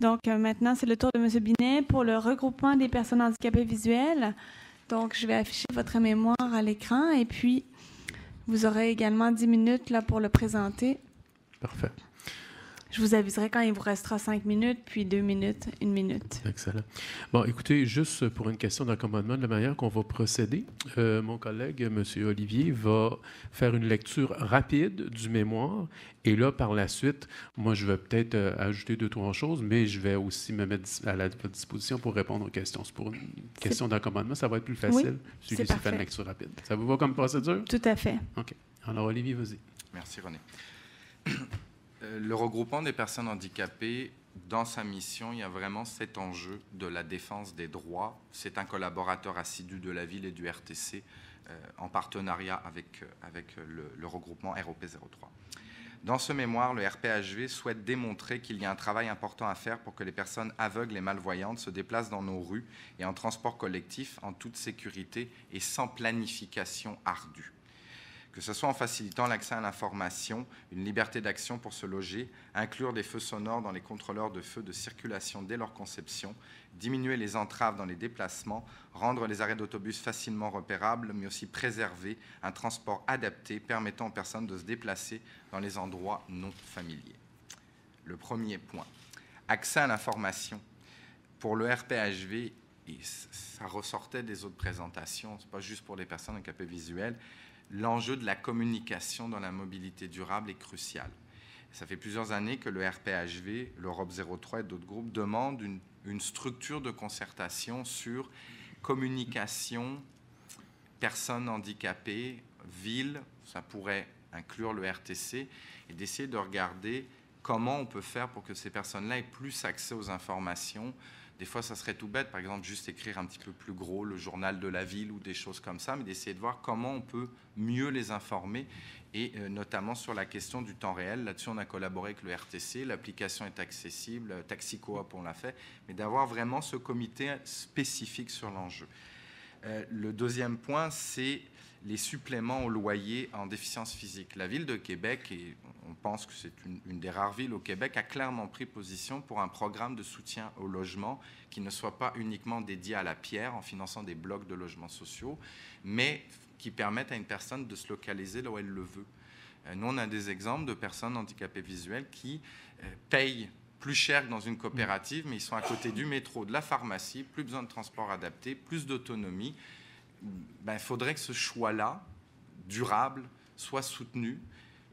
Donc, euh, maintenant, c'est le tour de M. Binet pour le regroupement des personnes handicapées visuelles. Donc, je vais afficher votre mémoire à l'écran et puis vous aurez également 10 minutes là, pour le présenter. Parfait. Je vous aviserai quand il vous restera cinq minutes, puis deux minutes, une minute. Excellent. Bon, écoutez, juste pour une question d'accommodement, de la manière qu'on va procéder, euh, mon collègue, M. Olivier, va faire une lecture rapide du mémoire. Et là, par la suite, moi, je vais peut-être euh, ajouter deux, trois choses, mais je vais aussi me mettre à, la, votre disposition pour répondre aux questions. C'est pour une question d'accommodement, ça va être plus facile si je fait une lecture rapide. Ça vous va comme procédure? Tout à fait. OK. Alors, Olivier, vas-y. Merci, René. Euh, le regroupement des personnes handicapées, dans sa mission, il y a vraiment cet enjeu de la défense des droits. C'est un collaborateur assidu de la ville et du RTC euh, en partenariat avec, euh, avec le, regroupement ROP 03. Dans ce mémoire, le RPHV souhaite démontrer qu'il y a un travail important à faire pour que les personnes aveugles et malvoyantes se déplacent dans nos rues et en transport collectif en toute sécurité et sans planification ardue que ce soit en facilitant l'accès à l'information, une liberté d'action pour se loger, inclure des feux sonores dans les contrôleurs de feux de circulation dès leur conception, diminuer les entraves dans les déplacements, rendre les arrêts d'autobus facilement repérables, mais aussi préserver un transport adapté permettant aux personnes de se déplacer dans les endroits non familiers. Le premier point, accès à l'information. Pour le RPHV, et ça ressortait des autres présentations, ce n'est pas juste pour les personnes handicapées visuelles, l'enjeu de la communication dans la mobilité durable est crucial. Ça fait plusieurs années que le RPHV, l'Europe 03 et d'autres groupes demandent une, structure de concertation sur communication, personnes handicapées, villes, ça pourrait inclure le RTC, et d'essayer de regarder comment on peut faire pour que ces personnes-là aient plus accès aux informations, des fois, ça serait tout bête, par exemple, juste écrire un petit peu plus gros le journal de la ville ou des choses comme ça, mais d'essayer de voir comment on peut mieux les informer, et euh, notamment sur la question du temps réel. Là-dessus, on a collaboré avec le RTC, l'application est accessible, Taxi Coop, on l'a fait, mais d'avoir vraiment ce comité spécifique sur l'enjeu. Euh, le deuxième point, c'est les suppléments au loyer en déficience physique. La ville de Québec, et on pense que c'est une, des rares villes au Québec, a clairement pris position pour un programme de soutien au logement qui ne soit pas uniquement dédié à la pierre en finançant des blocs de logements sociaux, mais qui permette à une personne de se localiser là où elle le veut. Euh, nous, on a des exemples de personnes handicapées visuelles qui euh, payent plus cher que dans une coopérative, mais ils sont à côté du métro, de la pharmacie, plus besoin de transport adapté, plus d'autonomie. Ben, il faudrait que ce choix-là, durable, soit soutenu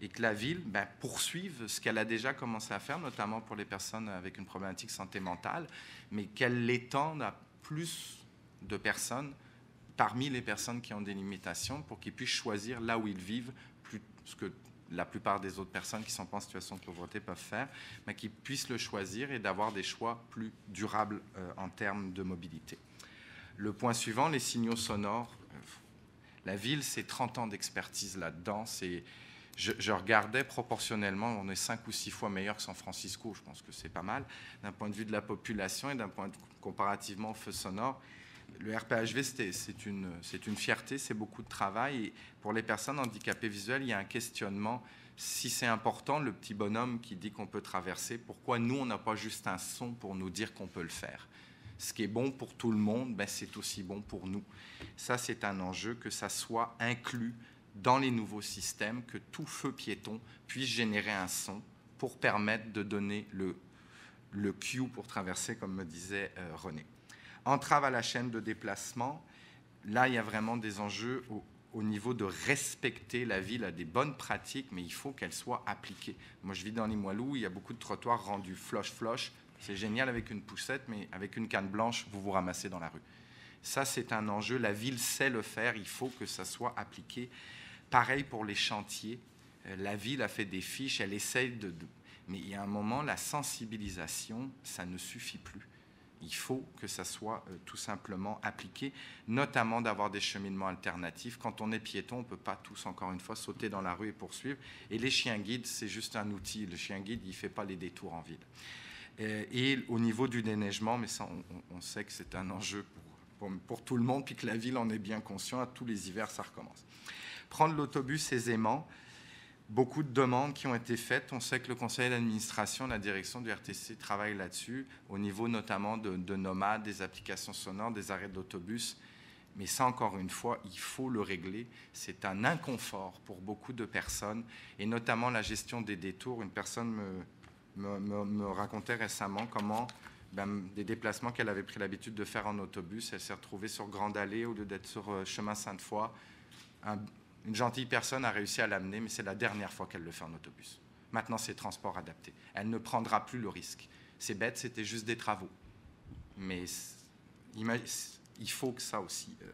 et que la ville ben, poursuive ce qu'elle a déjà commencé à faire, notamment pour les personnes avec une problématique santé mentale, mais qu'elle l'étende à plus de personnes parmi les personnes qui ont des limitations pour qu'ils puissent choisir là où ils vivent, plus ce que la plupart des autres personnes qui sont pas en situation de pauvreté peuvent faire, mais qu'ils puissent le choisir et d'avoir des choix plus durables euh, en termes de mobilité. Le point suivant, les signaux sonores. La ville, c'est 30 ans d'expertise là-dedans. C'est, je, regardais proportionnellement, on est 5 ou 6 fois meilleur que San Francisco, je pense que c'est pas mal, d'un point de vue de la population et d'un point de comparativement au feu sonore. Le RPHV, c'est une, une fierté, c'est beaucoup de travail. Et pour les personnes handicapées visuelles, il y a un questionnement. Si c'est important, le petit bonhomme qui dit qu'on peut traverser, pourquoi nous, on n'a pas juste un son pour nous dire qu'on peut le faire? Ce qui est bon pour tout le monde, ben, c'est aussi bon pour nous. Ça, c'est un enjeu que ça soit inclus dans les nouveaux systèmes, que tout feu piéton puisse générer un son pour permettre de donner le, le cue pour traverser, comme me disait euh, René. Entrave à la chaîne de déplacement, là, il y a vraiment des enjeux au, au niveau de respecter la ville à des bonnes pratiques, mais il faut qu'elles soient appliquées. Moi, je vis dans Limoilou, il y a beaucoup de trottoirs rendus floche-floche. C'est génial avec une poussette, mais avec une canne blanche, vous vous ramassez dans la rue. Ça, c'est un enjeu. La ville sait le faire. Il faut que ça soit appliqué. Pareil pour les chantiers. Euh, la ville a fait des fiches. Elle essaye de, Mais il y a un moment, la sensibilisation, ça ne suffit plus. Il faut que ça soit euh, tout simplement appliqué, notamment d'avoir des cheminements alternatifs. Quand on est piéton, on ne peut pas tous, encore une fois, sauter dans la rue et poursuivre. Et les chiens guides, c'est juste un outil. Le chien guide, il ne fait pas les détours en ville. Euh, et au niveau du déneigement, mais ça, on, sait que c'est un enjeu pour, pour, tout le monde, puis que la ville en est bien conscient. À tous les hivers, ça recommence. Prendre l'autobus aisément, beaucoup de demandes qui ont été faites. On sait que le conseil d'administration, la direction du RTC travaille là-dessus, au niveau notamment de, de nomades, des applications sonores, des arrêts d'autobus. Mais ça, encore une fois, il faut le régler. C'est un inconfort pour beaucoup de personnes, et notamment la gestion des détours. Une personne me, me, racontait récemment comment ben, des déplacements qu'elle avait pris l'habitude de faire en autobus, elle s'est retrouvée sur Grande Allée au lieu d'être sur euh, chemin Sainte-Foy. une gentille personne a réussi à l'amener, mais c'est la dernière fois qu'elle le fait en autobus. Maintenant, c'est transport adapté. Elle ne prendra plus le risque. C'est bête, c'était juste des travaux. Mais il faut que ça aussi. Euh,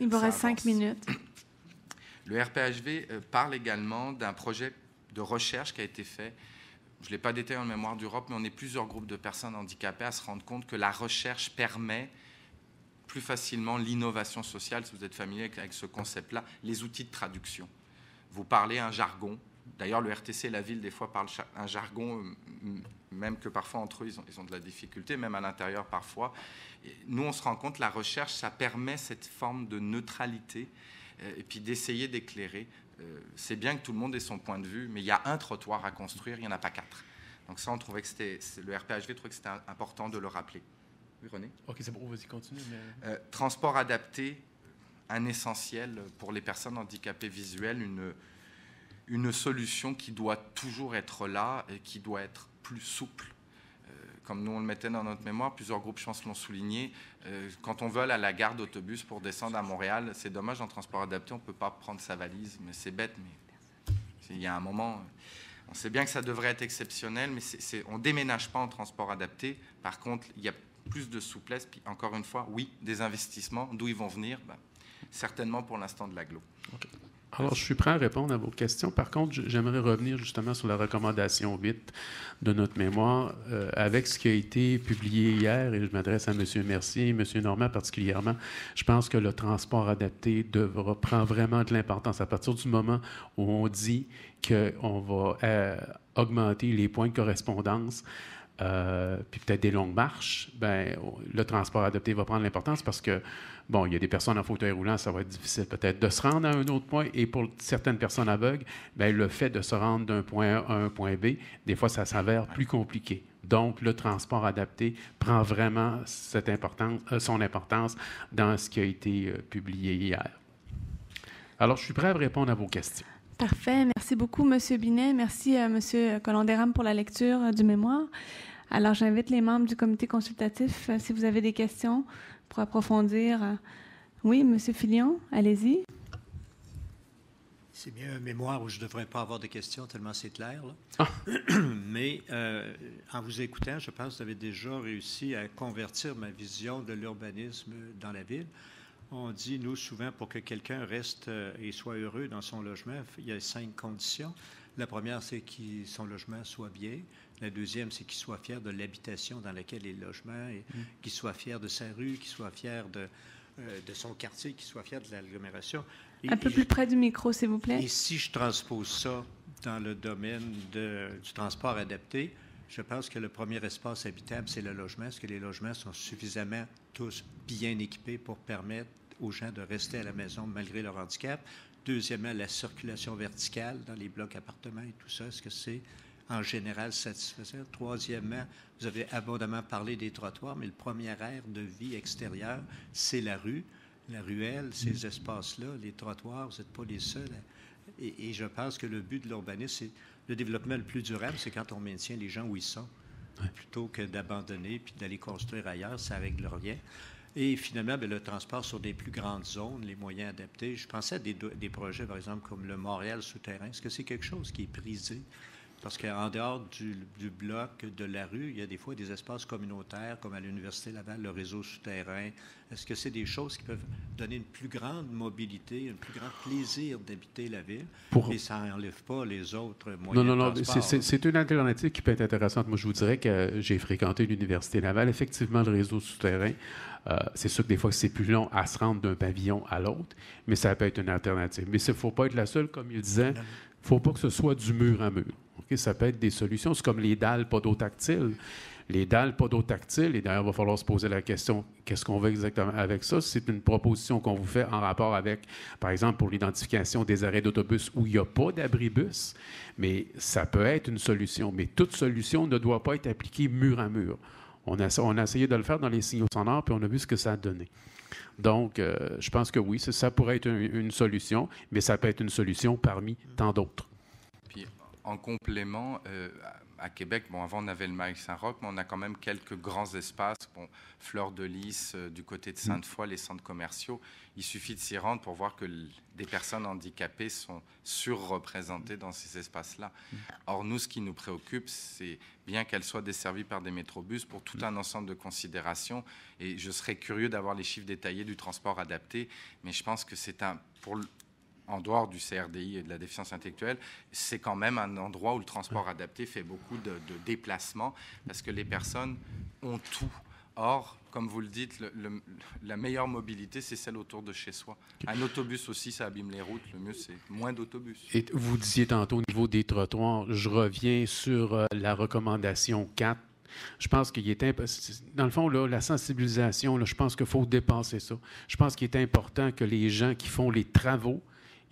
il vous reste cinq minutes. Le RPHV euh, parle également d'un projet de recherche qui a été fait je ne l'ai pas détaillé en mémoire d'Europe, mais on est plusieurs groupes de personnes handicapées à se rendre compte que la recherche permet plus facilement l'innovation sociale, si vous êtes familier avec ce concept-là, les outils de traduction. Vous parlez un jargon, D'ailleurs, le RTC et la ville, des fois, parlent un jargon, même que parfois entre eux, ils ont, de la difficulté, même à l'intérieur parfois. nous, on se rend compte, la recherche, ça permet cette forme de neutralité et puis d'essayer d'éclairer. C'est bien que tout le monde ait son point de vue, mais il y a un trottoir à construire, il n'y en a pas quatre. Donc ça, on trouvait que c'était, le RPHV trouvait que c'était important de le rappeler. Oui, René? OK, c'est bon, vas-y, continue. Euh, transport adapté, un essentiel pour les personnes handicapées visuelles, une, une solution qui doit toujours être là et qui doit être plus souple. Euh, comme nous, on le mettait dans notre mémoire, plusieurs groupes, je pense, l'ont souligné. Euh, quand on veut à la gare d'autobus pour descendre à Montréal, c'est dommage, en transport adapté, on ne peut pas prendre sa valise, mais c'est bête, mais il y a un moment... On sait bien que ça devrait être exceptionnel, mais on ne déménage pas en transport adapté. Par contre, il y a plus de souplesse. Puis encore une fois, oui, des investissements. D'où ils vont venir? Ben, Certainement pour l'instant de l'aglo. Alors, je suis prêt à répondre à vos questions. Par contre, j'aimerais revenir justement sur la recommandation 8 de notre mémoire euh, avec ce qui a été publié hier, et je m'adresse à M. Mercier et M. Normand particulièrement. Je pense que le transport adapté devra prendre vraiment de l'importance à partir du moment où on dit qu'on va euh, augmenter les points de correspondance. Euh, puis peut-être des longues marches, ben, le transport adapté va prendre l'importance parce que Bon, il y a des personnes en fauteuil roulant, ça va être difficile peut-être de se rendre à un autre point. Et pour certaines personnes aveugles, bien, le fait de se rendre d'un point A à un point B, des fois, ça s'avère plus compliqué. Donc, le transport adapté prend vraiment cette importance, euh, son importance dans ce qui a été euh, publié hier. Alors, je suis prêt à répondre à vos questions. Parfait. Merci beaucoup, M. Binet. Merci à M. Colondéram pour la lecture euh, du mémoire. Alors, j'invite les membres du comité consultatif, si vous avez des questions, pour approfondir. Oui, M. Filion, allez-y. C'est bien un mémoire où je ne devrais pas avoir de questions tellement c'est clair. Ah. Mais euh, en vous écoutant, je pense que vous avez déjà réussi à convertir ma vision de l'urbanisme dans la ville. On dit, nous, souvent, pour que quelqu'un reste euh, et soit heureux dans son logement, il y a cinq conditions. La première, c'est que son logement soit bien. La deuxième, c'est qu'il soit fier de l'habitation dans laquelle est le logement, et mm. qu'il soit fier de sa rue, qu'il soit fier de, euh, de son quartier, qu'il soit fier de l'agglomération. Un peu plus près du micro, s'il vous plaît. Et si je transpose ça dans le domaine du transport adapté, je pense que le premier espace habitable, c'est le logement. Est-ce que les logements sont suffisamment tous bien équipés pour permettre aux gens de rester à la maison malgré leur handicap? Deuxièmement, la circulation verticale dans les blocs appartements et tout ça, est-ce que c'est en général satisfaisant? Troisièmement, vous avez abondamment parlé des trottoirs, mais le premier aire de vie extérieure, c'est la rue, la ruelle, ces espaces-là, les trottoirs, vous n'êtes pas les seuls. Et, je pense que le but de l'urbanisme, c'est le développement le plus durable, c'est quand on maintient les gens où ils sont, plutôt que d'abandonner puis d'aller construire ailleurs, ça règle rien. Et finalement, bien, le transport sur des plus grandes zones, les moyens adaptés. Je pensais à des, des projets, par exemple, comme le Montréal souterrain. Est-ce que c'est quelque chose qui est prisé parce qu'en dehors du, bloc de la rue, il y a des fois des espaces communautaires, comme à l'Université Laval, le réseau souterrain. Est-ce que c'est des choses qui peuvent donner une plus grande mobilité, un plus grand plaisir d'habiter la ville, Pour... et ça n'enlève pas les autres moyens Non, non, non, c'est une alternative qui peut être intéressante. Moi, je vous dirais que j'ai fréquenté l'Université Laval. Effectivement, le réseau souterrain, euh, c'est sûr que des fois, c'est plus long à se rendre d'un pavillon à l'autre, mais ça peut être une alternative. Mais il ne faut pas être la seule, comme il disait. Faut pas que ce soit du mur à mur ça peut être des solutions. C'est comme les dalles podotactiles. Les dalles podotactiles, et d'ailleurs, il va falloir se poser la question, qu'est-ce qu'on veut exactement avec ça? C'est une proposition qu'on vous fait en rapport avec, par exemple, pour l'identification des arrêts d'autobus où il n'y a pas d'abribus, mais ça peut être une solution. Mais toute solution ne doit pas être appliquée mur à mur. On a, on a essayé de le faire dans les signaux sonores, puis on a vu ce que ça a donné. Donc, euh, je pense que oui, ça, pourrait être une, solution, mais ça peut être une solution parmi tant d'autres. En complément, euh, à Québec, bon, avant on avait le Maïs Saint-Roch, mais on a quand même quelques grands espaces, bon, Fleur de Lys, euh, du côté de Sainte-Foy, les centres commerciaux. Il suffit de s'y rendre pour voir que des personnes handicapées sont surreprésentées dans ces espaces-là. Or, nous, ce qui nous préoccupe, c'est bien qu'elles soient desservies par des métrobus pour tout un ensemble de considérations. Et je serais curieux d'avoir les chiffres détaillés du transport adapté, mais je pense que c'est un, pour en dehors du CRDI et de la déficience intellectuelle, c'est quand même un endroit où le transport adapté fait beaucoup de, déplacements parce que les personnes ont tout Or, comme vous le dites, la meilleure mobilité, c'est celle autour de chez soi. Un autobus aussi, ça abîme les routes. Le mieux, c'est moins d'autobus. Et vous disiez tantôt au niveau des trottoirs, je reviens sur euh, la recommandation 4. Je pense qu'il est dans le fond la sensibilisation. Je pense qu'il faut dépasser ça. Je pense qu'il est important que les gens qui font les travaux,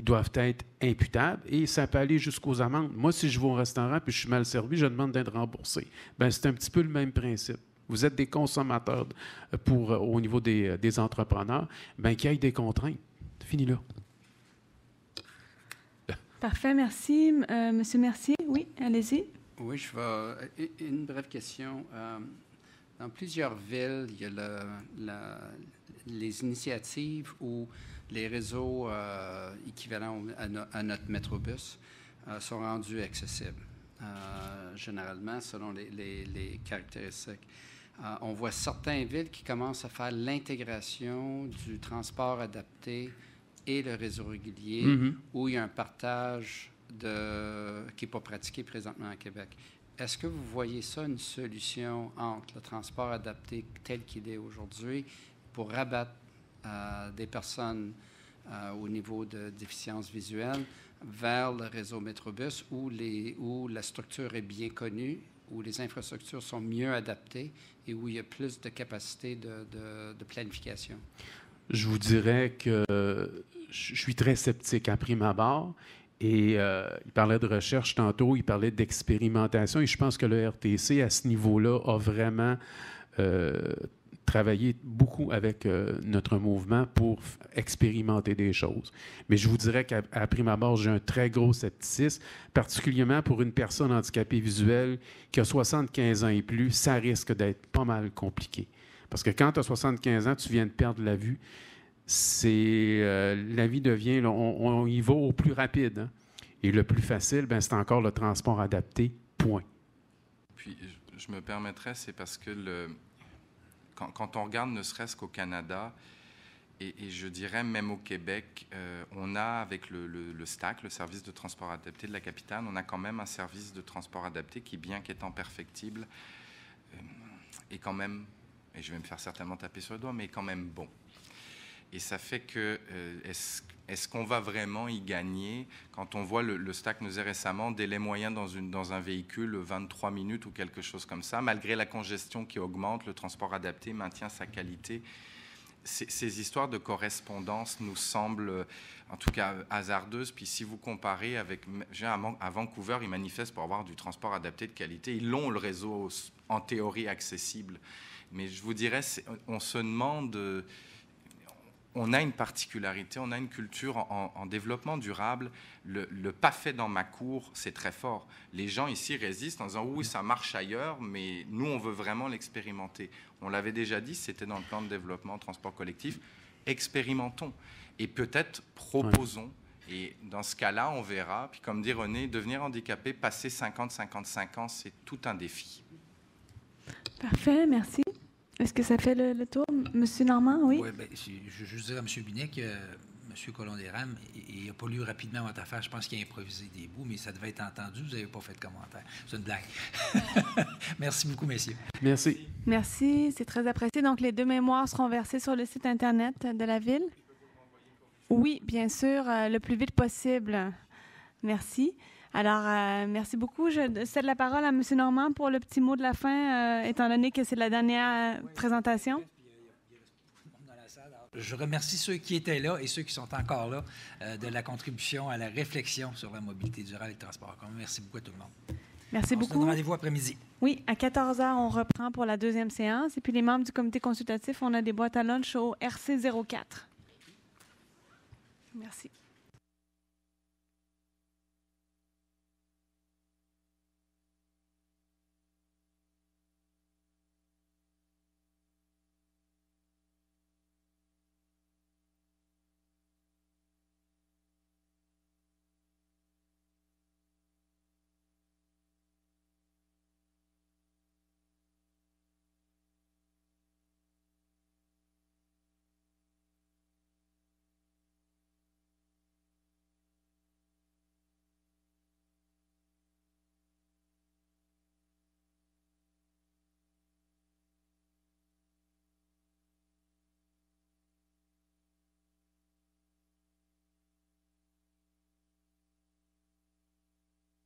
ils doivent être imputables et ça peut aller jusqu'aux amendes. Moi, si je vais au restaurant puis je suis mal servi, je demande d'être remboursé. Ben, c'est un petit peu le même principe vous êtes des consommateurs pour, euh, au niveau des, euh, des entrepreneurs, bien qu'il y ait des contraintes. Fini là. Parfait, merci. Euh, Monsieur Mercier, oui, allez-y. Oui, je vais. Une brève question. dans plusieurs villes, il y a les initiatives où les réseaux équivalents à, notre métrobus sont rendus accessibles, généralement selon les, les caractéristiques. Euh, on voit certaines villes qui commencent à faire l'intégration du transport adapté et le réseau régulier, mm-hmm. où il y a un partage de, qui n'est pas pratiqué présentement à Québec. Est-ce que vous voyez ça une solution entre le transport adapté tel qu'il est aujourd'hui pour rabattre euh, des personnes euh, au niveau de déficience visuelle vers le réseau Métrobus où la structure est bien connue, où les infrastructures sont mieux adaptées et où il y a plus de capacité de, planification? Je vous dirais que je suis très sceptique à prime abord. Et euh, il parlait de recherche tantôt, il parlait d'expérimentation. Et je pense que le RTC, à ce niveau-là, a vraiment euh, travaillé beaucoup avec euh, notre mouvement pour expérimenter des choses. Mais je vous dirais qu'à prime abord, j'ai un très gros scepticisme, particulièrement pour une personne handicapée visuelle qui a 75 ans et plus, ça risque d'être pas mal compliqué. Parce que quand tu as 75 ans, tu viens de perdre la vue, c'est euh, la vie devient, on, y va au plus rapide. Hein. Et le plus facile, ben, c'est encore le transport adapté, point. Puis, je me permettrais, c'est parce que le, quand, on regarde ne serait-ce qu'au Canada, et, je dirais même au Québec, euh, on a avec le, STAC, le service de transport adapté de la capitale, on a quand même un service de transport adapté qui, bien qu'étant perfectible, euh, est quand même, et je vais me faire certainement taper sur le doigt, mais est quand même bon. Et ça fait que, euh, est-ce qu'on va vraiment y gagner quand on voit le, STAC nous est récemment délai moyen dans, une, dans un véhicule 23 minutes ou quelque chose comme ça, malgré la congestion qui augmente, le transport adapté maintient sa qualité. Ces, histoires de correspondance nous semblent, en tout cas, hasardeuses. Puis si vous comparez avec, à Vancouver, ils manifestent pour avoir du transport adapté de qualité. Ils ont le réseau en théorie accessible. Mais je vous dirais, on se demande on a une particularité, on a une culture en, développement durable. Le, pas fait dans ma cour, c'est très fort. Les gens ici résistent en disant oui, ça marche ailleurs, mais nous, on veut vraiment l'expérimenter. On l'avait déjà dit, c'était dans le plan de développement transport collectif. Expérimentons et peut-être proposons. Et dans ce cas-là, on verra. Puis comme dit René, devenir handicapé, passer 50-55 ans, c'est tout un défi. Parfait, merci. Est-ce que ça fait le, tour? Monsieur Normand, oui? Oui, bien, je, je dirais à M. Binet que M. colomb rames il n'a pas lu rapidement votre affaire. Je pense qu'il a improvisé des bouts, mais ça devait être entendu. Vous n'avez pas fait de commentaire. C'est une blague. Merci beaucoup, messieurs. Merci. Merci. C'est très apprécié. Donc, les deux mémoires seront versées sur le site Internet de la Ville? Oui, bien sûr, euh, le plus vite possible. Merci. Alors, euh, merci beaucoup. Je cède la parole à M. Normand pour le petit mot de la fin, euh, étant donné que c'est la dernière présentation. Je remercie ceux qui étaient là et ceux qui sont encore là euh, de la contribution à la réflexion sur la mobilité durable et le transport Merci beaucoup à tout le monde. Merci beaucoup. Se rendez-vous après-midi. Oui, à 14 h, on reprend pour la deuxième séance. Et puis, les membres du comité consultatif, on a des boîtes à lunch au RC 04. Merci.